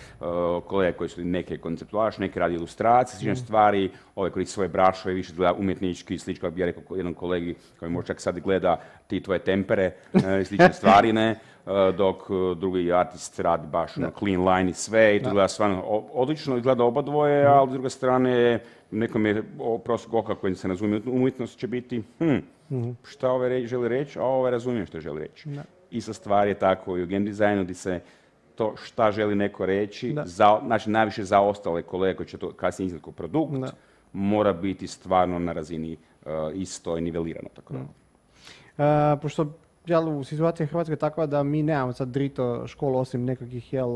S38: kolege koji su neke konceptuačne, neke radi ilustracije, slične mm. stvari, ove koji svoje brašove, više gleda umjetnički, slično, ja bi ja rekao jednom kolegi koji možda čak sad gleda ti tvoje tempere, e, i slične stvari, ne. E, dok e, drugi artist radi baš na ono clean line i sve i to gleda stvarno odlično i gleda oba dvoje, mhm. ali s druge strane nekom je prosto oka koji se razumije umjetnost će biti hm, mhm. šta ove želi reći, a ove razumije što želi reći. I Ista stvar je tako i u game designu gdje se to šta želi neko reći, znači najviše za ostale kolege koji će to kasnije izgledati kao produkt, mora biti stvarno na razini e, isto i nivelirano.
S8: Tako pošto jel, situacija Hrvatske je takva da mi nemamo sad drito školu osim nekakvih jel,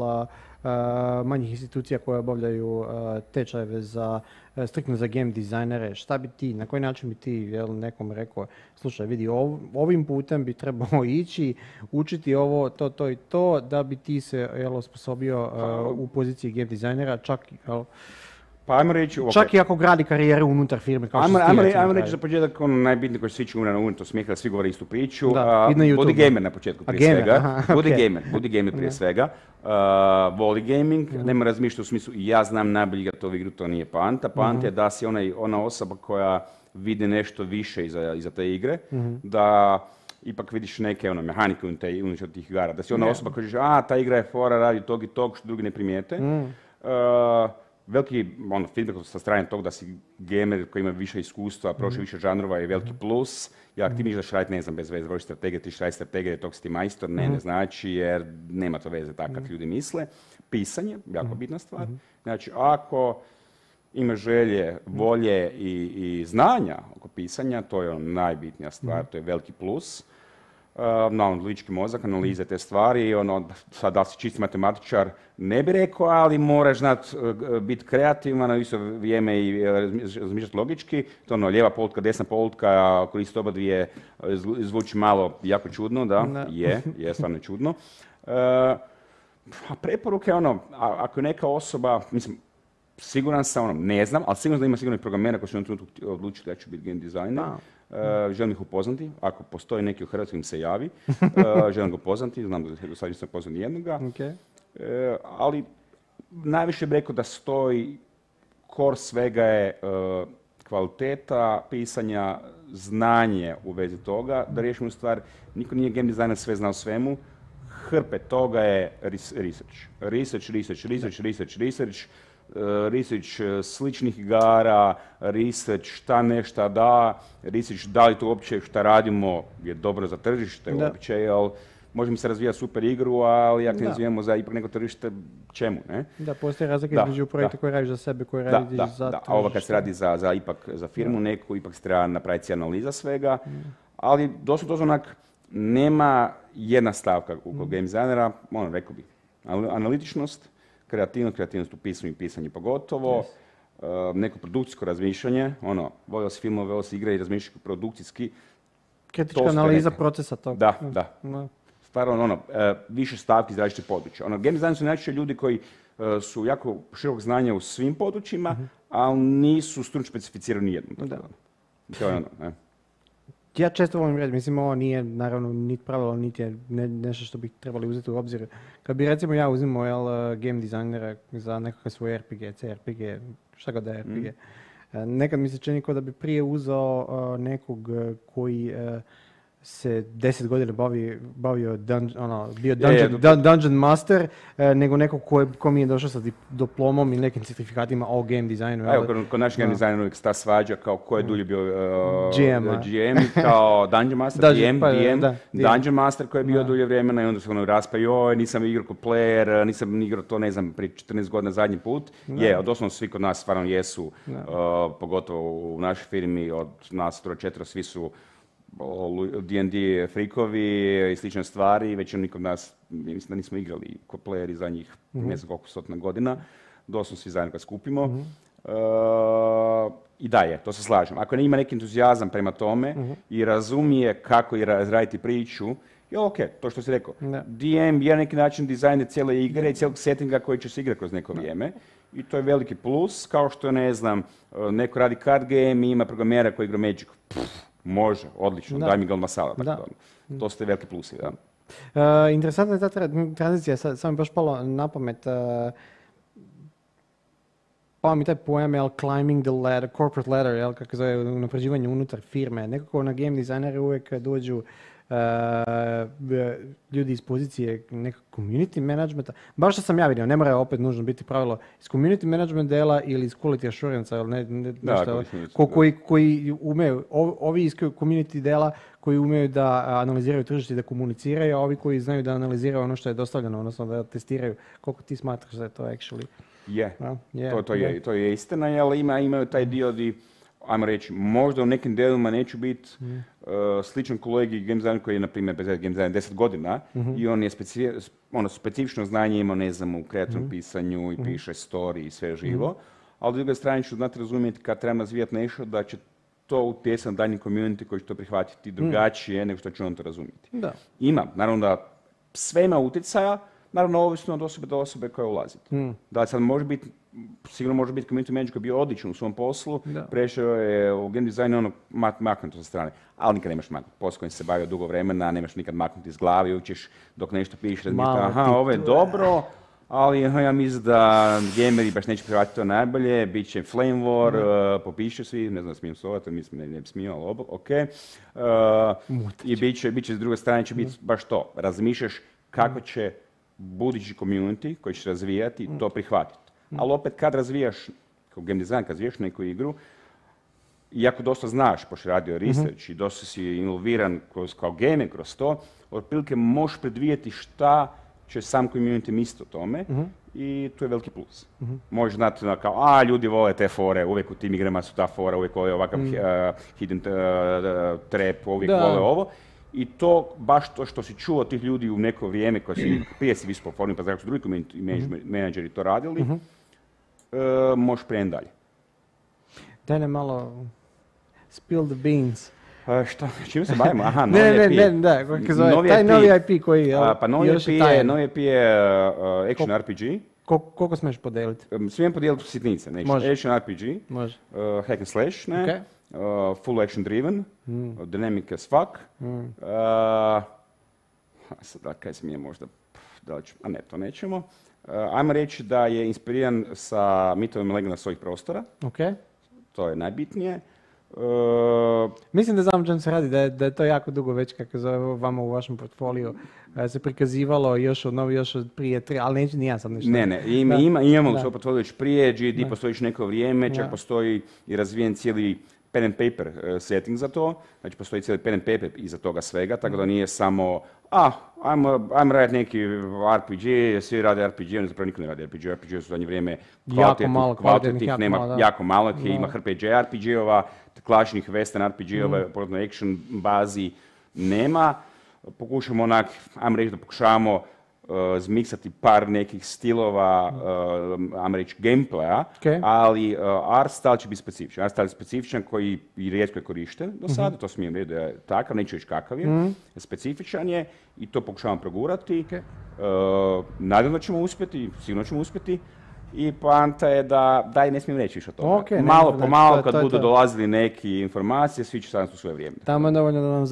S8: manjih institucija koje obavljaju tečajeve za, striktno za game dizajnere. Šta bi ti, na koji način bi ti jel, nekom rekao, slušaj vidi ovim putem bi trebao ići, učiti ovo, to, to i to, da bi ti se jel, osposobio pa, u poziciji game dizajnera, čak jel, pa ajmo reći... Okay. Čak i ako gradi karijeru unutar firme kao ajmo, što ajmo reći za
S38: početak ono najbitnije koji se svi unutar na to smijeha, svi govore istu priču. Da, uh, budi gamer na početku prije gamer, svega. Aha, budi gamer, budi gamer prije svega. Uh, voli gaming, mm. nema razmišlja u smislu ja znam najbolji igrati igru, to nije panta. Panta mhm. je da si onaj, ona osoba koja vidi nešto više iza, iza te igre, mm. da ipak vidiš neke ono, mehanike unutar tih igara. Da si ona osoba koja kaže, a ta igra je fora, radi tog i tog, što drugi ne primijete. Uh, Veliki ono, feedback sa strane tog da si gamer koji ima više iskustva, prošli mhm. više žanrova je veliki mhm. plus. Ja, ti mhm. mi da raditi, ne znam, bez veze, brojiš strategije, ti raditi strategije, tog si ti majstor, ne, ne znači, jer nema to veze tako ljudi misle. Pisanje, jako bitna stvar. Znači, ako ima želje, volje i, i znanja oko pisanja, to je ono najbitnija stvar, to je veliki plus. Eh, na analitički ono, mozak, analize te stvari ono, sad da si čisti matematičar ne bi rekao, ali moraš eh, biti kreativan, na isto vrijeme i eh, razmišljati logički. To ono, lijeva polutka, desna ako koristi oba dvije, zvuči malo jako čudno, da, je, je stvarno čudno. A preporuke, ono, ako je neka osoba, mislim, siguran sam, ono, ne znam, ali sigurno da ima sigurno i programera koji su na trenutku odlučili da ja ću biti game designer. E, želim ih upoznati, ako postoji neki u Hrvatskoj im se javi, e, želim ga upoznati, znam da do sad nisam upoznao nijednoga, e, ali najviše bih rekao da stoji, kor svega je kvaliteta pisanja, znanje u vezi toga, da riješimo stvar, niko nije game designer sve znao svemu, hrpe toga je research, research, research, research, research, research Eh, Risić eh, sličnih igara, Risić šta nešta da, Risić da li to uopće šta radimo je dobro za tržište uopće, jel? Možemo se razvijati super igru, ali ako ne razvijemo za ipak neko tržište, čemu, ne? Da, postoje razlika između projekte
S8: koji radiš za sebe, koji radiš da, za da, ovo kad se radi
S38: za, ipak za firmu neku, ipak se treba napraviti analiza svega, mm. ali dosta to nema jedna stavka u mm. game designera, ono, rekao bih, analitičnost, kreativnost, kreativnost u pisanju i pisanje pogotovo, yes. Eh, neko produkcijsko razmišljanje, ono, volio si filmove, volio si igre i razmišljaju produkcijski. Kritička analiza procesa toga. Mm, da, da. Stvarno, ono, ono eh, više stavki iz različitih područja. Ono, game design su najčešće ljudi koji eh, su jako širokog znanja u svim područjima, mm ali nisu stručno specificirani jednom. Da. To je ono, ne
S8: ja često volim reći, mislim ovo nije naravno niti pravilo, niti nešto što bi trebali uzeti u obzir. Kad bi recimo ja uzimao jel, game designera za nekakve svoje RPG, CRPG, šta god da je RPG, mm. E, nekad mi se čini kao da bi prije uzao e, nekog e, koji se deset godina bavi, bavio ono, bio dungeon, dungeon master, e, nego neko ko, ko mi je došao sa diplomom i nekim certifikatima o game designu. Evo, kod, kod naših game
S38: no. uvijek ta svađa kao ko je dulje bio uh, GM, GM kao dungeon master, GM, pa, DM, dungeon master koji je bio dulje vremena i onda se ono raspa, joj, nisam igrao kod player, nisam igrao to, ne znam, prije 14 godina zadnji put. Je, odnosno svi kod nas stvarno jesu, e, pogotovo u našoj firmi, od nas troje četiri, svi su D&D frikovi i slične stvari, već je od nas, mislim da nismo igrali playeri za njih mhm. ne znam koliko stotna godina, doslovno svi zajedno kad skupimo. Mhm. E, I da je, to se slažem. Ako ne ima neki entuzijazam prema tome mhm. i razumije kako razraditi priču, je ok, to što si rekao. DM je na neki način dizajn cijele igre i cijelog settinga koji će se igrati kroz neko vrijeme. I to je veliki plus, kao što, ne znam, e, neko radi card game i ima programera koji igra Magic. Može, odlično, da. daj mi ga odmah To su veliki plusi, da.
S8: E, interesantna je ta tranzicija, sad, sam mi baš palo na pamet. Uh, pao mi taj pojam, jel, climbing the ladder, corporate ladder, jel, kako zove, napređivanje unutar firme. Nekako na game dizajneri uvijek dođu Uh, e, ljudi iz pozicije nekog community managementa, baš što sam ja vidio, ne mora opet nužno biti pravilo iz community management dela ili iz quality assurance ili ne, ne, nešto, ko, koji, koji umeju, ovi iz community dela koji umeju da analiziraju tržište i da komuniciraju, a ovi koji znaju da analiziraju ono što je dostavljeno, odnosno da testiraju koliko ti smatraš da je to actually.
S38: Je, to, to, je, to je istina, ali ima, imaju taj dio di ajmo reći, možda u nekim delima neću biti mm. sličan kolegi game design koji je, na primjer, bez game 10 godina mhm. i on je ono, specifično znanje imao, ne znam, u kreativnom mhm. pisanju i mhm. piše story i sve živo, ali s druge strane ću znati razumjeti kad trebam razvijati nešto da će to utjecati na daljnji community koji će to prihvatiti drugačije nego što će on to razumjeti. Da. Ima, naravno da sve ima utjecaja, naravno ovisno od osobe do osobe koja ulazi. Da sad može biti sigurno može biti community manager koji je bio odličan u svom poslu, prešao je u game design ono mak, sa strane. Ali nikad nemaš maknuti. Posao kojim se bavio dugo vremena, nemaš nikad maknuti iz glavi, učiš dok nešto pišeš, razmišljaš, aha, ovo je dobro, ali ja mislim da gameri baš neće prihvatiti to najbolje, bit će flame war, eh, popiše svi, ne znam smijem to mislim ne, ne bi smio, ali ok. Eh, I bit će, s druge strane, će biti baš to, razmišljaš kako će budući community koji će razvijati to prihvatiti. Mm. ali opet kad razvijaš, kao game design, kad razvijaš neku igru, iako dosta znaš, pošto radio mhm. research i dosta si involviran kroz, kao gamer kroz to, otprilike možeš predvijeti šta će sam community misliti o tome mhm. i tu je veliki plus. Mhm. Možeš znati na, ono, kao, a ljudi vole te fore, uvijek u tim igrama su ta fora, uvijek vole ovakav hidden trap, uvijek vole ovo. I to, baš to što si čuo od tih ljudi u neko vrijeme koji si prije si pa znači su drugi menadžeri to radili, E, možeš preni dalje.
S8: Daj nam malo spill the beans. E, šta, čim se bavimo? Aha, novi ne, IP. Ne, ne, da, kako taj novi IP koji je, pa novi IP je, novi
S38: IP je e, Action RPG.
S8: Koliko, smiješ podijeliti?
S38: Smijem podijeliti sitnice, ne, Može. Action RPG, Može. Hack and Slash, ne, Full Action Driven, hmm. Dynamic as fuck, hmm. Sada, kaj smije možda, a ne, to nećemo. Eh, ajmo reći da je inspiriran sa mitovima legenda svojih prostora. To je najbitnije.
S8: Eh, Mislim da znam čem se radi, da je, da to jako dugo već, kako zove vama u vašem portfoliju, eh, se prikazivalo još od novi, još od prije tri, ali neće ni ja sad nešto. Ne, ne, ima, imamo
S38: već prije, GD postoji još neko vrijeme, čak postoji i razvijen cijeli pen and paper eh, setting za to, znači postoji cijeli pen and paper iza toga svega, tako da mhm. nije samo a, ajmo, raditi neki RPG, svi rade RPG, oni zapravo niko ne radi RPG, RPG su u zadnje vrijeme kvalitetnih, nema jako malo, ima RPG RPG-ova, klasičnih western RPG-ova, mm. action bazi nema, pokušamo onak, ajmo reći da pokušavamo Eh, zmiksati par nekih stilova uh, gameplaya, ali eh, art style će biti specifičan. Art style je specifičan koji i rijetko je korišten do mhm. sada, to smijem reći da je takav, neću reći kakav je. Mhm. Specifičan je i to pokušavam progurati. nadam da ćemo uspjeti, sigurno ćemo uspjeti. I poanta je da, daj, ne smijem reći više o
S8: tome. malo po malo, kad budu
S38: dolazili neki informacije, svi će sad u svoje vrijeme.
S8: Tamo je dovoljno da nam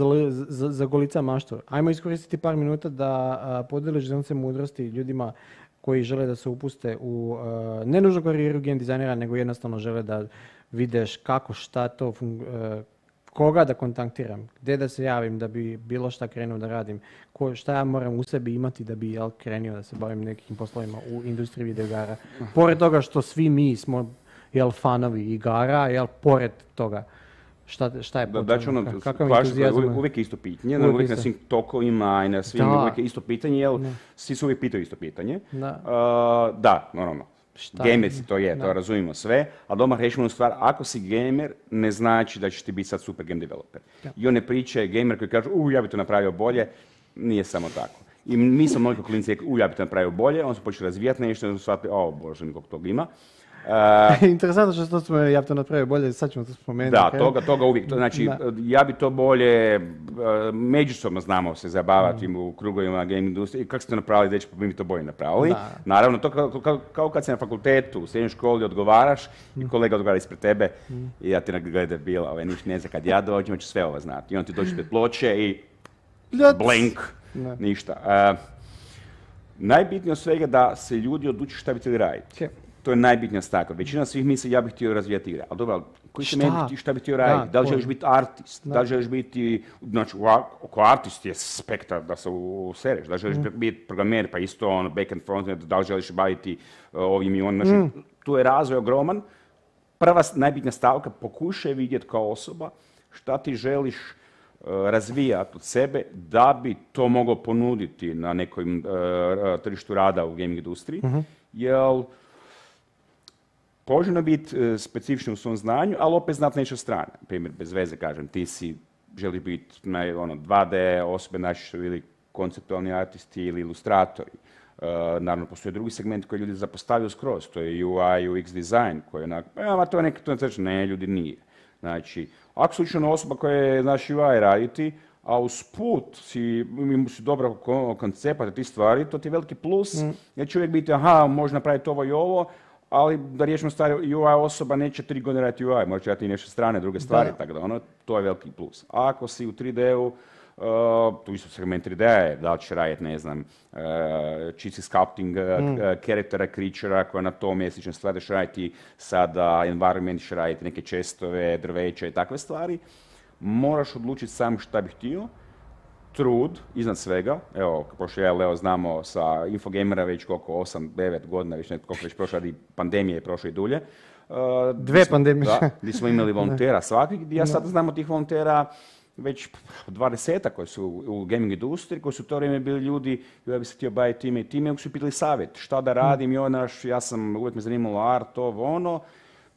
S8: zagolica za, za maštor. Ajmo iskoristiti par minuta da podeliš zemce mudrosti ljudima koji žele da se upuste u ne nužno karijeru game dizajnera, nego jednostavno žele da videš kako šta to, koga da kontaktiram, gdje da se javim da bi bilo šta krenuo da radim, ko, šta ja moram u sebi imati da bi jel, krenio da se bavim nekim poslovima u industriji videogara. Pored toga što svi mi smo jel, fanovi igara, jel, pored toga šta, šta je potrebno, da, da ću ono, kakav je Uvijek isto pitanje, uvijek, uvijek na svim
S38: tokovima i na svim, da. uvijek isto pitanje, jel, svi su uvijek pitaju isto pitanje. Da, uh, da normalno. Gamer to je, to razumimo sve, ali doma rešimo stvar, ako si gamer, ne znači da ćeš ti biti sad super game developer. I one priče, gamer koji kažu, u, ja bi to napravio bolje, nije samo tako. I mi smo mnogi klinci rekli, u, ja bi to napravio bolje, on se počeli razvijati nešto, smo shvatili, o, bože, nikog toga ima. E,
S8: Interesantno što smo, ja to napravio bolje, sad ćemo to spomenuti. Da, toga, toga uvijek. znači,
S38: ja bi to bolje, e, međusobno znamo se zabavati mm. u krugovima game industrije. Kako ste napravili, dečko, mi bi to bolje napravili. Naravno, to kao, kao, kad se na fakultetu, u srednjoj školi odgovaraš
S3: i
S29: mm.
S38: kolega odgovara ispred tebe mm. i ja ti gleda bila, ove, ovaj, niš ne zna kad ja dođem, ću sve ovo znati. I on ti dođe pred ploče i blink, ništa. E, najbitnije od svega da se ljudi odluče šta bi htjeli raditi. To je najbitnija stavka. Većina svih misli ja bih htio razvijati igre. Ali dobro, koji se meni, šta bih htio raditi? Da li želiš biti artist? Da. li želiš biti, znači, oko artist je spektar da se usereš. Da li želiš mm. biti programer, pa isto ono, and front, da li želiš baviti e, ovim i onim. Znači, mm. tu je razvoj ogroman. Prva najbitnija stavka, pokušaj vidjeti kao osoba šta ti želiš e, razvijati od sebe da bi to mogao ponuditi na nekom e, tržištu rada u gaming industriji. Mhm. Jer poželjno biti e, specifični u svom znanju, ali opet znati nešto strane. Primjer, bez veze, kažem, ti si želi biti ono, 2D osobe, naši ili konceptualni artisti ili ilustratori. E, naravno, postoji drugi segment koji ljudi zapostavljaju skroz, to je UI, UX design, koji je onak, e, a to je neki, to ne, ljudi nije. Znači, ako slučajno osoba koja je, znaš, UI raditi, a usput si, si dobro koncepata pa ti stvari, to ti je veliki plus, mm. jer uvijek biti, aha, može napraviti ovo i ovo, ali da riješimo stvari, UI osoba neće tri godine raditi UI, može raditi i nešto strane, druge stvari, da. tako da ono, to je veliki plus. A ako si u 3D-u, e, tu isto segment 3D je, da li će raditi, ne znam, uh, čisti sculpting e, mm. karaktera, kričera, koja na to mjesečno stvari, će raditi sada environment, će raditi neke čestove, drveće i takve stvari. Moraš odlučiti sam šta bih htio, trud, iznad svega, evo, što ja Leo znamo sa Infogamera već koliko, 8-9 godina, već nekako već prošla, i pandemije je prošlo i dulje. E, Dve pandemije. Da, gdje smo imali volontera svakih, ja sad znamo tih volontera već deseta koji su u gaming industriji, koji su u to vrijeme bili ljudi, ja bi se htio baviti time i time, koji su pitali savjet, šta da mm. radim, i naš, ja sam, uvijek me zanimalo art, ovo, ono,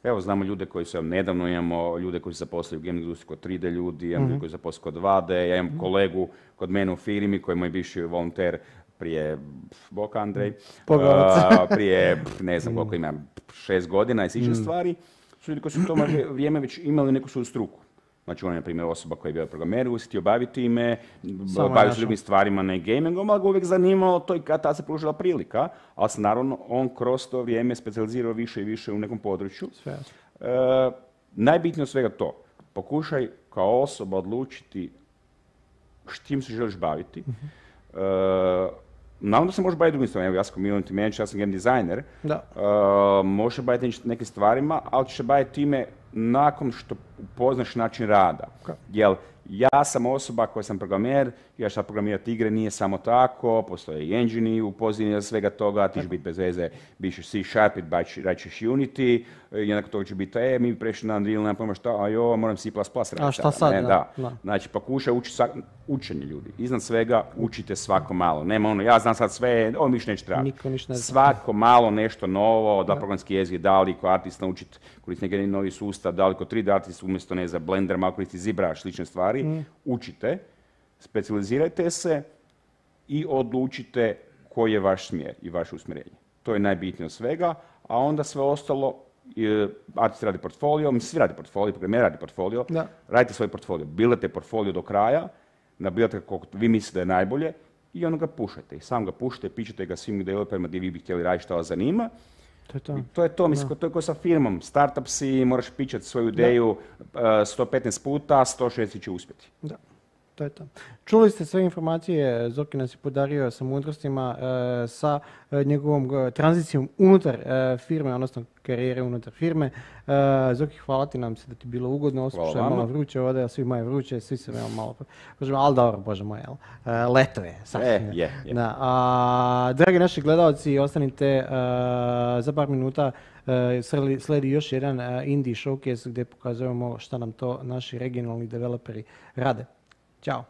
S38: Evo, znamo ljude koji su, nedavno imamo ljude koji su zaposlili u gaming industriji kod 3D ljudi, imamo ljudi mhm. koji su zaposlili kod 2D, ja imam mhm. kolegu kod mene u firmi koji je moj bivši volonter prije, bok Andrej, prije, ne znam mhm. koliko imam, šest godina i slične stvari, su ljudi koji su u tome vrijeme već imali neku svoju struku. Znači on je, na primjer, osoba koja je bila programer, usjetio baviti ime, bavio se stvarima, na gamingom, ali ga uvijek zanimalo to i kad ta se pružila prilika, ali se naravno on kroz to vrijeme specializirao više i više u nekom području. Sve. E, najbitnije od svega to, pokušaj kao osoba odlučiti s čim se želiš baviti, mhm. e, Naravno da se može baviti drugim stvarima. ja sam community manager, ja sam game designer. Da. Uh, možeš baviti nekim stvarima, ali ćeš se baviti time nakon što upoznaš način rada. Jel, ja sam osoba koja sam programer, ja šta programirati igre nije samo tako, postoje i engine u pozadini za svega toga, ti će biti bez veze, biš C Sharp, ćeš Unity, e, jednako toga će biti, e, mi prešli na Unreal, nema pojma šta, a jo, moram C++ raditi. A šta da. Znači, pokušaj učiti učenje ljudi. Iznad svega učite svako malo. Nema ono, ja znam sad sve, ovo mi neće trebati. Svako malo nešto novo, da, programski jezik da li ko artist naučiti koristite neki novi sustav, da li kod 3D umjesto ne za Blender, malo koristi slične stvari, mm. učite, specializirajte se i odlučite koji je vaš smjer i vaše usmjerenje. To je najbitnije od svega, a onda sve ostalo e, artist radi portfolio, svi radi portfolio, premijer radi portfolio, radite svoj portfolio, bilate portfolio do kraja, nabilate kako vi mislite da je najbolje i onda ga pušajte. I sam ga pušite, pičete ga svim developerima gdje vi bi htjeli raditi što vas zanima to je to. I to je to, mislim, to je kao sa firmom. Startup si, moraš pičati svoju ideju 115 eh, puta, 160 će uspjeti.
S8: Da to je to. Čuli ste sve informacije, Zorki nas je podario sa mudrostima, e, sa e, njegovom e, tranzicijom unutar firme, odnosno karijere unutar firme. Zoki, hvala ti nam se da ti bilo ugodno, osim što je malo vruće ovdje, a svi vruće, svi se veoma malo... Pa- ali dobro, bože moj, jel? Leto je, dragi naši gledalci, ostanite za par minuta sledi još jedan indie showcase gdje pokazujemo šta nam to naši regionalni developeri rade. Tchau.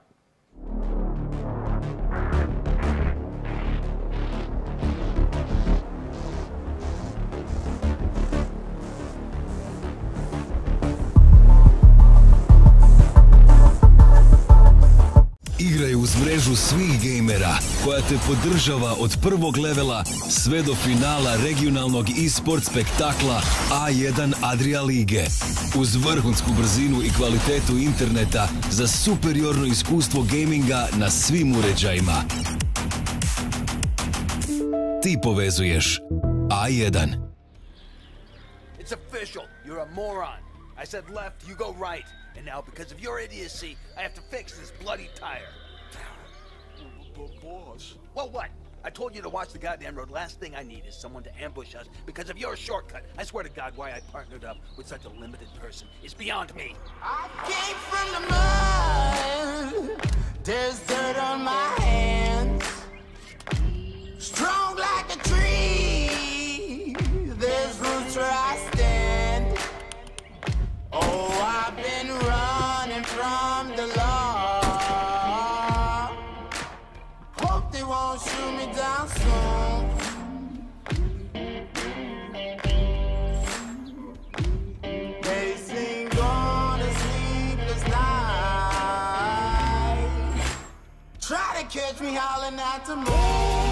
S10: igraju uz mrežu svih gejmera koja te podržava od prvog levela sve do finala regionalnog e-sport spektakla A1 Adria Lige. Uz vrhunsku brzinu i kvalitetu interneta za superiorno iskustvo gaminga na svim uređajima. Ti povezuješ A1.
S11: But boss... Well, what? I told you to watch the goddamn road. Last thing I need is someone to ambush us because of your shortcut. I swear to God, why I partnered up with such a limited person is beyond me.
S12: I came from
S13: the mud.
S11: There's dirt on
S13: my hands. Strong like a tree. There's roots where I stand. Oh, I've been running from the law.
S14: won't shoot me down soon.
S13: Try to catch me howling at the moon.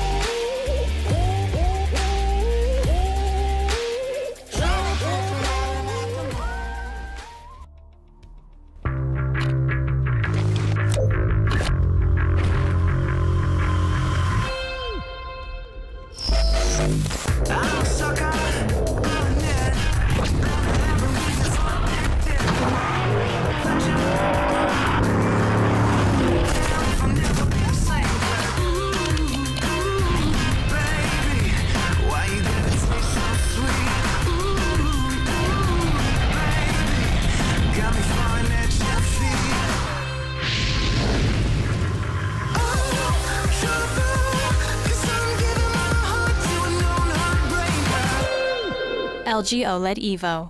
S15: LG OLED Evo.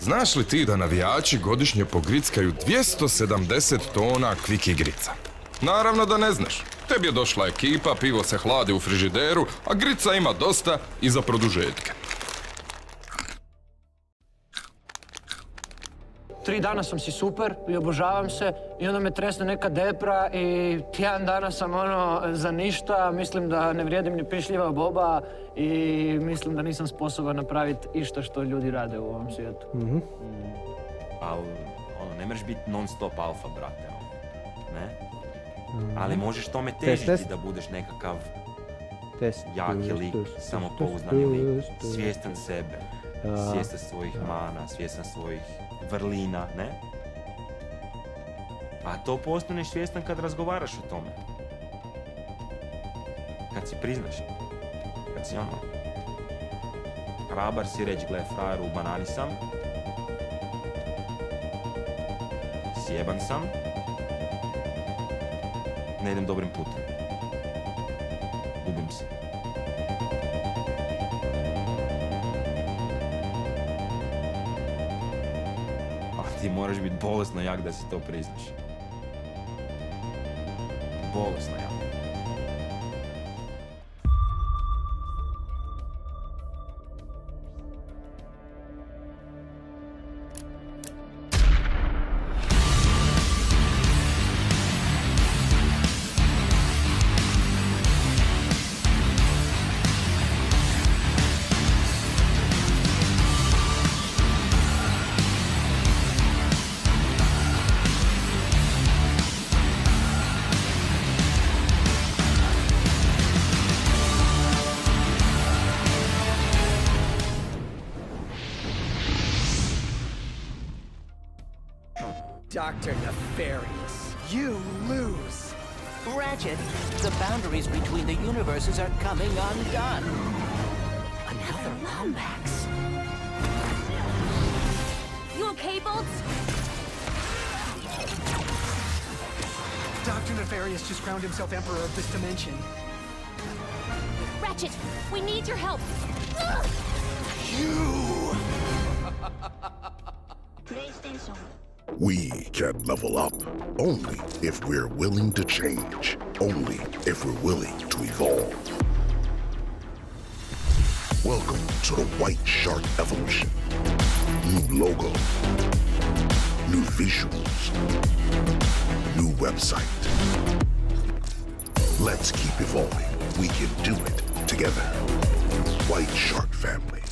S16: Znaš li ti da navijači godišnje pogrickaju 270 tona kviki grica? Naravno da ne znaš. Tebi je došla ekipa, pivo se hladi u frižideru, a grica ima dosta i za produžetke.
S17: tri dana sam si super i obožavam se i onda me tresne neka depra i tjedan dana sam ono za ništa, mislim da ne vrijedim ni pišljiva boba i mislim da nisam sposoban napraviti išta što ljudi rade u ovom
S18: svijetu. Mm ne mreš biti non stop alfa, brate, ono, ne? Mhm. Ali možeš tome težiti da budeš nekakav test, jaki lik, samopouznani lik, svjestan sebe, svjestan svojih mana, svjestan svojih vrlina, ne? A to postaneš svjestan kad razgovaraš o tome. Kad si priznaš. Kad si ono... Rabar si reći, gle, frajeru, u banani sam. Sjeban sam. Ne idem dobrim putem. Gubim se. ti moraš biti bolesno jak da si to priznaš. Bolesno jak.
S24: Dr. Nefarious.
S19: You lose. Ratchet, the boundaries between the universes are coming
S20: undone. Another Lombax. You okay, Bolts?
S21: Dr. Nefarious just crowned himself Emperor of this dimension.
S22: Ratchet, we need your help. You!
S23: PlayStation. We can level up only if we're willing to change, only if we're willing to evolve. Welcome to the White Shark Evolution. New logo, new visuals, new website. Let's keep evolving. We can do it together. White Shark Family.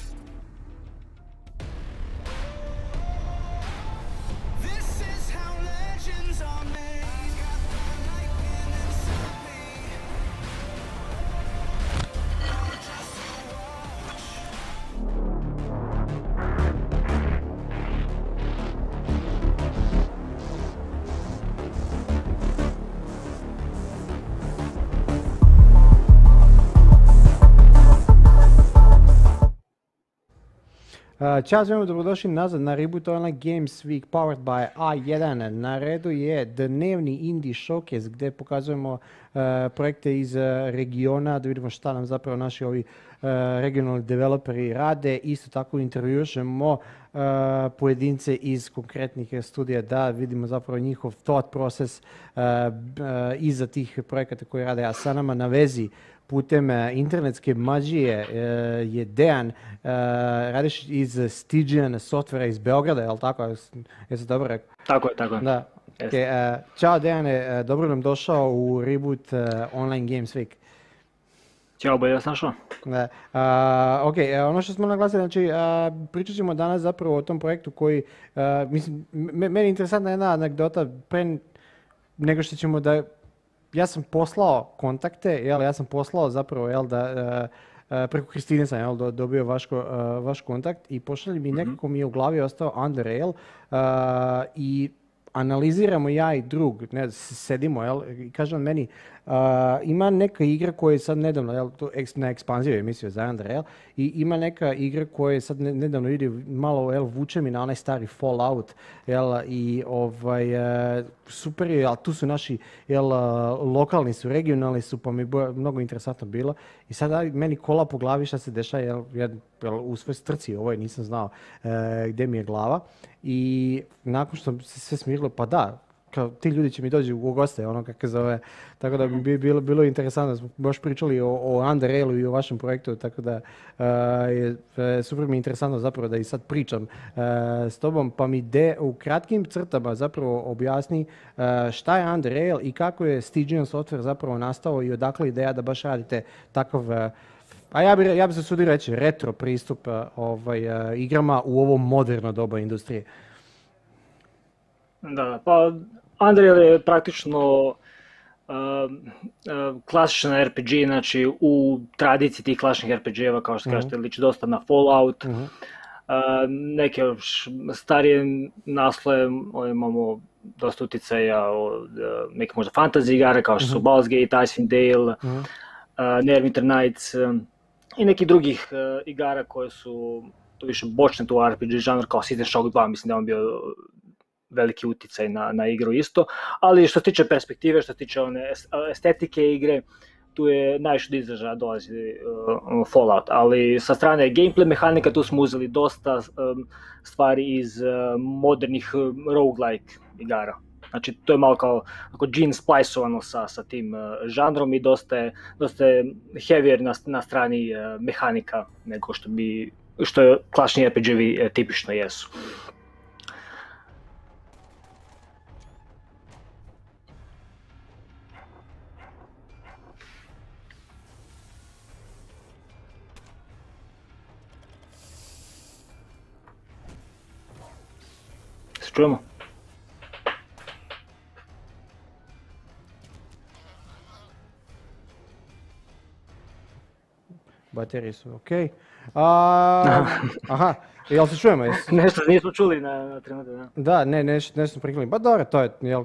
S8: Ćao svima, dobrodošli nazad na Reboot Online Games Week powered by A1. Na redu je dnevni indie showcase gdje pokazujemo e, projekte iz e, regiona da vidimo šta nam zapravo naši ovi e, regionalni developeri rade. Isto tako intervjušemo pojedince iz konkretnih studija da vidimo zapravo njihov thought process iza tih projekata koji rade, a sa nama na vezi putem e, internetske mađije e, je Dejan e, Radiš iz Stygian Softvera iz Beograda, je li tako? Jesu dobro rekao? Tako je, tako je. Da. Ćao Dejane, dobro nam došao u Reboot Online Games Week. Ćao, bolje vas ok, ono što smo naglasili, znači pričat ćemo danas zapravo o tom projektu koji, mislim, meni je interesantna jedna anegdota, pre nego što ćemo da ja sam poslao kontakte, jel, ja sam poslao zapravo jel, da, e, e, preko Kristine sam jel, dobio vaš, e, vaš kontakt i pošalje mi mhm. nekako mi je u glavi ostao Under Rail i analiziramo ja i drug, ne, sedimo, jel, i kaže on meni, ima neka igra koja je sad nedavno, jel, to eks, na ekspanziju je za i ima neka igra koja je sad nedavno ide malo, jel, vuče mi na onaj stari Fallout, jel, i ovaj, e, super je, a tu su naši, jel, e, lokalni su, regionalni su, pa mi je mnogo interesantno bilo. I sada meni kola po glavi šta se dešava, jel, jel, u svoj strci ovoj nisam znao e, gdje mi je glava. I nakon što se sve smirilo, pa da, kao ti ljudi će mi doći u goste, ono kako zove. Tako da mhm. bi bilo, bilo interesantno, smo baš pričali o, o Underrailu i o vašem projektu, tako da e, je e, super mi interesantno zapravo da i sad pričam e, s tobom, pa mi de u kratkim crtama zapravo objasni šta je Underrail i kako je Stygian software zapravo nastao i odakle ideja da baš radite takav a ja bi, ja se sudio reći retro pristup ovaj, igrama u ovo moderno doba industrije.
S36: Da, pa
S8: Unreal je praktično
S36: ehm, ehm, klasična RPG, znači u tradiciji tih klasičnih RPG-eva, kao što mhm. kažete, liči dosta na Fallout. Mhm. Ehm, neke Neke starije nasloje imamo dosta utjecaja od neke možda fantasy igara kao što su mhm. Baldur's Gate, Icewind Dale, Neverwinter Nights i nekih drugih igara koje su više bočne tu RPG žanr kao System Shock 2, mislim da on bio veliki utjecaj na, na igru isto, ali što se tiče perspektive, što se tiče one estetike igre, tu je najviše do izražaja dolazi uh, um, Fallout, ali sa strane gameplay mehanika tu smo uzeli dosta um, stvari iz uh, modernih um, roguelike igara. Znači, to je malo kao ako gene splajsovano sa, sa tim uh, žanrom i dosta je, dosta je heavier na, strani mehanika nego što bi što je klasični RPG-vi tipično jesu. Strummer.
S8: Baterissul, ok. Ah, aha, Jel se čujemo? nešto nismo čuli na, na da. Da, ne, nešto smo priklinili. Pa dobro, to je jel,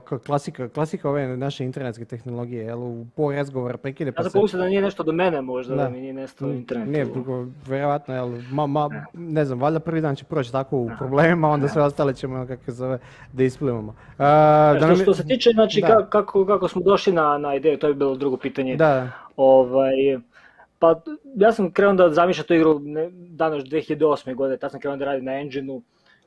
S8: klasika, ove naše internetske tehnologije, jel, u pol razgovora prekide pa se... Ja da nije
S36: nešto do mene možda, da, mi nije nešto internetu. Nije,
S8: vjerojatno, jel, ma, ne znam, valjda prvi dan će proći tako u problemima, onda sve ostale ćemo, kako se zove, da isplivamo. što, se tiče, znači,
S36: kako, smo došli na, ideju, to bi bilo drugo pitanje. Da. Ovaj, pa ja sam krenuo da zamišljam tu igru danas 2008. godine, tad sam krenuo da radi na engine-u.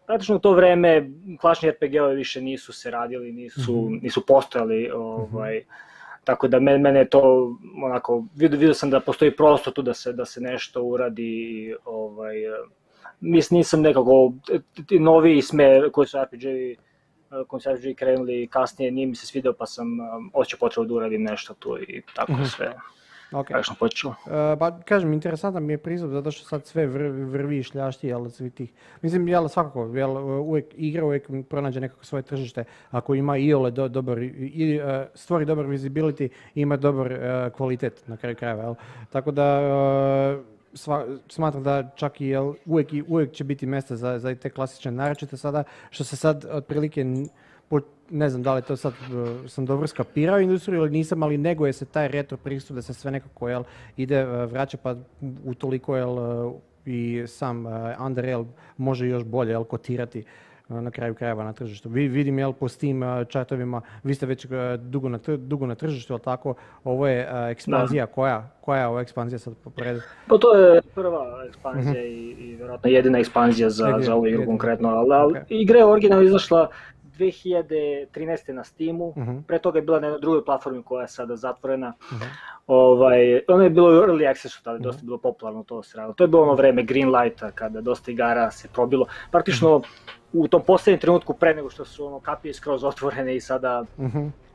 S36: Praktično u to vreme klasični RPG-ovi više nisu se radili, nisu, mhm. nisu postojali. Ovaj, mhm. tako da mene, je to onako, vidio, sam da postoji prostor tu da se, da se nešto uradi. Ovaj, mislim, nisam nekako, novi smer koji su RPG-vi RPG krenuli kasnije, nije mi se svidio pa sam um, osjećao potrebu da uradim nešto tu i tako mhm. sve.
S8: Okay. počeo. E, pa, kažem, interesantan mi je pristup zato što sad sve vr, vrvi, šljašti, jel, svi tih. Mislim, jel, svakako, jel, uvijek igra uvijek pronađe nekako svoje tržište. Ako ima iole do, dobar, i, e, stvori dobar visibility, ima dobar e, kvalitet na kraju krajeva, jel. Tako da, smatram da čak i uvijek, uvijek će biti mjesta za, za te klasične naročite sada, što se sad otprilike ne znam da li to sad e, sam dobro skapirao industriju ili nisam, ali nego je se taj retro pristup da se sve nekako jel, ide e, vraća pa utoliko jel, e, i sam Under može još bolje jel, kotirati na kraju krajeva na tržištu. Vi vidim jel po tim čatovima, vi ste već dugo na, dugo na tržištu, ali tako ovo je ekspanzija, koja, koja je ova ekspanzija sad
S36: Pa to je prva ekspanzija mhm. i, vjerojatno jedina ekspanzija za, za ovu igru konkretno, ali, igra je originalno izašla 2013. na Steamu, uh pre toga je bila na jednoj drugoj platformi koja je sada zatvorena. Uh ovaj, ono je bilo early access, mhm. tada je dosta bilo popularno to radilo To je bilo ono vreme Greenlighta kada dosta igara se probilo. Praktično u tom posljednjem trenutku pre nego što su ono kapije skroz otvorene i sada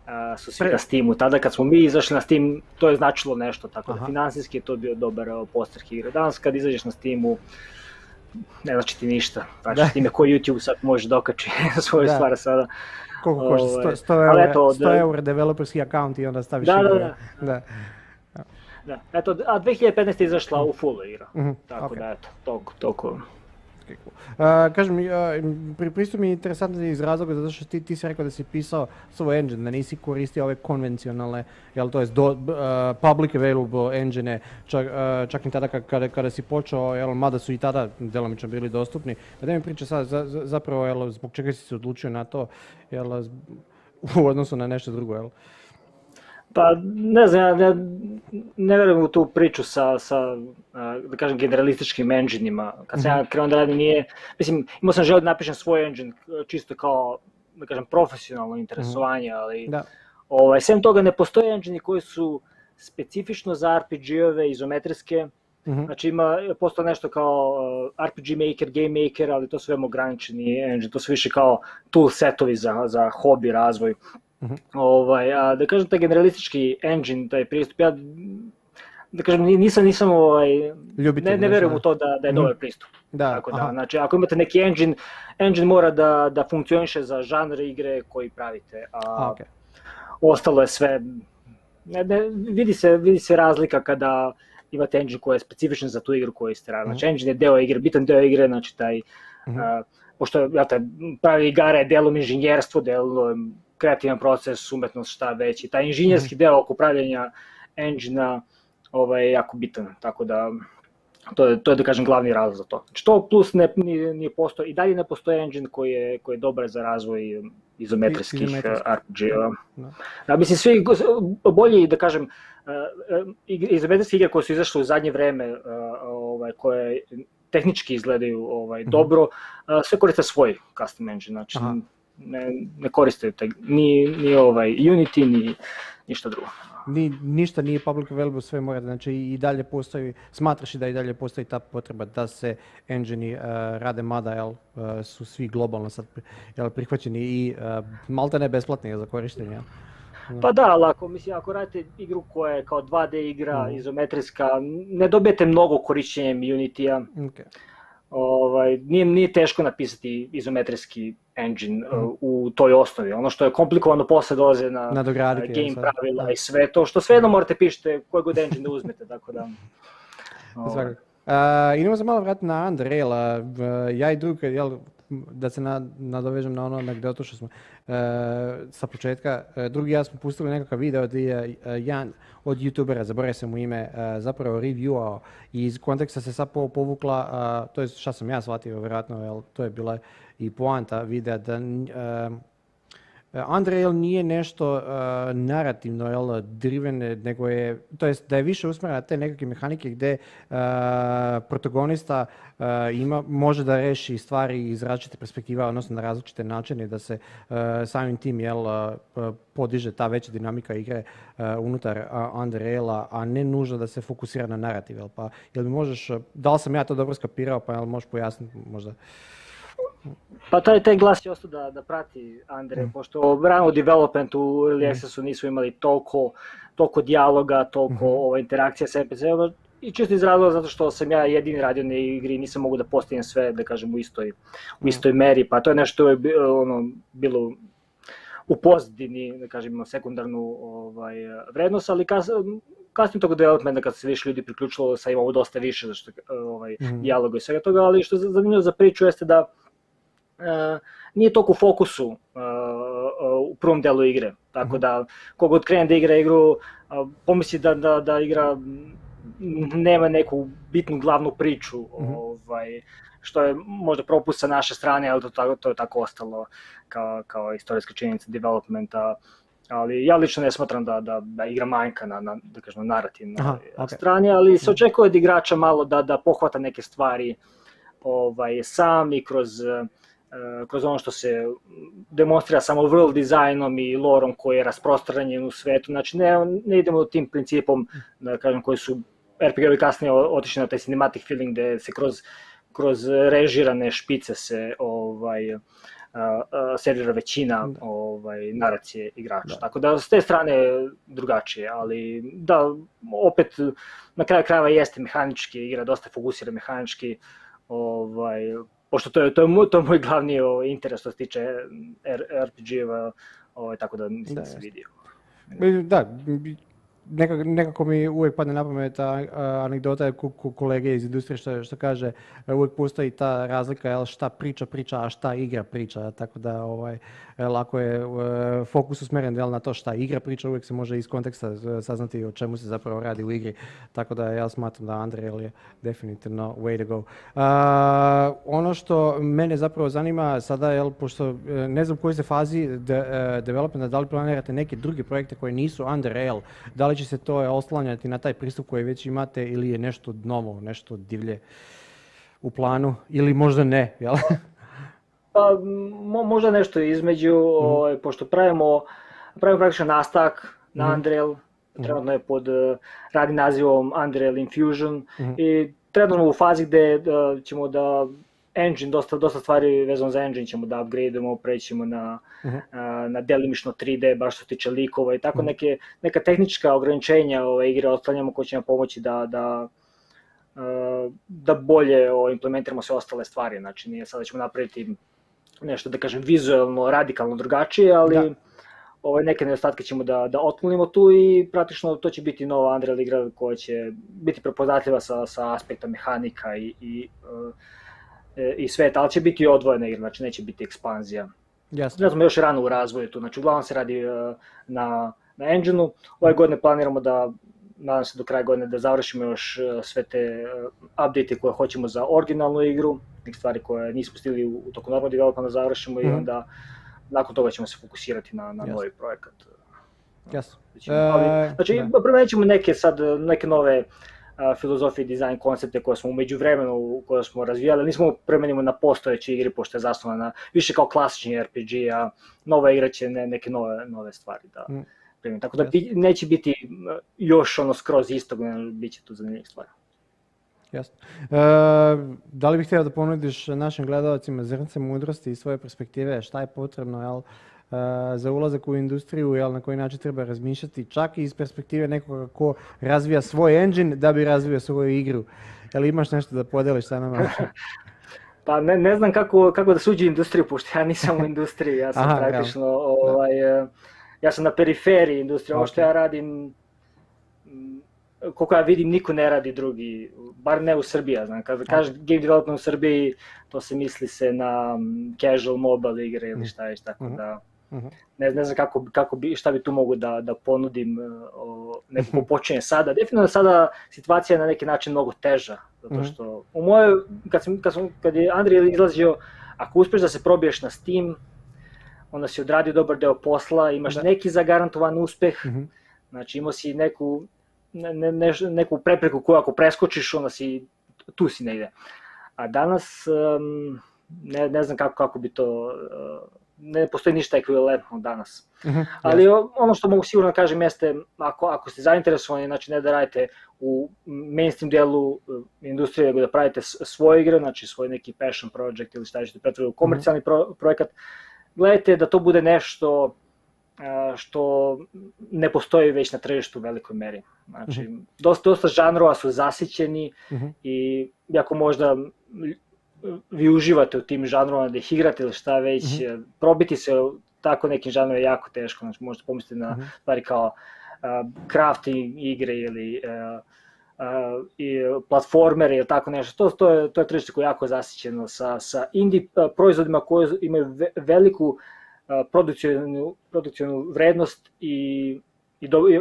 S36: Uh, su svi na Steamu. Tada kad smo mi izašli na Steam, to je značilo nešto, tako -huh. da finansijski je to bio dobar postrh igre. Danas kad izađeš na Steamu, ne znači ti ništa. Znači da. time koji YouTube sad može dokači svoje da. stvari sada. Koliko košta? 100, 100 ovaj,
S8: developerski account i onda staviš da, igru. Da, da.
S36: da. da. Eto, a 2015. je izašla u full igra, mm-hmm. tako okay. da eto, toliko. toliko
S8: kažem, pristup mi je interesantno iz razloga zato što ti, ti si rekao da si pisao svoj engine, da nisi koristio ove konvencionalne, jel to je public available engine čak, čak i tada kada, kada si počeo, jel, mada su i tada djelomično bili dostupni. Pa da mi priča sad zapravo, jel, zbog čega si se odlučio na to, jel, u odnosu na nešto drugo, jel?
S36: Pa ne znam, ja ne, ne vjerujem u tu priču sa da kažem, generalističkim enginima. Kad sam ja mhm. krenuo da radim, nije, mislim, imao sam želio da napišem svoj engine čisto kao, da kažem, profesionalno interesovanje, mhm. ali da. Ovaj, sem toga ne postoje engine koji su specifično za RPG-ove, izometrijske, mhm. Znači ima, postoje nešto kao uh, RPG maker, game maker, ali to su veoma ograničeni engine, to su više kao tool setovi za, za hobi razvoj. Ovaj, a, da kažem, taj generalistički engine, taj pristup, ja da kažem, nisam, nisam ovaj,
S8: ne, ne vjerujem u to da,
S36: da je mhm. dobar pristup. Tako da, znači, ako imate neki engine, engine mora da, da funkcioniše za žanr igre koji pravite, a ostalo je sve, ne, vidi, se, vidi se razlika kada imate engine koji je specifičan za tu igru koju ste radili. Znači, mhm. engine je deo igre, bitan deo igre, znači taj, mhm. pošto ja te, pravi igara je delom inženjerstvo, delom kreativan proces, umetnost, šta već, i taj inženjerski mm deo oko pravljenja engine ovaj, jako bitan, tako da to je, to je da kažem glavni razlog za to. Znači to plus ne, nije, nije i dalje ne postoji engine koji je, koji je dobar za razvoj izometrijskih RPG-a. Da. mislim, svi bolji, da kažem, e, e, izometrijske igre koje su izašle u zadnje vreme, e, ovaj, koje tehnički izgledaju ovaj, mhm. dobro, sve koriste svoj custom engine, znači ne, ne koriste ni, ni ovaj Unity, ni ništa drugo
S8: ni, ništa nije public available, sve mora, znači i dalje postoji, smatraš i da i dalje postoji ta potreba da se engine eh, rade mada, jel, eh, su svi globalno sad jel, prihvaćeni i eh, malta ne besplatni za korištenje. Pa
S36: da, ali ako, mislim, ako radite igru koja je kao 2D igra, mhm. izometrijska, ne dobijete mnogo korištenjem Unity-a. Okay ovaj, nije, nije teško napisati izometrijski engine mm. u toj osnovi. Ono što je komplikovano posle dolaze na, na game pravila da. i sve to, što sve jedno mhm. morate pišete koji god engine da uzmete, tako da...
S8: Um, ovaj. Uh, idemo za malo vrat na Unreal. Uh, ja i drug, jel, da se nadovežem na ono to što smo e, sa početka, e, drugi ja smo pustili nekakav video gdje je e, jedan od youtubera, zaboravio sam mu ime, zapravo reviewao i iz konteksta se sad povukla, to je šta sam ja shvatio vjerojatno, to je bila i poanta videa da Unreal e, nije nešto e, narativno jel, driven, nego je, to jest da je više usmjerena na te nekakve mehanike gdje e, protagonista ima, može da reši stvari iz različite perspektiva, odnosno na različite načine da se samim tim jel, podiže ta veća dinamika igre unutar Andrejela, a ne nužno da se fokusira na narativ. Jel, pa, jel možeš, da li sam ja to dobro skapirao, pa jel možeš pojasniti možda? Pa taj, taj glas
S36: i ostao da, da prati Andre, mm. pošto rano developmentu u early accessu nisu imali toliko, toliko dijaloga, toliko mhm. ova, interakcija sa npc i čisto iz razloga zato što sam ja jedini radio na igri i nisam mogu da postavim sve, da kažem, u istoj, u mm. istoj meri, pa to je nešto je ono, bilo u pozdini, da kažem, sekundarnu ovaj, vrednost, ali kas, kasnije tog developmenta kad se više ljudi priključilo, sad imao dosta više zašto, ovaj, mm. i svega toga, ali što je zanimljivo za priču jeste da E, nije toliko u fokusu e, e, u prvom delu igre. Tako mhm. da, kogod krene da igra igru, pomisli da, da, da igra nema neku bitnu glavnu priču, mhm. ovaj, što je možda propust sa naše strane, ali to, to je tako ostalo kao, kao istorijska činjenica developmenta. Ali ja lično ne smatram da, da, da igra manjka na, na da kažem, narativnoj strani, ali se mhm. očekuje od igrača malo da, da pohvata neke stvari ovaj, sam i kroz E, kroz ono što se demonstrira samo world dizajnom i lorom koji je rasprostranjen u svetu, znači ne, ne idemo tim principom da kažem, koji su RPG-ovi kasnije otišli na taj cinematic feeling gde se kroz, kroz režirane špice se ovaj, e, e, servira većina ovaj, naracije igrača. Tako da s te strane drugačije, ali da, opet na kraju krajeva jeste mehanički igra, dosta fokusira mehanički, ovaj, pošto to je, to je, to je moj glavni o, ovaj, interes što se tiče RPG-eva, ovaj, tako da mislim da, da sam vidio.
S8: Da, nekako, mi uvijek padne na pamet anegdota kolege iz industrije što, kaže uvijek postoji ta razlika jel, šta priča priča, a šta igra priča. Tako da ovaj, lako je fokus usmjeren na to šta igra priča, uvijek se može iz konteksta e, saznati o čemu se zapravo radi u igri. Tako da ja smatram da Andrej je definitivno way to go. ono što mene zapravo zanima sada, jel, pošto e, ne znam u kojoj se fazi de, e, developmenta, da li planirate neke druge projekte koje nisu Andrej da li li će se to e, oslanjati na taj pristup koji već imate ili je nešto novo, nešto divlje u planu ili možda ne, jel?
S36: Pa, mo, možda nešto između, mm. pošto pravimo, pravimo praktično nastavak na mhm. Andrel, mhm. trenutno je pod uh, radnim nazivom Andrel Infusion mhm. i trenutno u fazi gdje e, ćemo da engine, dosta, dosta stvari vezano za engine ćemo da upgradeamo, prećemo na, uh-huh. na delimično 3D, baš što tiče likova i tako mhm. neke, neka tehnička ograničenja ove igre otklanjamo koja će nam pomoći da, da da bolje o, implementiramo sve ostale stvari, znači nije sad ćemo napraviti nešto da kažem vizualno radikalno drugačije, ali da. neke nedostatke ćemo da, da otklonimo tu i praktično to će biti nova Unreal igra koja će biti prepoznatljiva sa, sa aspekta mehanika i, i E, i sveta, ali će biti odvojena igra, znači neće biti ekspanzija. Jasno. još rano u razvoju tu, znači uglavnom se radi e, na, na engine-u. Ove mhm. godine planiramo da, nadam se do kraja godine, da završimo još e, sve te update koje hoćemo za originalnu igru, neke stvari koje nismo stigli u, u toku normalnog da završimo mm i mhm. onda nakon toga ćemo se fokusirati na, na novi projekat.
S8: Jasno. Znači, e,
S36: znači ćemo neke sad, neke nove filozofije i dizajn koncepte koje smo umeđu vremenu koje smo razvijali, nismo premenimo na postojeće igri, pošto je zasnovana više kao klasični RPG, a nova igra će neke nove, nove stvari da mm. Tako da neće biti još ono skroz istog, bit će tu zanimljivih stvari.
S8: Jasno. E, da li bih htio da ponudiš našim gledalcima zrnce mudrosti i svoje perspektive šta je potrebno jel, za ulazak u industriju, jel, na koji način treba razmišljati, čak i iz perspektive nekoga ko razvija svoj engine da bi razvio svoju igru. Jel imaš nešto da podeliš sa nama?
S36: Pa ne, ne znam kako, kako da suđi industriju, pošto ja nisam u industriji, ja sam praktično, ovaj, e, ja sam na periferiji industrije, okay. što ja radim, mm, koliko ja vidim, niko ne radi drugi, bar ne u Srbiji, znam, kada kažeš game development u Srbiji, to se misli se na mm, casual mobile igre ili mhm. šta i šta, tako mhm. da. Mhm. Ne, ne znam kako, kako bi, šta bi tu mogu da, da ponudim e, o, nekako počinje sada. Definitivno sada situacija je na neki način mnogo teža.
S17: Zato mhm. što
S36: u mojoj, kad, sam, kad, je andrije izlazio, ako uspeš da se probiješ na Steam, onda si odradio dobar deo posla, imaš da. neki zagarantovan uspeh, uh-huh. znači imao si neku, ne, ne, neku prepreku koju ako preskočiš, onda si, tu si negde. A danas, ne, ne znam kako, kako bi to... E, ne postoji ništa ekvivalentno danas. Mhm, Ali ono što mogu sigurno kažem jeste, ako, ako ste zainteresovani, znači ne da radite u mainstream dijelu e, industrije, nego da pravite svoje igre, znači svoj neki passion project ili šta ćete pretvoriti u mhm. komercijalni projekat, gledajte da to bude nešto e, što ne postoji već na tržištu u velikoj meri. Znači, mhm. dosta, dosta žanrova su zasićeni i jako možda vi uživate u tim žanrovima, da ih igrate ili šta već, mhm. eh, probiti se tako nekim žanrovima je jako teško, znači možete pomisliti na mhm. stvari kao eh, crafting igre ili eh, i platformere ili tako nešto, to, je, to tržište koje je jako zasićeno sa, sa indie proizvodima koji imaju veliku produkcijnu, produkcijnu vrednost i,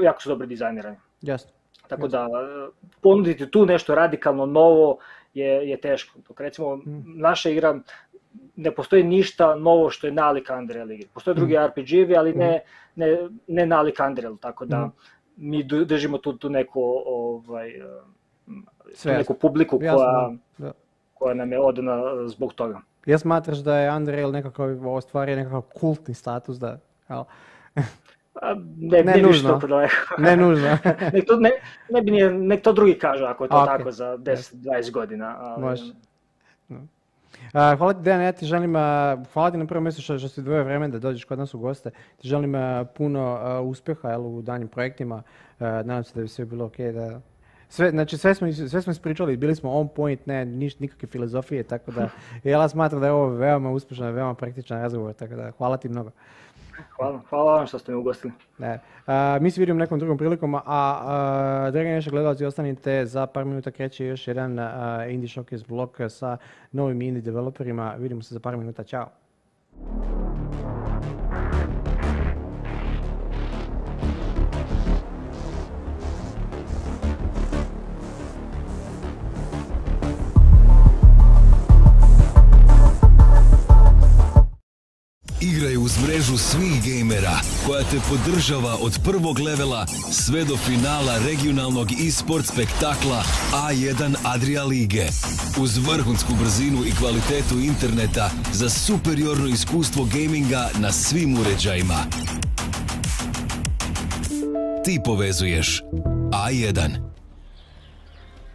S36: jako su dobro dizajnirani. Tako da, ponuditi tu nešto radikalno novo je, je teško. Dok recimo mm. naša igra ne postoji ništa novo što je nalik Andrel igre. Postoje drugi mm. RPG-vi, ali mm. ne, ne, ne nalik tako da mi držimo tu, tu neku, ovaj, eh, neku publiku koja, koja nam je odana eh, zbog toga.
S8: Ja smatraš da je Unreal nekakav ostvario nekakav kultni status da,
S36: Ne, ne, ne nužno. ne nužno. nek, to, ne, ne bi nek to drugi kažu ako je to tako za 10-20 godina. Može.
S8: Uh, hvala ti Dejan, ja ti želim, uh, hvala ti na prvom mjestu što, što si dvoje vremena da dođeš kod nas u goste. Ti želim puno uspjeha jel, u danjim projektima. Nadam se da bi sve bilo ok. Da... Sve, znači sve smo, sve smo ispričali, bili smo on point, ne, niš, nikakve filozofije, tako da ja smatram da je ovo veoma uspješan, veoma praktičan razgovor, tako da hvala ti mnogo.
S36: Hvala, hvala vam što ste me ugostili.
S8: mi se vidimo nekom drugom prilikom, a, dragi naši gledalci, ostanite za par minuta kreće još jedan Indie Showcase blok sa novim indie developerima. Vidimo se za par minuta, čao.
S10: uz mrežu svih gejmera koja te podržava od prvog levela sve do finala regionalnog e-sport spektakla A1 Adria Lige. Uz vrhunsku brzinu i kvalitetu interneta za superiorno iskustvo gaminga na svim uređajima. Ti povezuješ A1.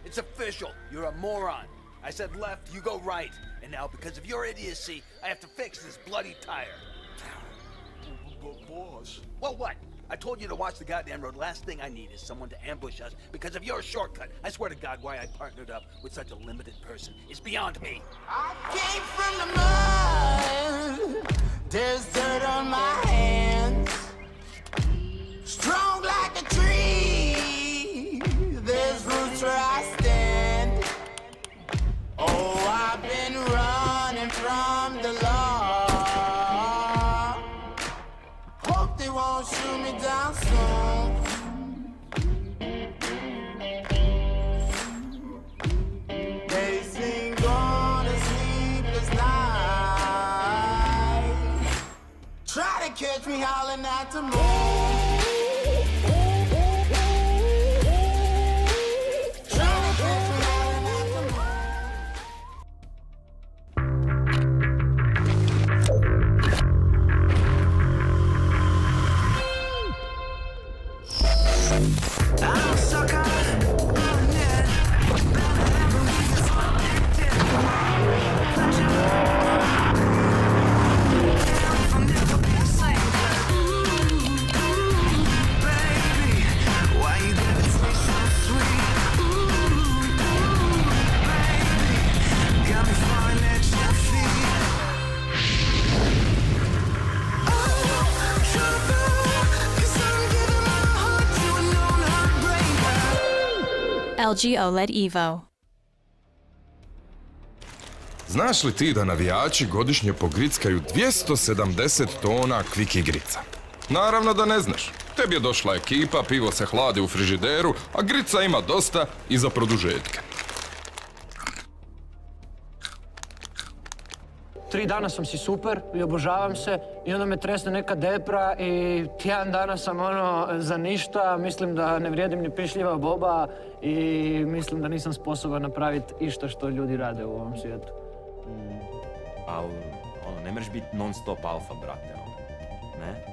S11: It's official. You're a moron. I said left, you go right. And now because of your idiocy, I have to fix this bloody tire. But boss... Well, what? I told you to watch the goddamn road. Last thing I need is someone to ambush us because of your shortcut. I swear to God, why I partnered up with such a limited person is beyond me.
S12: I came from
S13: the mud.
S11: There's dirt on my hands. Strong
S13: like a tree. There's roots where I stand. Oh, I've been running from the law.
S14: Don't shoot me down soon.
S13: Try to catch me howling at the moon.
S15: LG OLED Evo.
S16: Znaš li ti da navijači godišnje pogrickaju 270 tona kvik igrica? Naravno da ne znaš. Tebi je došla ekipa, pivo se hladi u frižideru, a grica ima dosta i za produžetke.
S17: tri dana sam si super i obožavam se i onda me tresne neka depra i tjedan dana sam ono za ništa, mislim da ne vrijedim ni pišljiva boba i mislim da nisam sposoban napraviti išta što ljudi rade u ovom svijetu. Mm.
S18: Ali, ono, ne mreš biti non stop alfa, brate, ono. ne?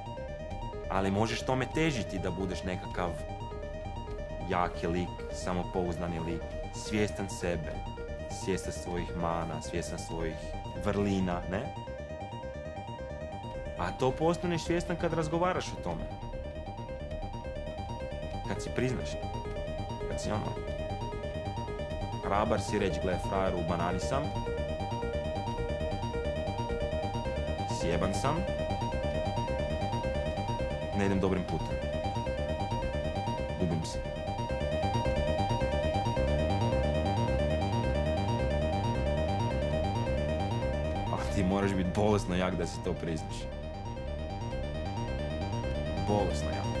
S18: Ali možeš tome težiti da budeš nekakav jaki lik, samopouzdani lik, svjestan sebe, svjestan svojih mana, svjestan svojih vrlina, ne? A to postaneš svjestan kad razgovaraš o tome. Kad si priznaš. Kad si ono... Hrabar si reći, gle, frajer, u banani sam. Sjeban sam. Ne idem dobrim putem. Gubim se. ti moraš biti bolesno jak da si to priznaš. Bolesno jak.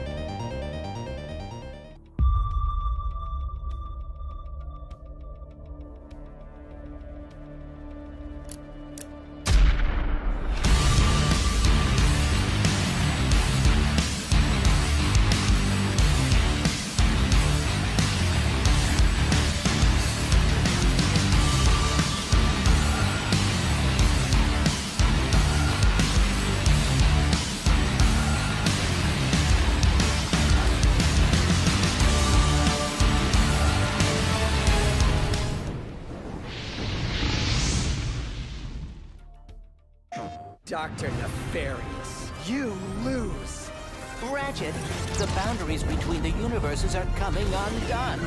S19: forces are coming undone.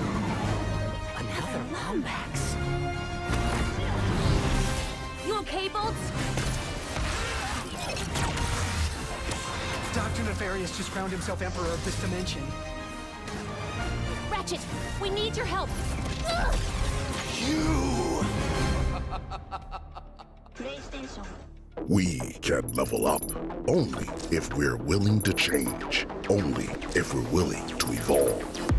S19: Another Lombax.
S20: You okay, Bolts?
S21: Dr. Nefarious just crowned himself Emperor of this dimension.
S22: Ratchet, we need your help. You!
S23: PlayStation. We can level up only if we're willing to change, only if we're willing to evolve.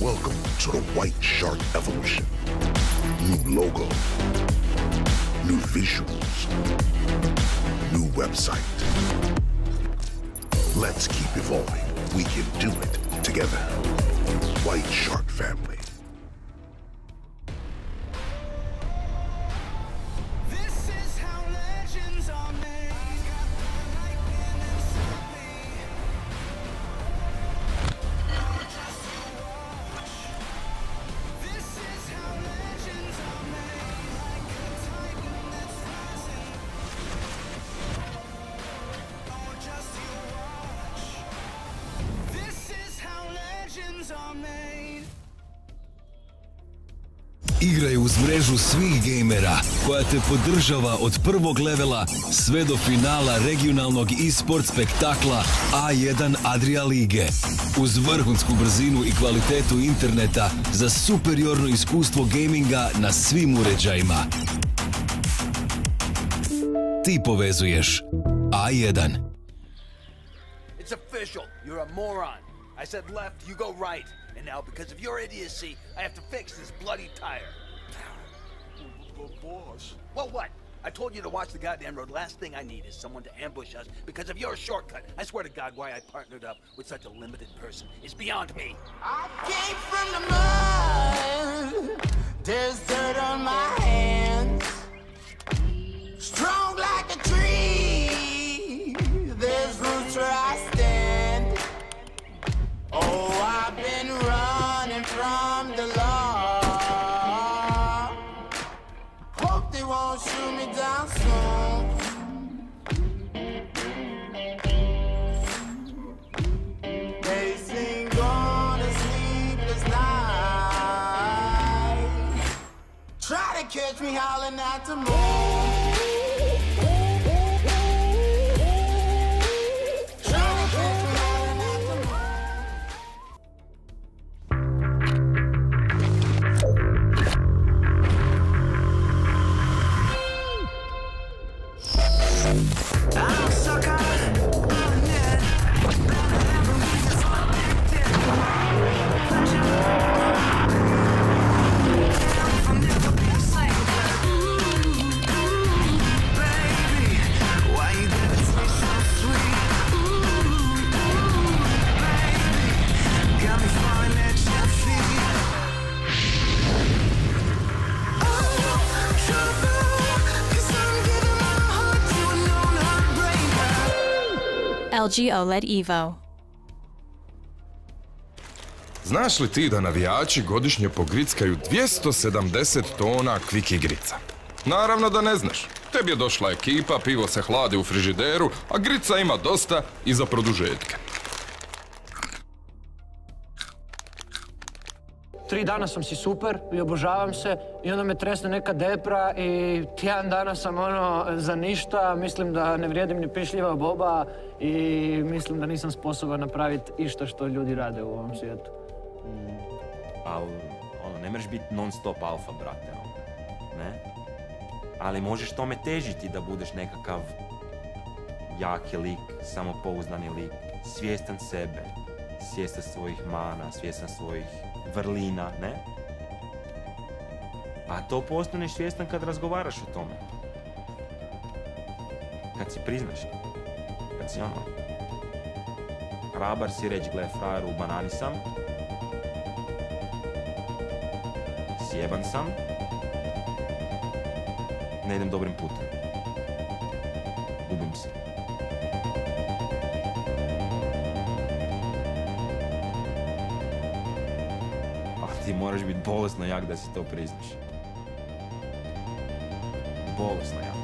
S23: Welcome to the White Shark Evolution. New logo, new visuals, new website. Let's keep evolving. We can do it together. White Shark Family.
S10: uz mrežu svih gejmera koja te podržava od prvog levela sve do finala regionalnog e-sport spektakla A1 Adria Lige. Uz vrhunsku brzinu i kvalitetu interneta za superiorno iskustvo gaminga na svim uređajima. Ti povezuješ A1.
S11: It's official. You're a moron. I said left, you go right. And now, because of your idiocy, I have to fix this bloody tire. But boss... Well, what? I told you to watch the goddamn road. Last thing I need is someone to ambush us because of your shortcut. I swear to God, why I partnered up with such a limited person is beyond me.
S12: I came from
S13: the mud.
S11: There's dirt on my hands.
S13: Strong like a tree. There's roots where I stand. Oh, I've been running from the law.
S14: gon' shoot me down soon.
S13: Try to catch me howling at the moon.
S15: LG OLED Evo.
S16: Znaš li ti da navijači godišnje pogrickaju 270 tona kvik Naravno da ne znaš. Tebi je došla ekipa, pivo se hladi u frižideru, a grica ima dosta i za produžetke.
S17: tri dana sam si super i obožavam se i onda me tresne neka depra i tjedan dana sam ono za ništa, mislim da ne vrijedim ni pišljiva boba i mislim da nisam sposoban napraviti išta što ljudi rade u ovom svijetu.
S18: Pa, ono, ne mreš biti non stop alfa, brate, ono, ne? Ali možeš tome težiti da budeš nekakav jaki lik, samopouzdani lik, svjestan sebe, svjestan svojih mana, svjestan svojih vrlina, ne? A pa to postaneš svjestan kad razgovaraš o tome. Kad si priznaš. Kad si ono... Hrabar si reći, gle, frajer, u banani sam. Sjeban sam. Ne idem dobrim putem. Gubim se. ti moraš biti bolesno jak da si to priznaš. Bolesno jak.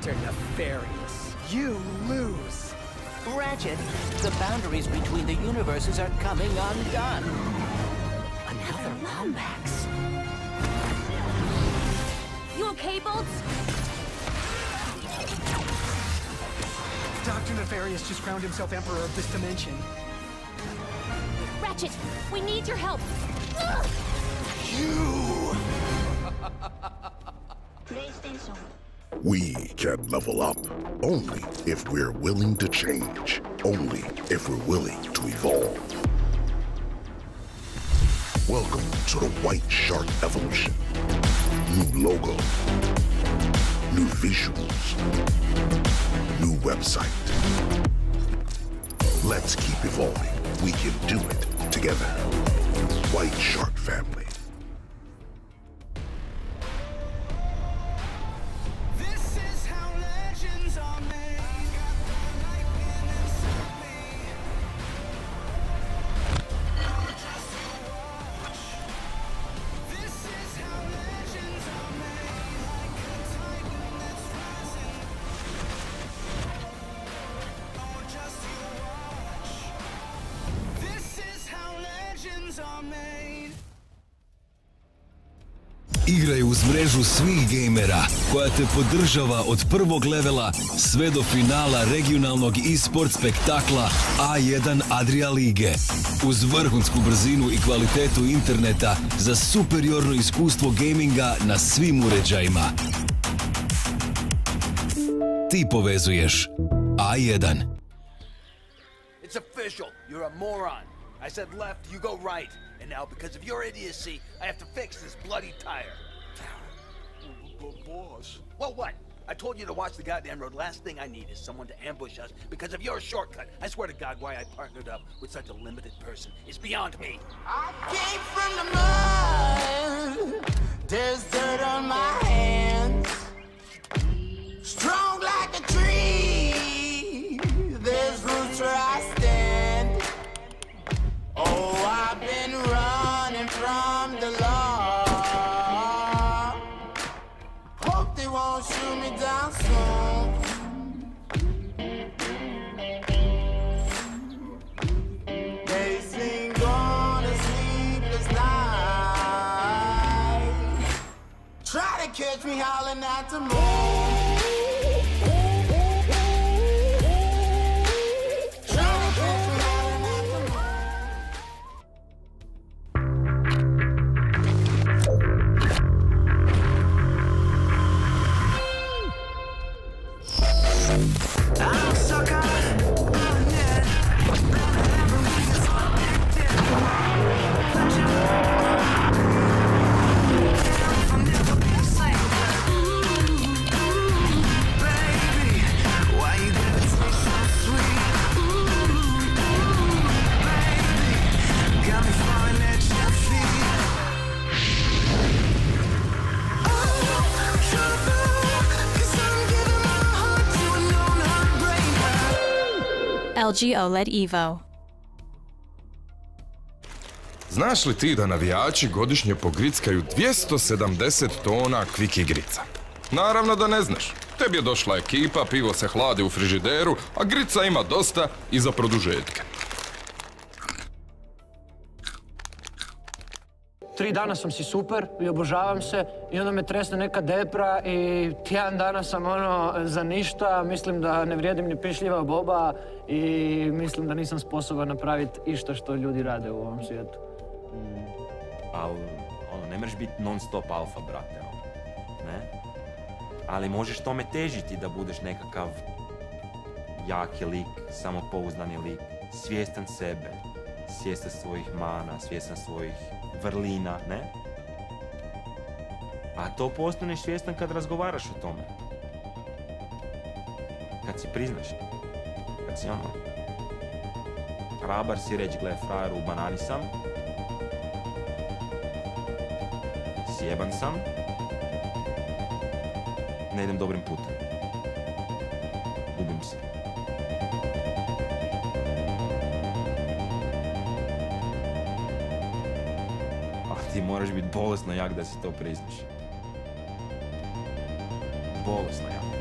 S24: Dr. Nefarious, you lose. Ratchet, the
S19: boundaries between the universes are coming undone. Another
S20: Lombax. You okay, Bolts?
S21: Dr. Nefarious just crowned himself Emperor of this dimension.
S22: Ratchet, we need your help. You!
S23: PlayStation. We can level up only if we're willing to change, only if we're willing to evolve. Welcome to the White Shark Evolution. New logo, new visuals, new website. Let's keep evolving. We can do it together. White Shark Family.
S10: uz mrežu svih gejmera koja te podržava od prvog levela sve do finala regionalnog e-sport spektakla A1 Adria Lige. Uz vrhunsku brzinu i kvalitetu interneta za superiorno iskustvo gaminga na svim uređajima. Ti povezuješ A1.
S11: It's official. You're a moron. I said left, you go right. And now because of your idiocy, I have to fix this bloody tire. But boss... Well, what? I told you to watch the goddamn road. Last thing I need is someone to ambush us because of your shortcut. I swear to God, why I partnered up with such a limited person is beyond me.
S12: I came from
S13: the mud.
S11: There's dirt on my hands.
S13: Strong like a tree. There's roots where I stand. Oh, I've been running from the
S14: law. shoot me down soon.
S13: Try to catch me howling at the moon.
S15: LG OLED Evo.
S16: Znaš li ti da navijači godišnje pogrickaju 270 tona kvik igrica? Naravno da ne znaš. Tebi je došla ekipa, pivo se hladi u frižideru, a grica ima dosta i za produžetke.
S17: tri dana sam si super i obožavam se i onda me tresne neka depra i tjedan dana sam ono za ništa, mislim da ne vrijedim ni pišljiva boba i mislim da nisam sposoban napraviti išta što ljudi rade u ovom svijetu. Mm.
S18: ono, ne mreš biti non stop alfa, brate, ono, ne? Ali možeš tome težiti da budeš nekakav jaki lik, samopouzdani lik, svjestan sebe, svjestan svojih mana, svjestan svojih vrlina, ne? A to postaneš svjestan kad razgovaraš o tome. Kad si priznaš. Kad si ono... Rabar si reći, gle, frajer, u banani sam. Sjeban sam. Ne idem dobrim putem. moraš biti bolesno jak da si to priznaš. Bolesno jak.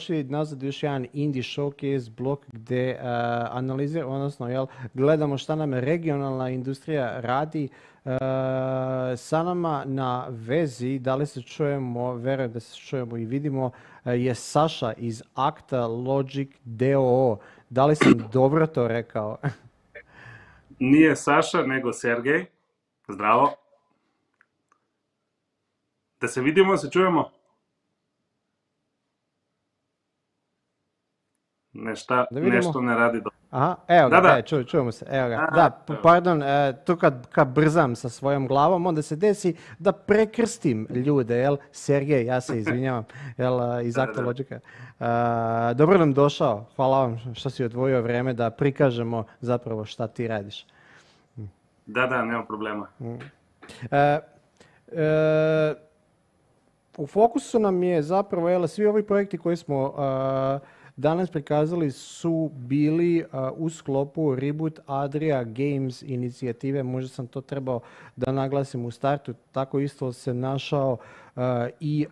S8: došli nazad još jedan indie showcase blok gdje eh, analiziramo, odnosno jel, gledamo šta nam regionalna industrija radi eh, sa nama na vezi, da li se čujemo, verujem da se čujemo i vidimo, eh, je Saša iz Akta Logic DOO. Da li sam dobro to rekao?
S39: Nije Saša, nego Sergej. Zdravo. Da se vidimo, se čujemo. Nešta, da nešto ne radi dobro. Aha,
S8: evo ga, da, e, čujemo se, evo ga. da, pardon, e, tu kad, kad brzam sa svojom glavom, onda se desi da prekrstim ljude, jel? Sergej, ja se izvinjavam, jel, e, iz Logika. E, dobro nam došao, hvala vam što si odvojio vrijeme da prikažemo zapravo šta ti radiš.
S39: Da, da, nema problema.
S8: Mm. E, u fokusu nam je zapravo, jel, svi ovi projekti koji smo danas prikazali su bili u sklopu Reboot Adria Games inicijative. Možda sam to trebao da naglasim u startu. Tako isto se našao i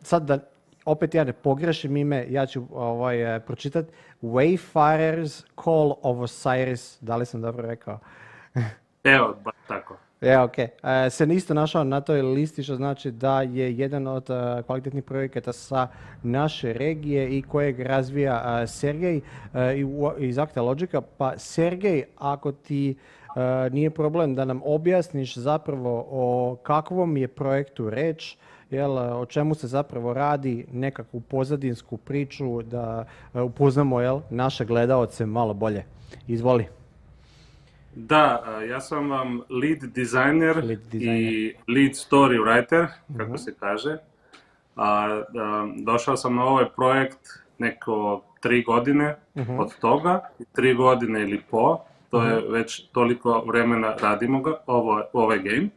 S8: sad da opet ja ne pogrešim ime, ja ću ovaj, pročitati Wayfarers Call of Osiris. Da li sam dobro rekao?
S39: Evo, baš tako.
S8: E, ok. E, se niste našao na toj listi, što znači da je jedan od e, kvalitetnih projekata sa naše regije i kojeg razvija Sergej iz Akta Logika. Pa Sergej, ako ti nije problem da nam objasniš zapravo o kakvom je projektu reč, jel, o čemu se zapravo radi, nekakvu pozadinsku priču, da upoznamo jel, naše gledaoce malo bolje. Izvoli.
S39: Da, eh, ja sam vam lead designer, i lead story writer, kako mhm. se kaže. A, eh, došao sam na ovaj projekt neko tri godine mhm. od toga, tri godine ili po, to je mhm. već toliko vremena radimo ga, ovaj game.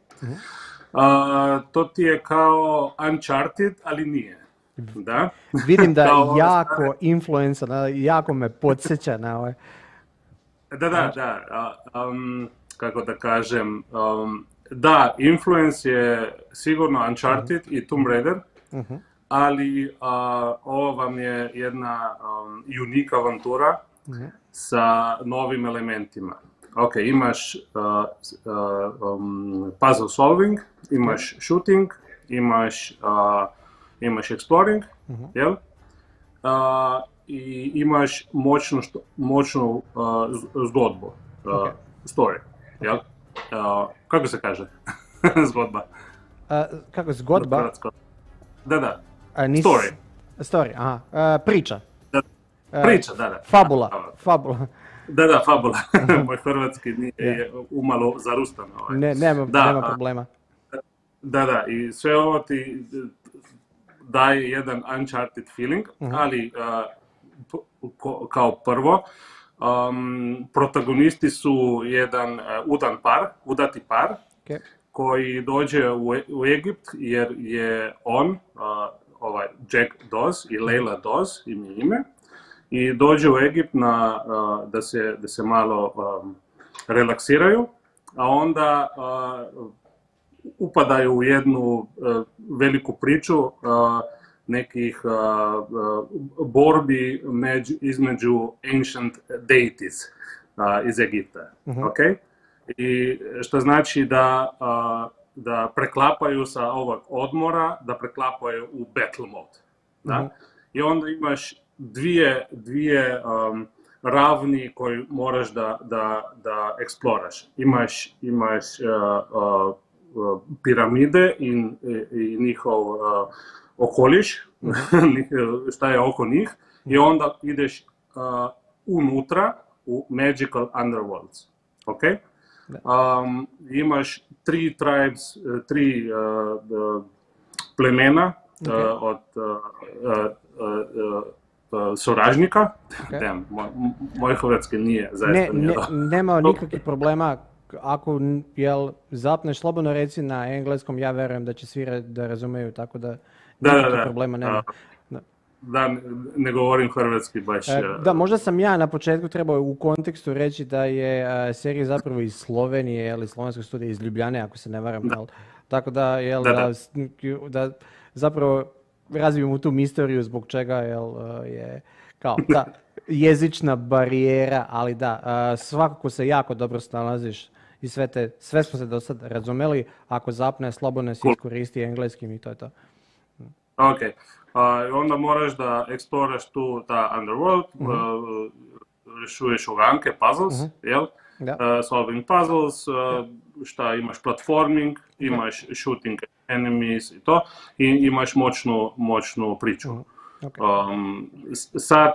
S39: to ti je kao Uncharted, ali nije. Da? Vidim da je ono jako
S8: influencer, jako me podsjeća na ovaj.
S39: Da, da, znači? da. kako da kažem, da, Influence je sigurno Uncharted mhm. i Tomb Raider, mhm. ali uh, ovo vam je jedna um, unika avantura mhm. sa novim elementima. Ok, imaš puzzle solving, imaš shooting, imaš, imaš exploring, jel? i imaš moćnu, što, moćnu zgodbu, uh, okay. story. Jel? kako se kaže? zgodba.
S8: kako, zgodba? Da, da. Story. Story, aha. priča. priča, da, da. Fabula. fabula.
S39: Da, da, fabula. Moj hrvatski nije, je umalo zarustan. Ovaj. Ne, nema, da, nema problema. Da, da, i sve ovo ti daje jedan uncharted feeling, mhm. ali kao prvo, um, protagonisti su jedan uh, udan par, udati par, koji dođe u, e, u Egipt jer je on, uh, ovaj Jack Dos i Leila Doz, im ime, i dođe u Egipt na, uh, da, se, da se malo um, relaksiraju, a onda upadaju u jednu veliku priču nekih borbi između ancient deities iz Egipta. uh I što znači da, da preklapaju sa ovog odmora, da preklapaju u battle mode. Da? Mhm. I onda imaš dvije, dvije ravni koji moraš da, da, da eksploraš. Imaš, imaš piramide i, njihov okoliš, mhm. šta je oko njih, i mhm. onda ideš unutra u Magical Underworlds. Okay, imaš tri tribes, tri plemena od soražnika, nije zaista
S8: Nema nikakvih problema ako jel, zapneš slobodno reci na engleskom, ja verujem da će svi da razumeju, tako da... Da, da, da. Problema nema.
S39: Da. ne govorim hrvatski baš. E, e. Da,
S8: možda sam ja na početku trebao u kontekstu reći da je e, serija zapravo iz Slovenije, ili slovenskog studija iz Ljubljane, ako se ne varam. Da. Tako da, jel, da, da zapravo tu misteriju zbog čega jel, je kao ta jezična barijera, ali da, svakako se jako dobro snalaziš i sve, te, sve smo se do sad razumeli, ako zapne, slobodno se iskoristi engleskim i to je to. Ok.
S39: Uh, onda moraš da eksploraš tu ta underworld, mm -hmm. uh, rešuješ uganke, puzzles, mm -hmm. jel? Da. Uh, solving puzzles, uh, ja. šta imaš platforming, imaš da. shooting enemies i to, i imaš moćnu, moćnu priču. Mm -hmm. okay. um, sad,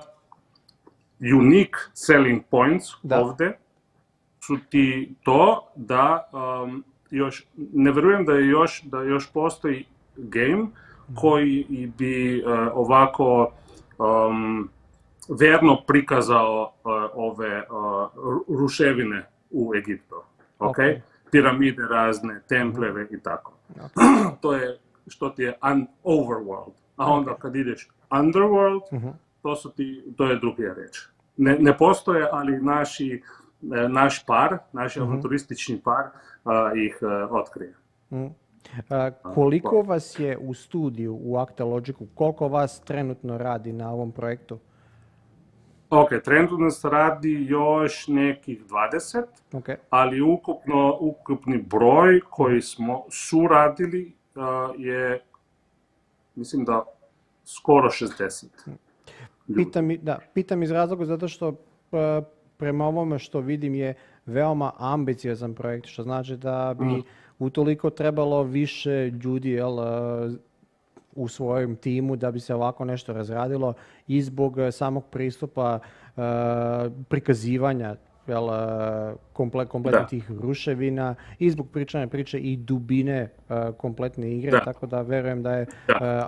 S39: unique selling points da. ovde su ti to da um, još, ne verujem da je još, da još postoji game, koji bi e, ovako um, verno prikazao e, ove e, ruševine u Egiptu. Okay? Piramide razne, templeve mhm. i tako. to je što ti je overworld. A onda kad ideš underworld, mhm. to, su ti, to je druga reč. Ne, postoje, ali naš par, naš mhm. par ih otkrije.
S8: Koliko vas je u studiju u Actalogicu, koliko vas trenutno radi na ovom projektu?
S39: Ok, trenutno nas radi još nekih 20, ali ukupno, ukupni broj koji smo suradili je, mislim da, skoro
S8: 60. da, pitam iz razloga zato što prema ovome što vidim je veoma ambiciozan projekt, što znači da bi mm utoliko trebalo više ljudi jel, e, u svojem timu da bi se ovako nešto razradilo i zbog samog pristupa e, prikazivanja jel, e, kompletnih tih ruševina i zbog pričane priče i dubine kompletne igre, tako da verujem da je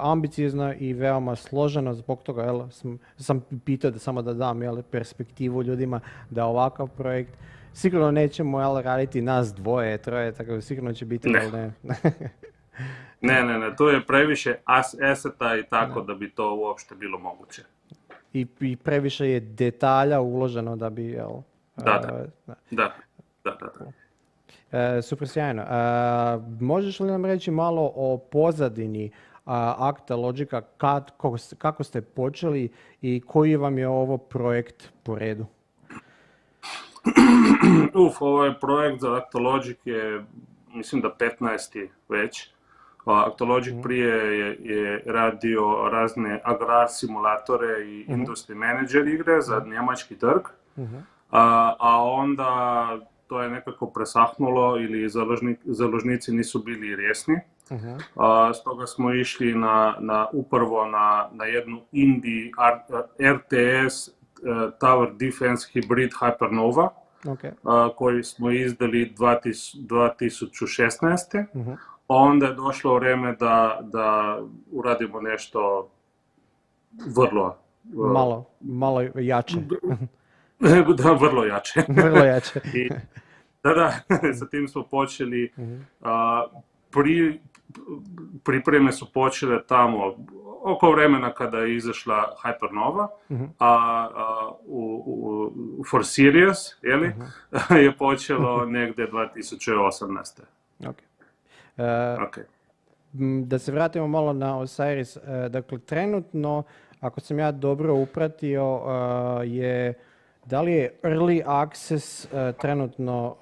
S8: ambiciozno i veoma složeno, zbog toga jel, sam, sam pitao da samo da dam perspektivu ljudima da ovakav projekt sigurno nećemo jel, raditi nas dvoje, troje, tako da sigurno će biti... Ne.
S39: Ne. ne, ne, ne, to je previše as eseta i tako da bi to uopšte bilo moguće.
S8: I, i previše je detalja uloženo da bi... Jel, da, eh, da.
S39: da. da, da,
S8: E, super sjajno. Eh, možeš li nam reći malo o pozadini akta Logika, kad, kako, kako ste počeli i koji vam je ovo projekt po redu?
S39: Uf, ovaj projekt za Actologic je, mislim da 15. već. Actologic mhm. prije je, je radio razne agrar simulatore i mhm. industri manager igre za mhm. njemački trg. A, onda to je nekako presahnulo ili založnici nisu bili resni. uh stoga smo išli na, na upravo na, na jednu indie RTS Eh, Tower Defense Hybrid Hypernova okay. Eh, koji smo izdali 2016. Mhm. Onda je došlo vrijeme da, da uradimo nešto
S8: vrlo... Eh, malo, malo jače. da, vrlo jače. Vrlo jače. I,
S39: da, da, sa tim smo počeli. Uh pri, pripreme su počele tamo oko vremena kada je izašla Hypernova, mhm. a, u, For Sirius mhm. je počelo mhm. negdje 2018.
S8: Ok. E, da se vratimo malo na Osiris. E, dakle, trenutno, ako sam ja dobro upratio, e, je da li je early access trenutno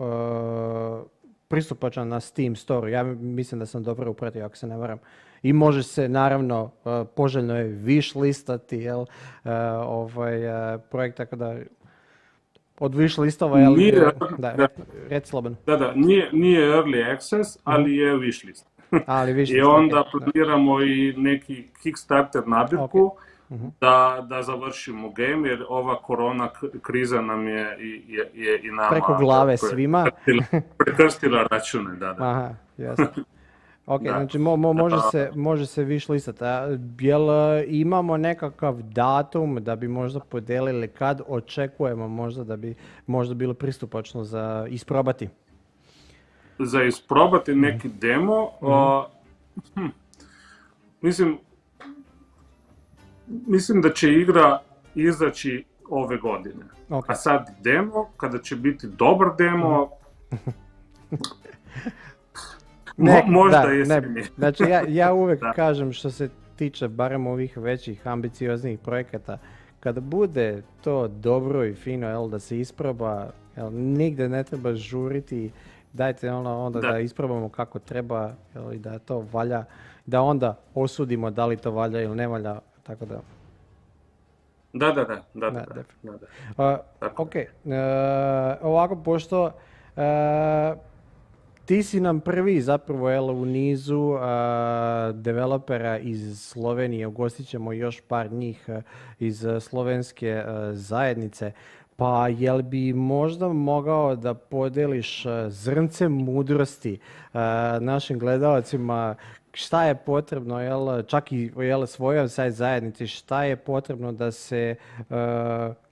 S8: pristupačan na Steam store Ja mislim da sam dobro upratio ako se ne varam. I može se naravno e, poželjno je viš listati jel, e, ovaj e, projekt tako da od viš listova jel, nije, da, red
S39: Da, da, nije, nije early access, ali mhm. je viš list. Ali viš I onda planiramo i neki Kickstarter
S8: nabirku
S39: da, da završimo game jer ova korona kriza nam je i, je, i nama preko glave svima prekrstila, račune da, da. Aha,
S8: Ok, znači mo, može, se, može se viš jel e, imamo nekakav datum da bi možda podelili kad očekujemo možda da bi možda bilo pristupačno za isprobati?
S39: Za isprobati neki mhm. demo?
S8: Mhm. Hm, mislim,
S39: mislim da će igra izaći ove godine. A sad demo, kada će biti dobar demo, mhm.
S8: možda da, ne, Znači ja, ja uvijek kažem što se tiče barem ovih većih ambicioznih projekata, kada bude to dobro i fino jel, da se isproba, jel, nigde ne treba žuriti, dajte ono, onda da. da isprobamo kako treba i da to valja, da onda osudimo da li to valja ili ne valja tako da... Da, da, da, da, da, da, ok, e, ovako, pošto e, ti si nam prvi zapravo u nizu e, developera iz Slovenije, ugostit ćemo još par njih iz slovenske zajednice. Pa jel bi možda mogao da podeliš zrnce mudrosti našim gledalcima šta je potrebno, jel, čak i jel, svojoj saj zajednici, šta je potrebno da se e,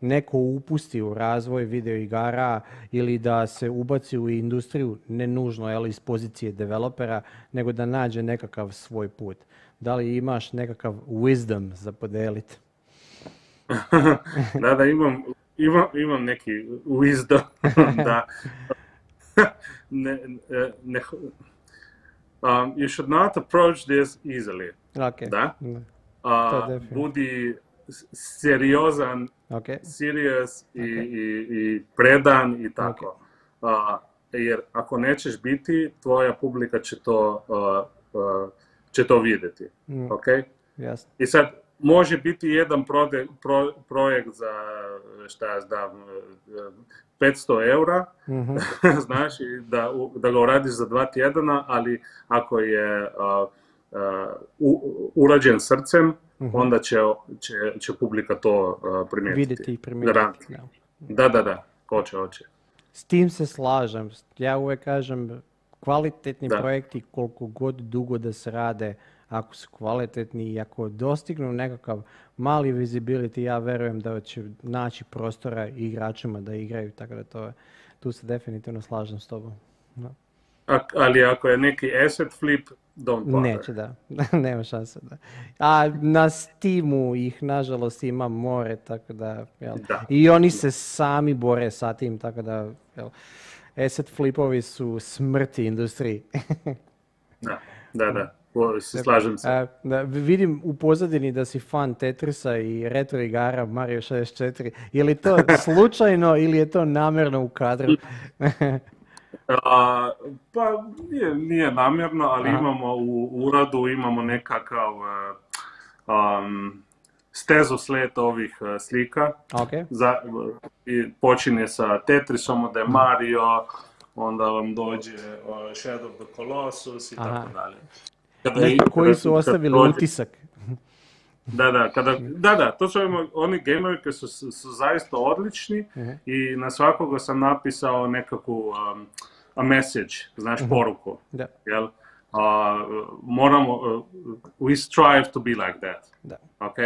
S8: neko upusti u razvoj video igara ili da se ubaci u industriju, ne nužno jel, iz pozicije developera, nego da nađe nekakav svoj put. Da li imaš nekakav wisdom za podeliti?
S39: da, da, imam, imam, neki wisdom da ne, ne um, you should not approach this easily. Okay. Da? Uh, budi seriozan, okay. serious i, okay. i, i predan i tako. Okay. Uh, jer ako nećeš biti, tvoja publika će to, uh, uh će to vidjeti. Mm. Ok? Yes. I sad, može biti jedan prode, pro, projekt za šta ja znam, 500 eura, mhm. znaš, da, ga uradiš za dva tjedana, ali ako je urađen srcem, mhm. onda će, publika to primijetiti. Vidjeti i primijetiti. Da. da, da, hoće, hoće.
S8: S tim se slažem. Ja uvijek kažem, kvalitetni projekti koliko god dugo da se rade, ako su kvalitetni i ako dostignu nekakav mali visibility, ja verujem da će naći prostora igračima da igraju, tako da to je, tu se definitivno slažem s tobom. A, ali
S39: ako je neki asset flip, don't bother. Neće da,
S8: nema šanse da. A na Steamu ih nažalost ima more, tako da, jel? I oni se sami bore sa tim, tako da, jel? Asset flipovi su smrti industriji. da,
S39: da, da se slažem se.
S8: vidim u pozadini da si fan Tetrisa i retro igara Mario 64. Je li to slučajno ili je to namjerno u kadru?
S39: pa nije, namjerno, ali imamo u uradu imamo nekakav e, stezu slijed ovih e, slika. počinje sa Tetrisom, onda je mhm. Mario, onda vam dođe e, Shadow of the Colossus i tako dalje. Kada su ostavili prođe. utisak. Da, da, kada, znači- da, da, to su oni gameovi koji su, su zaista odlični mhm. i na svakoga sam napisao nekakvu um, a message, znaš, mhm. poruku. Da. Jel? moramo, uh, we strive to be like that. Da.
S8: Ok?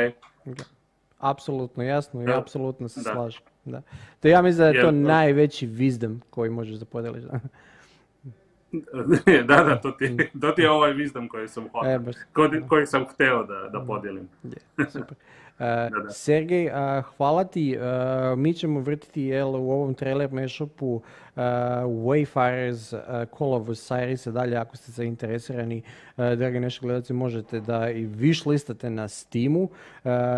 S8: Apsolutno jasno i apsolutno se da. slažem. Da. To ja mislim da je to najveći wisdom koji možeš da podeliš da, da, to ti, mm.
S39: to ti je ovaj vizdom koji sam, e, koji sam hteo da, da podijelim. Yeah,
S8: super. E, da, Sergej, e, hvala ti. E, mi ćemo vrtiti jel, u ovom trailer mashupu Wayfarers Call of Osiris. Dalje, ako ste zainteresirani, dragi naši gledalci, možete da i viš listate na Steamu.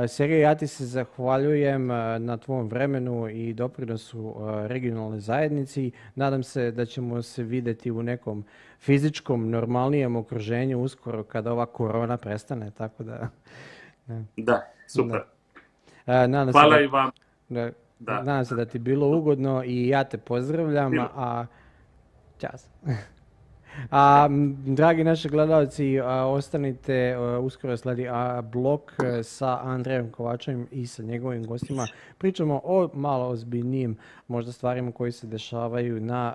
S8: Sergej, ja ti se zahvaljujem na tvom vremenu i doprinosu regionalne zajednici. Nadam se da ćemo se vidjeti u nekom fizičkom, normalnijem okruženju uskoro kada ova korona prestane, tako da...
S2: Da, Super.
S8: E, Hvala da, i vam. Nadam se da ti je bilo ugodno i ja te pozdravljam, a čas. dragi naši gledalci, e, ostanite, e, uskoro sledi blok sa Andrejem Kovačem i sa njegovim gostima. Pričamo o malo ozbiljnijim možda stvarima koji se dešavaju na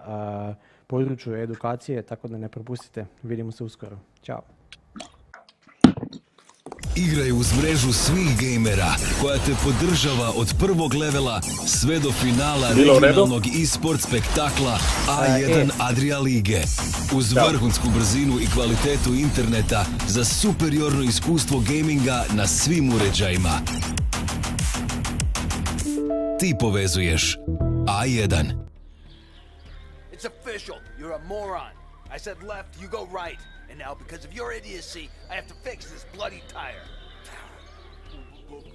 S8: području edukacije, tako da ne propustite.
S10: Vidimo se uskoro. Ćao. Igraj uz mrežu svih gamera koja te podržava od prvog levela sve do finala regionalnog e-sport spektakla A1 e. Adria Lige. Uz vrhunsku brzinu i kvalitetu interneta za superiorno iskustvo gaminga na svim uređajima. Ti povezuješ A1.
S11: It's official. You're a moron. I said left, you go right. And now, because of your idiocy, I have to fix this bloody tire.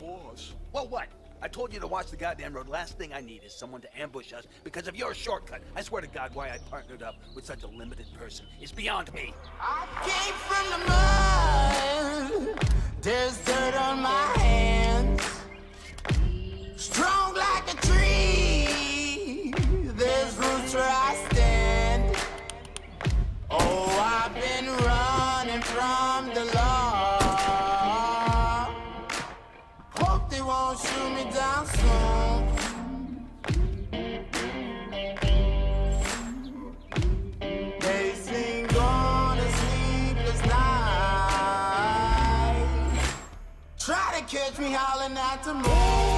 S11: boss... Well, what? I told you to watch the goddamn road. Last thing I need is someone to ambush us because of your shortcut. I swear to God, why I partnered up with such a limited person is beyond me. I
S12: came from
S13: the mud.
S11: There's dirt on my
S13: hands. Strong like a tree. There's roots where I stand. Oh, I've been running from the law.
S14: Hope they won't shoot me down soon.
S13: Try to catch me howling at the moon.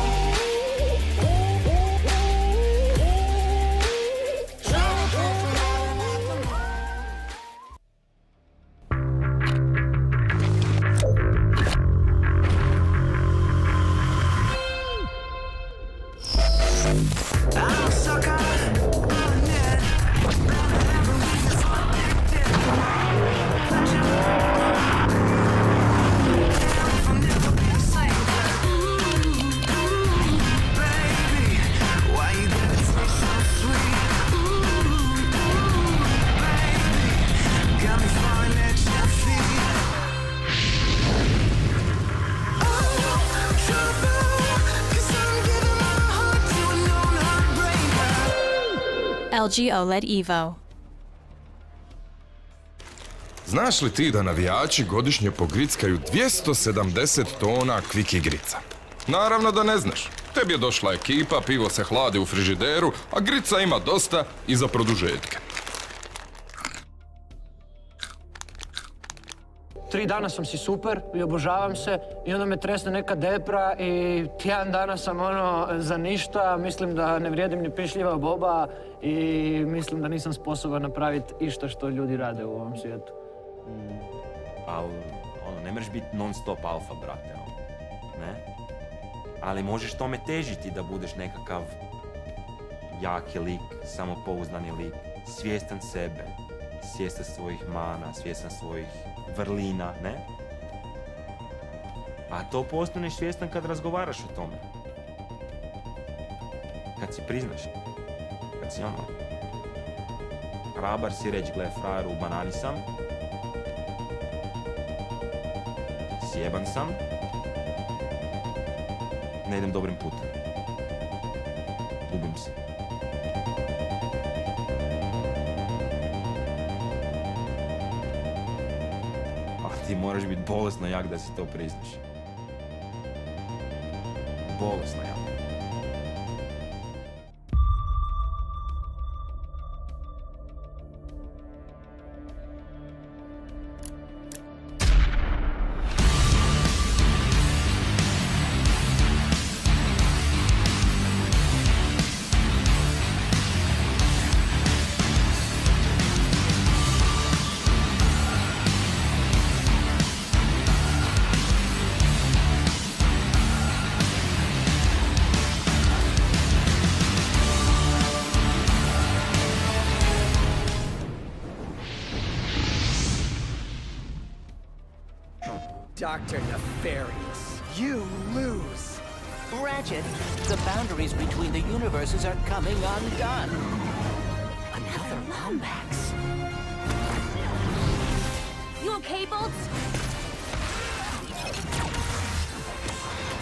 S15: LG OLED Evo.
S16: Znaš li ti da navijači godišnje pogrickaju 270 tona kvik igrica? Naravno da ne znaš. Tebi je došla ekipa, pivo se hladi u frižideru, a grica ima dosta i za produžetke.
S17: tri dana sam si super i obožavam se i onda me tresne neka depra i tjedan dana sam ono za ništa, mislim da ne vrijedim ni pišljiva boba i mislim da nisam sposoban napraviti išta što ljudi rade u ovom svijetu.
S18: Pa, ono, ne mreš biti non stop alfa, brate, ono, ne? Ali možeš tome težiti da budeš nekakav jaki lik, samopouzdani lik, svjestan sebe, svjestan svojih mana, svjestan svojih vrlina, ne? A to postaneš svjestan kad razgovaraš o tome. Kad si priznaš. Kad si ono... Hrabar si reći, gle, frajeru, u banani sam. Sjeban sam. Ne idem dobrim putem. Gubim se. ti moraš biti bolesno jak da si to priznaš. Bolesno jak.
S24: Dr. Nefarious, you
S19: lose. Ratchet, the boundaries between the universes are coming
S20: undone. Another Lombax. You okay, Bolts?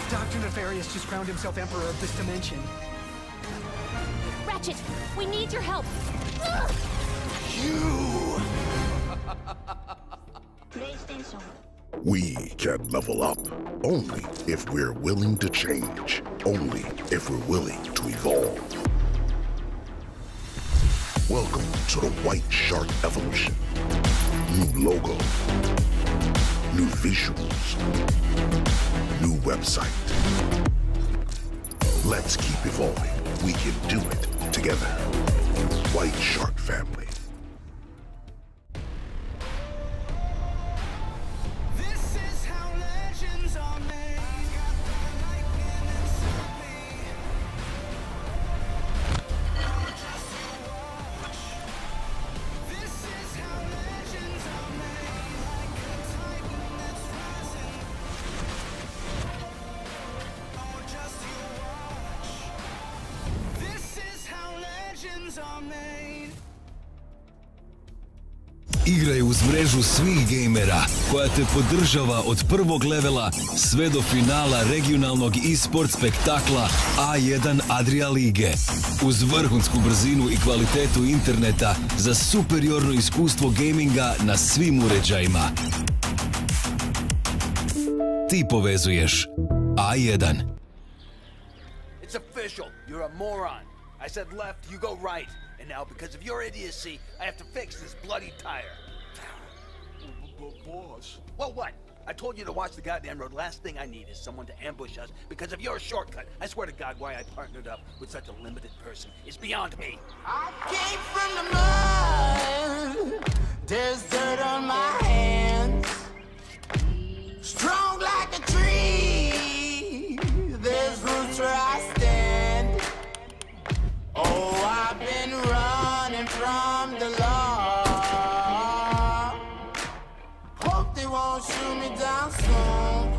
S21: Dr. Nefarious just crowned himself Emperor of this dimension.
S22: Ratchet, we need your help. You!
S23: PlayStation. We can level up only if we're willing to change, only if we're willing to evolve. Welcome to the White Shark Evolution. New logo, new visuals, new website. Let's keep evolving. We can do it together. White Shark Family.
S10: mrežu svih gejmera koja te podržava od prvog levela sve do finala regionalnog e-sport spektakla A1 Adria Lige. Uz vrhunsku brzinu i kvalitetu interneta za superiorno iskustvo gaminga na svim uređajima. Ti povezuješ
S11: A1. It's official. You're a moron. I said left, you go right. And now because of your idiocy, I have to fix this bloody tire. But boss... Well, what? I told you to watch the goddamn road. Last thing I need is someone to ambush us because of your shortcut. I swear to God, why I partnered up with such a limited person is beyond me.
S12: I came from
S13: the mud.
S11: There's dirt on
S13: my hands. Strong like a tree. There's roots where I stand. Oh, I've been running from the law.
S14: they won't shoot me down soon.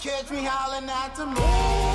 S13: Catch me howling at the moon.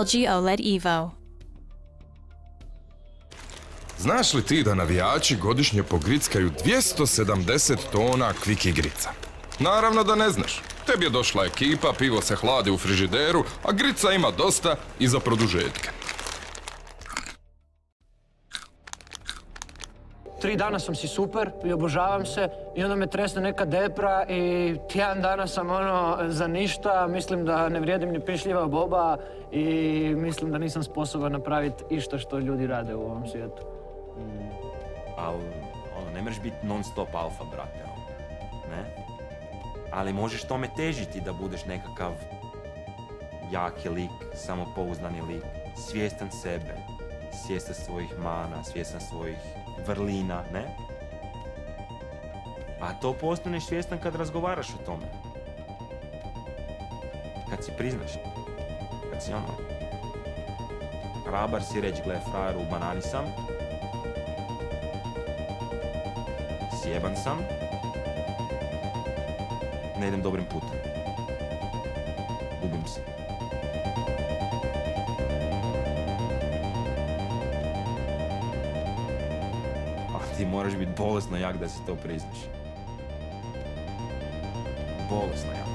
S15: LG OLED Evo.
S16: Znaš li ti da navijači godišnje pogrickaju 270 tona kvik igrica? Naravno da ne znaš. Tebi je došla ekipa, pivo se hladi u frižideru, a grica ima dosta i za produžetke.
S17: tri dana sam si super i obožavam se i onda me tresne neka depra i tjedan dana sam ono za ništa, mislim da ne vrijedim ni pišljiva boba i mislim da nisam sposoban napraviti išta što ljudi rade u ovom
S18: svijetu. ono, ne mreš biti non stop alfa, brate, ono, ne? Ali možeš tome težiti da budeš nekakav jaki lik, samopouzdani lik, svjestan sebe, svjestan svojih mana, svjestan svojih vrlina, ne? A to postaneš svjestan kad razgovaraš o tome. Kad si priznaš. Kad si ono... Rabar si reći, gle, frajer, u banani sam. Sjeban sam. Ne idem dobrim putem. Gubim se. ti moraš biti bolesno jak da si to priznaš. Bolesno jak.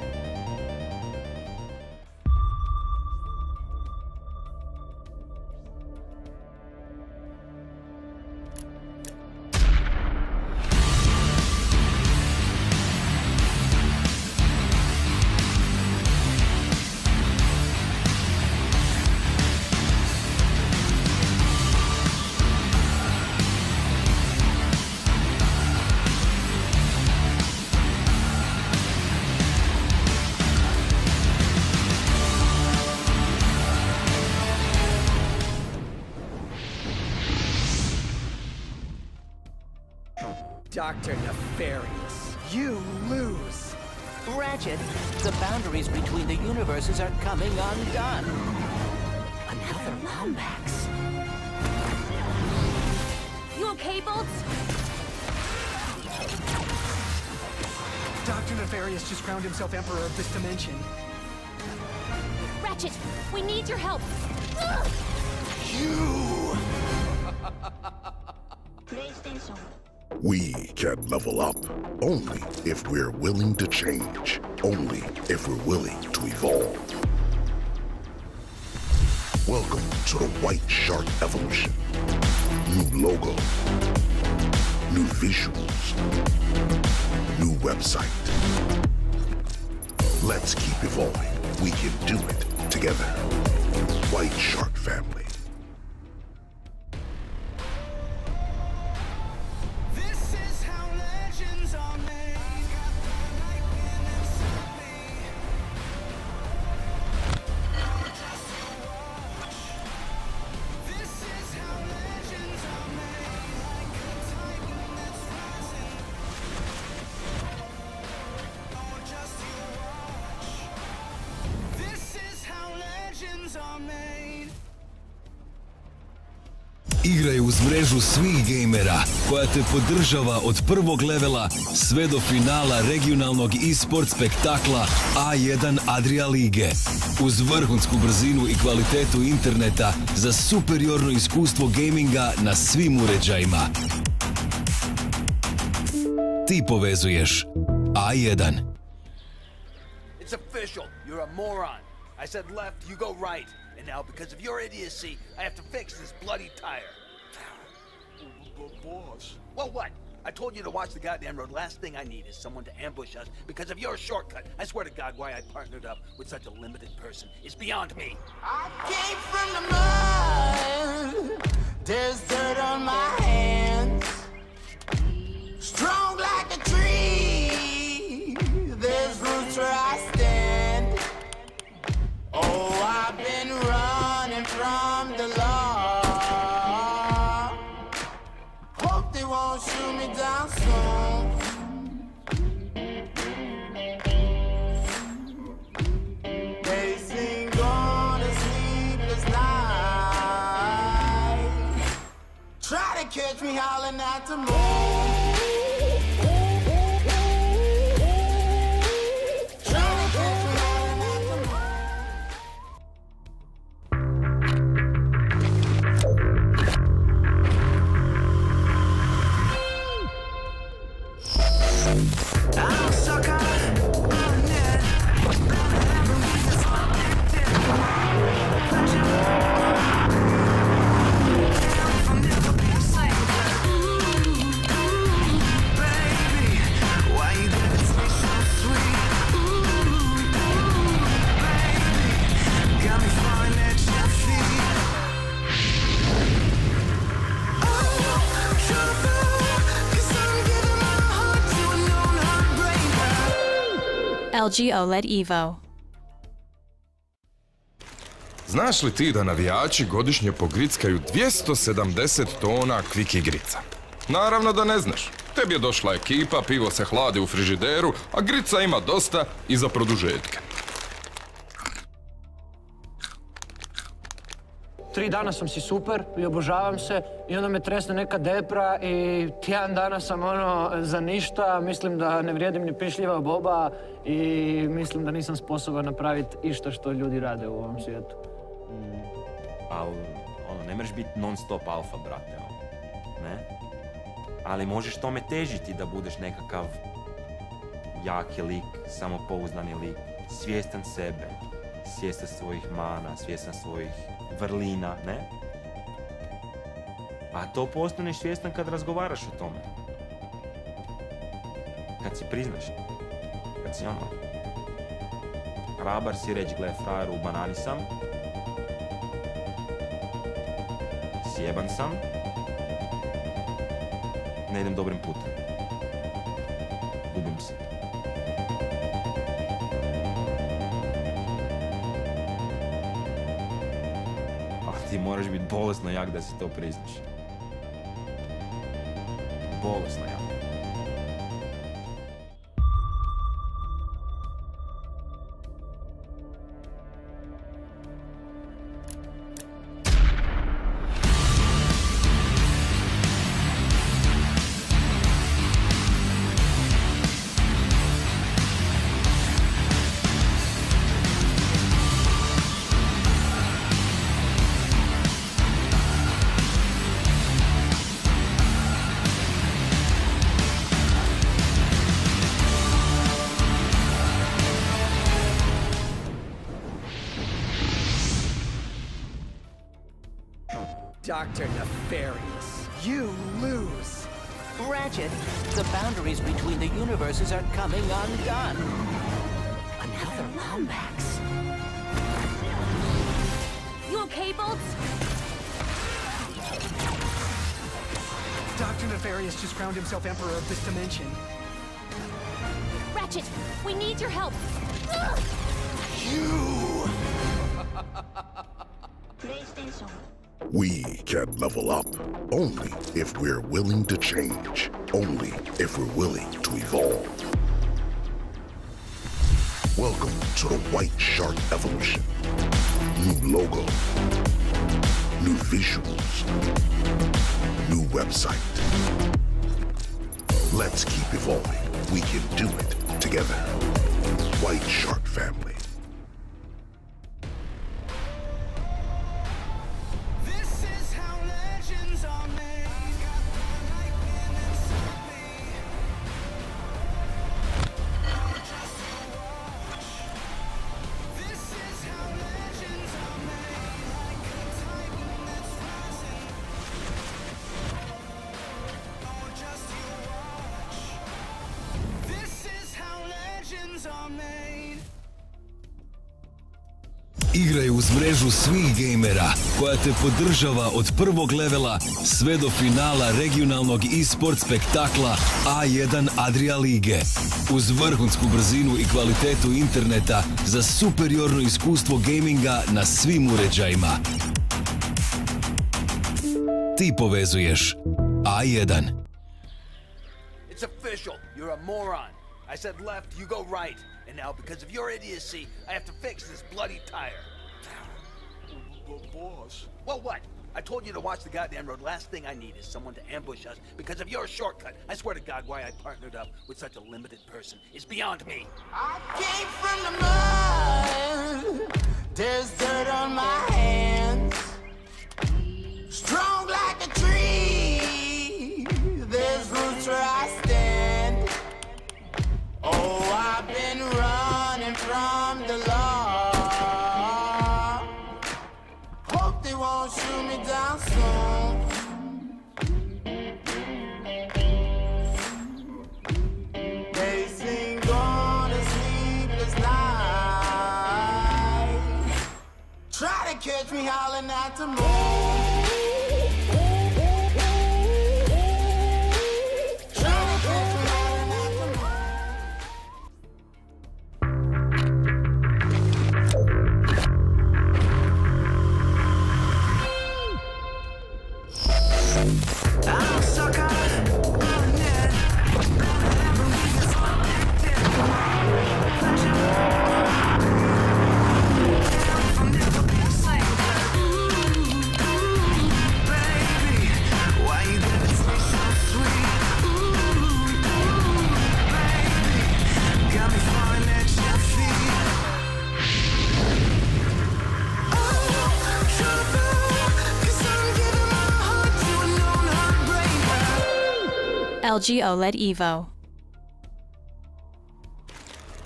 S24: Dr. Nefarious.
S19: You lose. Ratchet, the boundaries between the universes are coming
S20: undone. Another Lombax. You okay, Bolts?
S21: Dr. Nefarious just crowned himself Emperor of this dimension.
S22: Ratchet, we need your help. You!
S23: We can level up only if we're willing to change, only if we're willing to evolve. Welcome to the White Shark Evolution. New logo, new visuals, new website. Let's keep evolving. We can do it together. White Shark Family.
S10: uz mrežu svih gejmera koja te podržava od prvog levela sve do finala regionalnog e-sport spektakla A1 Adria Lige. Uz vrhunsku brzinu i kvalitetu interneta za superiorno iskustvo gaminga na svim uređajima. Ti povezuješ A1.
S11: It's official. You're a moron. I said left, you go right. And now because of your idiocy, I have to fix this bloody tire. But boss... Well, what? I told you to watch the goddamn road. Last thing I need is someone to ambush us because of your shortcut. I swear to God, why I partnered up with such a limited person is beyond me.
S12: I came from
S13: the mud.
S11: There's dirt
S13: on my hands. Strong like a tree. There's roots where I stand. Oh, I've been running from the law.
S14: gonna shoot me down soon.
S13: Try to catch me howling at the moon. I'll
S15: OLED Evo.
S16: Znaš li ti da navijači godišnje pogrickaju 270 tona kvik igrica? Naravno da ne znaš. Tebi je došla ekipa, pivo se hladi u frižideru, a grica ima dosta i za produžetke.
S17: tri dana sam si super i obožavam se i onda me tresne neka depra i tjedan dana sam ono za ništa, mislim da ne vrijedim ni pišljiva boba i mislim da nisam sposoban napraviti išta što ljudi rade u ovom svijetu. Mm.
S18: ono, ne mreš biti non stop alfa, brate, ono, ne? Ali možeš tome težiti da budeš nekakav jaki lik, samopouzdani lik, svjestan sebe, svjestan svojih mana, svjestan svojih vrlina, ne? A to postaneš svjestan kad razgovaraš o tome. Kad si priznaš. Kad si ono... Rabar si reći, gle, frajer, u banani sam. Sjeban sam. Ne idem dobrim putem. Gubim se. moraš biti bolesno jak da si to priznaš. Bolesno jak.
S24: Dr. Nefarious.
S19: You lose. Ratchet, the boundaries between the universes are coming
S20: undone. Another Lombax. You okay, Bolts?
S21: Dr. Nefarious just crowned himself Emperor of this dimension.
S22: Ratchet, we need your help. You!
S23: We can level up only if we're willing to change, only if we're willing to evolve. Welcome to the White Shark Evolution. New logo, new visuals, new website. Let's keep evolving. We can do it together. White Shark Family.
S10: uz mrežu svih gejmera koja te podržava od prvog levela sve do finala regionalnog e-sport spektakla A1 Adria Lige. Uz vrhunsku brzinu i kvalitetu interneta za superiorno iskustvo gaminga na svim uređajima. Ti povezuješ A1.
S11: It's official. You're a moron. I said left, you go right. And now because of your idiocy, I have to fix this bloody tire. But boss... Well, what? I told you to watch the goddamn road. Last thing I need is someone to ambush us because of your shortcut. I swear to God, why I partnered up with such a limited person is beyond me.
S12: I came from
S13: the mud. There's dirt on my hands. Strong like a tree. There's roots where I stand. Oh, I've been running from the law.
S14: they won't shoot me down soon.
S13: Try to catch me howling at the moon.
S15: LG Evo.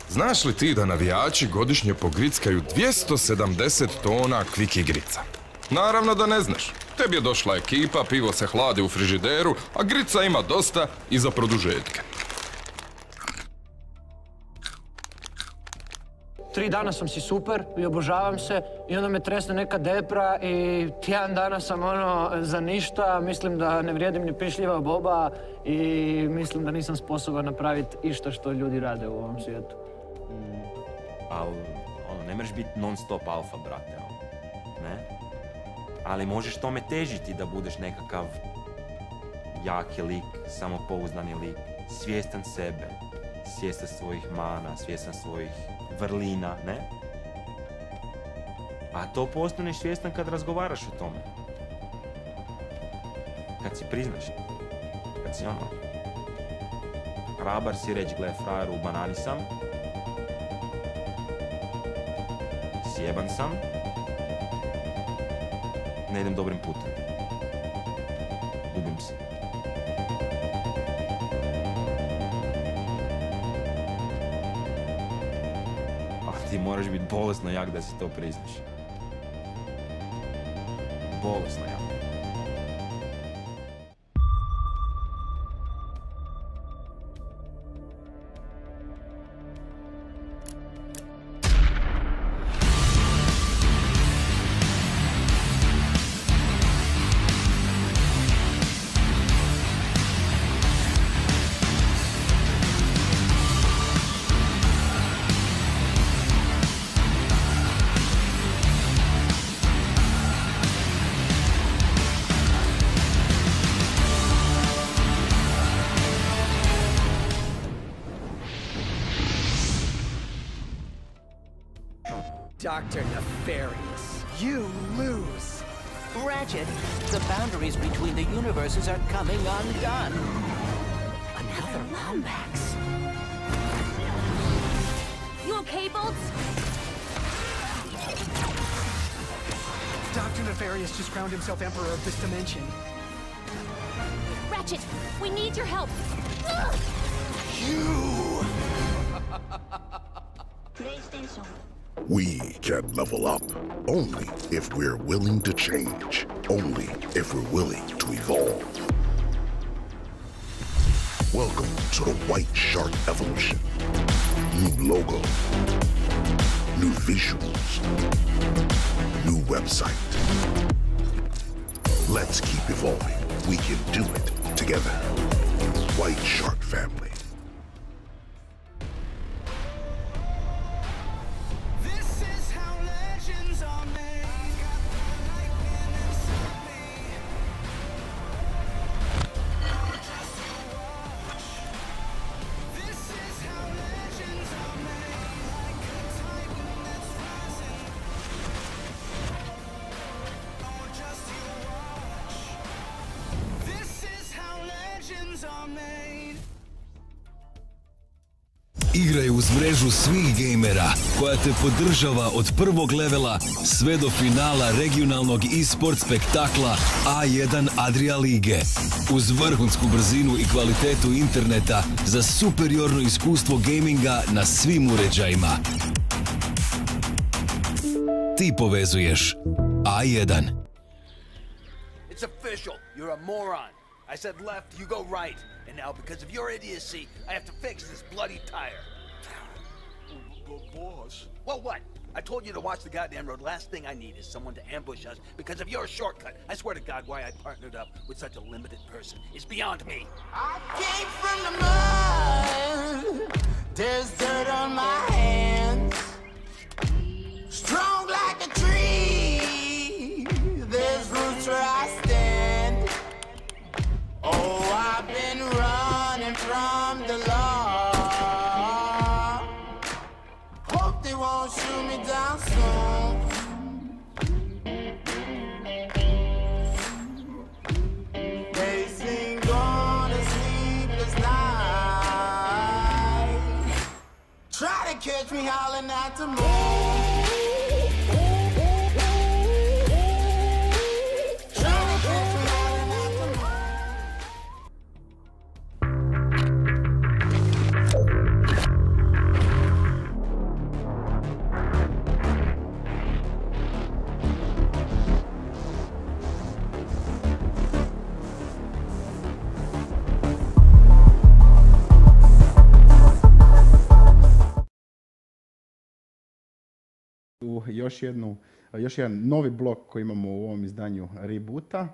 S16: Znaš li ti da navijači godišnje pogrickaju 270 tona kvik igrica? Naravno da ne znaš. Tebi je došla ekipa, pivo se hladi u frižideru, a grica ima dosta i za produžetke.
S17: tri dana sam si super i obožavam se i onda me tresne neka depra i tjedan dana sam ono za ništa, mislim da ne vrijedim ni pišljiva boba i mislim da nisam sposoban napraviti išta što ljudi rade u ovom svijetu.
S18: Mm. ono, ne mreš biti non stop alfa, brate, ono, ne? Ali možeš tome težiti da budeš nekakav jaki lik, samopouzdani lik, svjestan sebe, svjestan svojih mana, svjestan svojih vrlina, ne? A to postaneš svjestan kad razgovaraš o tome. Kad si priznaš. Kad si ono... Hrabar si reći, gle, frajeru, u banani sam. Sjeban sam. Ne idem dobrim putem. Gubim se. ti moraš biti bolesno jak da si to prizniš. Bolesno jak.
S19: forces are
S20: coming undone. Another Lombax. You okay, Bolts?
S21: Dr. Nefarious just crowned himself Emperor of this dimension.
S22: Ratchet, we need your help. Ugh! You!
S23: PlayStation. We can level up only if we're willing to change, only if we're willing to evolve. Welcome to the White Shark Evolution. New logo, new visuals, new website. Let's keep evolving. We can do it together. White Shark Family.
S10: uz mrežu svih gejmera koja te podržava od prvog levela sve do finala regionalnog e-sport spektakla A1 Adria Lige. Uz vrhunsku brzinu i kvalitetu interneta za superiorno iskustvo gaminga na svim uređajima. Ti povezuješ A1.
S11: It's The boss? Well, what? I told you to watch the goddamn road. Last thing I need is someone to ambush us because of your shortcut. I swear to God, why I partnered up with such a limited person is beyond me.
S12: I came from
S13: the mud. There's dirt on my hands. Strong like a tree. There's roots where I stand. Oh, I've been running from the law.
S14: won't shoot me down soon.
S13: Try to catch me howling at the moon.
S40: još, jednu, još jedan novi blok koji imamo u ovom izdanju Reboota.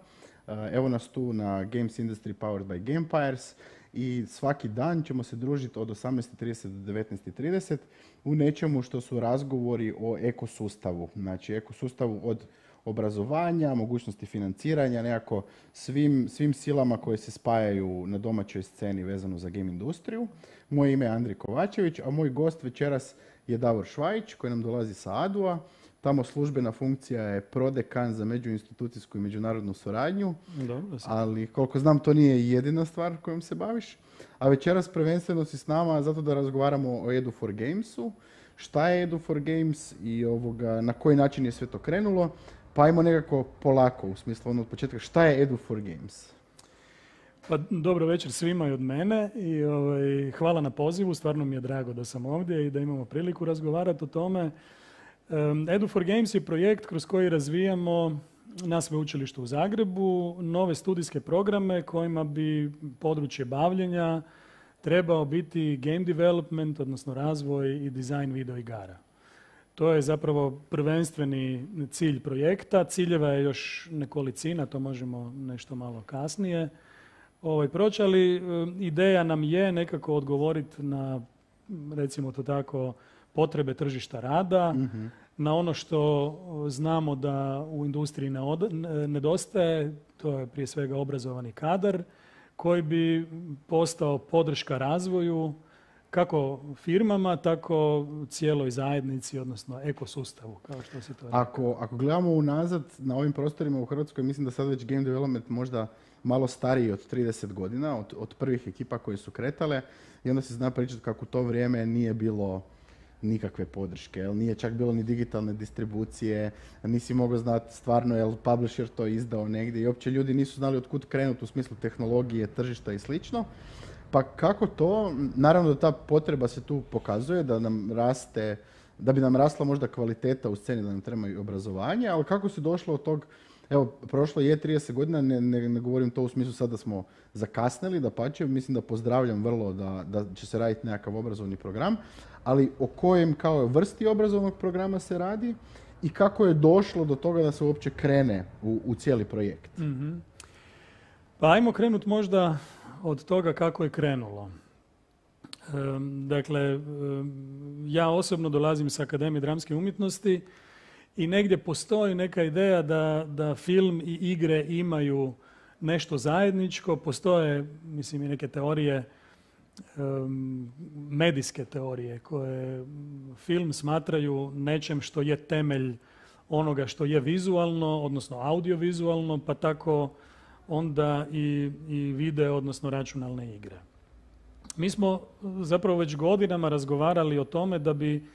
S40: E, evo nas tu na Games Industry Powered by Gamepires i svaki dan ćemo se družiti od 18.30 do 19.30 u nečemu što su razgovori o ekosustavu. Znači ekosustavu od obrazovanja, mogućnosti financiranja, nekako svim, svim silama koje se spajaju na domaćoj sceni vezano za game industriju. Moje ime je Andri Kovačević, a moj gost večeras je Davor Švajić koji nam dolazi sa Adua. Tamo službena funkcija je prodekan za međuinstitucijsku i međunarodnu suradnju, ali koliko znam to nije jedina stvar kojom se baviš. A večeras prvenstveno si s nama zato da razgovaramo o Edu for Gamesu, šta je Edu for Games i ovoga, na koji način je sve to krenulo. Pa ajmo nekako polako u smislu ono od početka šta je Edu for Games?
S41: Pa dobro večer svima i od mene i ovaj, hvala na pozivu, stvarno mi je drago da sam ovdje i da imamo priliku razgovarati o tome. Um, edu for Games je projekt kroz koji razvijamo na sveučilištu u Zagrebu nove studijske programe kojima bi područje bavljenja trebao biti game development, odnosno razvoj i dizajn video igara. To je zapravo prvenstveni cilj projekta. Ciljeva je još nekolicina, to možemo nešto malo kasnije ovaj, ali e, Ideja nam je nekako odgovoriti na, recimo to tako, potrebe tržišta rada, mhm. na ono što znamo da u industriji ne nedostaje, to je prije svega obrazovani kadar, koji bi postao podrška razvoju kako firmama, tako cijeloj zajednici, odnosno ekosustavu, kao što se to Ako,
S40: ako gledamo unazad na ovim prostorima u Hrvatskoj, mislim da sad već game development možda malo stariji od 30 godina, od, od prvih ekipa koje su kretale i onda se zna pričati kako u to vrijeme nije bilo nikakve podrške, jel nije čak bilo ni digitalne distribucije, nisi mogao znati stvarno li publisher to izdao negdje i uopće ljudi nisu znali otkud krenuti u smislu tehnologije, tržišta i slično. Pa kako to, naravno da ta potreba se tu pokazuje da nam raste, da bi nam rasla možda kvaliteta u sceni, da nam trebaju obrazovanje, ali kako se došlo od tog Evo, prošlo je 30 godina, ne, ne, govorim to u smislu sad da smo zakasnili, da pače, mislim da pozdravljam vrlo da, da će se raditi nekakav obrazovni program, ali o kojem kao vrsti obrazovnog programa se radi i kako je došlo do toga da se uopće krene u, u cijeli projekt.
S41: Mhm. Pa ajmo krenuti možda od toga kako je krenulo. dakle, ja osobno dolazim sa Akademije dramske umjetnosti, i negdje postoji neka ideja da, da film i igre imaju nešto zajedničko. Postoje, mislim, i neke teorije, um, medijske teorije koje film smatraju nečem što je temelj onoga što je vizualno, odnosno audiovizualno, pa tako onda i, i vide, odnosno računalne igre. Mi smo zapravo već godinama razgovarali o tome da bi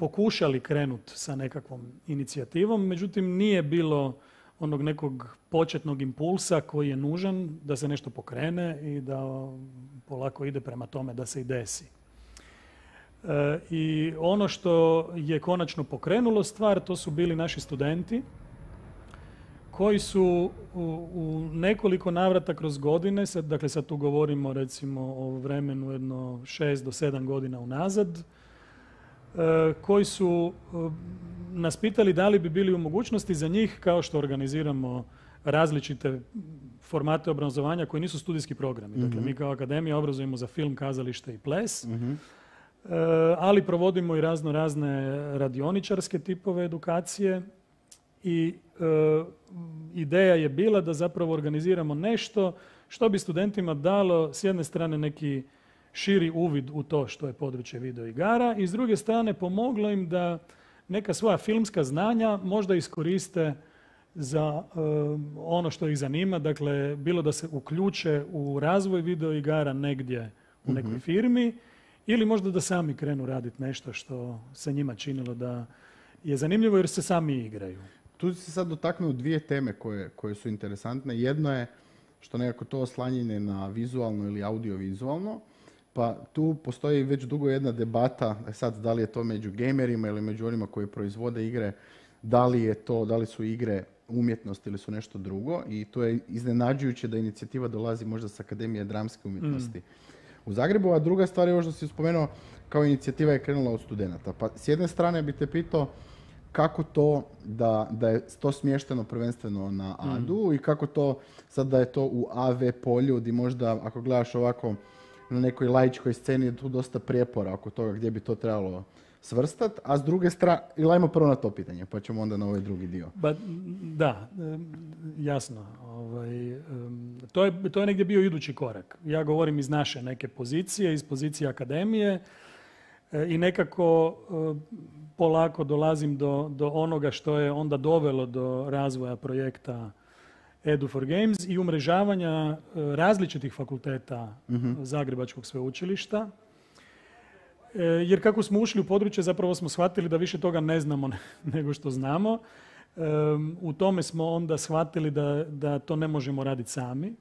S41: pokušali krenuti sa nekakvom inicijativom, međutim nije bilo onog nekog početnog impulsa koji je nužan da se nešto pokrene i da polako ide prema tome da se i desi. E, I ono što je konačno pokrenulo stvar, to su bili naši studenti koji su u, nekoliko navrata kroz godine, dakle sad tu govorimo recimo o vremenu jedno šest do sedam godina unazad, E, koji su e, nas pitali da li bi bili u mogućnosti za njih, kao što organiziramo različite formate obrazovanja koji nisu studijski programi. Dakle, mhm. mi kao akademija obrazujemo za film, kazalište i ples, mhm. e, ali provodimo i razno razne radioničarske tipove edukacije i ideja je bila da zapravo organiziramo nešto što bi studentima dalo s jedne strane neki širi uvid u to što je područje videoigara i s druge strane pomoglo im da neka svoja filmska znanja možda iskoriste za eh, ono što ih zanima, dakle bilo da se uključe u razvoj videoigara negdje u mhm. nekoj firmi ili možda da sami krenu
S40: raditi nešto što se njima činilo da je zanimljivo jer se sami igraju. Tu si sad dotaknuo dvije teme koje, koje su interesantne. Jedno je što nekako to oslanjanje na vizualno ili audiovizualno, pa tu postoji već dugo jedna debata, e sad da li je to među gamerima ili među onima koji proizvode igre, da li, je to, da li su igre umjetnost ili su nešto drugo i to je iznenađujuće da inicijativa dolazi možda s Akademije dramske umjetnosti. Mm. U Zagrebu, a druga stvar je ovo što si spomenuo, kao inicijativa je krenula od studenta. Pa s jedne strane bi te pitao kako to da, da je to smješteno prvenstveno na mm. ADU i kako to sad da je to u AV polju gdje možda ako gledaš ovako na nekoj laičkoj sceni je tu dosta prijepora oko toga gdje bi to trebalo svrstat, a s druge strane, ili ajmo prvo na to pitanje, pa ćemo onda na ovaj drugi dio.
S41: Ba, da, jasno. Ovaj, to, je, to je negdje bio idući korak. Ja govorim iz naše neke pozicije, iz pozicije akademije e, i nekako e, polako dolazim do, do onoga što je onda dovelo do razvoja projekta Edu4Games i umrežavanja e, različitih fakulteta mhm. Zagrebačkog sveučilišta. E, jer kako smo ušli u područje, zapravo smo shvatili da više toga ne znamo nego što znamo. E, u tome smo onda shvatili da, da to ne možemo raditi sami.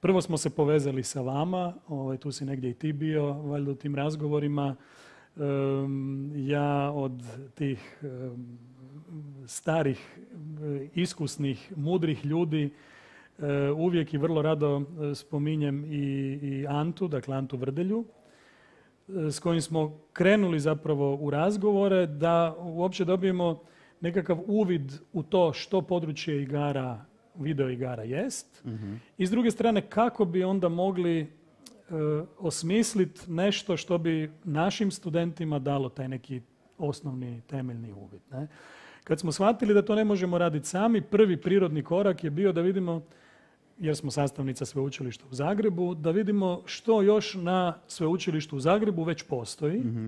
S41: Prvo smo se povezali sa vama, ovaj, tu si negdje i ti bio, valjda u tim razgovorima. Ja od tih starih, eh, iskusnih, mudrih ljudi. Eh, uvijek i vrlo rado eh, spominjem i, Antu, dakle Antu Vrdelju, s kojim smo krenuli zapravo u razgovore da uopće dobijemo nekakav uvid u to što područje igara, video igara jest. Mhm. I s druge strane kako bi onda mogli osmisliti nešto što bi našim studentima dalo taj neki osnovni temeljni uvid. Ne? Kad smo shvatili da to ne možemo raditi sami, prvi prirodni korak je bio da vidimo, jer smo sastavnica sveučilišta u Zagrebu, da vidimo što još na sveučilištu u Zagrebu već postoji. Mhm.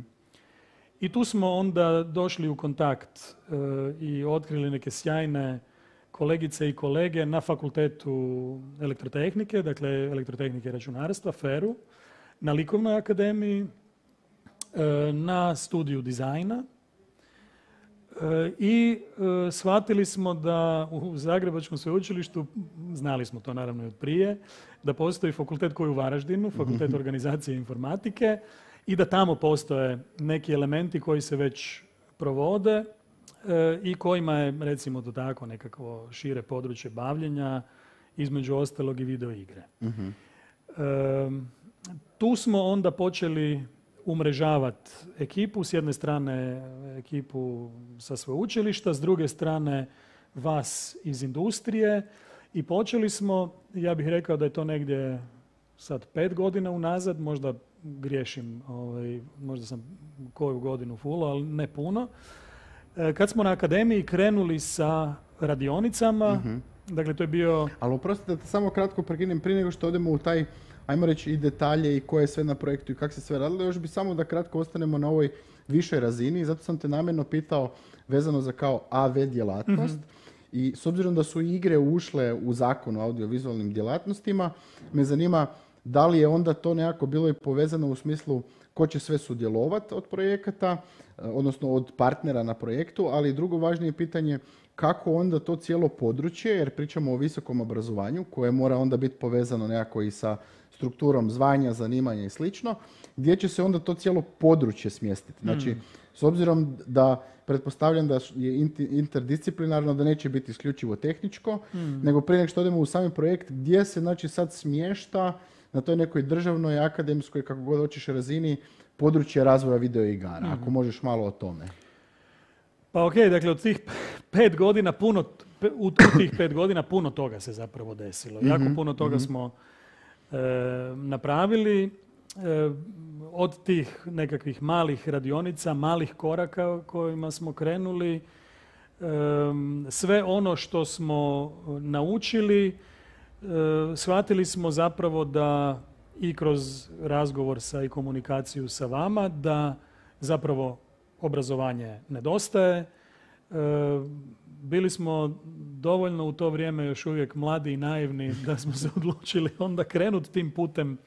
S41: I tu smo onda došli u kontakt eh, i otkrili neke sjajne kolegice i kolege na fakultetu elektrotehnike, dakle elektrotehnike i računarstva, FERU, na likovnoj akademiji, eh, na studiju dizajna, E, I e, shvatili smo da u Zagrebačkom sveučilištu, znali smo to naravno i od prije, da postoji fakultet koji je u Varaždinu, mhm. fakultet organizacije informatike i da tamo postoje neki elementi koji se već provode e, i kojima je, recimo to tako, nekakvo šire područje bavljenja, između ostalog i video igre. Mhm. Tu smo onda počeli umrežavati ekipu, s jedne strane ekipu sa sveučilišta, s druge strane vas iz industrije i počeli smo, ja bih rekao da je to negdje sad pet godina unazad, možda griješim, ovaj, možda sam koju godinu fulo, ali ne puno. E, kad smo na akademiji krenuli sa
S40: radionicama, mhm. dakle to je bio... Ali oprostite da samo kratko prekinem prije nego što odemo u taj ajmo reći i detalje i koje je sve na projektu i kako se sve radilo. Još bi samo da kratko ostanemo na ovoj višoj razini zato sam te namjerno pitao vezano za kao AV djelatnost. Mhm. I s obzirom da su igre ušle u zakon o audiovizualnim djelatnostima, me zanima da li je onda to nekako bilo i povezano u smislu ko će sve sudjelovati od projekata, e, odnosno od partnera na projektu, ali drugo važnije pitanje kako onda to cijelo područje, jer pričamo o visokom obrazovanju koje mora onda biti povezano nekako i sa strukturom zvanja, zanimanja i slično, gdje će se onda to cijelo područje smjestiti. Znači, mm. s obzirom da pretpostavljam da je interdisciplinarno, da neće biti isključivo tehničko, mm. nego prije nego što odemo u sami projekt, gdje se znači sad smješta na toj nekoj državnoj, akademskoj, kako god hoćeš razini, područje razvoja videoigara. Ako mm. možeš malo o tome.
S41: Pa ok, dakle od tih pet godina puno, u tih pet godina puno toga se zapravo desilo. Jako mhm, puno toga mhm. smo E, napravili e, od tih nekakvih malih radionica, malih koraka kojima smo krenuli, e, sve ono što smo naučili, shvatili smo zapravo da i kroz razgovor sa i komunikaciju sa vama, da zapravo obrazovanje nedostaje, bili smo dovoljno u to vrijeme još uvijek mladi i naivni da smo se odlučili onda krenuti tim putem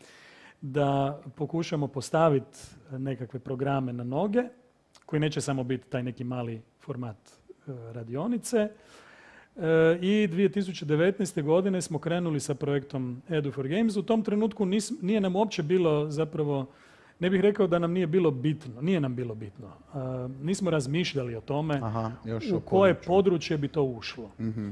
S41: da pokušamo postaviti nekakve programe na noge koji neće samo biti taj neki mali format e, radionice. E, I 2019. godine smo krenuli sa projektom Edu for Games. U tom trenutku nije nam uopće bilo zapravo ne bih rekao da nam nije bilo bitno, nije nam bilo bitno. E, nismo razmišljali o tome u koje područje. bi to ušlo. Mhm.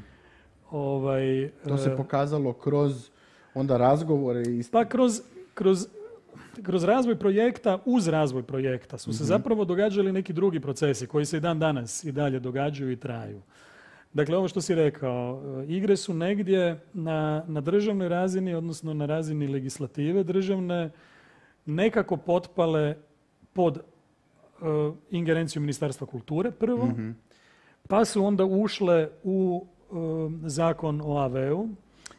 S41: Ovaj, to se e, pokazalo kroz onda
S40: razgovore
S41: i... Pa kroz, razvoj projekta, uz razvoj projekta su se mhm. zapravo događali neki drugi procesi koji se i dan danas i dalje događaju i traju. Dakle, ovo što si rekao, e, igre su negdje na, na državnoj razini, odnosno na razini legislative državne, nekako potpale pod e, ingerenciju Ministarstva kulture prvo, mhm. pa su onda ušle u
S40: e, zakon o AV-u.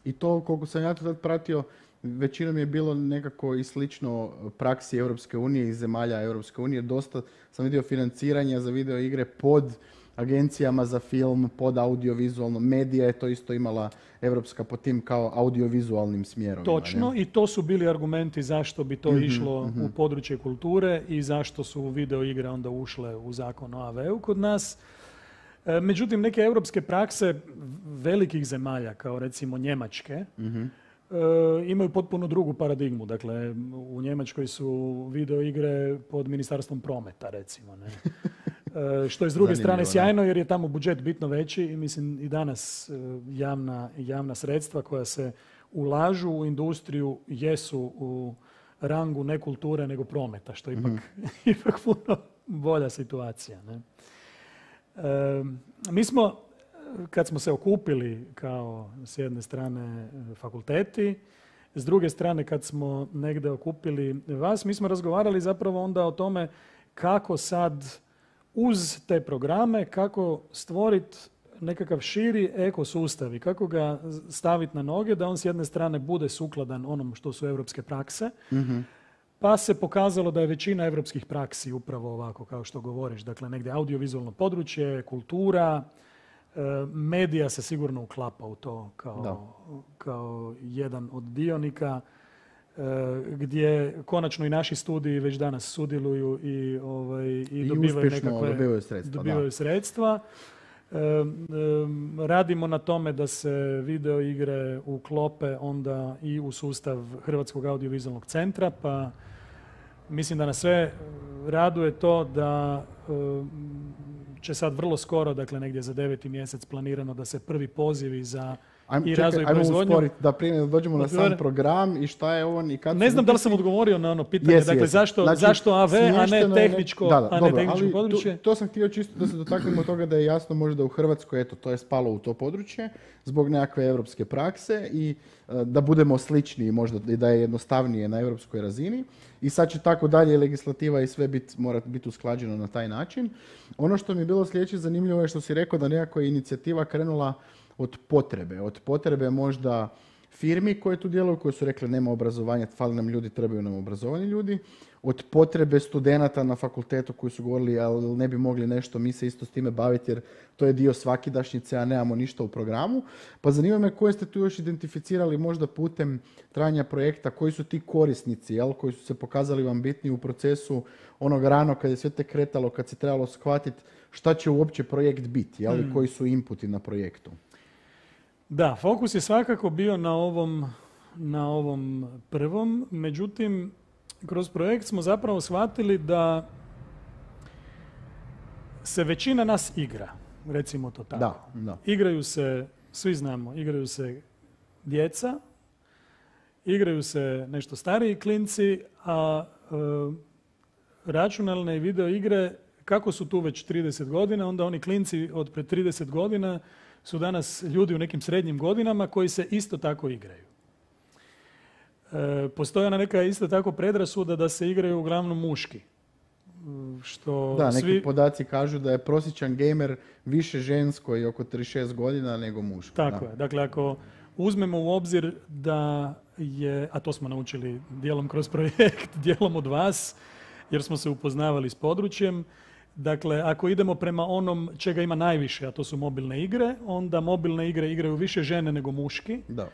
S40: I to koliko sam ja to tad pratio, većinom je bilo nekako i slično praksi Europske unije i zemalja Europske unije. Dosta sam vidio financiranja za video igre pod agencijama za film pod audiovizualno. Medija je to isto imala Evropska po tim kao audiovizualnim smjerovima. Točno
S41: i to su bili argumenti zašto bi to mhm, išlo u mhm. područje kulture i zašto su video igre onda ušle u zakon o AV-u kod nas. E, međutim, neke europske prakse velikih zemalja, kao recimo Njemačke, mhm. e, imaju potpuno drugu paradigmu. Dakle, u Njemačkoj su video igre pod ministarstvom prometa, recimo. Ne? E, što je s druge strane sjajno jer je tamo budžet bitno veći i mislim i danas e, javna, javna sredstva koja se ulažu u industriju jesu u rangu ne kulture nego prometa, što je ipak, mhm. ipak puno bolja situacija. Ne? E, mi smo, kad smo se okupili kao s jedne strane fakulteti, s druge strane kad smo negdje okupili vas, mi smo razgovarali zapravo onda o tome kako sad uz te programe kako stvoriti nekakav širi ekosustav i kako ga staviti na noge da on s jedne strane bude sukladan onom što su europske prakse, mhm. pa se pokazalo da je većina europskih praksi upravo ovako kao što govoriš, dakle negdje audiovizualno područje, kultura, e, medija se sigurno uklapa u to kao, kao jedan od dionika E, gdje konačno i naši studiji već danas sudjeluju i, ovaj, dobivaju, sredstva. E, e, radimo na tome da se video igre uklope onda i u sustav Hrvatskog audiovizualnog centra, pa mislim da nas sve raduje to da će sad vrlo skoro, dakle negdje za deveti mjesec planirano da se prvi pozivi za Ajmo, i čekaj, ajmo usporiti da
S40: prije dođemo na sam
S41: program i šta je on i kad... Ne znam da li sam odgovorio na ono pitanje, dakle Zašto, znači, zašto AV, a ne tehničko, ali
S40: područje? To, sam htio čisto da se dotaknemo toga da je jasno možda u Hrvatskoj, eto, to je spalo u to područje zbog nekakve europske prakse i e, da budemo slični možda i da je jednostavnije na europskoj razini. I sad će tako dalje legislativa i sve bit, mora biti usklađeno na taj način. Ono što mi je bilo sljedeće zanimljivo je što si rekao da nekako je inicijativa krenula od potrebe. Od potrebe možda firmi koje tu djeluju, koje su rekli nema obrazovanja, fali nam ljudi, trebaju nam obrazovani ljudi. Od potrebe studenata na fakultetu koji su govorili, ali ne bi mogli nešto, mi se isto s time baviti jer to je dio svakidašnjice, a nemamo ništa u programu. Pa zanima me koje ste tu još identificirali možda putem trajanja projekta, koji su ti korisnici, jel, koji su se pokazali vam bitni u procesu onog rano kad je sve te kretalo, kad se trebalo shvatiti šta će uopće projekt biti, jel, mm. koji su inputi na projektu.
S41: Da, fokus je svakako bio na ovom, na ovom prvom, međutim, kroz projekt smo zapravo shvatili da se većina nas igra, recimo to tako. Da, da. Igraju se, svi znamo, igraju se djeca, igraju se nešto stariji klinci, a e, računalne i video igre, kako su tu već 30 godina, onda oni klinci od pred 30 godina su danas ljudi u nekim srednjim godinama koji se isto tako igraju. Postoja e, postoji ona neka isto tako predrasuda da se igraju uglavnom muški. Što
S40: da, svi... neki podaci kažu da je prosječan gamer više ženskoj i oko 36 godina nego muško. Tako je.
S41: Dakle, ako uzmemo u obzir da je, a to smo naučili dijelom kroz projekt, dijelom od vas, jer smo se upoznavali s područjem, Dakle, ako idemo prema onom čega ima najviše, a to su mobilne igre, onda mobilne igre igraju više žene nego muški. Da.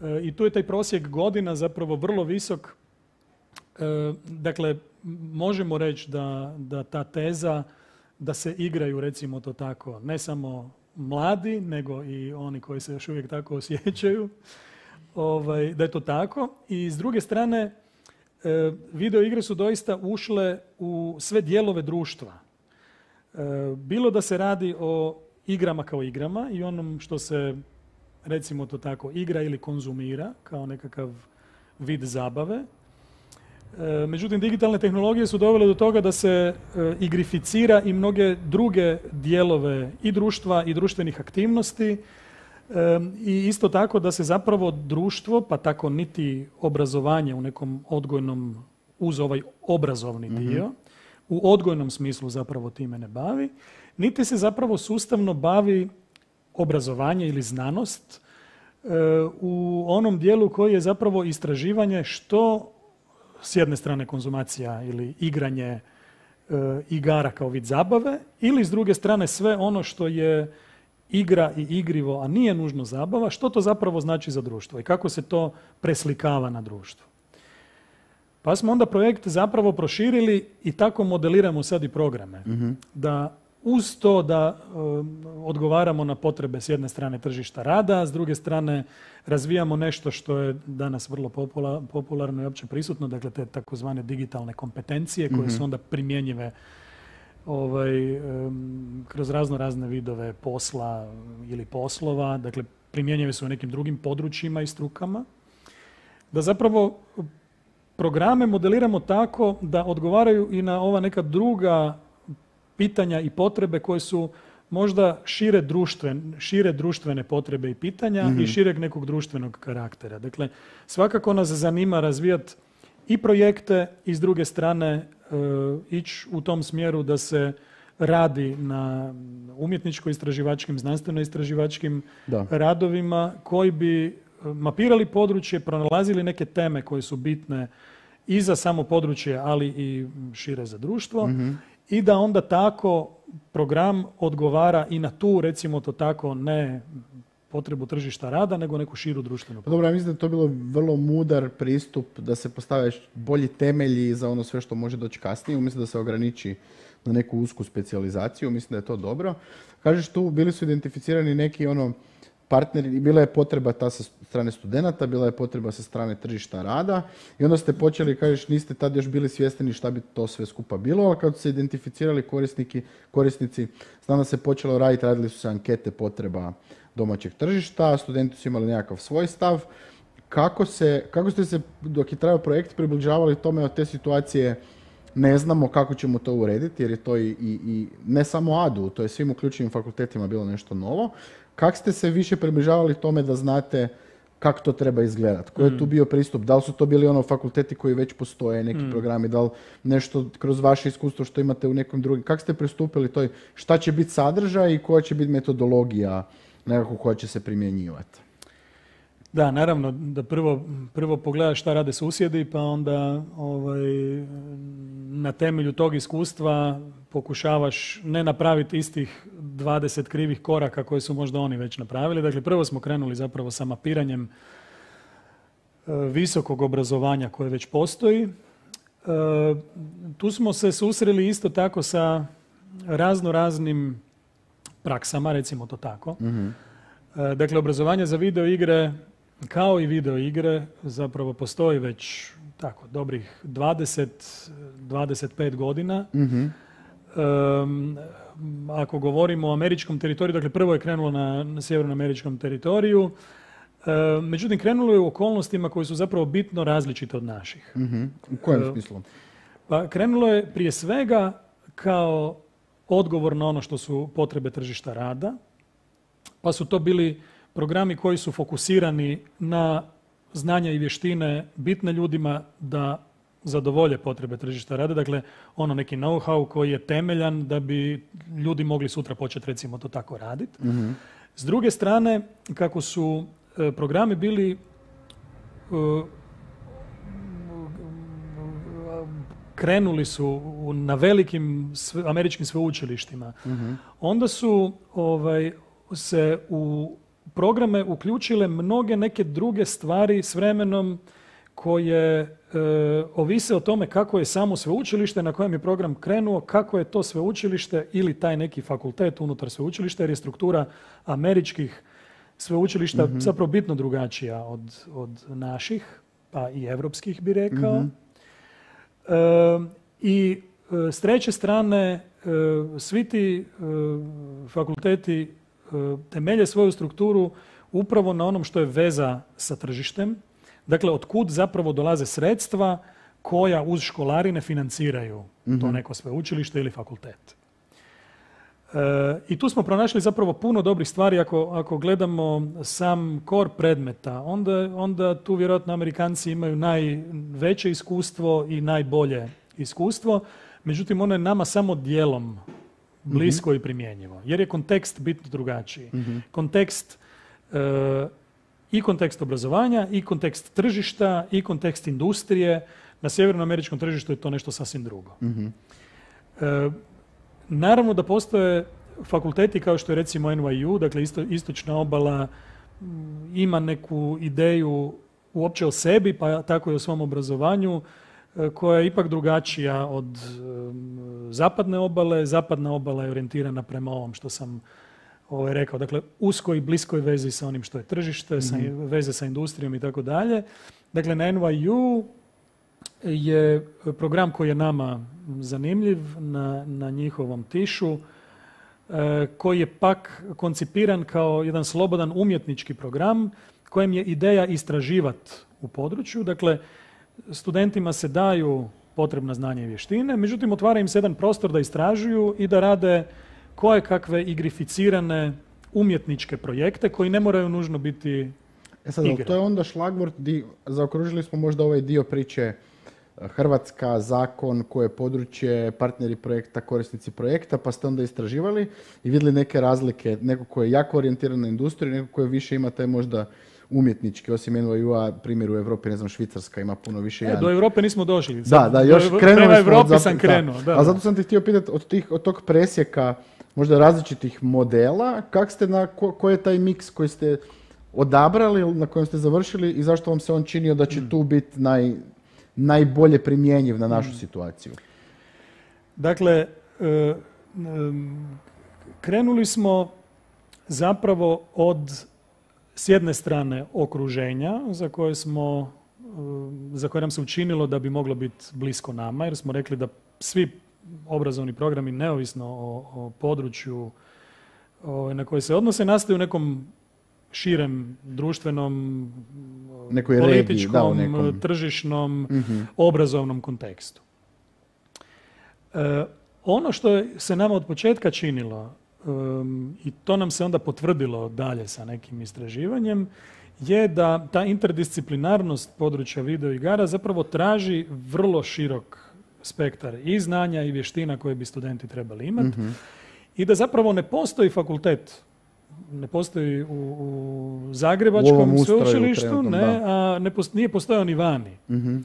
S41: E, I tu je taj prosjek godina zapravo vrlo visok. E, dakle, možemo reći da, da ta teza da se igraju, recimo to tako, ne samo mladi, nego i oni koji se još uvijek tako osjećaju, ovaj, da je to tako. I s druge strane, e, video igre su doista ušle u sve dijelove društva. Eh, bilo da se radi o igrama kao igrama i onom što se, recimo to tako, igra ili konzumira kao nekakav vid zabave. Eh, međutim, digitalne tehnologije su dovele do toga da se eh, igrificira i mnoge druge dijelove i društva i društvenih aktivnosti i isto tako da se zapravo društvo, pa tako niti obrazovanje u nekom odgojnom uz ovaj obrazovni mhm. dio, u odgojnom smislu zapravo time ne bavi, niti se zapravo sustavno bavi obrazovanje ili znanost e, u onom dijelu koji je zapravo istraživanje što s jedne strane konzumacija ili igranje e, igara kao vid zabave ili s druge strane sve ono što je igra i igrivo, a nije nužno zabava, što to zapravo znači za društvo i kako se to preslikava na društvo. Pa smo onda projekt zapravo proširili i tako modeliramo sad i programe. Mhm. Da uz to da eh, odgovaramo na potrebe s jedne strane tržišta rada, s druge strane razvijamo nešto što je danas vrlo popularno i opće prisutno, dakle te takozvane digitalne kompetencije koje mhm. su onda primjenjive ovaj, kroz razno razne vidove posla ili poslova, dakle primjenjive su u nekim drugim područjima i strukama. Da zapravo programe modeliramo tako da odgovaraju i na ova neka druga pitanja i potrebe koje su možda šire, šire društvene potrebe i pitanja mm i mhm. šireg nekog društvenog karaktera. Dakle, svakako nas zanima razvijat i projekte i s druge strane e, ići u tom smjeru da se radi na umjetničko-istraživačkim, znanstveno-istraživačkim radovima koji bi e, mapirali područje, pronalazili neke teme koje su bitne i za samo područje, ali i šire za društvo. Mhm. I da onda tako program odgovara i na tu, recimo to tako, ne potrebu tržišta rada, nego neku širu društvenu
S40: pa Dobro, ja mislim da to bilo vrlo mudar pristup da se postave bolji temelji za ono sve što može doći kasnije, umjesto da se ograniči na neku usku specijalizaciju. Mislim da je to dobro. Kažeš tu, bili su identificirani neki ono partneri, i bila je potreba ta sa strane studenata, bila je potreba sa strane tržišta rada i onda ste počeli, kažeš, niste tad još bili svjesni šta bi to sve skupa bilo, ali kad su se identificirali korisnici, znam se počelo raditi, radili su se ankete potreba domaćeg tržišta, studenti su imali nekakav svoj stav. Kako, kako ste se, dok je trajao projekt, približavali tome od te situacije ne znamo kako ćemo to urediti jer je to i, i, ne samo ADU, to je svim uključenim fakultetima bilo nešto novo. Kako ste se više približavali tome da znate kako to treba izgledati? Koji je tu mm. bio pristup? Da li su to bili ono fakulteti koji već postoje, neki mm. programi? Da li nešto kroz vaše iskustvo što imate u nekom drugim? Kako ste pristupili toj šta će biti sadržaj i koja će biti metodologija nekako koja će se primjenjivati?
S41: Da, naravno, da prvo, prvo pogledaš šta rade susjedi, pa onda ovaj, na temelju tog iskustva pokušavaš ne napraviti istih 20 krivih koraka koje su možda oni već napravili. Dakle, prvo smo krenuli zapravo sa mapiranjem e, visokog obrazovanja koje već postoji. E, tu smo se susreli isto tako sa razno raznim praksama, recimo to tako. Mhm. E, dakle, obrazovanje za video igre kao i video igre zapravo postoji već tako dobrih 20 25 godina. Mhm. ako govorimo o američkom teritoriju, dakle prvo je krenulo na, na sjevernoameričkom teritoriju. međutim, krenulo je u okolnostima koje su zapravo bitno različite od naših.
S40: Mhm. U kojem smislu?
S41: Pa krenulo je prije svega kao odgovor na ono što su potrebe tržišta rada, pa su to bili Programi koji su fokusirani na znanja i vještine bitne ljudima da zadovolje potrebe tržišta rada, dakle ono neki know-how koji je temeljan da bi ljudi mogli sutra početi recimo to tako raditi. mm S druge strane, kako su e, programi bili e, krenuli su na velikim američkim sveučilištima, mm onda su ovaj, se u programe uključile mnoge neke druge stvari s vremenom koje e, ovise o tome kako je samo sveučilište na kojem je program krenuo, kako je to sveučilište ili taj neki fakultet unutar sveučilišta jer je struktura američkih sveučilišta mm zapravo bitno drugačija od, od naših, pa i europskih bi rekao. Mhm. E, I e, s treće strane, svi ti fakulteti temelje svoju strukturu upravo na onom što je veza sa tržištem. Dakle, otkud zapravo dolaze sredstva koja uz školarine financiraju to mhm. neko sveučilište ili fakultet. E, I tu smo pronašli zapravo puno dobrih stvari. Ako, gledamo sam kor predmeta, onda, onda tu vjerojatno Amerikanci imaju najveće iskustvo i najbolje iskustvo. Međutim, ono je nama samo dijelom Mhm. blisko i primjenjivo. Jer je kontekst bitno drugačiji. Mhm. Kontekst e, i kontekst obrazovanja, i kontekst tržišta, i kontekst industrije. Na sjevernoameričkom tržištu je to nešto sasvim drugo. Mhm. E, naravno da postoje fakulteti kao što je recimo NYU, dakle isto, istočna obala, ima neku ideju uopće o sebi, pa tako i o svom obrazovanju, koja je ipak drugačija od zapadne obale. Zapadna obala je orijentirana prema ovom što sam ovaj, rekao. Dakle, uskoj i bliskoj vezi sa onim što je tržište, mhm. veze sa industrijom i tako dalje. Dakle, na NYU je program koji je nama zanimljiv na, na njihovom tišu, e, koji je pak koncipiran kao jedan slobodan umjetnički program kojem je ideja istraživati u području. Dakle, studentima se daju potrebna znanja i vještine, međutim otvara im se jedan prostor da istražuju i da rade koje kakve igrificirane umjetničke projekte koji ne moraju nužno biti E sad,
S40: to je onda šlagvort di zaokružili smo možda ovaj dio priče e, Hrvatska, zakon, koje područje, partneri projekta, korisnici projekta, pa ste onda istraživali i vidjeli neke razlike, neko koje je jako orijentiran na industriju, neko koje više ima taj možda umjetnički, osim NYU-a, primjer u Europi, ne znam, Švicarska ima puno više. E, jedan. do Europe nismo došli. da, da, još krenuo prema sam krenuo. A zato sam ti htio pitati od, tih, tog presjeka možda različitih modela, kak ste na, ko, je taj miks koji ste odabrali, na kojem ste završili i zašto vam se on činio da će mm. tu biti najbolje primjenjiv na našu mm. situaciju?
S41: Dakle, e, e, krenuli smo zapravo od s jedne strane okruženja za koje smo eh, za koje nam se učinilo da bi moglo biti blisko nama, jer smo rekli da svi obrazovni programi, neovisno o, području o, ovaj, na koje se odnose, nastaju u nekom širem društvenom, eh, Nekoj političkom, regiji, da, nekom... tržišnom, mhm. obrazovnom kontekstu. Eh, ono što se nama od početka činilo i to nam se onda potvrdilo dalje sa nekim istraživanjem, je da ta interdisciplinarnost područja videoigara zapravo traži vrlo širok spektar i znanja i vještina koje bi studenti trebali imati mhm. i da zapravo ne postoji fakultet ne postoji u, Zagrebačkom sveučilištu, ne, a ne posto, nije postojao ni vani. Mhm. E,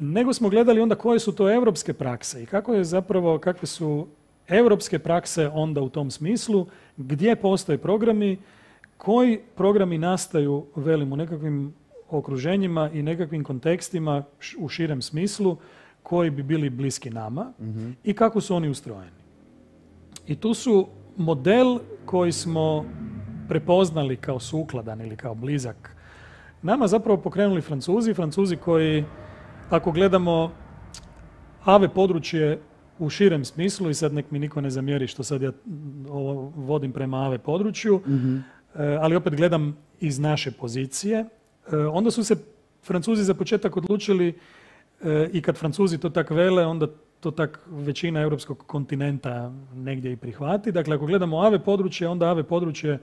S41: nego smo gledali onda koje su to europske prakse i kako je zapravo, kakve su europske prakse onda u tom smislu gdje postoje programi, koji programi nastaju, velim, u nekakvim okruženjima i nekakvim kontekstima u širem smislu koji bi bili bliski nama mhm. i kako su oni ustrojeni. I tu su model koji smo prepoznali kao sukladan ili kao blizak. Nama zapravo pokrenuli Francuzi, Francuzi koji, ako gledamo AVE područje u širem smislu i sad nek mi niko ne zamjeri što sad ja mm, ovo vodim prema AVE području, mhm. eh, ali opet gledam iz naše pozicije. Eh, onda su se Francuzi za početak odlučili eh, i kad Francuzi to tak vele, onda to tak većina europskog kontinenta negdje i prihvati. Dakle, ako gledamo AVE područje, onda AVE područje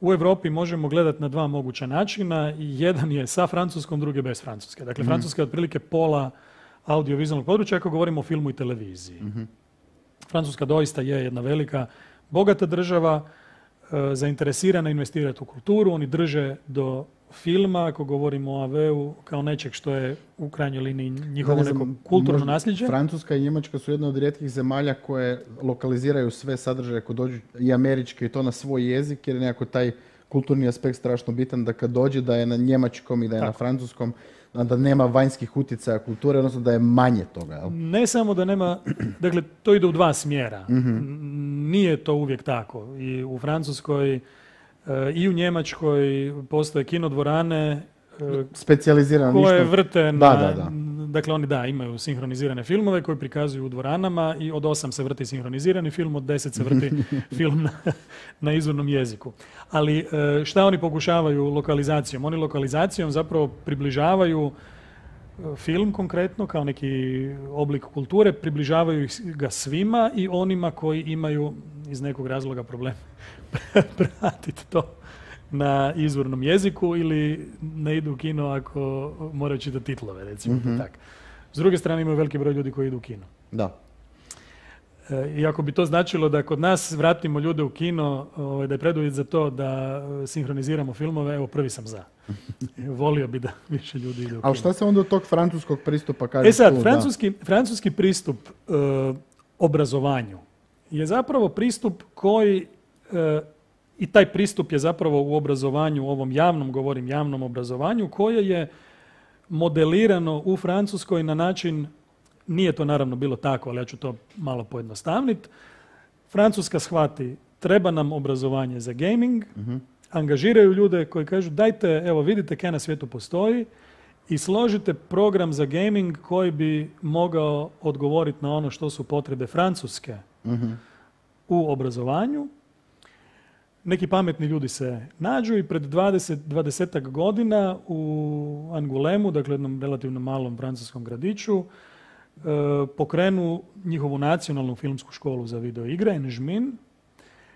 S41: u Europi možemo gledati na dva moguća načina. Jedan je sa Francuskom, drugi je bez Francuske. Dakle, mhm. Francuska je otprilike pola audiovizualnog područja ako govorimo o filmu i televiziji. Mhm. Francuska doista je jedna velika, bogata država, e, zainteresirana investirati u kulturu, oni drže do filma, ako govorimo o AV-u, kao nečeg što je u krajnjoj liniji njihovo neko kulturno nasljeđe.
S40: Francuska i Njemačka su jedna od rijetkih zemalja koje lokaliziraju sve sadržaje ako dođu i američke i to na svoj jezik jer je nekako taj kulturni aspekt strašno bitan da kad dođe da je na njemačkom i da je na francuskom da nema vanjskih utjecaja kulture, odnosno da je manje toga. Ne
S41: samo da nema, dakle to ide u dva smjera. Mhm. Nije to uvijek tako. I u Francuskoj e, i u Njemačkoj postoje kinodvorane e, specijalizirane koje vrte na, da, da, da dakle oni da, imaju sinhronizirane filmove koji prikazuju u dvoranama i od osam se vrti sinhronizirani film, od deset se vrti film na, na izvornom jeziku. Ali e, šta oni pokušavaju lokalizacijom? Oni lokalizacijom zapravo približavaju e, film konkretno kao neki oblik kulture, približavaju ga svima i onima koji imaju iz nekog razloga problem pratiti to na izvornom jeziku ili ne idu u kino ako moraju čitati titlove, recimo. mm S druge strane imaju veliki broj ljudi koji idu u kino. Da. E, I ako bi to značilo da kod nas vratimo ljude u kino, ovaj, da je preduvjet za to da e, sinhroniziramo filmove, evo prvi sam za. Volio bi da više ljudi ide u kino. A šta se
S40: onda od tog francuskog pristupa kaže? E sad, francuski, pristup e,
S41: obrazovanju je zapravo pristup koji i taj pristup je zapravo u obrazovanju, u ovom javnom, govorim javnom obrazovanju, koje je modelirano u Francuskoj na način, nije to naravno bilo tako, ali ja ću to malo pojednostavniti. Francuska shvati, treba nam obrazovanje za gaming, mhm. angažiraju ljude koji kažu dajte, evo vidite kaj na svijetu postoji i složite program za gaming koji bi mogao odgovoriti na ono što su potrebe Francuske mhm. u obrazovanju neki pametni ljudi se nađu i pred 20, godina u Angulemu, dakle jednom relativno malom francuskom gradiću, e, pokrenu njihovu nacionalnu filmsku školu za videoigre, Enžmin,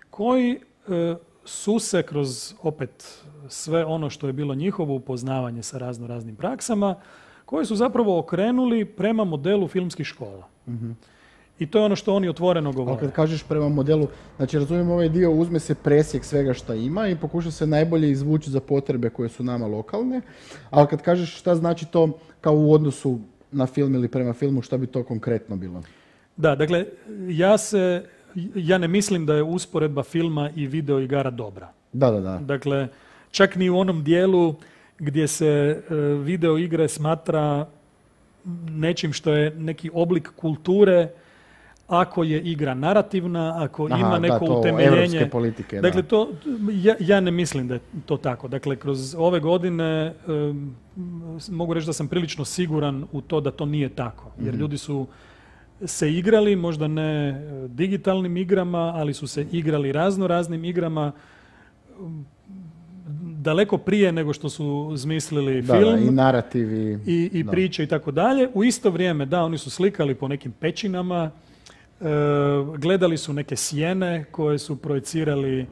S41: koji e, su se kroz opet sve ono što je bilo njihovo upoznavanje sa razno raznim praksama,
S40: koji su zapravo okrenuli prema modelu filmskih škola. Mhm. I to je ono što oni otvoreno govore. Ali kad kažeš prema modelu, znači razumijem ovaj dio, uzme se presjek svega šta ima i pokuša se najbolje izvući za potrebe koje su nama lokalne, ali kad kažeš šta znači to kao u odnosu na film ili prema filmu, šta bi to konkretno bilo?
S41: Da, dakle, ja se, ja ne mislim da je usporedba filma i video igara dobra. Da, da, da. Dakle, čak ni u onom dijelu gdje se e, video igre smatra nečim što je neki oblik kulture ako je igra narativna, ako ima neko da, to utemeljenje. politike. Dakle, to, ja, ja ne mislim da je to tako. Dakle, kroz ove godine mogu reći da sam prilično siguran u to da to nije tako. Jer mhm. ljudi su se igrali, možda ne eh, digitalnim igrama, ali su se igrali razno raznim igrama mm, daleko prije nego što su zmislili film. i narativi. I, i priče i tako dalje. U isto vrijeme, da, oni su slikali po nekim pećinama, E, gledali su neke sjene koje su projecirali e,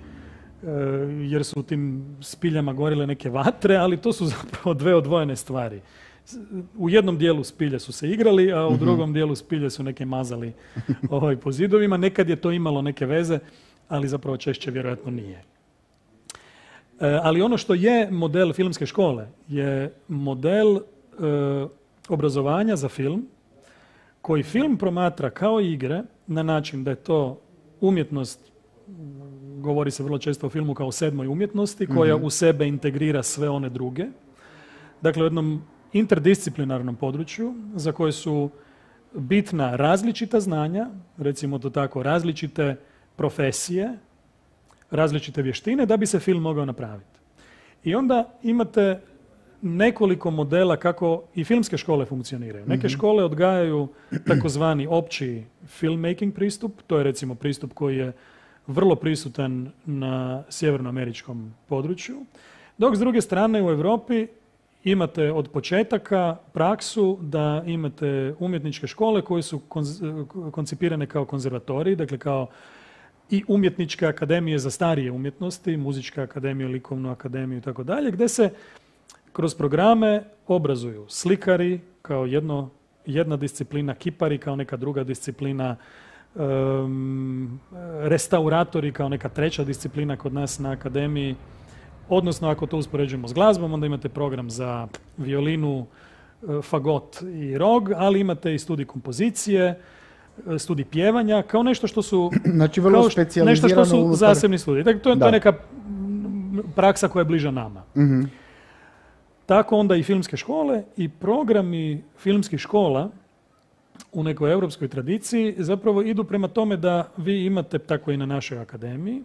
S41: jer su u tim spiljama gorile neke vatre, ali to su zapravo dve odvojene stvari. U jednom dijelu spilje su se igrali, a u mhm. drugom dijelu spilje su neke mazali ovaj, po zidovima. Nekad je to imalo neke veze, ali zapravo češće vjerojatno nije. E, ali ono što je model filmske škole je model obrazovanja za film koji film promatra kao igre na način da je to umjetnost, govori se vrlo često o filmu kao sedmoj umjetnosti, koja mhm. u sebe integrira sve one druge. Dakle, u jednom interdisciplinarnom području za koje su bitna različita znanja, recimo to tako, različite profesije, različite vještine da bi se film mogao napraviti. I onda imate nekoliko modela kako i filmske škole funkcioniraju. Neke mhm. škole odgajaju takozvani opći filmmaking pristup, to je recimo pristup koji je vrlo prisutan na sjevernoameričkom području, dok s druge strane u Europi imate od početaka praksu da imate umjetničke škole koje su koncipirane kao konzervatoriji, dakle kao i umjetničke akademije za starije umjetnosti, muzička akademija, likovnu akademiju i tako dalje, gdje se kroz programe obrazuju slikari kao jedno, jedna disciplina, kipari kao neka druga disciplina, restauratori kao neka treća disciplina kod nas na akademiji. Odnosno, ako to uspoređujemo s glazbom, onda imate program za violinu, e, fagot i rog, ali imate i studij kompozicije, e, studij pjevanja, kao nešto što su... Znači, vrlo Nešto što su zasebni studiji. Dakle, to je neka praksa koja je bliža nama. Mhm. Tako onda i filmske škole i programi filmskih škola u nekoj europskoj tradiciji zapravo idu prema tome da vi imate, tako i na našoj akademiji,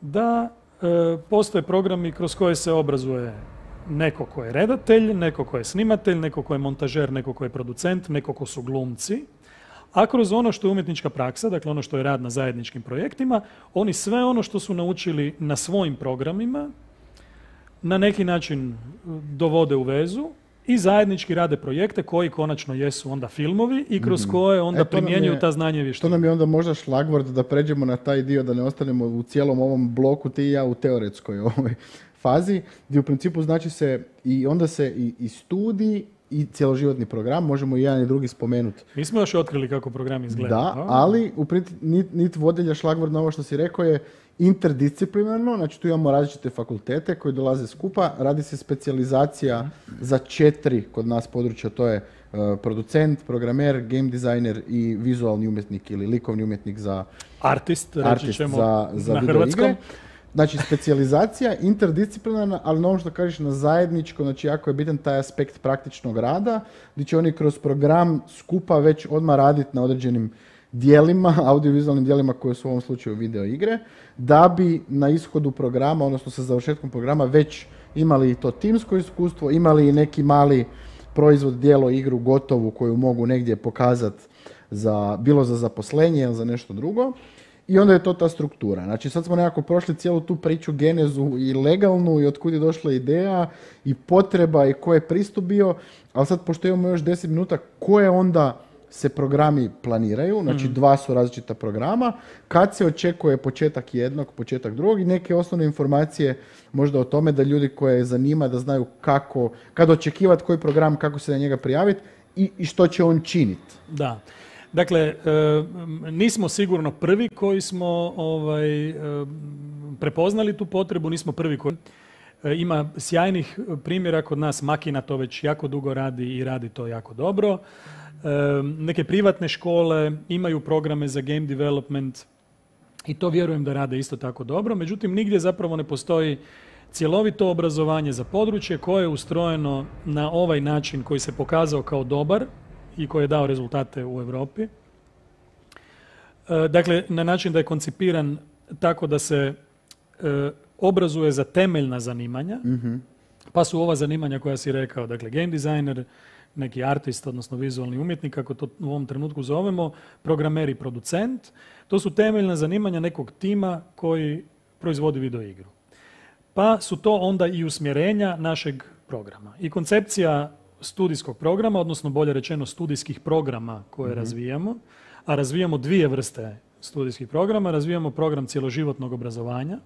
S41: da e, postoje programi kroz koje se obrazuje neko ko je redatelj, neko ko je snimatelj, neko ko je montažer, neko ko je producent, neko ko su glumci. A kroz ono što je umjetnička praksa, dakle ono što je rad na zajedničkim projektima, oni sve ono što su naučili na svojim programima na neki način e, dovode u vezu i zajednički rade projekte koji konačno jesu onda filmovi i kroz mhm. koje onda e, primjenjuju ta
S40: znanje više. To nam je onda možda šlagvord da pređemo na taj dio da ne ostanemo u cijelom ovom bloku ti i ja u teoretskoj ovoj fazi gdje u principu znači se i onda se i, i studij i cjeloživotni program, možemo i jedan i drugi spomenuti.
S41: Mi smo još otkrili kako program izgleda. Da, ali
S40: u nit, vodilja šlagvord na ovo što si rekao je interdisciplinarno, znači tu imamo različite fakultete koji dolaze skupa, radi se specijalizacija za četiri kod nas područja, to je e, producent, programer, game designer i vizualni umjetnik ili likovni umjetnik za artist, za, za na hrvatskom. Znači, specijalizacija interdisciplinarna, ali ono što kažeš na zajedničko, znači jako je bitan taj aspekt praktičnog rada, gdje će oni kroz program skupa već odmah raditi na određenim dijelima, audiovizualnim dijelima koje su u ovom slučaju video igre da bi na ishodu programa, odnosno sa završetkom programa već imali i to timsko iskustvo, imali i neki mali proizvod, dijelo, igru gotovu koju mogu negdje pokazati za, bilo za zaposlenje ili za nešto drugo. I onda je to ta struktura. Znači sad smo nekako prošli cijelu tu priču genezu i legalnu i otkud je došla ideja i potreba i ko je pristup bio, ali sad pošto imamo još 10 minuta, ko je onda se programi planiraju, znači mhm. dva su različita programa, kad se očekuje početak jednog, početak drugog i neke osnovne informacije možda o tome da ljudi koje zanima da znaju kako, kad očekivati koji program, kako se na njega prijaviti i, što će on činiti.
S41: Da. Dakle, e, nismo sigurno prvi koji smo ovaj, e, prepoznali tu potrebu, nismo prvi koji e, ima sjajnih primjera kod nas. Makina to već jako dugo radi i radi to jako dobro neke privatne škole imaju programe za game development i to vjerujem da rade isto tako dobro. Međutim, nigdje zapravo ne postoji cjelovito obrazovanje za područje koje je ustrojeno na ovaj način koji se pokazao kao dobar i koji je dao rezultate u Europi. Dakle, na način da je koncipiran tako da se obrazuje za temeljna zanimanja, mhm. pa su ova zanimanja koja si rekao, dakle game designer, neki artist, odnosno vizualni umjetnik, kako to u ovom trenutku zovemo, programer i producent. To su temeljna zanimanja nekog tima koji proizvodi videoigru. Pa su to onda i usmjerenja našeg programa. I koncepcija studijskog programa, odnosno bolje rečeno studijskih programa koje mhm. razvijamo, a razvijamo dvije vrste studijskih programa. Razvijamo program cjeloživotnog obrazovanja,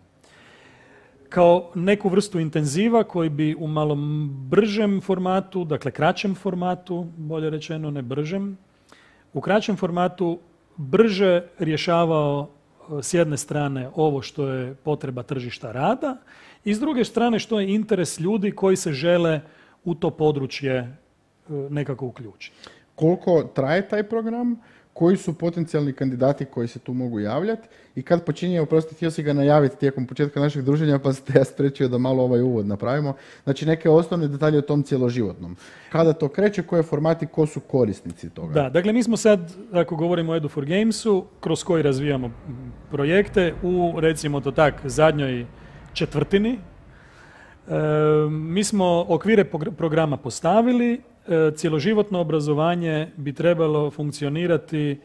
S41: kao neku vrstu intenziva koji bi u malo bržem formatu, dakle kraćem formatu, bolje rečeno ne bržem, u kraćem formatu brže rješavao e, s jedne strane ovo što je potreba tržišta rada i s druge strane što je interes ljudi koji se žele u to područje e,
S40: nekako uključiti. Koliko traje taj program? koji su potencijalni kandidati koji se tu mogu javljati i kad počinje, oprosti, htio si ga najaviti tijekom početka našeg druženja, pa ste ja sprečio da malo ovaj uvod napravimo. Znači neke osnovne detalje o tom cjeloživotnom. Kada to kreće, koje formati, ko su korisnici toga? Da,
S41: dakle mi smo sad, ako govorimo o Edu for Gamesu, kroz koji razvijamo projekte u, recimo to tak, zadnjoj četvrtini, mi smo okvire programa postavili, E, cjeloživotno obrazovanje bi trebalo funkcionirati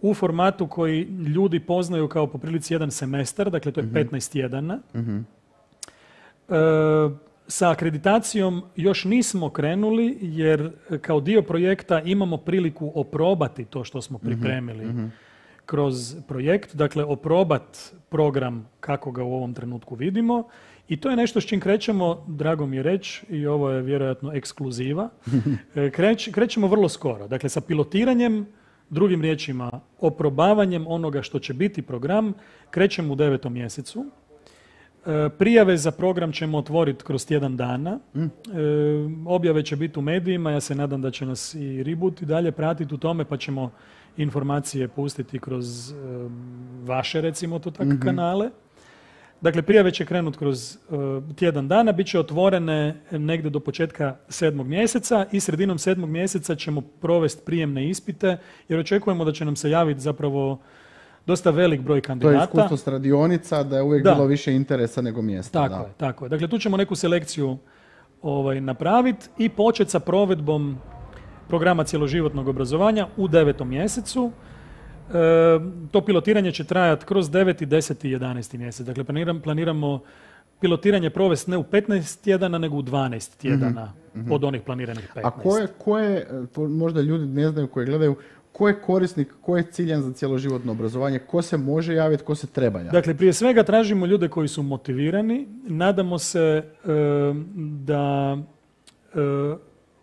S41: u formatu koji ljudi poznaju kao po prilici jedan semestar, dakle to je 15 mhm. tjedana. Mhm. E, sa akreditacijom još nismo krenuli jer kao dio projekta imamo priliku oprobati to što smo mhm. pripremili kroz projekt, dakle oprobat program kako ga u ovom trenutku vidimo i to je nešto s čim krećemo, drago mi je reći, i ovo je vjerojatno ekskluziva, e, krećemo vrlo skoro. Dakle, sa pilotiranjem, drugim riječima, oprobavanjem onoga što će biti program, krećemo u devetom mjesecu. E, prijave za program ćemo otvoriti kroz tjedan dana. Mm. E, objave će biti u medijima, ja se nadam da će nas i Reboot i dalje pratiti u tome, pa ćemo informacije pustiti kroz vaše, recimo to tako, mhm. kanale. Dakle, prijave će krenuti kroz e, tjedan dana, bit će otvorene e, negdje do početka sedmog mjeseca i sredinom sedmog mjeseca ćemo provesti prijemne ispite jer očekujemo da će nam se javiti zapravo dosta velik broj kandidata. To je iskustvo
S40: radionica, da je uvijek bilo više interesa nego mjesta. Tako je, tako
S41: je. Dakle, tu ćemo neku selekciju ovaj, napraviti i početi sa provedbom programa cjeloživotnog obrazovanja u devetom mjesecu to pilotiranje će trajati kroz 9. 10. i 11. mjesec. Dakle, planiram, planiramo pilotiranje provesti ne u 15 tjedana, nego u 12 mhm, tjedana mhm. od onih planiranih 15. A
S40: koje, je, možda ljudi ne znaju koji gledaju, ko je korisnik, ko je ciljan za cjeloživotno obrazovanje, ko se može javiti, ko se treba javiti? Dakle, prije svega tražimo ljude koji su motivirani. Nadamo
S41: se e, da e,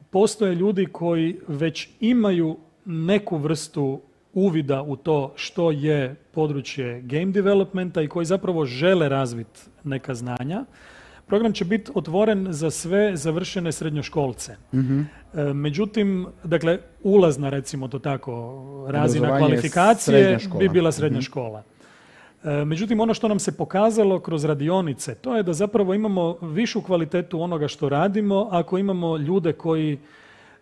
S41: postoje ljudi koji već imaju neku vrstu uvida u to što je područje game developmenta i koji zapravo žele razviti neka znanja. Program će biti otvoren za sve završene srednjoškolce. mm Međutim, dakle, ulazna, recimo to tako, razina kvalifikacije bi bila mhm. srednja škola. E, međutim, ono što nam se pokazalo kroz radionice, to je da zapravo imamo višu kvalitetu onoga što radimo ako imamo ljude koji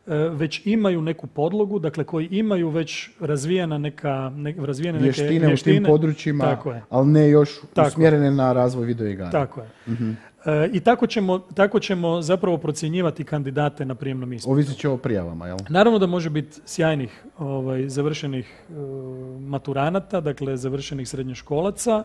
S41: E, već imaju neku podlogu, dakle koji imaju već razvijena neka, razvijene neke vještine. u tim područjima, ali ne još usmjerene na razvoj videoigara. Tako je. Mhm. E, I tako ćemo, tako ćemo zapravo procjenjivati kandidate na prijemnom ispitu. Ovisit će o prijavama, jel? Naravno da može biti sjajnih ovaj, završenih e, maturanata, dakle završenih srednjoškolaca,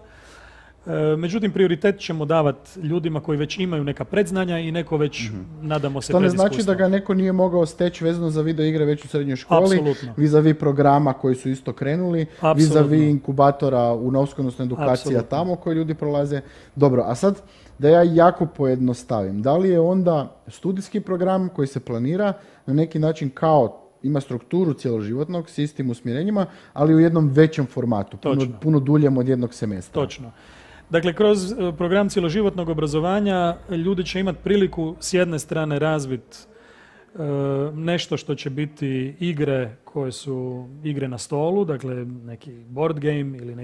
S41: E, međutim, prioritet ćemo davati ljudima koji već imaju neka predznanja i neko već, mhm. nadamo se, To ne znači da
S40: ga neko nije mogao steći vezano za video igre već u srednjoj školi, vis-a-vis programa koji su isto krenuli, vis-a-vis inkubatora u Novskoj, odnosno edukacija tamo koji ljudi prolaze. Dobro, a sad da ja jako pojednostavim. Da li je onda studijski program koji se planira na neki način kao ima strukturu cjeloživotnog s istim usmjerenjima, ali u jednom većem formatu, puno, puno duljem od jednog semestra. Točno.
S41: Dakle, kroz e, program cjeloživotnog obrazovanja ljudi će imati priliku s jedne strane razvit e, nešto što će biti igre koje su igre na stolu, dakle neki board game ili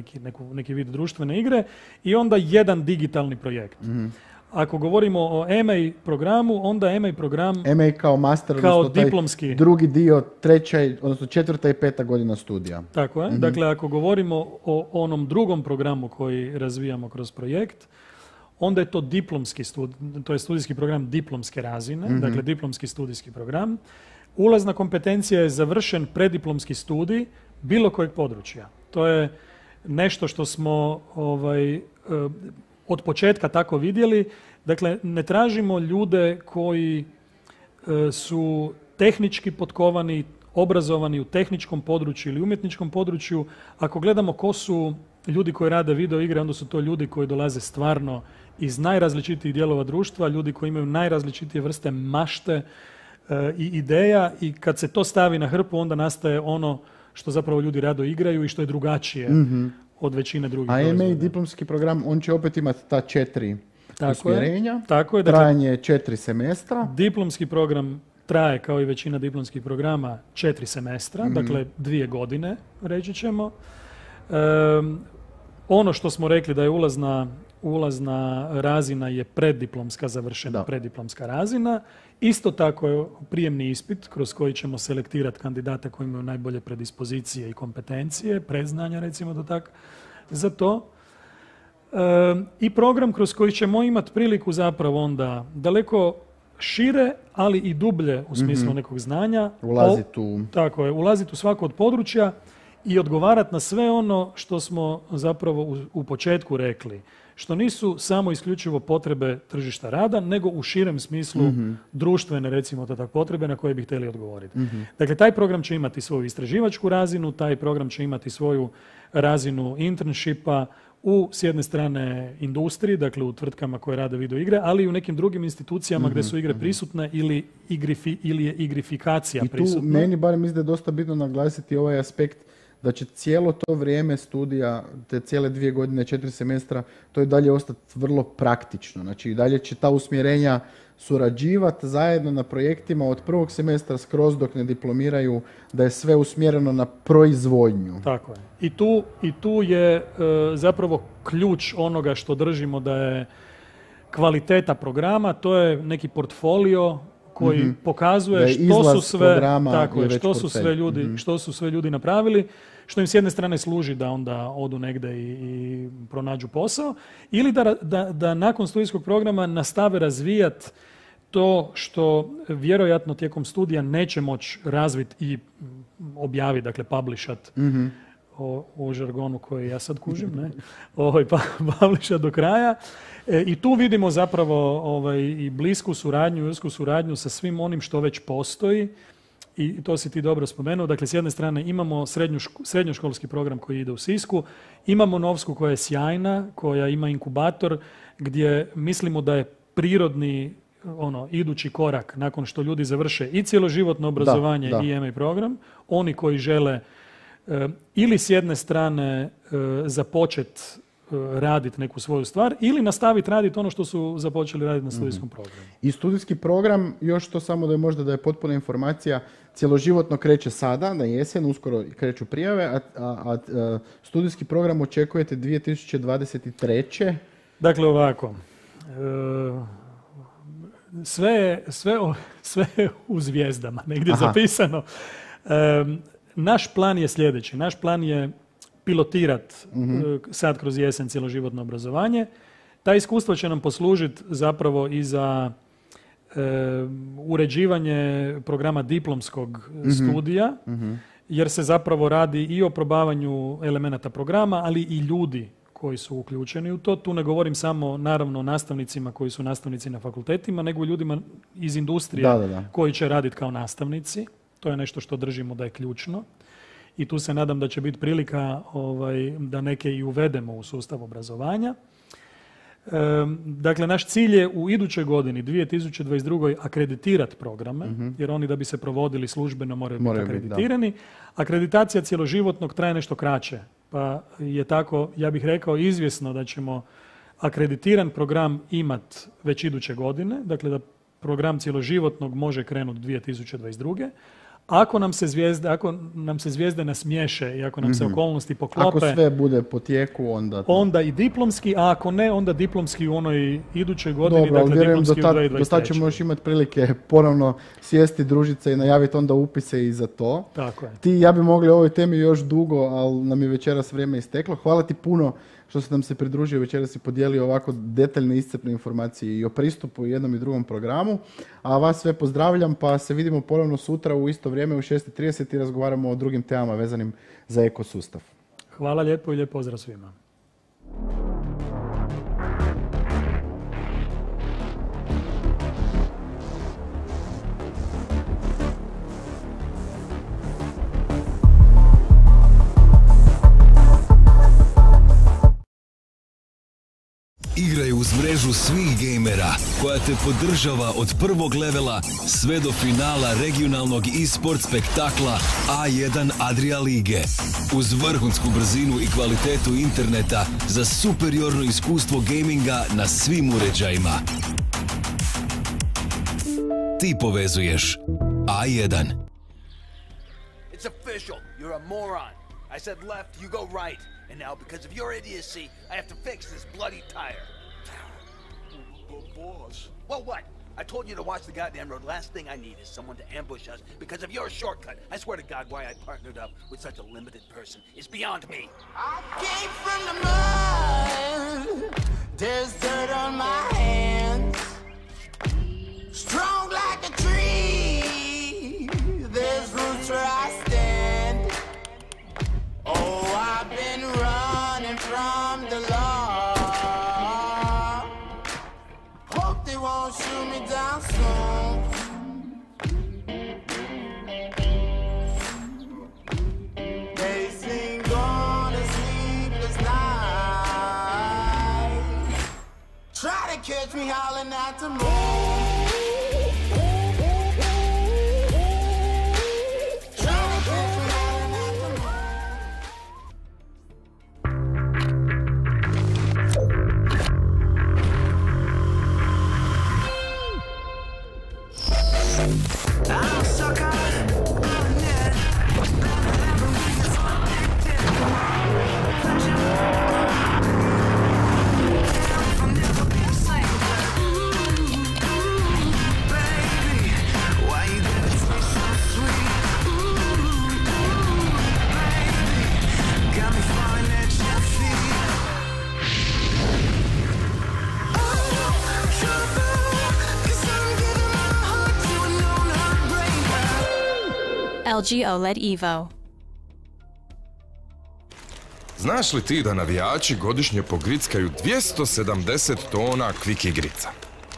S41: neki, vid društvene igre i onda jedan digitalni projekt. Mhm. Ako govorimo o MA programu, onda MA program
S40: MA kao master, kao diplomski. drugi dio, treća, odnosno četvrta i peta godina studija.
S41: Tako je. Mhm. Dakle, ako govorimo o onom drugom programu koji razvijamo kroz projekt, onda je to diplomski studij, to je studijski program diplomske razine, mhm. dakle diplomski studijski program. Ulazna kompetencija je završen prediplomski studij bilo kojeg područja. To je nešto što smo ovaj, od početka tako vidjeli. Dakle, ne tražimo ljude koji e, su tehnički potkovani, obrazovani u tehničkom području ili umjetničkom području. Ako gledamo ko su ljudi koji rade video igre, onda su to ljudi koji dolaze stvarno iz najrazličitijih dijelova društva, ljudi koji imaju najrazličitije vrste mašte e, i ideja i kad se to stavi na hrpu, onda nastaje ono što zapravo ljudi rado igraju i što je drugačije mhm
S40: od većine drugih A MA diplomski program, on će opet imati ta četiri tako usmjerenja, je, tako je, dakle, trajanje četiri
S41: semestra. Diplomski program traje kao i većina diplomskih programa četiri semestra, mhm. dakle dvije godine reći ćemo. ono što smo rekli da je ulazna, ulazna razina je preddiplomska završena, preddiplomska razina. Isto tako je prijemni ispit kroz koji ćemo selektirati kandidate koji imaju najbolje predispozicije i kompetencije, preznanja recimo da tako, za to. I program kroz koji ćemo imati priliku zapravo onda daleko šire, ali i dublje u mhm. smislu nekog znanja. Ulaziti u... Tako je, ulaziti u svako od područja i odgovarati na sve ono što smo zapravo u početku rekli što nisu samo isključivo potrebe tržišta rada, nego u širem smislu mhm. društvene, recimo to potrebe na koje bi htjeli odgovoriti. Mhm. Dakle, taj program će imati svoju istraživačku razinu, taj program će imati svoju razinu internshipa, u s jedne strane industriji, dakle u tvrtkama koje rade video igre, ali i u nekim drugim institucijama gdje mhm, su igre prisutne ili, igrifi, ili je igrifikacija I tu Meni
S40: barem mislim da je dosta bitno naglasiti ovaj aspekt da će cijelo to vrijeme studija, te cijele dvije godine, četiri semestra, to je dalje ostati vrlo praktično. Znači i dalje će ta usmjerenja surađivati zajedno na projektima od prvog semestra skroz dok ne diplomiraju da je sve usmjereno na proizvodnju. Tako je. I tu, i tu je
S41: e, zapravo ključ onoga što držimo da je kvaliteta programa, to je neki portfolio koji mhm. pokazuje što su sve tako što su sve ljudi mhm. što su sve ljudi napravili što im s jedne strane služi da onda odu negdje i, pronađu posao ili da, da, da nakon studijskog programa nastave razvijat to što vjerojatno tijekom studija neće moći razviti i objaviti, dakle publishat mm o, žargonu koji ja sad kužim, ne? ovaj pa, publishat do kraja. E, I tu vidimo zapravo ovaj, i blisku suradnju, usku suradnju sa svim onim što već postoji i to si ti dobro spomenuo. Dakle, s jedne strane imamo srednjoškolski program koji ide u Sisku, imamo Novsku koja je sjajna, koja ima inkubator gdje mislimo da je prirodni ono, idući korak nakon što ljudi završe i cjeloživotno obrazovanje i EMA program, oni koji žele e, ili s jedne strane e, započet raditi neku svoju stvar ili nastaviti raditi ono što su započeli raditi na studijskom mhm. programu.
S40: I studijski program, još to samo da je možda da je potpuna informacija, cjeloživotno kreće sada, na jesen, uskoro kreću prijave, a, studijski program očekujete 2023. Dakle ovako, e,
S41: sve, sve, sve u zvijezdama negdje zapisano. E, naš plan je sljedeći. Naš plan je pilotirati mm e, sad kroz jesen životno obrazovanje. Ta iskustva će nam poslužiti zapravo i za e, uređivanje programa diplomskog e, mhm. studija, mhm. jer se zapravo radi i o probavanju elemenata programa, ali i ljudi koji su uključeni u to. Tu ne govorim samo naravno o nastavnicima koji su nastavnici na fakultetima, nego o ljudima iz industrije koji će raditi kao nastavnici. To je nešto što držimo da je ključno i tu se nadam da će biti prilika ovaj, da neke i uvedemo u sustav obrazovanja. E, dakle, naš cilj je u idućoj godini, 2022. akreditirati programe, mm-hmm. jer oni da bi se provodili službeno moraju, biti akreditirani. Akreditacija cjeloživotnog traje nešto kraće, pa je tako, ja bih rekao, izvjesno da ćemo akreditiran program imat već iduće godine, dakle da program cjeloživotnog može krenuti 2022 ako nam se zvijezde, ako nam se zvijezde nasmiješe i ako nam se mhm. okolnosti poklope... Ako sve
S40: bude po tijeku, onda...
S41: Onda i diplomski, a ako ne, onda diplomski u onoj idućoj godini, dakle diplomski do u 2023. ćemo
S40: još imati prilike ponovno sjesti, družiti se i najaviti onda upise i za to. Tako je. Ti ja bi mogli o ovoj temi još dugo, ali nam je večeras vrijeme isteklo. Hvala ti puno što se nam se pridružio večeras i podijelio ovako detaljne iscrpne informacije i o pristupu i jednom i drugom programu. A vas sve pozdravljam pa se vidimo ponovno sutra u isto vrijeme u 6.30 i razgovaramo o drugim temama vezanim za ekosustav.
S41: Hvala lijepo i lijep pozdrav svima.
S10: Igraju uz mrežu svih gejmera koja te podržava od prvog levela sve do finala regionalnog e-sport spektakla A1 Adria Lige. Uz vrhunsku brzinu i kvalitetu interneta za superiorno iskustvo gaminga na svim uređajima. Ti povezuješ A1.
S11: And now, because of your idiocy, I have to fix this bloody tire. boss... Well, what? I told you to watch the goddamn road. Last thing I need is someone to ambush us because of your shortcut. I swear to God, why I partnered up with such a limited person is beyond me.
S12: I came from
S13: the mud.
S11: There's dirt on my hands.
S13: Strong like a tree. There's roots where I Oh, I've been running
S14: from the law. Hope they won't shoot me down soon. They
S13: night. Try to catch me howling at the moon.
S15: LG Evo.
S16: Znaš li ti da navijači godišnje pogrickaju 270 tona kvik igrica?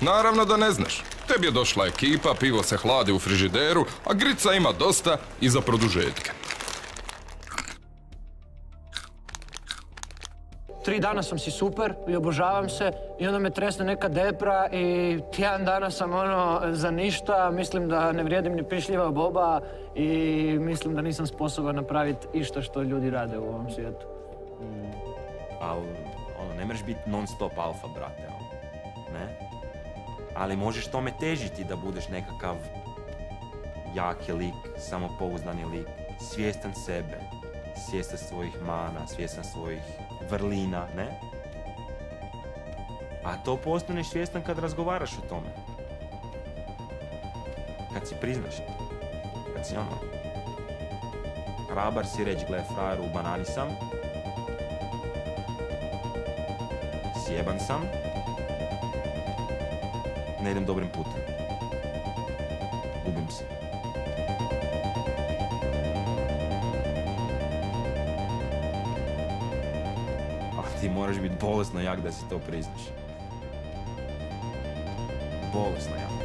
S16: Naravno da ne znaš. Tebi je došla ekipa, pivo se hladi u frižideru, a grica ima dosta i za produžetke.
S17: tri dana sam si super i obožavam se i onda me tresne neka depra i tjedan dana sam ono za ništa, mislim da ne vrijedim ni pišljiva boba i mislim da nisam sposoban napraviti išta što ljudi rade u ovom svijetu. Mm.
S18: ono, ne mreš biti non stop alfa, brate, ne? Ali možeš tome težiti da budeš nekakav jaki lik, samopouzdani lik, svjestan sebe, svjestan svojih mana, svjestan svojih vrlina, ne? A to postaneš svjestan kad razgovaraš o tome. Kad si priznaš. Kad si ono... Hrabar si reći, gle, frajer, u banani sam. Sjeban sam. Ne idem dobrim putem. Gubim se. ti moraš biti bolesno jak da si to priznaš. Bolesno jak.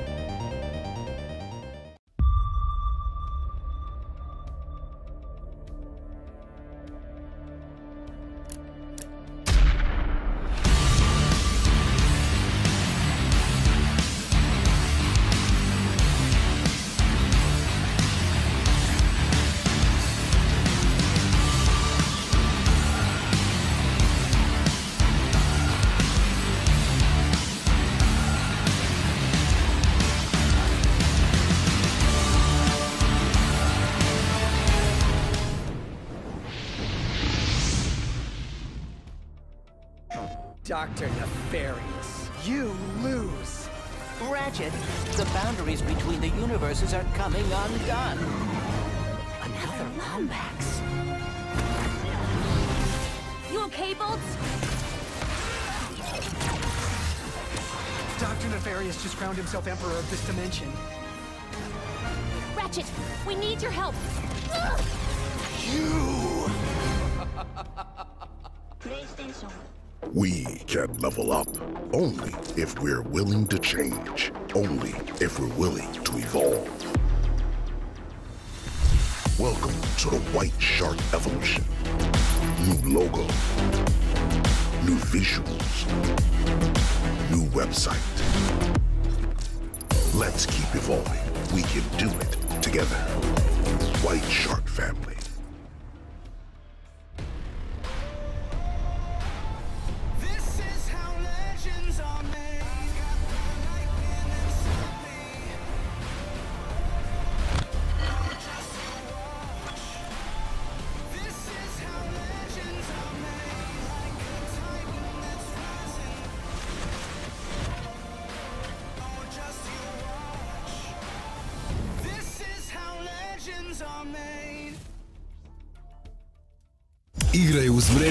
S24: Dr. Nefarious, you lose.
S19: Ratchet, the boundaries between the universes are coming undone.
S21: Another Lombax.
S20: You okay,
S22: Bolts?
S21: Dr. Nefarious just crowned himself Emperor of this dimension.
S22: Ratchet, we need your help. You!
S23: PlayStation we can level up only if we're willing to change, only if we're willing to evolve. Welcome to the White Shark Evolution. New logo, new visuals, new website. Let's keep evolving. We can do it together. White Shark family.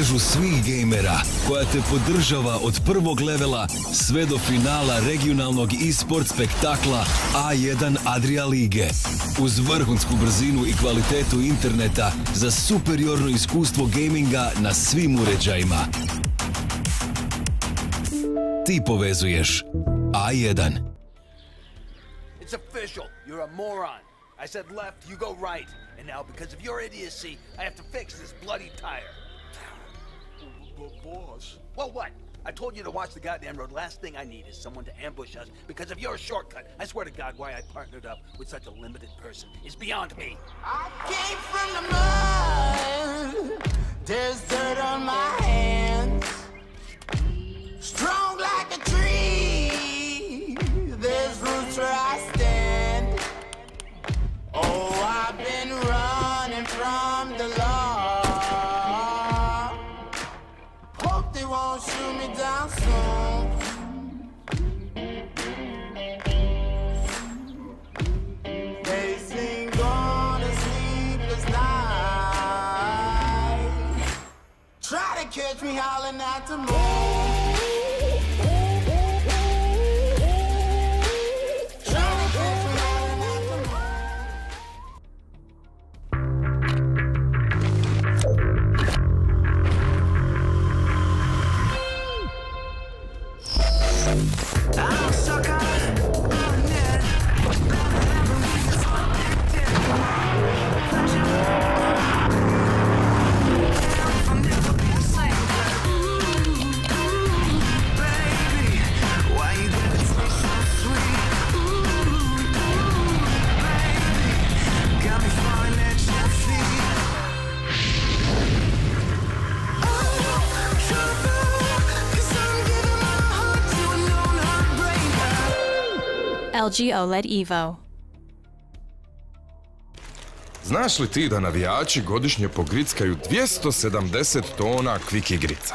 S10: mrežu svih gejmera koja te podržava od prvog levela sve do finala regionalnog e-sport spektakla A1 Adria Lige. Uz vrhunsku brzinu i kvalitetu interneta za superiorno iskustvo gaminga na svim uređajima. Ti povezuješ A1.
S11: But boss... Well, what? I told you to watch the goddamn road. Last thing I need is someone to ambush us because of your shortcut. I swear to God, why I partnered up with such a limited person is beyond me.
S12: I
S13: came from the mud.
S11: There's dirt on my hands.
S13: Strong like a tree. There's roots where I stand. Oh, I've been running from the law.
S14: gonna shoot me down soon.
S13: Try to catch me howling at the moon.
S15: LG OLED Evo.
S16: Znaš li ti da navijači godišnje pogrickaju 270 tona kvik igrica?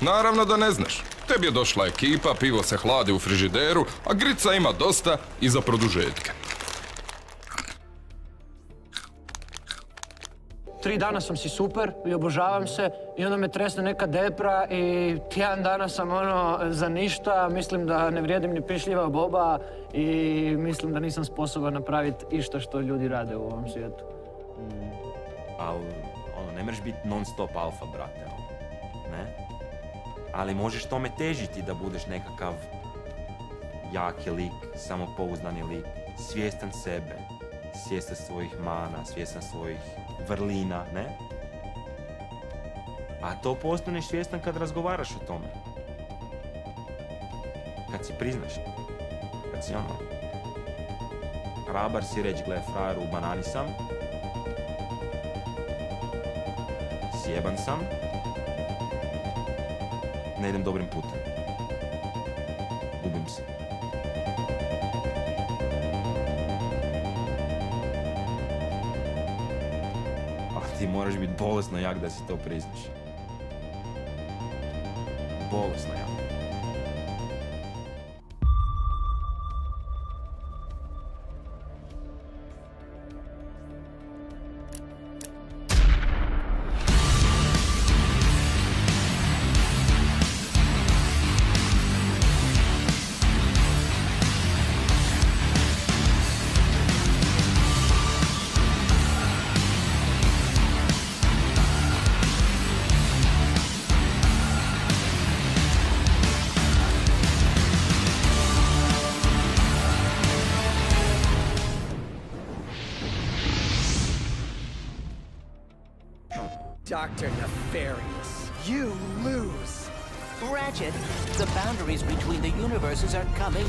S16: Naravno da ne znaš. Tebi je došla ekipa, pivo se hladi u frižideru, a grica ima dosta i za produžetke.
S17: tri dana sam si super i obožavam se i onda me tresne neka depra i tjedan dana sam ono za ništa, mislim da ne vrijedim ni pišljiva boba i mislim da nisam sposoban napraviti išta što ljudi rade u ovom svijetu.
S18: Mm. ono, ne mreš biti non stop alfa, brate, ono, ne? Ali možeš tome težiti da budeš nekakav jaki lik, samopouzdani lik, svjestan sebe, svjestan svojih mana, svjestan svojih vrlina, ne? A to postaneš svjestan kad razgovaraš o tome. Kad si priznaš. Kad si ono... Hrabar si reći, gle, frajeru, u banani sam. Sjeban sam. Ne idem dobrim putem. Gubim se. ti moraš biti bolesno jak da si to priznaš. Bolesno jak.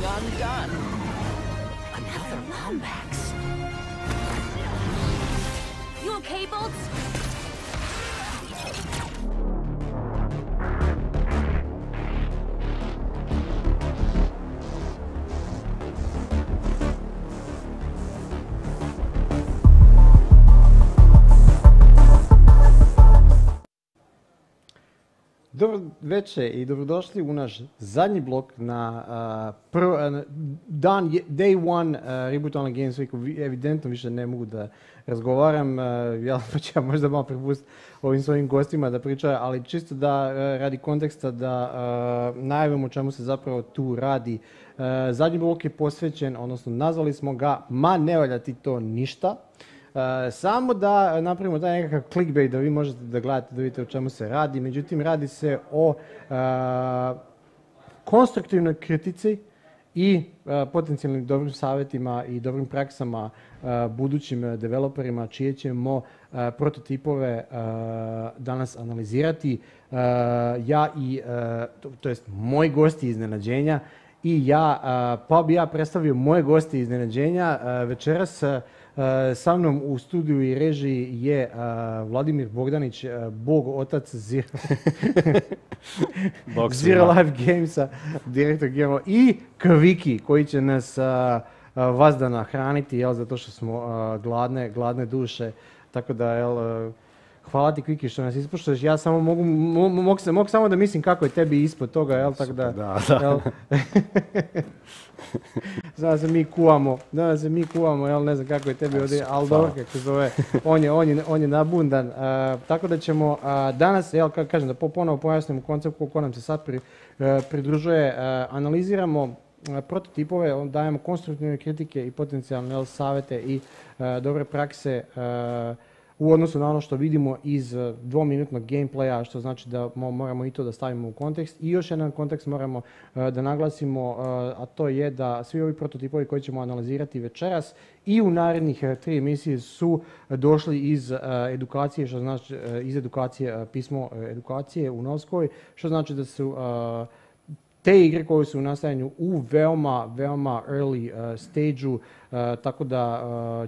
S19: undone.
S8: i dobrodošli u naš zadnji blok na dan, day one Reboot Online Games Week. Evidentno više ne mogu da razgovaram, ja pa ću ja možda malo prepustiti ovim svojim gostima da pričaju, ali čisto da radi konteksta da najavimo o čemu se zapravo tu radi. Zadnji blok je posvećen, odnosno nazvali smo ga Ma ne valja ti to ništa, E, samo da napravimo taj nekakav clickbait da vi možete da gledate, da vidite o čemu se radi. Međutim, radi se o e, konstruktivnoj kritici i e, potencijalnim dobrim savjetima i dobrim praksama budućim developerima čije ćemo prototipove danas analizirati. Ja i, to jest moji gosti iznenađenja i ja, pa bi ja predstavio moje gosti iznenađenja večeras E, sa mnom u studiju i režiji je e, Vladimir Bogdanić, e, bog otac
S33: Zero, Life
S8: Gamesa, direktor GMO i Kviki koji će nas vas da nahraniti, jel, zato što smo gladne, gladne duše. Tako da, jel, Hvala ti Kviki što nas ispuštaš, ja samo mogu, mog samo da mislim kako je tebi ispod toga, jel tako da... Jel? se mi kuvamo, mi kuvamo, jel ne znam kako je tebi ovdje, ali dobro kako se zove, on je, on je, on je nabundan. tako da ćemo danas, jel kažem, da ponovo pojasnimo koncept koliko nam se sad e, pridružuje, e, analiziramo e, prototipove, dajemo konstruktivne kritike i potencijalne savjete i dobre prakse u odnosu na ono što vidimo iz e, dvominutnog gameplaya, što znači da moramo i to da stavimo u kontekst. I još jedan kontekst moramo e, da naglasimo, e, a to je da svi ovi prototipovi koji ćemo analizirati večeras i u narednih tri emisije su došli iz edukacije, što znači iz edukacije, pismo edukacije u Novskoj, što znači da su te igre koje su u nastajanju u veoma, veoma early stage tako da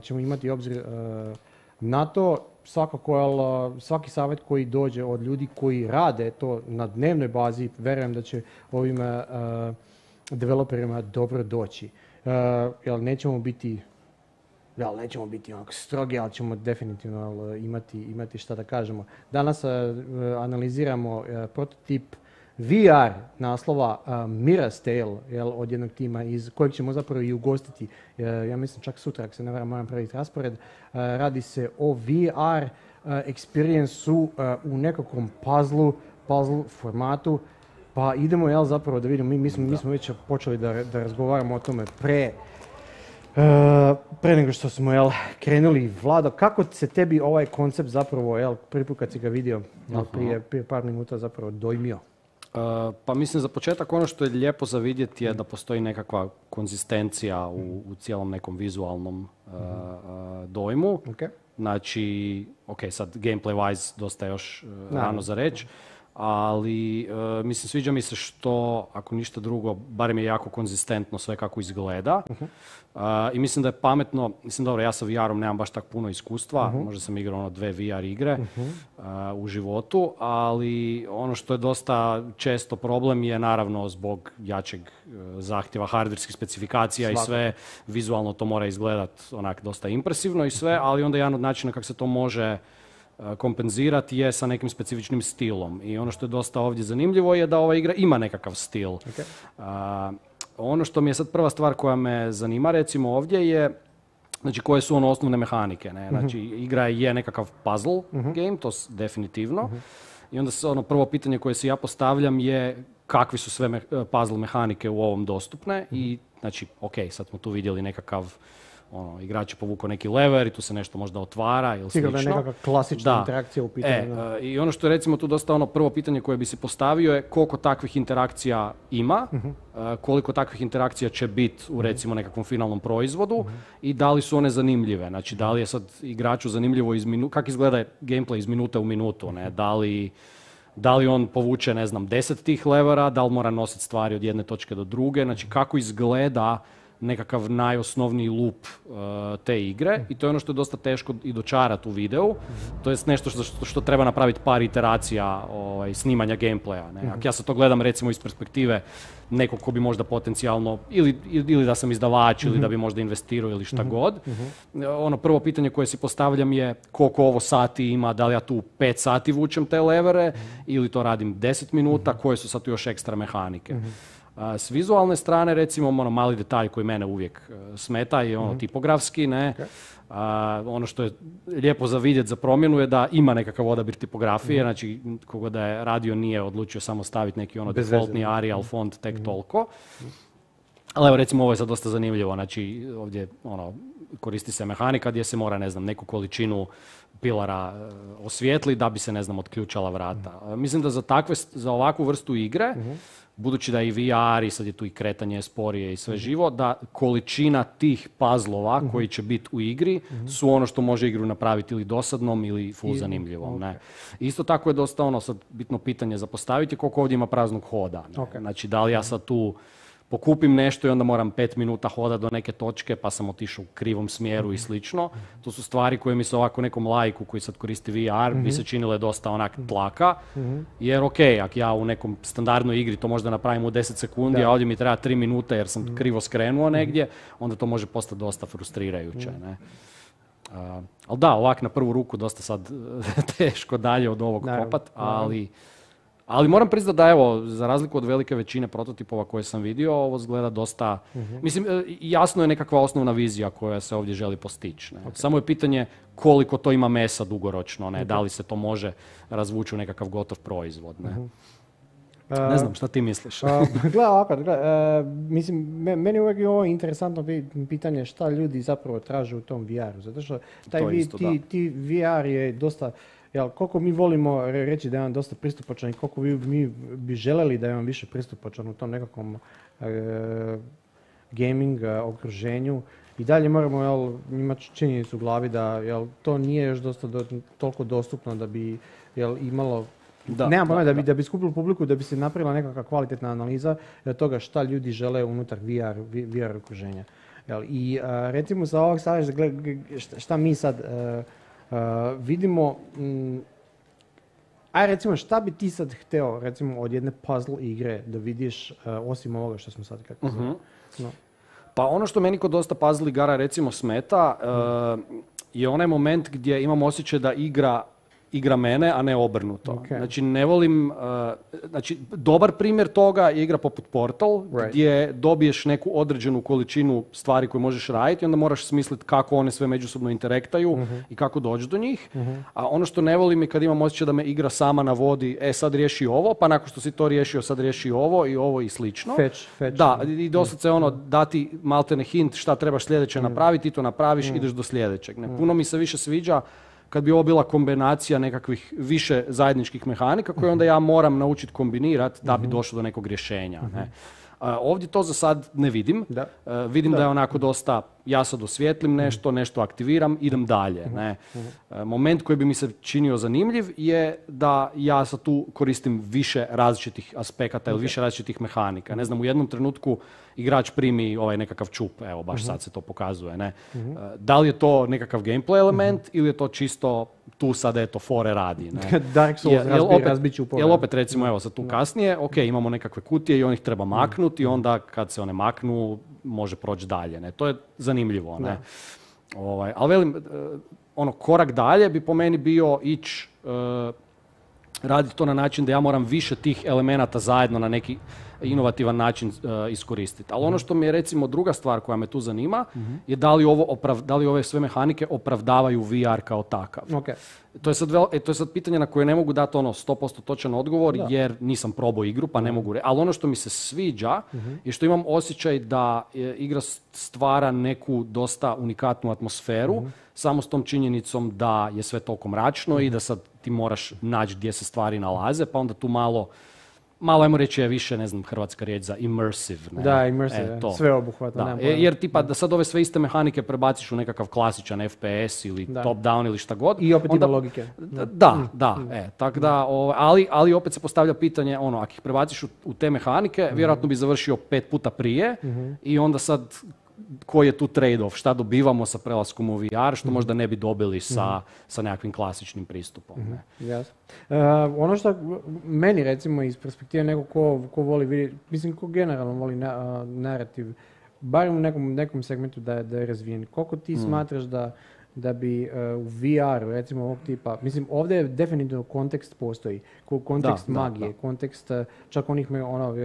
S8: ćemo imati obzir na to svakako, svaki savjet koji dođe od ljudi koji rade to na dnevnoj bazi, verujem da će ovim developerima dobro doći. nećemo biti nećemo biti onako strogi, ali ćemo definitivno imati, imati šta da kažemo. Danas analiziramo prototip VR naslova uh, Tale od jednog tima iz kojeg ćemo zapravo i ugostiti. E, ja mislim čak sutra, ako se ne varam, moram praviti raspored. E, radi se o VR e, experience u nekakvom puzzle, formatu. Pa idemo jel, zapravo da vidimo, mi, smo, već počeli da, razgovaramo o tome pre pre nego što smo jel, krenuli, Vlado, kako se tebi ovaj koncept zapravo, jel, prvi put kad si ga vidio prije, prije par minuta zapravo dojmio?
S5: Eh, pa mislim za početak ono što je lijepo za vidjeti je mm. da postoji nekakva konzistencija u, mm. u cijelom nekom vizualnom eh, eh, dojmu. Okay. Znači, ok, sad gameplay wise dosta još uh, rano za reći, ali e, mislim sviđa mi se što, ako ništa drugo, barem je jako konzistentno sve kako izgleda. Mhm. E, I mislim da je pametno, mislim dobro, ja sa VR-om nemam baš tak puno iskustva, mhm. možda sam igrao ono dve VR igre mhm. e, u životu, ali ono što je dosta često problem je naravno zbog jačeg zahtjeva hardverskih specifikacija i sve, vizualno to mora izgledat onak dosta impresivno i sve, ali onda jedan od načina kako se to može kompenzirati je sa nekim specifičnim stilom. I ono što je dosta ovdje zanimljivo je da ova igra ima nekakav stil. ono što mi je sad prva stvar koja me zanima recimo ovdje je Znači koje su ono osnovne mehanike, ne? Mhm. Znači igra je nekakav puzzle mhm. game, to definitivno. Mhm. I onda se ono prvo pitanje koje si ja postavljam je kakvi su sve puzzle mehanike u ovom dostupne i znači ok, sad smo tu vidjeli nekakav ono, igrač je povukao neki lever i tu se nešto možda otvara ili slično. Sigurno je nekakva klasična interakcija u e, pitanju. E, I ono što je recimo tu dosta ono prvo pitanje koje bi se postavio je koliko takvih interakcija ima, mhm. e, koliko takvih interakcija će biti u mhm. recimo nekakvom finalnom proizvodu mhm. i da li su one zanimljive. Znači da li je sad igraču zanimljivo, iz kak izgleda gameplay iz minute u minutu, ne? da li... Da li on povuče, ne znam, deset tih levera, da li mora nositi stvari od jedne točke do druge, znači kako izgleda nekakav najosnovniji loop e, te igre i to je ono što je dosta teško i dočarati u videu. To je nešto što, što treba napraviti par iteracija ovaj, snimanja gameplaya. Ne? Ako ja se to gledam recimo iz perspektive nekog ko bi možda potencijalno ili, ili da sam izdavač ili da bi možda investirao ili šta god. Ono prvo pitanje koje si postavljam je koliko ovo sati ima, da li ja tu 5 sati vučem te levere ili to radim 10 minuta, koje su sad tu još ekstra mehanike. S vizualne strane, recimo, ono mali detalj koji mene uvijek e, smeta je ono mhm. tipografski, ne. ono što je lijepo za vidjeti za promjenu je da ima nekakav odabir tipografije, mhm. znači koga da je radio nije odlučio samo staviti neki ono defaultni Arial mhm. font tek toliko. Ali evo recimo ovo je sad dosta zanimljivo, znači ovdje ono, koristi se mehanika gdje se mora ne znam neku količinu pilara e, osvijetli da bi se ne znam otključala vrata. Mislim da za takve, za ovakvu vrstu igre budući da je i VR i sad je tu i kretanje sporije i sve mhm. živo, da količina tih pazlova mhm. koji će biti u igri mhm. su ono što može igru napraviti ili dosadnom ili full zanimljivom. Ne? Isto tako je dosta ono sad bitno pitanje za postaviti koliko ovdje ima praznog hoda. Znači da li ja sad tu pokupim nešto i onda moram pet minuta hoda do neke točke pa sam otišao u krivom smjeru i mhm. slično. To su stvari koje mi se ovako nekom lajku koji sad koristi VR bi se mhm. činile dosta onak tlaka. Mhm. Jer ok, ako ja u nekom standardnoj igri to možda napravim u 10 sekundi, a ovdje mi treba 3 minute jer sam krivo skrenuo negdje, onda to može postati dosta frustrirajuće. Ne? ali da, ovak na prvu ruku dosta sad teško dalje od ovog naravno, ali... Ali moram priznati da evo, za razliku od velike većine prototipova koje sam vidio, ovo zgleda dosta, mhm. mislim, e, jasno je nekakva osnovna vizija koja se ovdje želi postići. Ne? Samo je pitanje koliko to ima mesa dugoročno, ne? Mhm. da li se to može razvući u nekakav gotov proizvod. Ne? Mhm. Ne e, znam, šta ti misliš?
S8: Gle, ovako, e, mislim, meni uvijek je ovo interesantno pitanje šta ljudi zapravo traže u tom VR-u, zato što taj vi, ti, ti VR je dosta Jel, koliko mi volimo reći da je on dosta pristupačan i koliko mi bi želeli da je on više pristupačan u tom nekakvom e, gaming e, okruženju. I dalje moramo jel, imati činjenicu u glavi da jel, to nije još dosta toliko dostupno da bi jel, imalo da, Nemamo da, bi, da bi skupili publiku, da bi se napravila nekakva kvalitetna analiza e, toga šta ljudi žele unutar VR, VR okruženja. I recimo sa ovog savjeza, šta mi sad Eh, vidimo, mm, aj recimo šta bi ti sad hteo recimo od jedne puzzle igre da vidiš eh, osim ovoga što smo sad kako mhm.
S5: Pa ono što meni kod dosta puzzle igara recimo smeta eh, je onaj moment gdje imam osjećaj da igra igra mene, a ne obrnuto. Znači, ne volim... E, znači, dobar primjer toga je igra poput Portal, gdje dobiješ neku određenu količinu stvari koje možeš raditi i onda moraš smisliti kako one sve međusobno interektaju mhm. i kako doći do njih. Mhm. A ono što ne volim je kad imam osjećaj da me igra sama navodi, e sad riješi ovo, pa nakon što si to riješio, sad riješi ovo i ovo i slično. Fetch, Da, i dosad se ono dati maltene hint šta trebaš sljedeće mhm. napraviti, ti to napraviš, ideš do sljedećeg. Ne, puno mi se više sviđa kad bi ovo bila kombinacija nekakvih više zajedničkih mehanika koje onda ja moram naučiti kombinirati da bi mhm. došlo do nekog rješenja. Ne? Mhm. Ovdje to za sad ne vidim. Vidim da je onako dosta ja sad osvijetlim nešto, nešto aktiviram, idem dalje. Ne. E, moment koji bi mi se činio zanimljiv je da ja sad tu koristim više različitih aspekata ili više različitih mehanika. Ne znam, u jednom trenutku igrač primi ovaj nekakav čup, evo baš mhm. sad se to pokazuje. Ne. Mhm. E, da li je to nekakav gameplay element ili je to čisto tu sad eto fore radi. Ne? Dark Souls opet, jel opet recimo evo sad tu kasnije, ok, imamo nekakve kutije i onih treba mhm. maknuti i onda kad se one maknu može proći dalje. Ne? To je zanimljivo. Ne? Ovaj, ali velim, e, ono, korak dalje bi po meni bio ići e, raditi to na način da ja moram više tih elemenata zajedno na neki inovativan način e, iskoristiti. Ali ono što mi je recimo druga stvar koja me tu zanima mhm. je da li, ovo oprav, da li ove sve mehanike opravdavaju VR kao takav. Okay. To, je sad e, to je pitanje na koje ne mogu dati ono 100% točan odgovor jer nisam probao igru pa ne mogu reći. Ali ono što mi se sviđa mhm. je što imam osjećaj da e, igra stvara neku dosta unikatnu atmosferu mhm. samo s tom činjenicom da je sve toliko mračno i da sad ti moraš naći gdje se stvari nalaze, pa onda tu malo malo ajmo reći je više, ne znam, hrvatska riječ za immersive. Ne? Da, immersive, e, sve obuhvatno. E, jer tipa da sad ove sve iste mehanike prebaciš u nekakav klasičan FPS ili top-down ili šta god. I opet onda, ima logike. Da, da, mm. Mm. e, tako da, ali, ali opet se postavlja pitanje, ono, ako ih prebaciš u, te mehanike, mhm. vjerojatno bi završio pet puta prije mhm. i onda sad koji je tu trade-off, šta dobivamo sa prelaskom u VR, što mhm. možda ne bi dobili sa, mhm. sa nekakvim klasičnim pristupom. Ne?
S8: Mhm, e, ono što meni recimo iz perspektive nekog ko, voli vidjeti, mislim ko generalno voli narativ, barem u nekom, nekom segmentu da je, da razvijen. Koliko ti smatraš da da bi e, u VR, recimo ovog tipa, mislim ovdje je definitivno kontekst postoji, kontekst magije, kontekst e, čak onih, ono,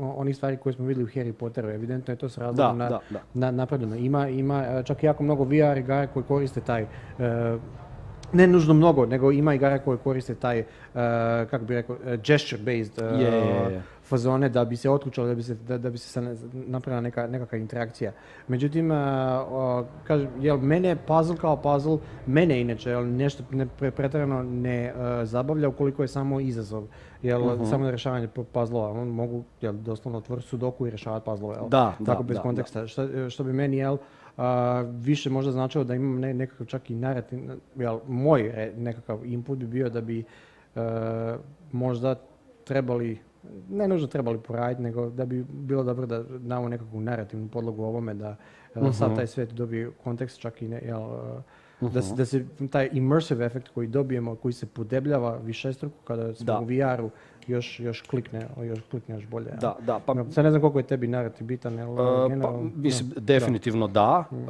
S8: onih stvari koje smo vidjeli u Harry Potteru, evidentno je to s razlogom na, na, napravljeno. Ima, ima e, čak jako mnogo VR igara koji koriste taj ne nužno mnogo, nego ima igara koje koriste taj, kako bi rekao, gesture based fazone da bi se otključalo, da bi se, da, bi se napravila neka, nekakva interakcija. Međutim, e, kažem, jel, mene puzzle kao puzzle, mene inače, jel, nešto ne, pretjerano ne e, zabavlja ukoliko je samo izazov jel mhm. samo rješavanje pazlova, on mogu jel doslovno otvoriti sudoku i rješavati pazlove, jel? Da, tako da, bez konteksta. Što, što bi meni jel e, više možda značilo da imam nekakav čak i narativ, jel moj nekakav input bi bio da bi možda trebali ne nužno trebali poraditi, nego da bi bilo dobro da damo nekakvu narativnu podlogu ovome, da e, sad mhm. taj svet dobije kontekst čak i e, mhm. da, se, taj immersive efekt koji dobijemo, koji se podebljava višestruko kada smo u VR-u, još, još, klikne, još klikne još bolje. Da, da. Pa, Sad ne znam koliko je tebi narativ bitan. Jel, e, pa, mislim, definitivno
S5: da. Mhm.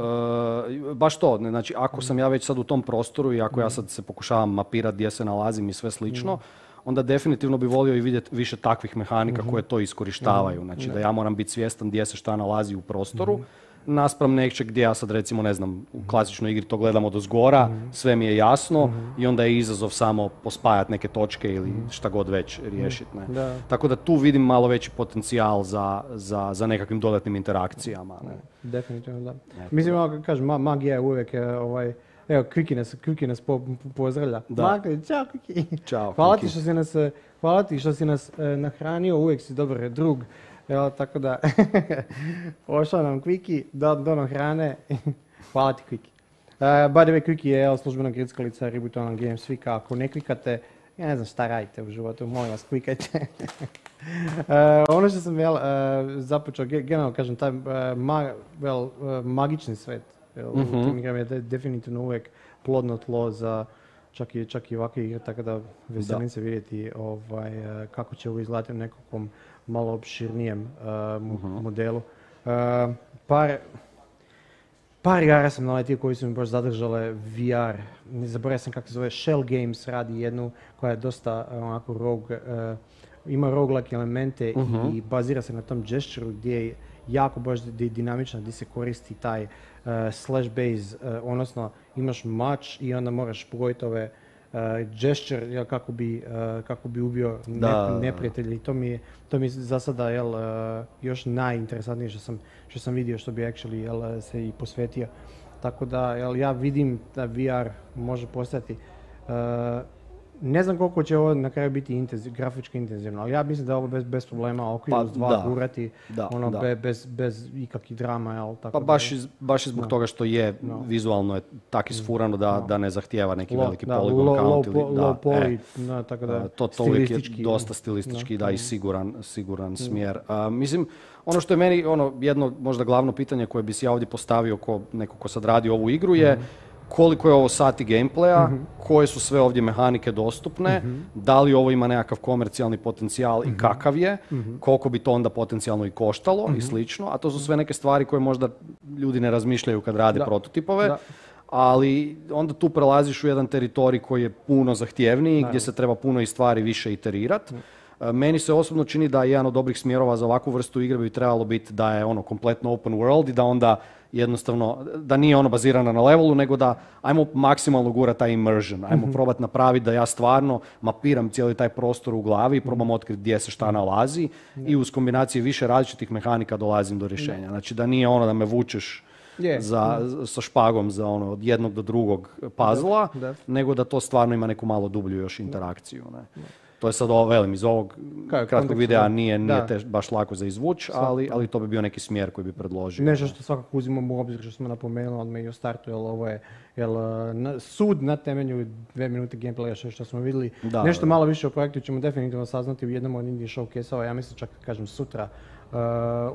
S5: baš to, znači ako sam ja već sad u tom prostoru i ako ja sad se pokušavam mapirati gdje se nalazim i sve slično, onda definitivno bi volio i vidjeti više takvih mehanika mhm. koje to iskorištavaju. Mhm. Znači da ja moram biti svjestan gdje se šta nalazi u prostoru, mhm. naspram nečeg gdje ja sad recimo ne znam u klasičnoj igri to gledamo do zgora, sve mi je jasno i onda je izazov samo pospajati neke točke ili šta god već riješiti. Tako da tu vidim malo veći potencijal za, nekakvim dodatnim interakcijama. Ne?
S8: Definitivno da. Eto. Mislim, kažem, magija je uvijek e, ovaj, Evo, Kviki nas, Kviki nas po, pozdravlja. Da. Kviki. Ćao, hvala, Ti što si nas, hvala ti što si nas eh, nahranio, uvijek si dobar drug. Evo, tako da, Ošao nam Kviki, do, do hrane. hvala ti Kviki. Eh, by the way, Kviki je evo, službena grickalica Ributonan Games Svika. Ako ne klikate, ja ne znam šta radite u životu, molim vas, klikajte. Eh, ono što sam jel, započeo, generalno kažem, taj uh, magični svet Mhm. U je definitivno uvijek plodno tlo za čak i, čak i ovakve igre, tako da veselim se vidjeti ovaj, e, kako će ovo izgledati u nekakvom malo opširnijem e, mhm. modelu. E, par, par igara sam naletio koji su mi baš zadržale VR. Zaboravio sam kako se zove, Shell Games radi jednu koja je dosta onako rogue, ima roguelike elemente mhm. i bazira se na tom gesture gdje jako baš dinamična gdje se koristi taj e, slash base, e, odnosno imaš mač i onda moraš pogoditi ove e, gesture kako, bi, kako bi ubio da. neprijatelji. To mi je, to mi za sada još najinteresantnije što sam, što sam vidio, što bi actually se i posvetio. Tako da jel, ja vidim da VR može postati ne znam koliko će ovo na kraju biti grafički intenzivno, ali ja mislim da ovo bez, bez problema Oculus pa, 2 gurati da, ono, da. bez, bez ikakvih drama. Jel, tako pa baš, iz, baš zbog
S5: toga što je vizualno je tako isfurano da, da ne zahtijeva neki veliki poligon ili, da, poly, e, tako da, e, to tolik je dosta stilistički da, i siguran, siguran smjer. A, mislim, ono što je meni ono, jedno možda glavno pitanje koje bi si ja ovdje postavio ko neko ko sad radi ovu igru je mhm koliko je ovo sati gameplaya, mhm. koje su sve ovdje mehanike dostupne, mhm. da li ovo ima nekakav komercijalni potencijal i mhm. kakav je, koliko bi to onda potencijalno i koštalo i slično, a to su sve neke stvari koje možda ljudi ne razmišljaju kad rade prototipove. Ali onda tu prelaziš u jedan teritorij koji je puno zahtjevniji, gdje se treba puno i stvari više iterirati. E, meni se osobno čini da je jedan od dobrih smjerova za ovakvu vrstu igre bi trebalo biti da je ono kompletno open world i da onda jednostavno, da nije ono bazirana na levelu, nego da ajmo maksimalno gura taj immersion, ajmo mm napraviti da ja stvarno mapiram cijeli taj prostor u glavi i mhm. probam otkriti gdje se šta nalazi i uz kombinaciju više različitih mehanika dolazim do rješenja. Znači da nije ono da me vučeš Za, sa špagom za ono od jednog do drugog pazla, nego da to stvarno ima neku malo dublju još interakciju. Ne. To je sad, velim, iz ovog kratkog videa nije, nije baš lako za izvuć, ali, ali to bi bio neki smjer koji bi predložio. Nešto
S8: što svakako uzimamo u obzir, što smo napomenuli odme i o startu, jer ovo je eh, sud na temelju dve minute gameplaya što, smo vidjeli. Nešto malo više o projektu ćemo definitivno saznati u jednom od indie showcase-ova, ja mislim čak kažem sutra. Eh,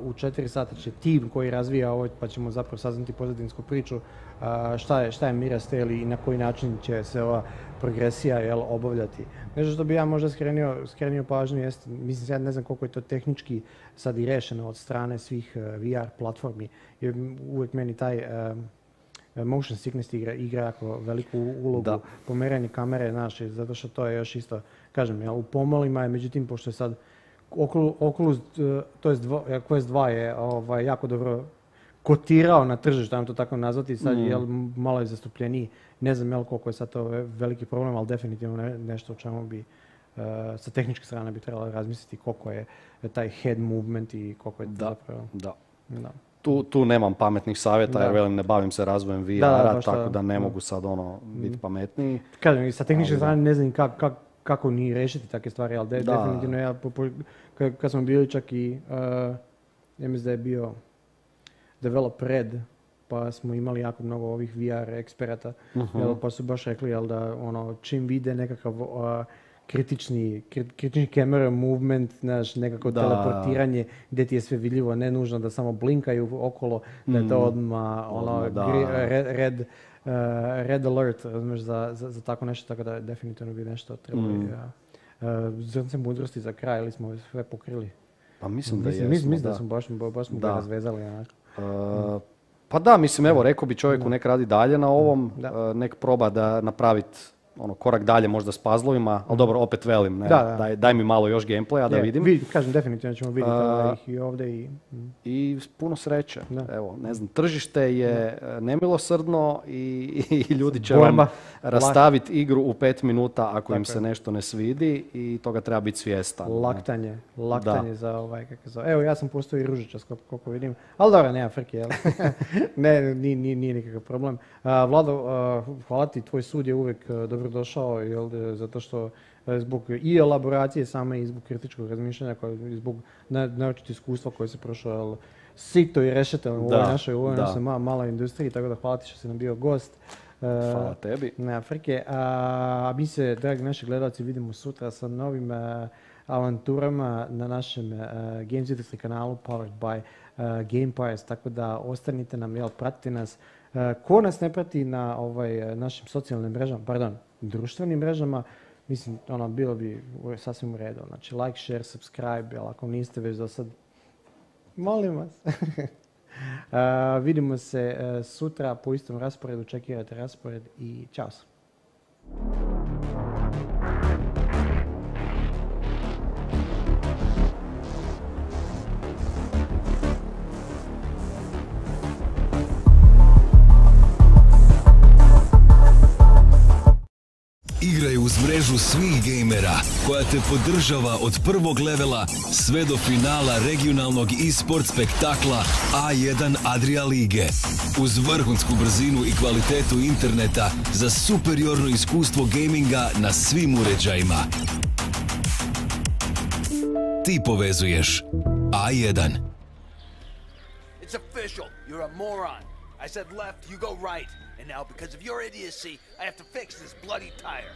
S8: u četiri sata će tim koji razvija ovo, pa ćemo zapravo saznati pozadinsku priču eh, šta je, šta je Mira Steli i na koji način će se ova progresija jel, obavljati. Nešto što bi ja možda skrenio, skrenio pažnju jeste, mislim sad ne znam koliko je to tehnički sad i rešeno od strane svih e, VR platformi, jer uvijek meni taj e, e, motion sickness igra, igra jako veliku ulogu, da. pomeranje kamere naše, zato što to je još isto, kažem, ja, u pomolima je, međutim, pošto je sad Oculus, to je Quest 2 je jako dobro kotirao na tržištu, ajmo to tako nazvati, sad mm. je malo je zastupljeniji ne znam jel koliko je sad to veliki problem, ali definitivno nešto o čemu bi e, sa tehničke strane bi trebalo razmisliti koliko je taj head movement i koliko je to da, zapravo... Da.
S5: Tu, nemam pametnih savjeta jer velim ne bavim se razvojem VR-a, tako da ne mogu sad ono biti mhm. pametniji.
S8: Kažem, sa tehničke strane ne znam kako ni rešiti takve stvari, ali definitivno ja, kad smo bili čak i, e, ja mislim da je bio develop red, pa smo imali jako mnogo ovih VR eksperata, uh-huh. jel, pa su baš rekli jel, da ono, čim vide nekakav uh, kritični, kritični camera movement, znaš, nekako teleportiranje gdje ti je sve vidljivo, ne nužno da samo blinkaju okolo, da je to mhm. odmah ono, red, red, alert za, za, za, tako nešto, tako da definitivno bi nešto trebali. Mm. Uh, mudrosti za kraj ili smo sve pokrili?
S5: Pa mislim da jesmo. Mislim, mislim da, smo baš, baš smo razvezali. Pa da, mislim, evo, rekao bi čovjeku nek radi dalje na ovom, e, nek proba da napraviti ono, korak dalje možda s ali mhm. dobro, opet velim, ne, da, Daj, daj, mi malo još gameplaya da vidim. kažem, definitivno ćemo vidjeti ih i ovdje. I, mhm. I puno sreće. Da. Evo, ne znam, tržište je e, nemilosrdno i, i ljudi će vam rastaviti igru u pet minuta ako im se nešto ne svidi i toga treba biti svjestan. Laktanje, laktanje
S8: za ovaj, kako zove. Evo, ja sam postao i ružičas koliko vidim, ali dobro, nema frke, jel? ne, nije, nikakav problem. Uh, Vlado, hvala ti, tvoj sud je uvijek e, dobro dobrodošao jel, e, zato što e, zbog i elaboracije same i zbog kritičkog razmišljanja koje, i zbog naročito iskustva koje se prošlo jel, sito i rešete u ovoj našoj, u maloj industriji, tako da hvala ti što si nam bio gost. E, hvala tebi. Na Afrike. A, mi se, dragi naši gledalci, vidimo sutra sa novim avanturama na našem uh, Games Industry kanalu Powered by uh, tako da ostanite nam, jel, pratite nas, E, ko nas ne prati na ovaj, našim socijalnim mrežama, pardon, društvenim mrežama, mislim, ono, bilo bi sasvim u redu. Znači, like, share, subscribe, ali ako niste već do sad, molim vas. E, vidimo se e, sutra po istom rasporedu, čekirajte raspored i čao
S10: Igraju uz mrežu svih gejmera koja te podržava od prvog levela sve do finala regionalnog e-sport spektakla A1 Adria Lige. Uz vrhunsku brzinu i kvalitetu interneta za superiorno iskustvo gaminga na svim uređajima. Ti povezuješ
S11: A1. And now, because of your idiocy, I have to fix this bloody tire.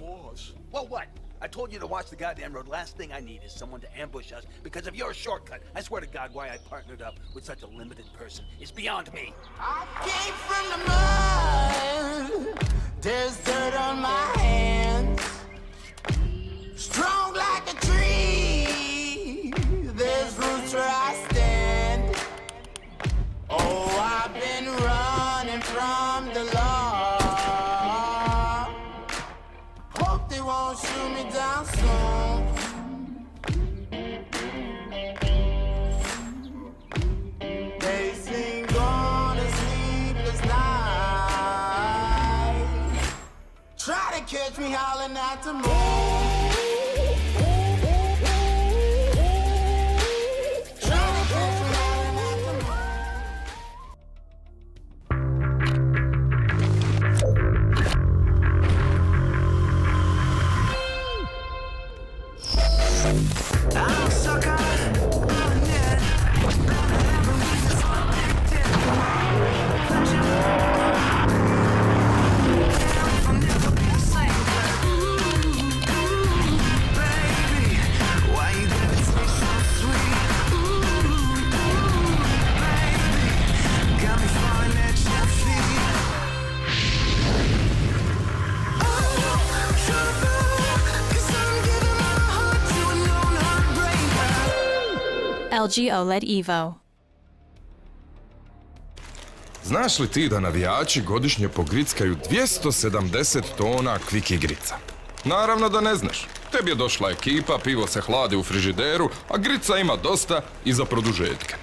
S11: Boss. Well, what? I told you to watch the goddamn road. Last thing I need is someone to ambush us because of your shortcut. I swear to God, why I partnered up with such a limited person is beyond me.
S12: I came from
S13: the mud. There's dirt on my hands. Strong like a tree. There's roots where I stand. Oh, I've been running from the law.
S14: Hope they won't shoot me down soon. They
S13: night. Try to catch me howling at the moon.
S15: LG OLED Evo.
S16: Znaš li ti da navijači godišnje pogrickaju 270 tona kvik igrica? Naravno da ne znaš. Tebi je došla ekipa, pivo se hladi u frižideru, a grica ima dosta i za produžetke.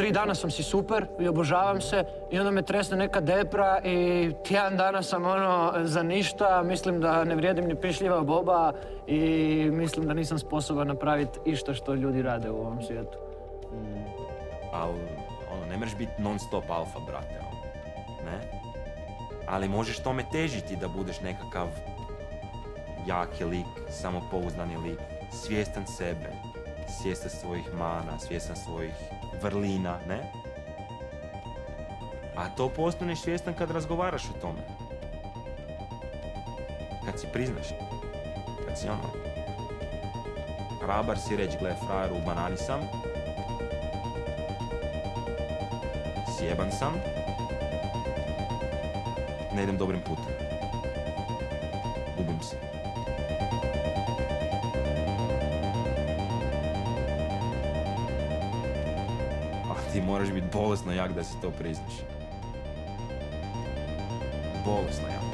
S17: tri dana sam si super i obožavam se i onda me tresne neka depra i tjedan dana sam ono za ništa, mislim da ne vrijedim ni pišljiva boba i mislim da nisam sposoban napraviti išta što ljudi rade u ovom svijetu.
S18: Mm. ono, ne mreš biti non stop alfa, brate, ne? Ali možeš tome težiti da budeš nekakav jaki lik, samopouzdani lik, svjestan sebe, svjestan svojih mana, svjestan svojih vrlina, ne? A to postaneš svjestan kad razgovaraš o tome. Kad si priznaš. Kad si ono... Hrabar si reći, gle, frajer, u banani sam. Sjeban sam. Ne idem dobrim putem. Gubim se. ti moraš biti bolesno jak da si to priznaš. Bolesno jak.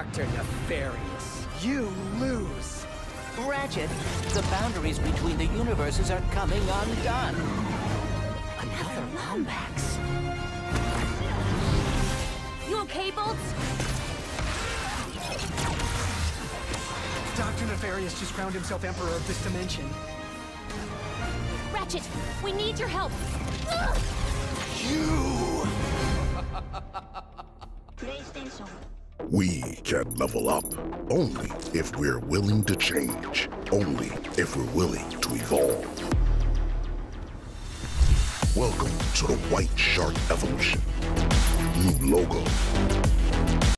S24: Dr. Nefarious,
S19: you lose. Ratchet, the boundaries between the universes are coming undone.
S20: Another Lombax. You okay, Bolts?
S21: Dr. Nefarious just crowned himself Emperor of this dimension.
S22: Ratchet, we need your help. You!
S23: PlayStation. We can level up only if we're willing to change, only if we're willing to evolve. Welcome to the White Shark Evolution. New logo,